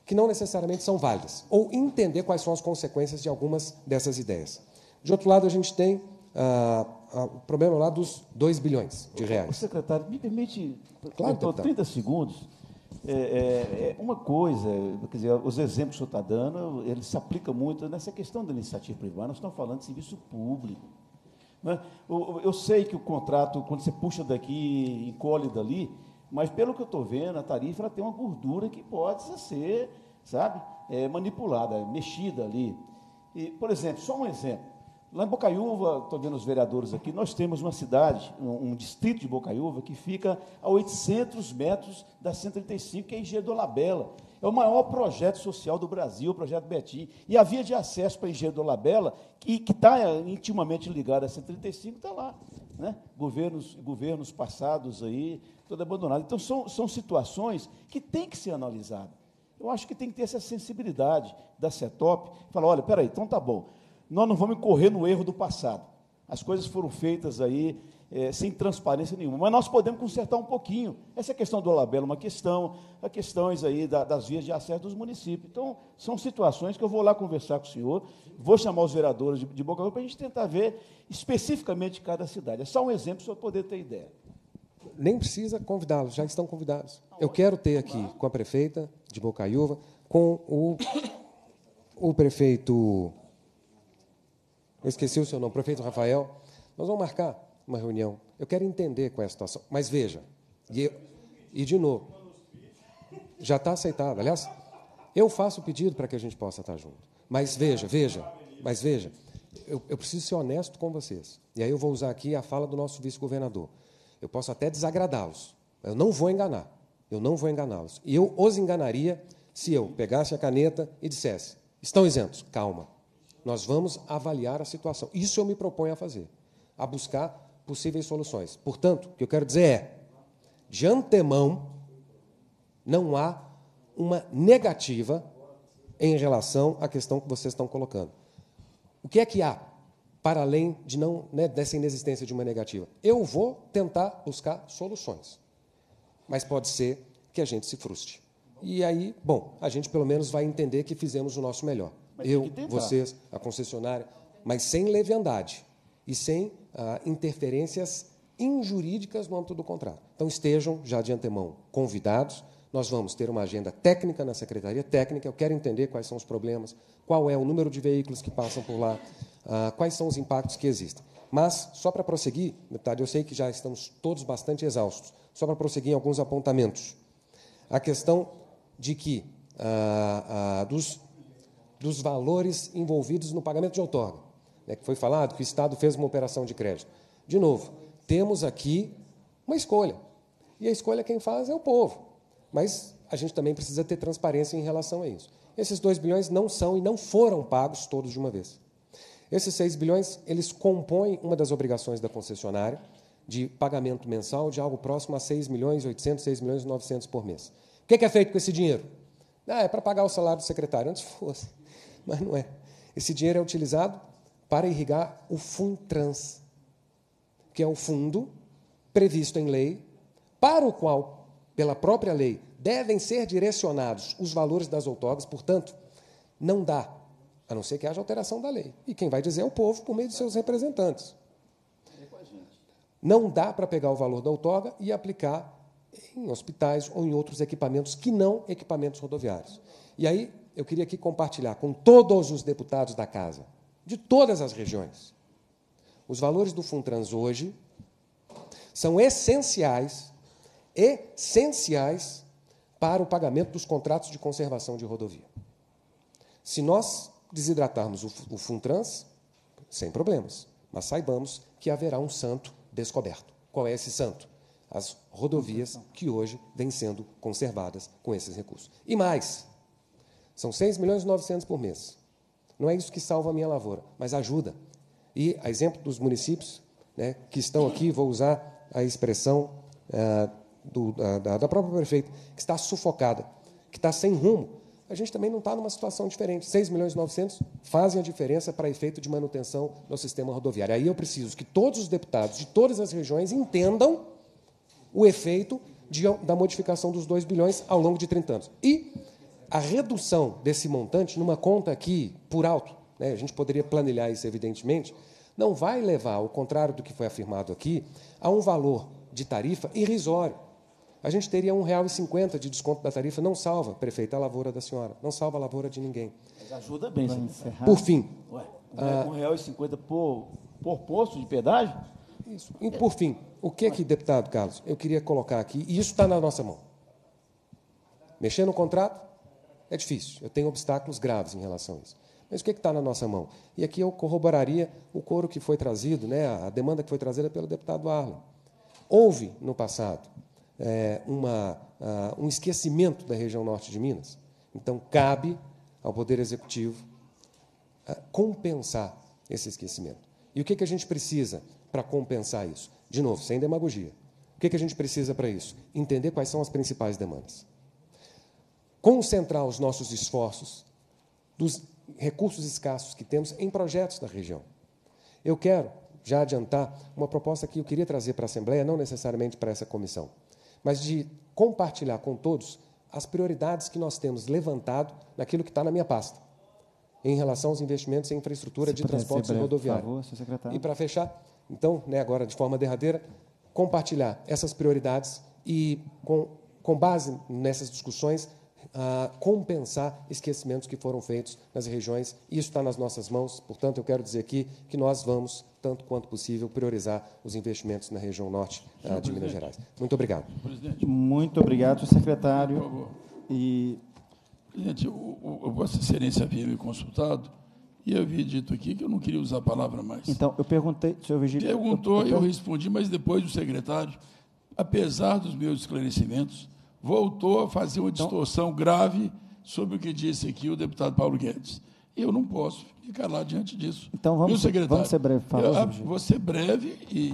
que não necessariamente são válidas, ou entender quais são as consequências de algumas dessas ideias. De outro lado, a gente tem ah, ah, o problema lá dos 2 bilhões de reais. O secretário, me permite, claro, 30 segundos. É, é, é, uma coisa, quer dizer, os exemplos que o senhor está dando, ele se aplica muito nessa questão da iniciativa privada, nós estamos falando de serviço público. Né? Eu, eu, sei que o contrato, quando você puxa daqui, encolhe dali, mas pelo que eu estou vendo, a tarifa ela tem uma gordura que pode ser, sabe, é, manipulada, mexida ali. E, por exemplo, só um exemplo. Lá em Bocaiúva, estou vendo os vereadores aqui, nós temos uma cidade, um, um, distrito de Bocaiúva, que fica a 800 metros da 135, que é Engenheiro do Labela. É o maior projeto social do Brasil, o projeto Betim. E a via de acesso para Engenheiro do Labela, que está intimamente ligada a 135, está lá. Né? Governos, governos passados aí, todo abandonado. Então, são, são situações que têm que ser analisadas. Eu acho que tem que ter essa sensibilidade da CETOP, falar, olha, peraí, então tá bom, nós não vamos correr no erro do passado. As coisas foram feitas aí é, sem transparência nenhuma. Mas nós podemos consertar um pouquinho. Essa é questão do Alabela é uma questão, as questões aí da, das vias de acesso dos municípios. Então, são situações que eu vou lá conversar com o senhor, vou chamar os vereadores de, de Boca para a gente tentar ver especificamente cada cidade. É só um exemplo para poder ter ideia. Nem precisa convidá-los, já estão convidados. Eu quero ter aqui com a prefeita de Bocaiúva, com o, o prefeito. Eu esqueci o seu nome, prefeito Rafael. Nós vamos marcar uma reunião. Eu quero entender qual é a situação. Mas veja, e, e de novo, já está aceitado. Aliás, eu faço o pedido para que a gente possa estar junto. Mas veja, veja, mas veja, eu, eu preciso ser honesto com vocês. E aí eu vou usar aqui a fala do nosso vice-governador. Eu posso até desagradá-los. Eu não vou enganar. Eu não vou enganá-los. E eu os enganaria se eu pegasse a caneta e dissesse: estão isentos, calma. Nós vamos avaliar a situação. Isso eu me proponho a fazer, a buscar possíveis soluções. Portanto, o que eu quero dizer é: de antemão, não há uma negativa em relação à questão que vocês estão colocando. O que é que há para além de não né, dessa inexistência de uma negativa? Eu vou tentar buscar soluções, mas pode ser que a gente se frustre. E aí, bom, a gente pelo menos vai entender que fizemos o nosso melhor. Eu, vocês, a concessionária, mas sem leviandade e sem ah, interferências injurídicas no âmbito do contrato. Então, estejam já de antemão convidados. Nós vamos ter uma agenda técnica na Secretaria Técnica. Eu quero entender quais são os problemas, qual é o número de veículos que passam por lá, ah, quais são os impactos que existem. Mas, só para prosseguir, deputado, eu sei que já estamos todos bastante exaustos, só para prosseguir em alguns apontamentos. A questão de que ah, ah, dos, dos valores envolvidos no pagamento de outorga né, que foi falado que o Estado fez uma operação de crédito. De novo, temos aqui uma escolha. E a escolha quem faz é o povo. Mas a gente também precisa ter transparência em relação a isso. Esses 2 bilhões não são e não foram pagos todos de uma vez. Esses 6 bilhões, eles compõem uma das obrigações da concessionária de pagamento mensal de algo próximo a 6 milhões 800, 6 milhões 900 por mês. O que é feito com esse dinheiro? Ah, é para pagar o salário do secretário, antes fosse, mas não é. Esse dinheiro é utilizado para irrigar o FUNTRANS, que é o fundo previsto em lei, para o qual, pela própria lei, devem ser direcionados os valores das outorgas, portanto, não dá, a não ser que haja alteração da lei. E quem vai dizer é o povo por meio de seus representantes. Não dá para pegar o valor da outorga e aplicar em hospitais ou em outros equipamentos que não equipamentos rodoviários. E aí, eu queria aqui compartilhar com todos os deputados da casa de todas as regiões. Os valores do Funtrans hoje são essenciais, essenciais para o pagamento dos contratos de conservação de rodovia. Se nós desidratarmos o Funtrans, sem problemas, mas saibamos que haverá um santo descoberto. Qual é esse santo? As rodovias que hoje vêm sendo conservadas com esses recursos. E mais, são 6 milhões e 900 por mês. Não é isso que salva a minha lavoura, mas ajuda. E, a exemplo dos municípios né, que estão aqui, vou usar a expressão é, do, da, da própria prefeita, que está sufocada, que está sem rumo, a gente também não está numa situação diferente. 6 milhões e 900 fazem a diferença para efeito de manutenção no sistema rodoviário. Aí eu preciso que todos os deputados de todas as regiões entendam o efeito de, da modificação dos 2 bilhões ao longo de 30 anos. E a redução desse montante, numa conta aqui por alto, né, a gente poderia planilhar isso evidentemente, não vai levar, ao contrário do que foi afirmado aqui, a um valor de tarifa irrisório. A gente teria R$ 1,50 de desconto da tarifa, não salva, prefeito, a lavoura da senhora, não salva a lavoura de ninguém. Mas ajuda bem, Por fim. Ué, ah, R$ 1,50 por, por posto de pedágio? Isso. E, por fim, o que é que, deputado Carlos, eu queria colocar aqui, e isso está na nossa mão. Mexer no contrato, é difícil, eu tenho obstáculos graves em relação a isso. Mas o que é está na nossa mão? E aqui eu corroboraria o coro que foi trazido, né, a demanda que foi trazida pelo deputado Arlen. Houve, no passado, é, uma, uh, um esquecimento da região norte de Minas. Então, cabe ao Poder Executivo uh, compensar esse esquecimento. E o que, que a gente precisa para compensar isso? De novo, sem demagogia. O que, que a gente precisa para isso? Entender quais são as principais demandas. Concentrar os nossos esforços dos recursos escassos que temos em projetos da região. Eu quero já adiantar uma proposta que eu queria trazer para a Assembleia, não necessariamente para essa comissão, mas de compartilhar com todos as prioridades que nós temos levantado naquilo que está na minha pasta, em relação aos investimentos em infraestrutura Se de transportes breve, rodoviários. Por favor. E para fechar, então, né, agora de forma derradeira, compartilhar essas prioridades e, com, com base nessas discussões, a compensar esquecimentos que foram feitos nas regiões. Isso está nas nossas mãos, portanto, eu quero dizer aqui que nós vamos, tanto quanto possível, priorizar os investimentos na região norte uh, de Minas Gerais. Muito obrigado. Presidente. Muito obrigado, secretário. Por favor. E... Presidente, o, o, Vossa Excelência havia me consultado e eu havia dito aqui que eu não queria usar a palavra mais. Então, eu perguntei, senhor Vigílio... Perguntou, eu, eu, eu respondi, mas depois o secretário, apesar dos meus esclarecimentos, voltou a fazer uma então- distorção então, grave sobre o que disse aqui o deputado Paulo Guedes. Eu não posso ficar lá diante disso. Então vamos, secretário, vamos ser breve. Fala, eu, vou ser breve e,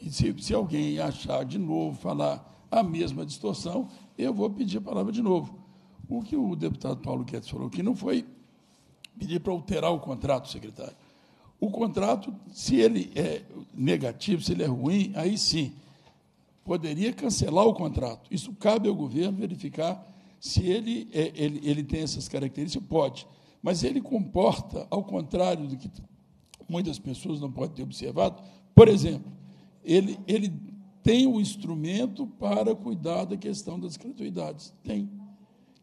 e se, se, alguém achar de novo falar a mesma distorção, eu vou pedir a palavra de novo. O que o deputado Paulo Guedes falou aqui não foi pedir para alterar o contrato, secretário. O contrato, se ele é negativo, se ele é ruim, aí sim poderia cancelar o contrato. Isso cabe ao governo verificar se ele, é, ele, ele tem essas características, pode. Mas ele comporta, ao contrário do que muitas pessoas não podem ter observado, por exemplo, ele, ele tem o instrumento para cuidar da questão das gratuidades. Tem.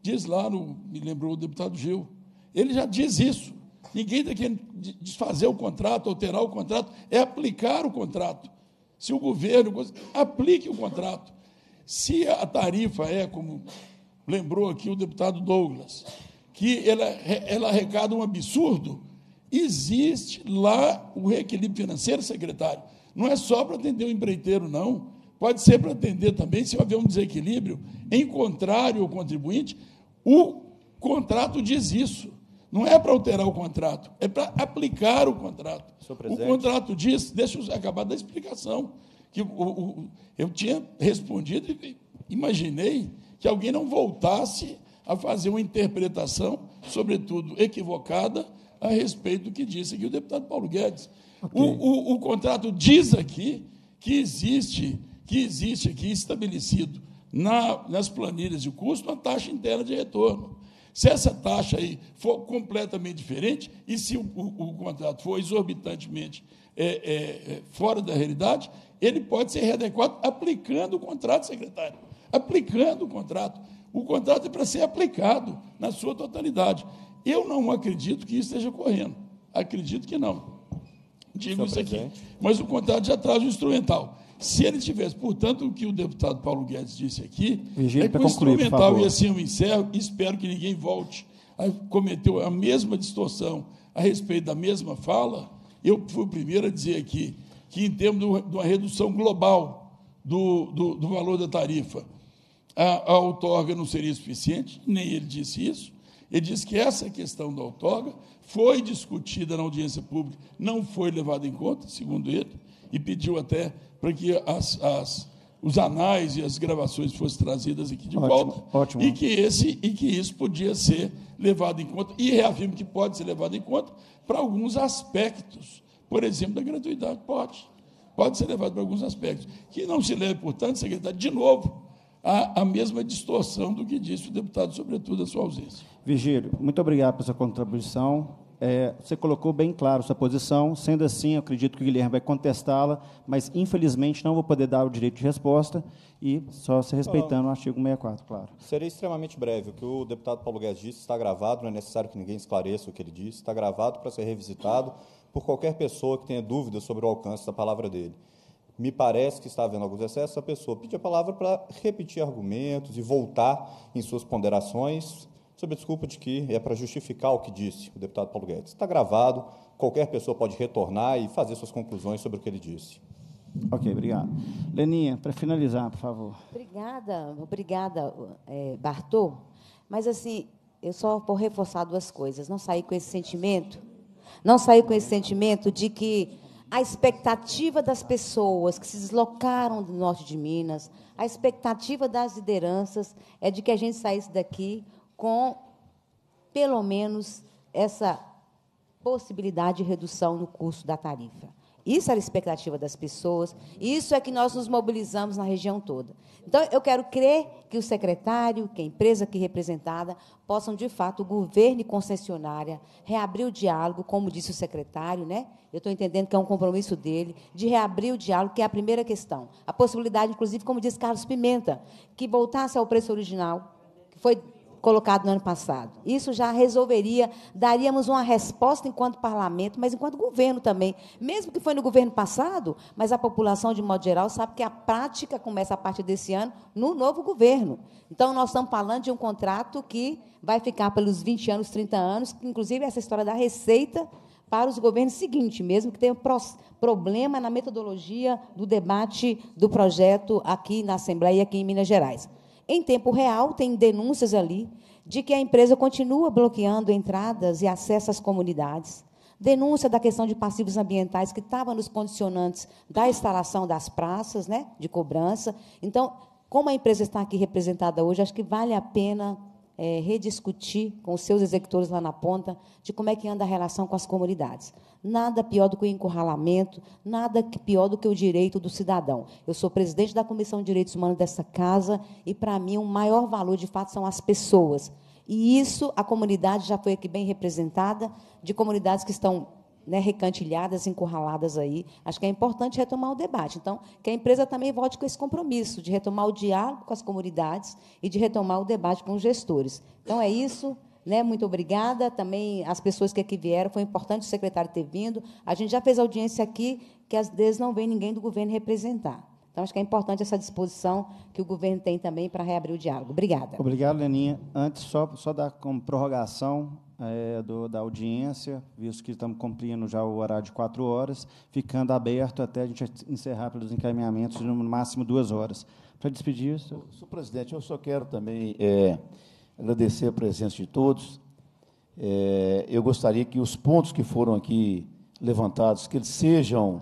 Diz lá, no, me lembrou o deputado Gil, ele já diz isso. Ninguém está querendo desfazer o contrato, alterar o contrato, é aplicar o contrato se o governo aplique o contrato. Se a tarifa é, como lembrou aqui o deputado Douglas, que ela, ela arrecada um absurdo, existe lá o reequilíbrio financeiro, secretário. Não é só para atender o empreiteiro, não. Pode ser para atender também, se houver um desequilíbrio, em contrário ao contribuinte, o contrato diz isso. Não é para alterar o contrato, é para aplicar o contrato. O contrato diz, deixa eu acabar da explicação, que o, o, eu tinha respondido e imaginei que alguém não voltasse a fazer uma interpretação, sobretudo equivocada, a respeito do que disse aqui o deputado Paulo Guedes. Okay. O, o, o contrato diz aqui que existe, que existe aqui estabelecido na, nas planilhas de custo uma taxa interna de retorno. Se essa taxa aí for completamente diferente, e se o, o, o contrato for exorbitantemente é, é, é, fora da realidade, ele pode ser readequado aplicando o contrato, secretário. Aplicando o contrato. O contrato é para ser aplicado na sua totalidade. Eu não acredito que isso esteja ocorrendo. Acredito que não. Digo isso aqui. Mas o contrato já traz o instrumental. Se ele tivesse, portanto, o que o deputado Paulo Guedes disse aqui, Vigília, é que o concluir, instrumental, e assim eu encerro, espero que ninguém volte a cometer a mesma distorção a respeito da mesma fala. Eu fui o primeiro a dizer aqui que, em termos de uma redução global do, do, do valor da tarifa, a, a outorga não seria suficiente, nem ele disse isso. Ele disse que essa questão da outorga foi discutida na audiência pública, não foi levada em conta, segundo ele, e pediu até para que as, as, os anais e as gravações fossem trazidas aqui de ótimo, volta. Ótimo. E que, esse, e que isso podia ser levado em conta, e reafirmo que pode ser levado em conta para alguns aspectos. Por exemplo, da gratuidade. Pode. Pode ser levado para alguns aspectos. Que não se leve, portanto, secretário, de novo, a, a mesma distorção do que disse o deputado, sobretudo, a sua ausência. Vigílio, muito obrigado pela sua contribuição. É, você colocou bem claro sua posição, sendo assim, acredito que o Guilherme vai contestá-la, mas infelizmente não vou poder dar o direito de resposta e só se respeitando o artigo 64, claro. Seria extremamente breve. O que o deputado Paulo Guedes disse está gravado, não é necessário que ninguém esclareça o que ele disse, está gravado para ser revisitado por qualquer pessoa que tenha dúvidas sobre o alcance da palavra dele. Me parece que está havendo alguns excessos, a pessoa pede a palavra para repetir argumentos e voltar em suas ponderações sob a desculpa de que é para justificar o que disse o deputado Paulo Guedes. Está gravado, qualquer pessoa pode retornar e fazer suas conclusões sobre o que ele disse. Ok, obrigado. Leninha, para finalizar, por favor. Obrigada, obrigada, é, Bartô. Mas, assim, eu só vou reforçar duas coisas. Não sair com esse sentimento, não sair com esse sentimento de que a expectativa das pessoas que se deslocaram do norte de Minas, a expectativa das lideranças é de que a gente saísse daqui com, pelo menos, essa possibilidade de redução no custo da tarifa. Isso era a expectativa das pessoas, isso é que nós nos mobilizamos na região toda. Então, eu quero crer que o secretário, que a empresa aqui representada, possam, de fato, o governo e concessionária, reabrir o diálogo, como disse o secretário, né? eu estou entendendo que é um compromisso dele, de reabrir o diálogo, que é a primeira questão. A possibilidade, inclusive, como disse Carlos Pimenta, que voltasse ao preço original, que foi colocado no ano passado. Isso já resolveria, daríamos uma resposta enquanto parlamento, mas enquanto governo também. Mesmo que foi no governo passado, mas a população, de modo geral, sabe que a prática começa a partir desse ano no novo governo. Então, nós estamos falando de um contrato que vai ficar pelos 20 anos, 30 anos, inclusive essa história da receita para os governos seguintes, mesmo que tenha problema na metodologia do debate do projeto aqui na Assembleia, aqui em Minas Gerais. Em tempo real, tem denúncias ali de que a empresa continua bloqueando entradas e acesso às comunidades. Denúncia da questão de passivos ambientais que estava nos condicionantes da instalação das praças, né, de cobrança. Então, como a empresa está aqui representada hoje, acho que vale a pena é, rediscutir com os seus executores lá na ponta de como é que anda a relação com as comunidades. Nada pior do que o encurralamento, nada pior do que o direito do cidadão. Eu sou presidente da Comissão de Direitos Humanos dessa casa e, para mim, o maior valor, de fato, são as pessoas. E isso, a comunidade já foi aqui bem representada, de comunidades que estão né, recantilhadas, encurraladas aí. Acho que é importante retomar o debate. Então, que a empresa também volte com esse compromisso de retomar o diálogo com as comunidades e de retomar o debate com os gestores. Então, é isso. Né, muito obrigada. Também as pessoas que aqui vieram, foi importante o secretário ter vindo. A gente já fez audiência aqui, que às vezes não vem ninguém do governo representar. Então, acho que é importante essa disposição que o governo tem também para reabrir o diálogo. Obrigada. Obrigado, Leninha. Antes, só, só dar como prorrogação, é, do, da audiência, visto que estamos cumprindo já o horário de quatro horas, ficando aberto até a gente encerrar pelos encaminhamentos no máximo duas horas. Para despedir, senhor... senhor presidente, eu só quero também é, agradecer a presença de todos. É, eu gostaria que os pontos que foram aqui levantados, que eles sejam,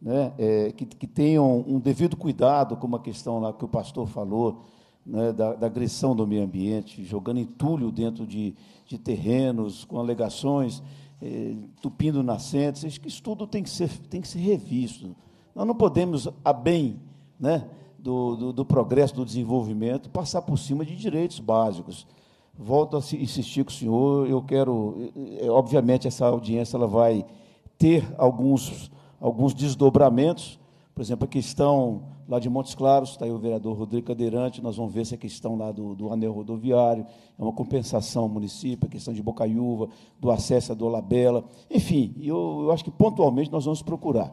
né, é, que, que tenham um devido cuidado, como a questão lá que o pastor falou, né, da, da, agressão do meio ambiente, jogando entulho dentro de, de terrenos, com alegações, eh, tupindo nascentes. Isso tudo tem que ser, tem que ser revisto. Nós não podemos, a bem né, do, do, do progresso, do desenvolvimento, passar por cima de direitos básicos. Volto a insistir com o senhor, eu quero, eh, obviamente, essa audiência ela vai ter alguns, alguns desdobramentos, por exemplo, a questão lá de Montes Claros, está aí o vereador Rodrigo Cadeirante, nós vamos ver se a questão lá do, do anel rodoviário, é uma compensação ao município, a questão de Bocaiúva, do acesso a Dolabella, enfim, eu, eu acho que pontualmente nós vamos procurar.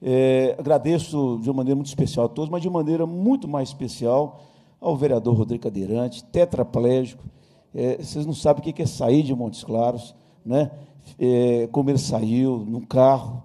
É, agradeço de uma maneira muito especial a todos, mas de maneira muito mais especial ao vereador Rodrigo Cadeirante, tetraplégico, é, vocês não sabem o que é sair de Montes Claros, né? É, como ele saiu, num carro,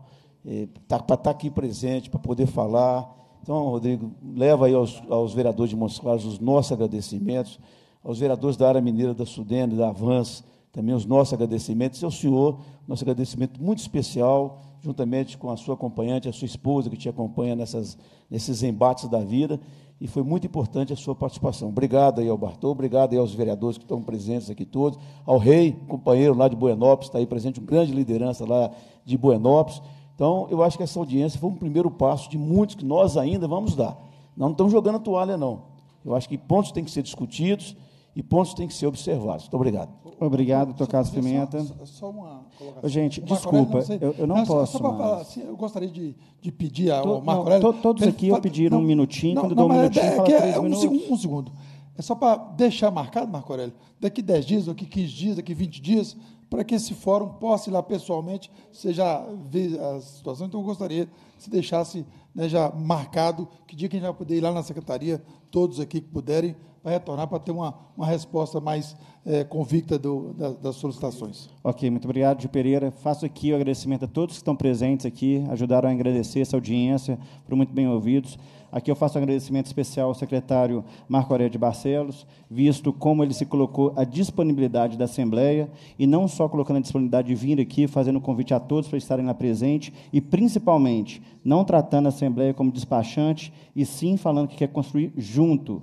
para estar tá aqui presente, para poder falar. Então, Rodrigo, leva aí aos, aos vereadores de Montes Claros os nossos agradecimentos, aos vereadores da área mineira da Sudene, da Avans, também os nossos agradecimentos, e ao senhor, nosso agradecimento muito especial, juntamente com a sua acompanhante, a sua esposa, que te acompanha nessas, nesses embates da vida, e foi muito importante a sua participação. Obrigado aí ao Bartô, obrigado aí aos vereadores que estão presentes aqui todos, ao rei, companheiro lá de Buenópolis, está aí presente, uma grande liderança lá de Buenópolis, então, eu acho que essa audiência foi um primeiro passo de muitos que nós ainda vamos dar. Nós não estamos jogando a toalha, não. Eu acho que pontos têm que ser discutidos e pontos têm que ser observados. Muito obrigado. Obrigado, Tocaso Pimenta. Só, só uma colocação. Gente, desculpa, não eu, eu, não, não posso. Só, só falar, assim, eu gostaria de, de pedir ao to, Marco Aurélio. To, todos aqui eu pediram um minutinho, não, quando não, dou um minutinho, é, fala é, três um, minutos. Um, um segundo. É só para deixar marcado, Marco Aurélio, daqui 10 dias, daqui 15 dias, daqui 20 dias, para que esse fórum possa ir lá pessoalmente, você já vê a situação. Então, eu gostaria se deixasse né, já marcado que dia que a gente vai poder ir lá na secretaria, todos aqui que puderem, para retornar, para ter uma, uma resposta mais é, convicta do, da, das solicitações. Ok, muito obrigado, de Pereira. Faço aqui o agradecimento a todos que estão presentes aqui, ajudaram a agradecer essa audiência, foram muito bem ouvidos. Aqui eu faço um agradecimento especial ao secretário Marco Aurélio de Barcelos, visto como ele se colocou à disponibilidade da Assembleia, e não só colocando a disponibilidade de vir aqui, fazendo um convite a todos para estarem lá presente, e principalmente não tratando a Assembleia como despachante, e sim falando que quer construir junto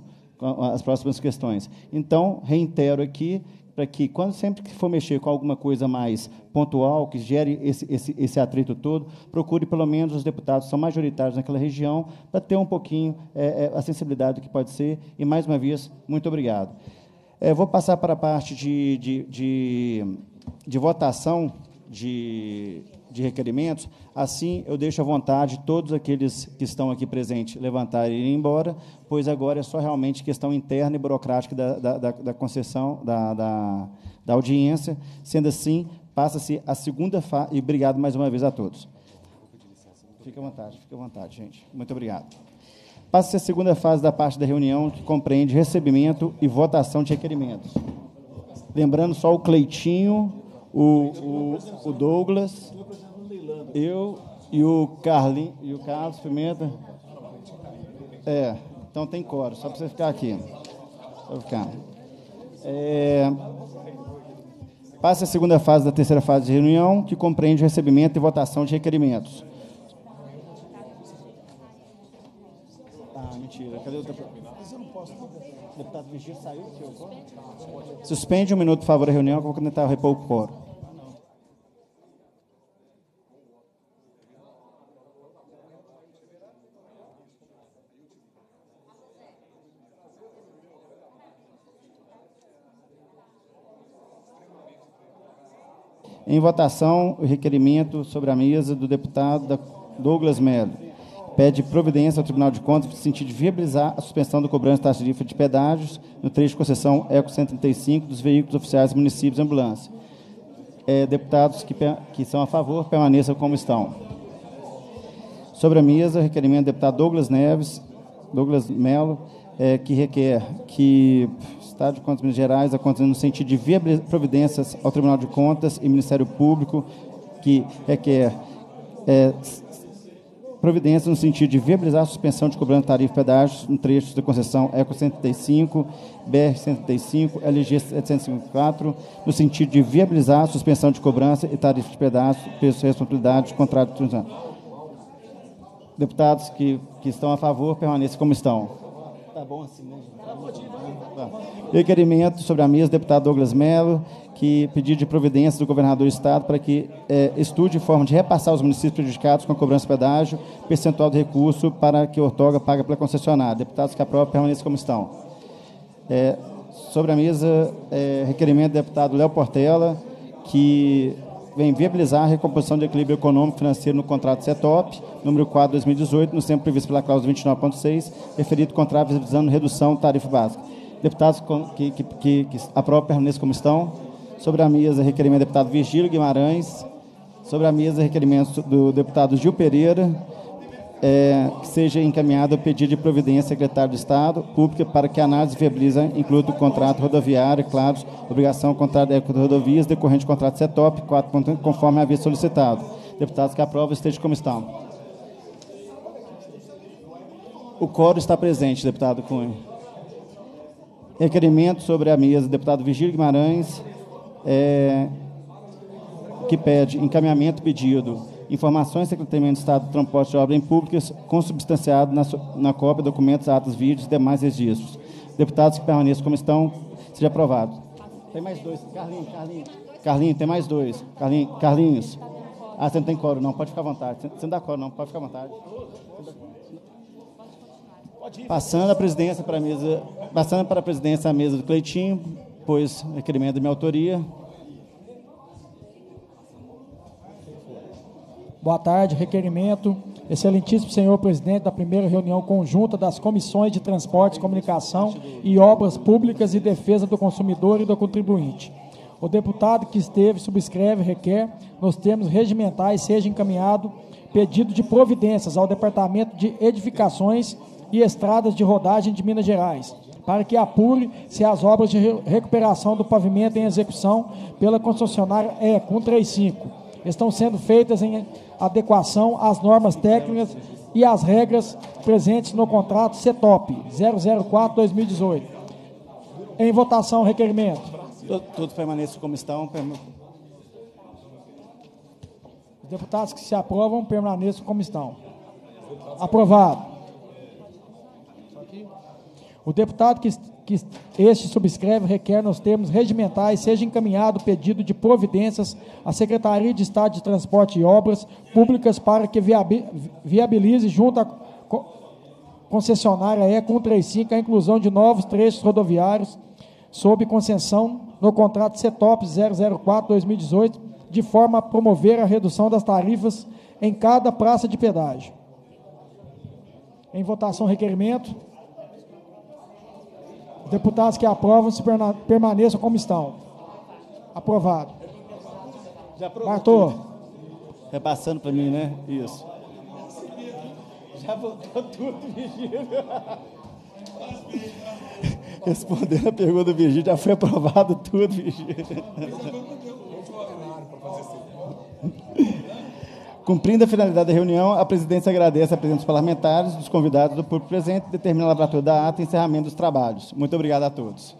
as próximas questões. Então, reitero aqui para que, quando sempre que for mexer com alguma coisa mais pontual, que gere esse, esse, esse atrito todo, procure pelo menos os deputados que são majoritários naquela região, para ter um pouquinho é, é, a sensibilidade do que pode ser. E, mais uma vez, muito obrigado. É, vou passar para a parte de, de, de, de votação de, de requerimentos. Assim, eu deixo à vontade todos aqueles que estão aqui presentes levantarem e ir embora, pois agora é só realmente questão interna e burocrática da, da, da, da concessão da, da, da audiência. Sendo assim, passa-se a segunda fase. E obrigado mais uma vez a todos. Fique à vontade, fique à vontade, gente. Muito obrigado. Passa-se a segunda fase da parte da reunião, que compreende recebimento e votação de requerimentos. Lembrando só o Cleitinho, o, o, o Douglas, eu e o Carlin, e o Carlos Pimenta. É, então tem coro, só para você ficar aqui. Só ficar. É, passa a segunda fase da terceira fase de reunião, que compreende recebimento e votação de requerimentos. Ah, mentira. Cadê o deputado? eu não posso. O deputado Vigílio saiu? Suspende um minuto, por favor, a reunião, que eu vou tentar repor o coro. Em votação, o requerimento sobre a mesa do deputado Douglas Melo. Pede providência ao Tribunal de Contas no sentido de viabilizar a suspensão da cobrança de taxa de de pedágios no trecho de concessão Eco 135 dos veículos oficiais municípios e ambulância. É, deputados que, que são a favor permaneçam como estão. Sobre a mesa, requerimento do deputado Douglas Neves, Douglas Melo, é, que requer que Estado de Contas Minas Gerais acontecendo no sentido de viabilizar providências ao Tribunal de Contas e Ministério Público, que requer é, providências no sentido de viabilizar a suspensão de cobrança de tarifa de pedágios no trecho da concessão ECO 135, BR 135, LG 754, no sentido de viabilizar a suspensão de cobrança e tarifa de pedágios, preço e responsabilidade de contrato de Deputados que, que estão a favor, permaneçam como estão. Tá bom assim, né, gente? Tá. Requerimento sobre a mesa, deputado Douglas Mello, que pedido de providência do governador do Estado para que é, estude forma de repassar aos municípios prejudicados com a cobrança de pedágio percentual de recurso para que a Ortoga pague pela concessionária. Deputados que aprovam, permaneçam como estão. É, sobre a mesa, é, requerimento do deputado Léo Portela, que vem viabilizar a recomposição de equilíbrio econômico financeiro no contrato CETOP, número 4 2018, no tempo previsto pela cláusula 29.6, referido contrato visando redução tarifa básica. Deputados que, que, que, que aprovam permaneçam como estão. Sobre a mesa, requerimento do deputado Virgílio Guimarães. Sobre a mesa, requerimento do deputado Gil Pereira, é, que seja encaminhado o pedido de providência secretário de Estado Pública para que a análise viabiliza inclua o contrato rodoviário, claro, obrigação contrato de rodovias decorrente do contrato CETOP, 4, conforme havia solicitado. Deputados que aprovam, esteja como estão. O coro está presente, deputado Cunha. Requerimento sobre a mesa, deputado Vigílio Guimarães, é, que pede encaminhamento pedido informações do Secretaria de Estado de Transporte de Obras Públicas, consubstanciado na, na cópia, documentos, atos, vídeos e demais registros. Deputados que permaneçam como estão, seja aprovado. Tem mais dois. Carlinhos, Carlinhos. Carlinhos, tem mais dois. Carlinhos. Carlinhos. Ah, você não tem coro, não. Pode ficar à vontade. Você não dá coro, não. Pode ficar à vontade. Passando a presidência para a mesa, passando para a presidência a mesa do Cleitinho, pois requerimento da minha autoria. Boa tarde, requerimento. Excelentíssimo senhor presidente da primeira reunião conjunta das comissões de Transportes, Comunicação e Obras Públicas e Defesa do Consumidor e do Contribuinte. O deputado que esteve subscreve requer, nos termos regimentais, seja encaminhado pedido de providências ao Departamento de Edificações e Estradas de Rodagem de Minas Gerais, para que apure se as obras de recuperação do pavimento em execução pela concessionária ECO 135 estão sendo feitas em adequação às normas técnicas e as regras presentes no contrato CETOP 004-2018. Em votação, requerimento. Todos permaneçam como estão. Os deputados que se aprovam permaneçam como estão. Aprovado. O deputado que, que este subscreve requer nos termos regimentais seja encaminhado pedido de providências à Secretaria de Estado de Transporte e Obras Públicas para que viabilize junto à concessionária E135 a inclusão de novos trechos rodoviários sob concessão no contrato CETOP 004-2018, de forma a promover a redução das tarifas em cada praça de pedágio. Em votação, requerimento. Deputados que aprovam se permaneçam como estão. Aprovado. Já Arthur. Repassando para mim, né? Isso. Já voltou tudo, Virgílio. Respondendo a pergunta do Virgílio, já foi aprovado tudo, Virgílio. Cumprindo a finalidade da reunião, a presidência agradece a presença dos parlamentares, dos convidados do público presente e determina a lavratura da ata e encerramento dos trabalhos. Muito obrigado a todos.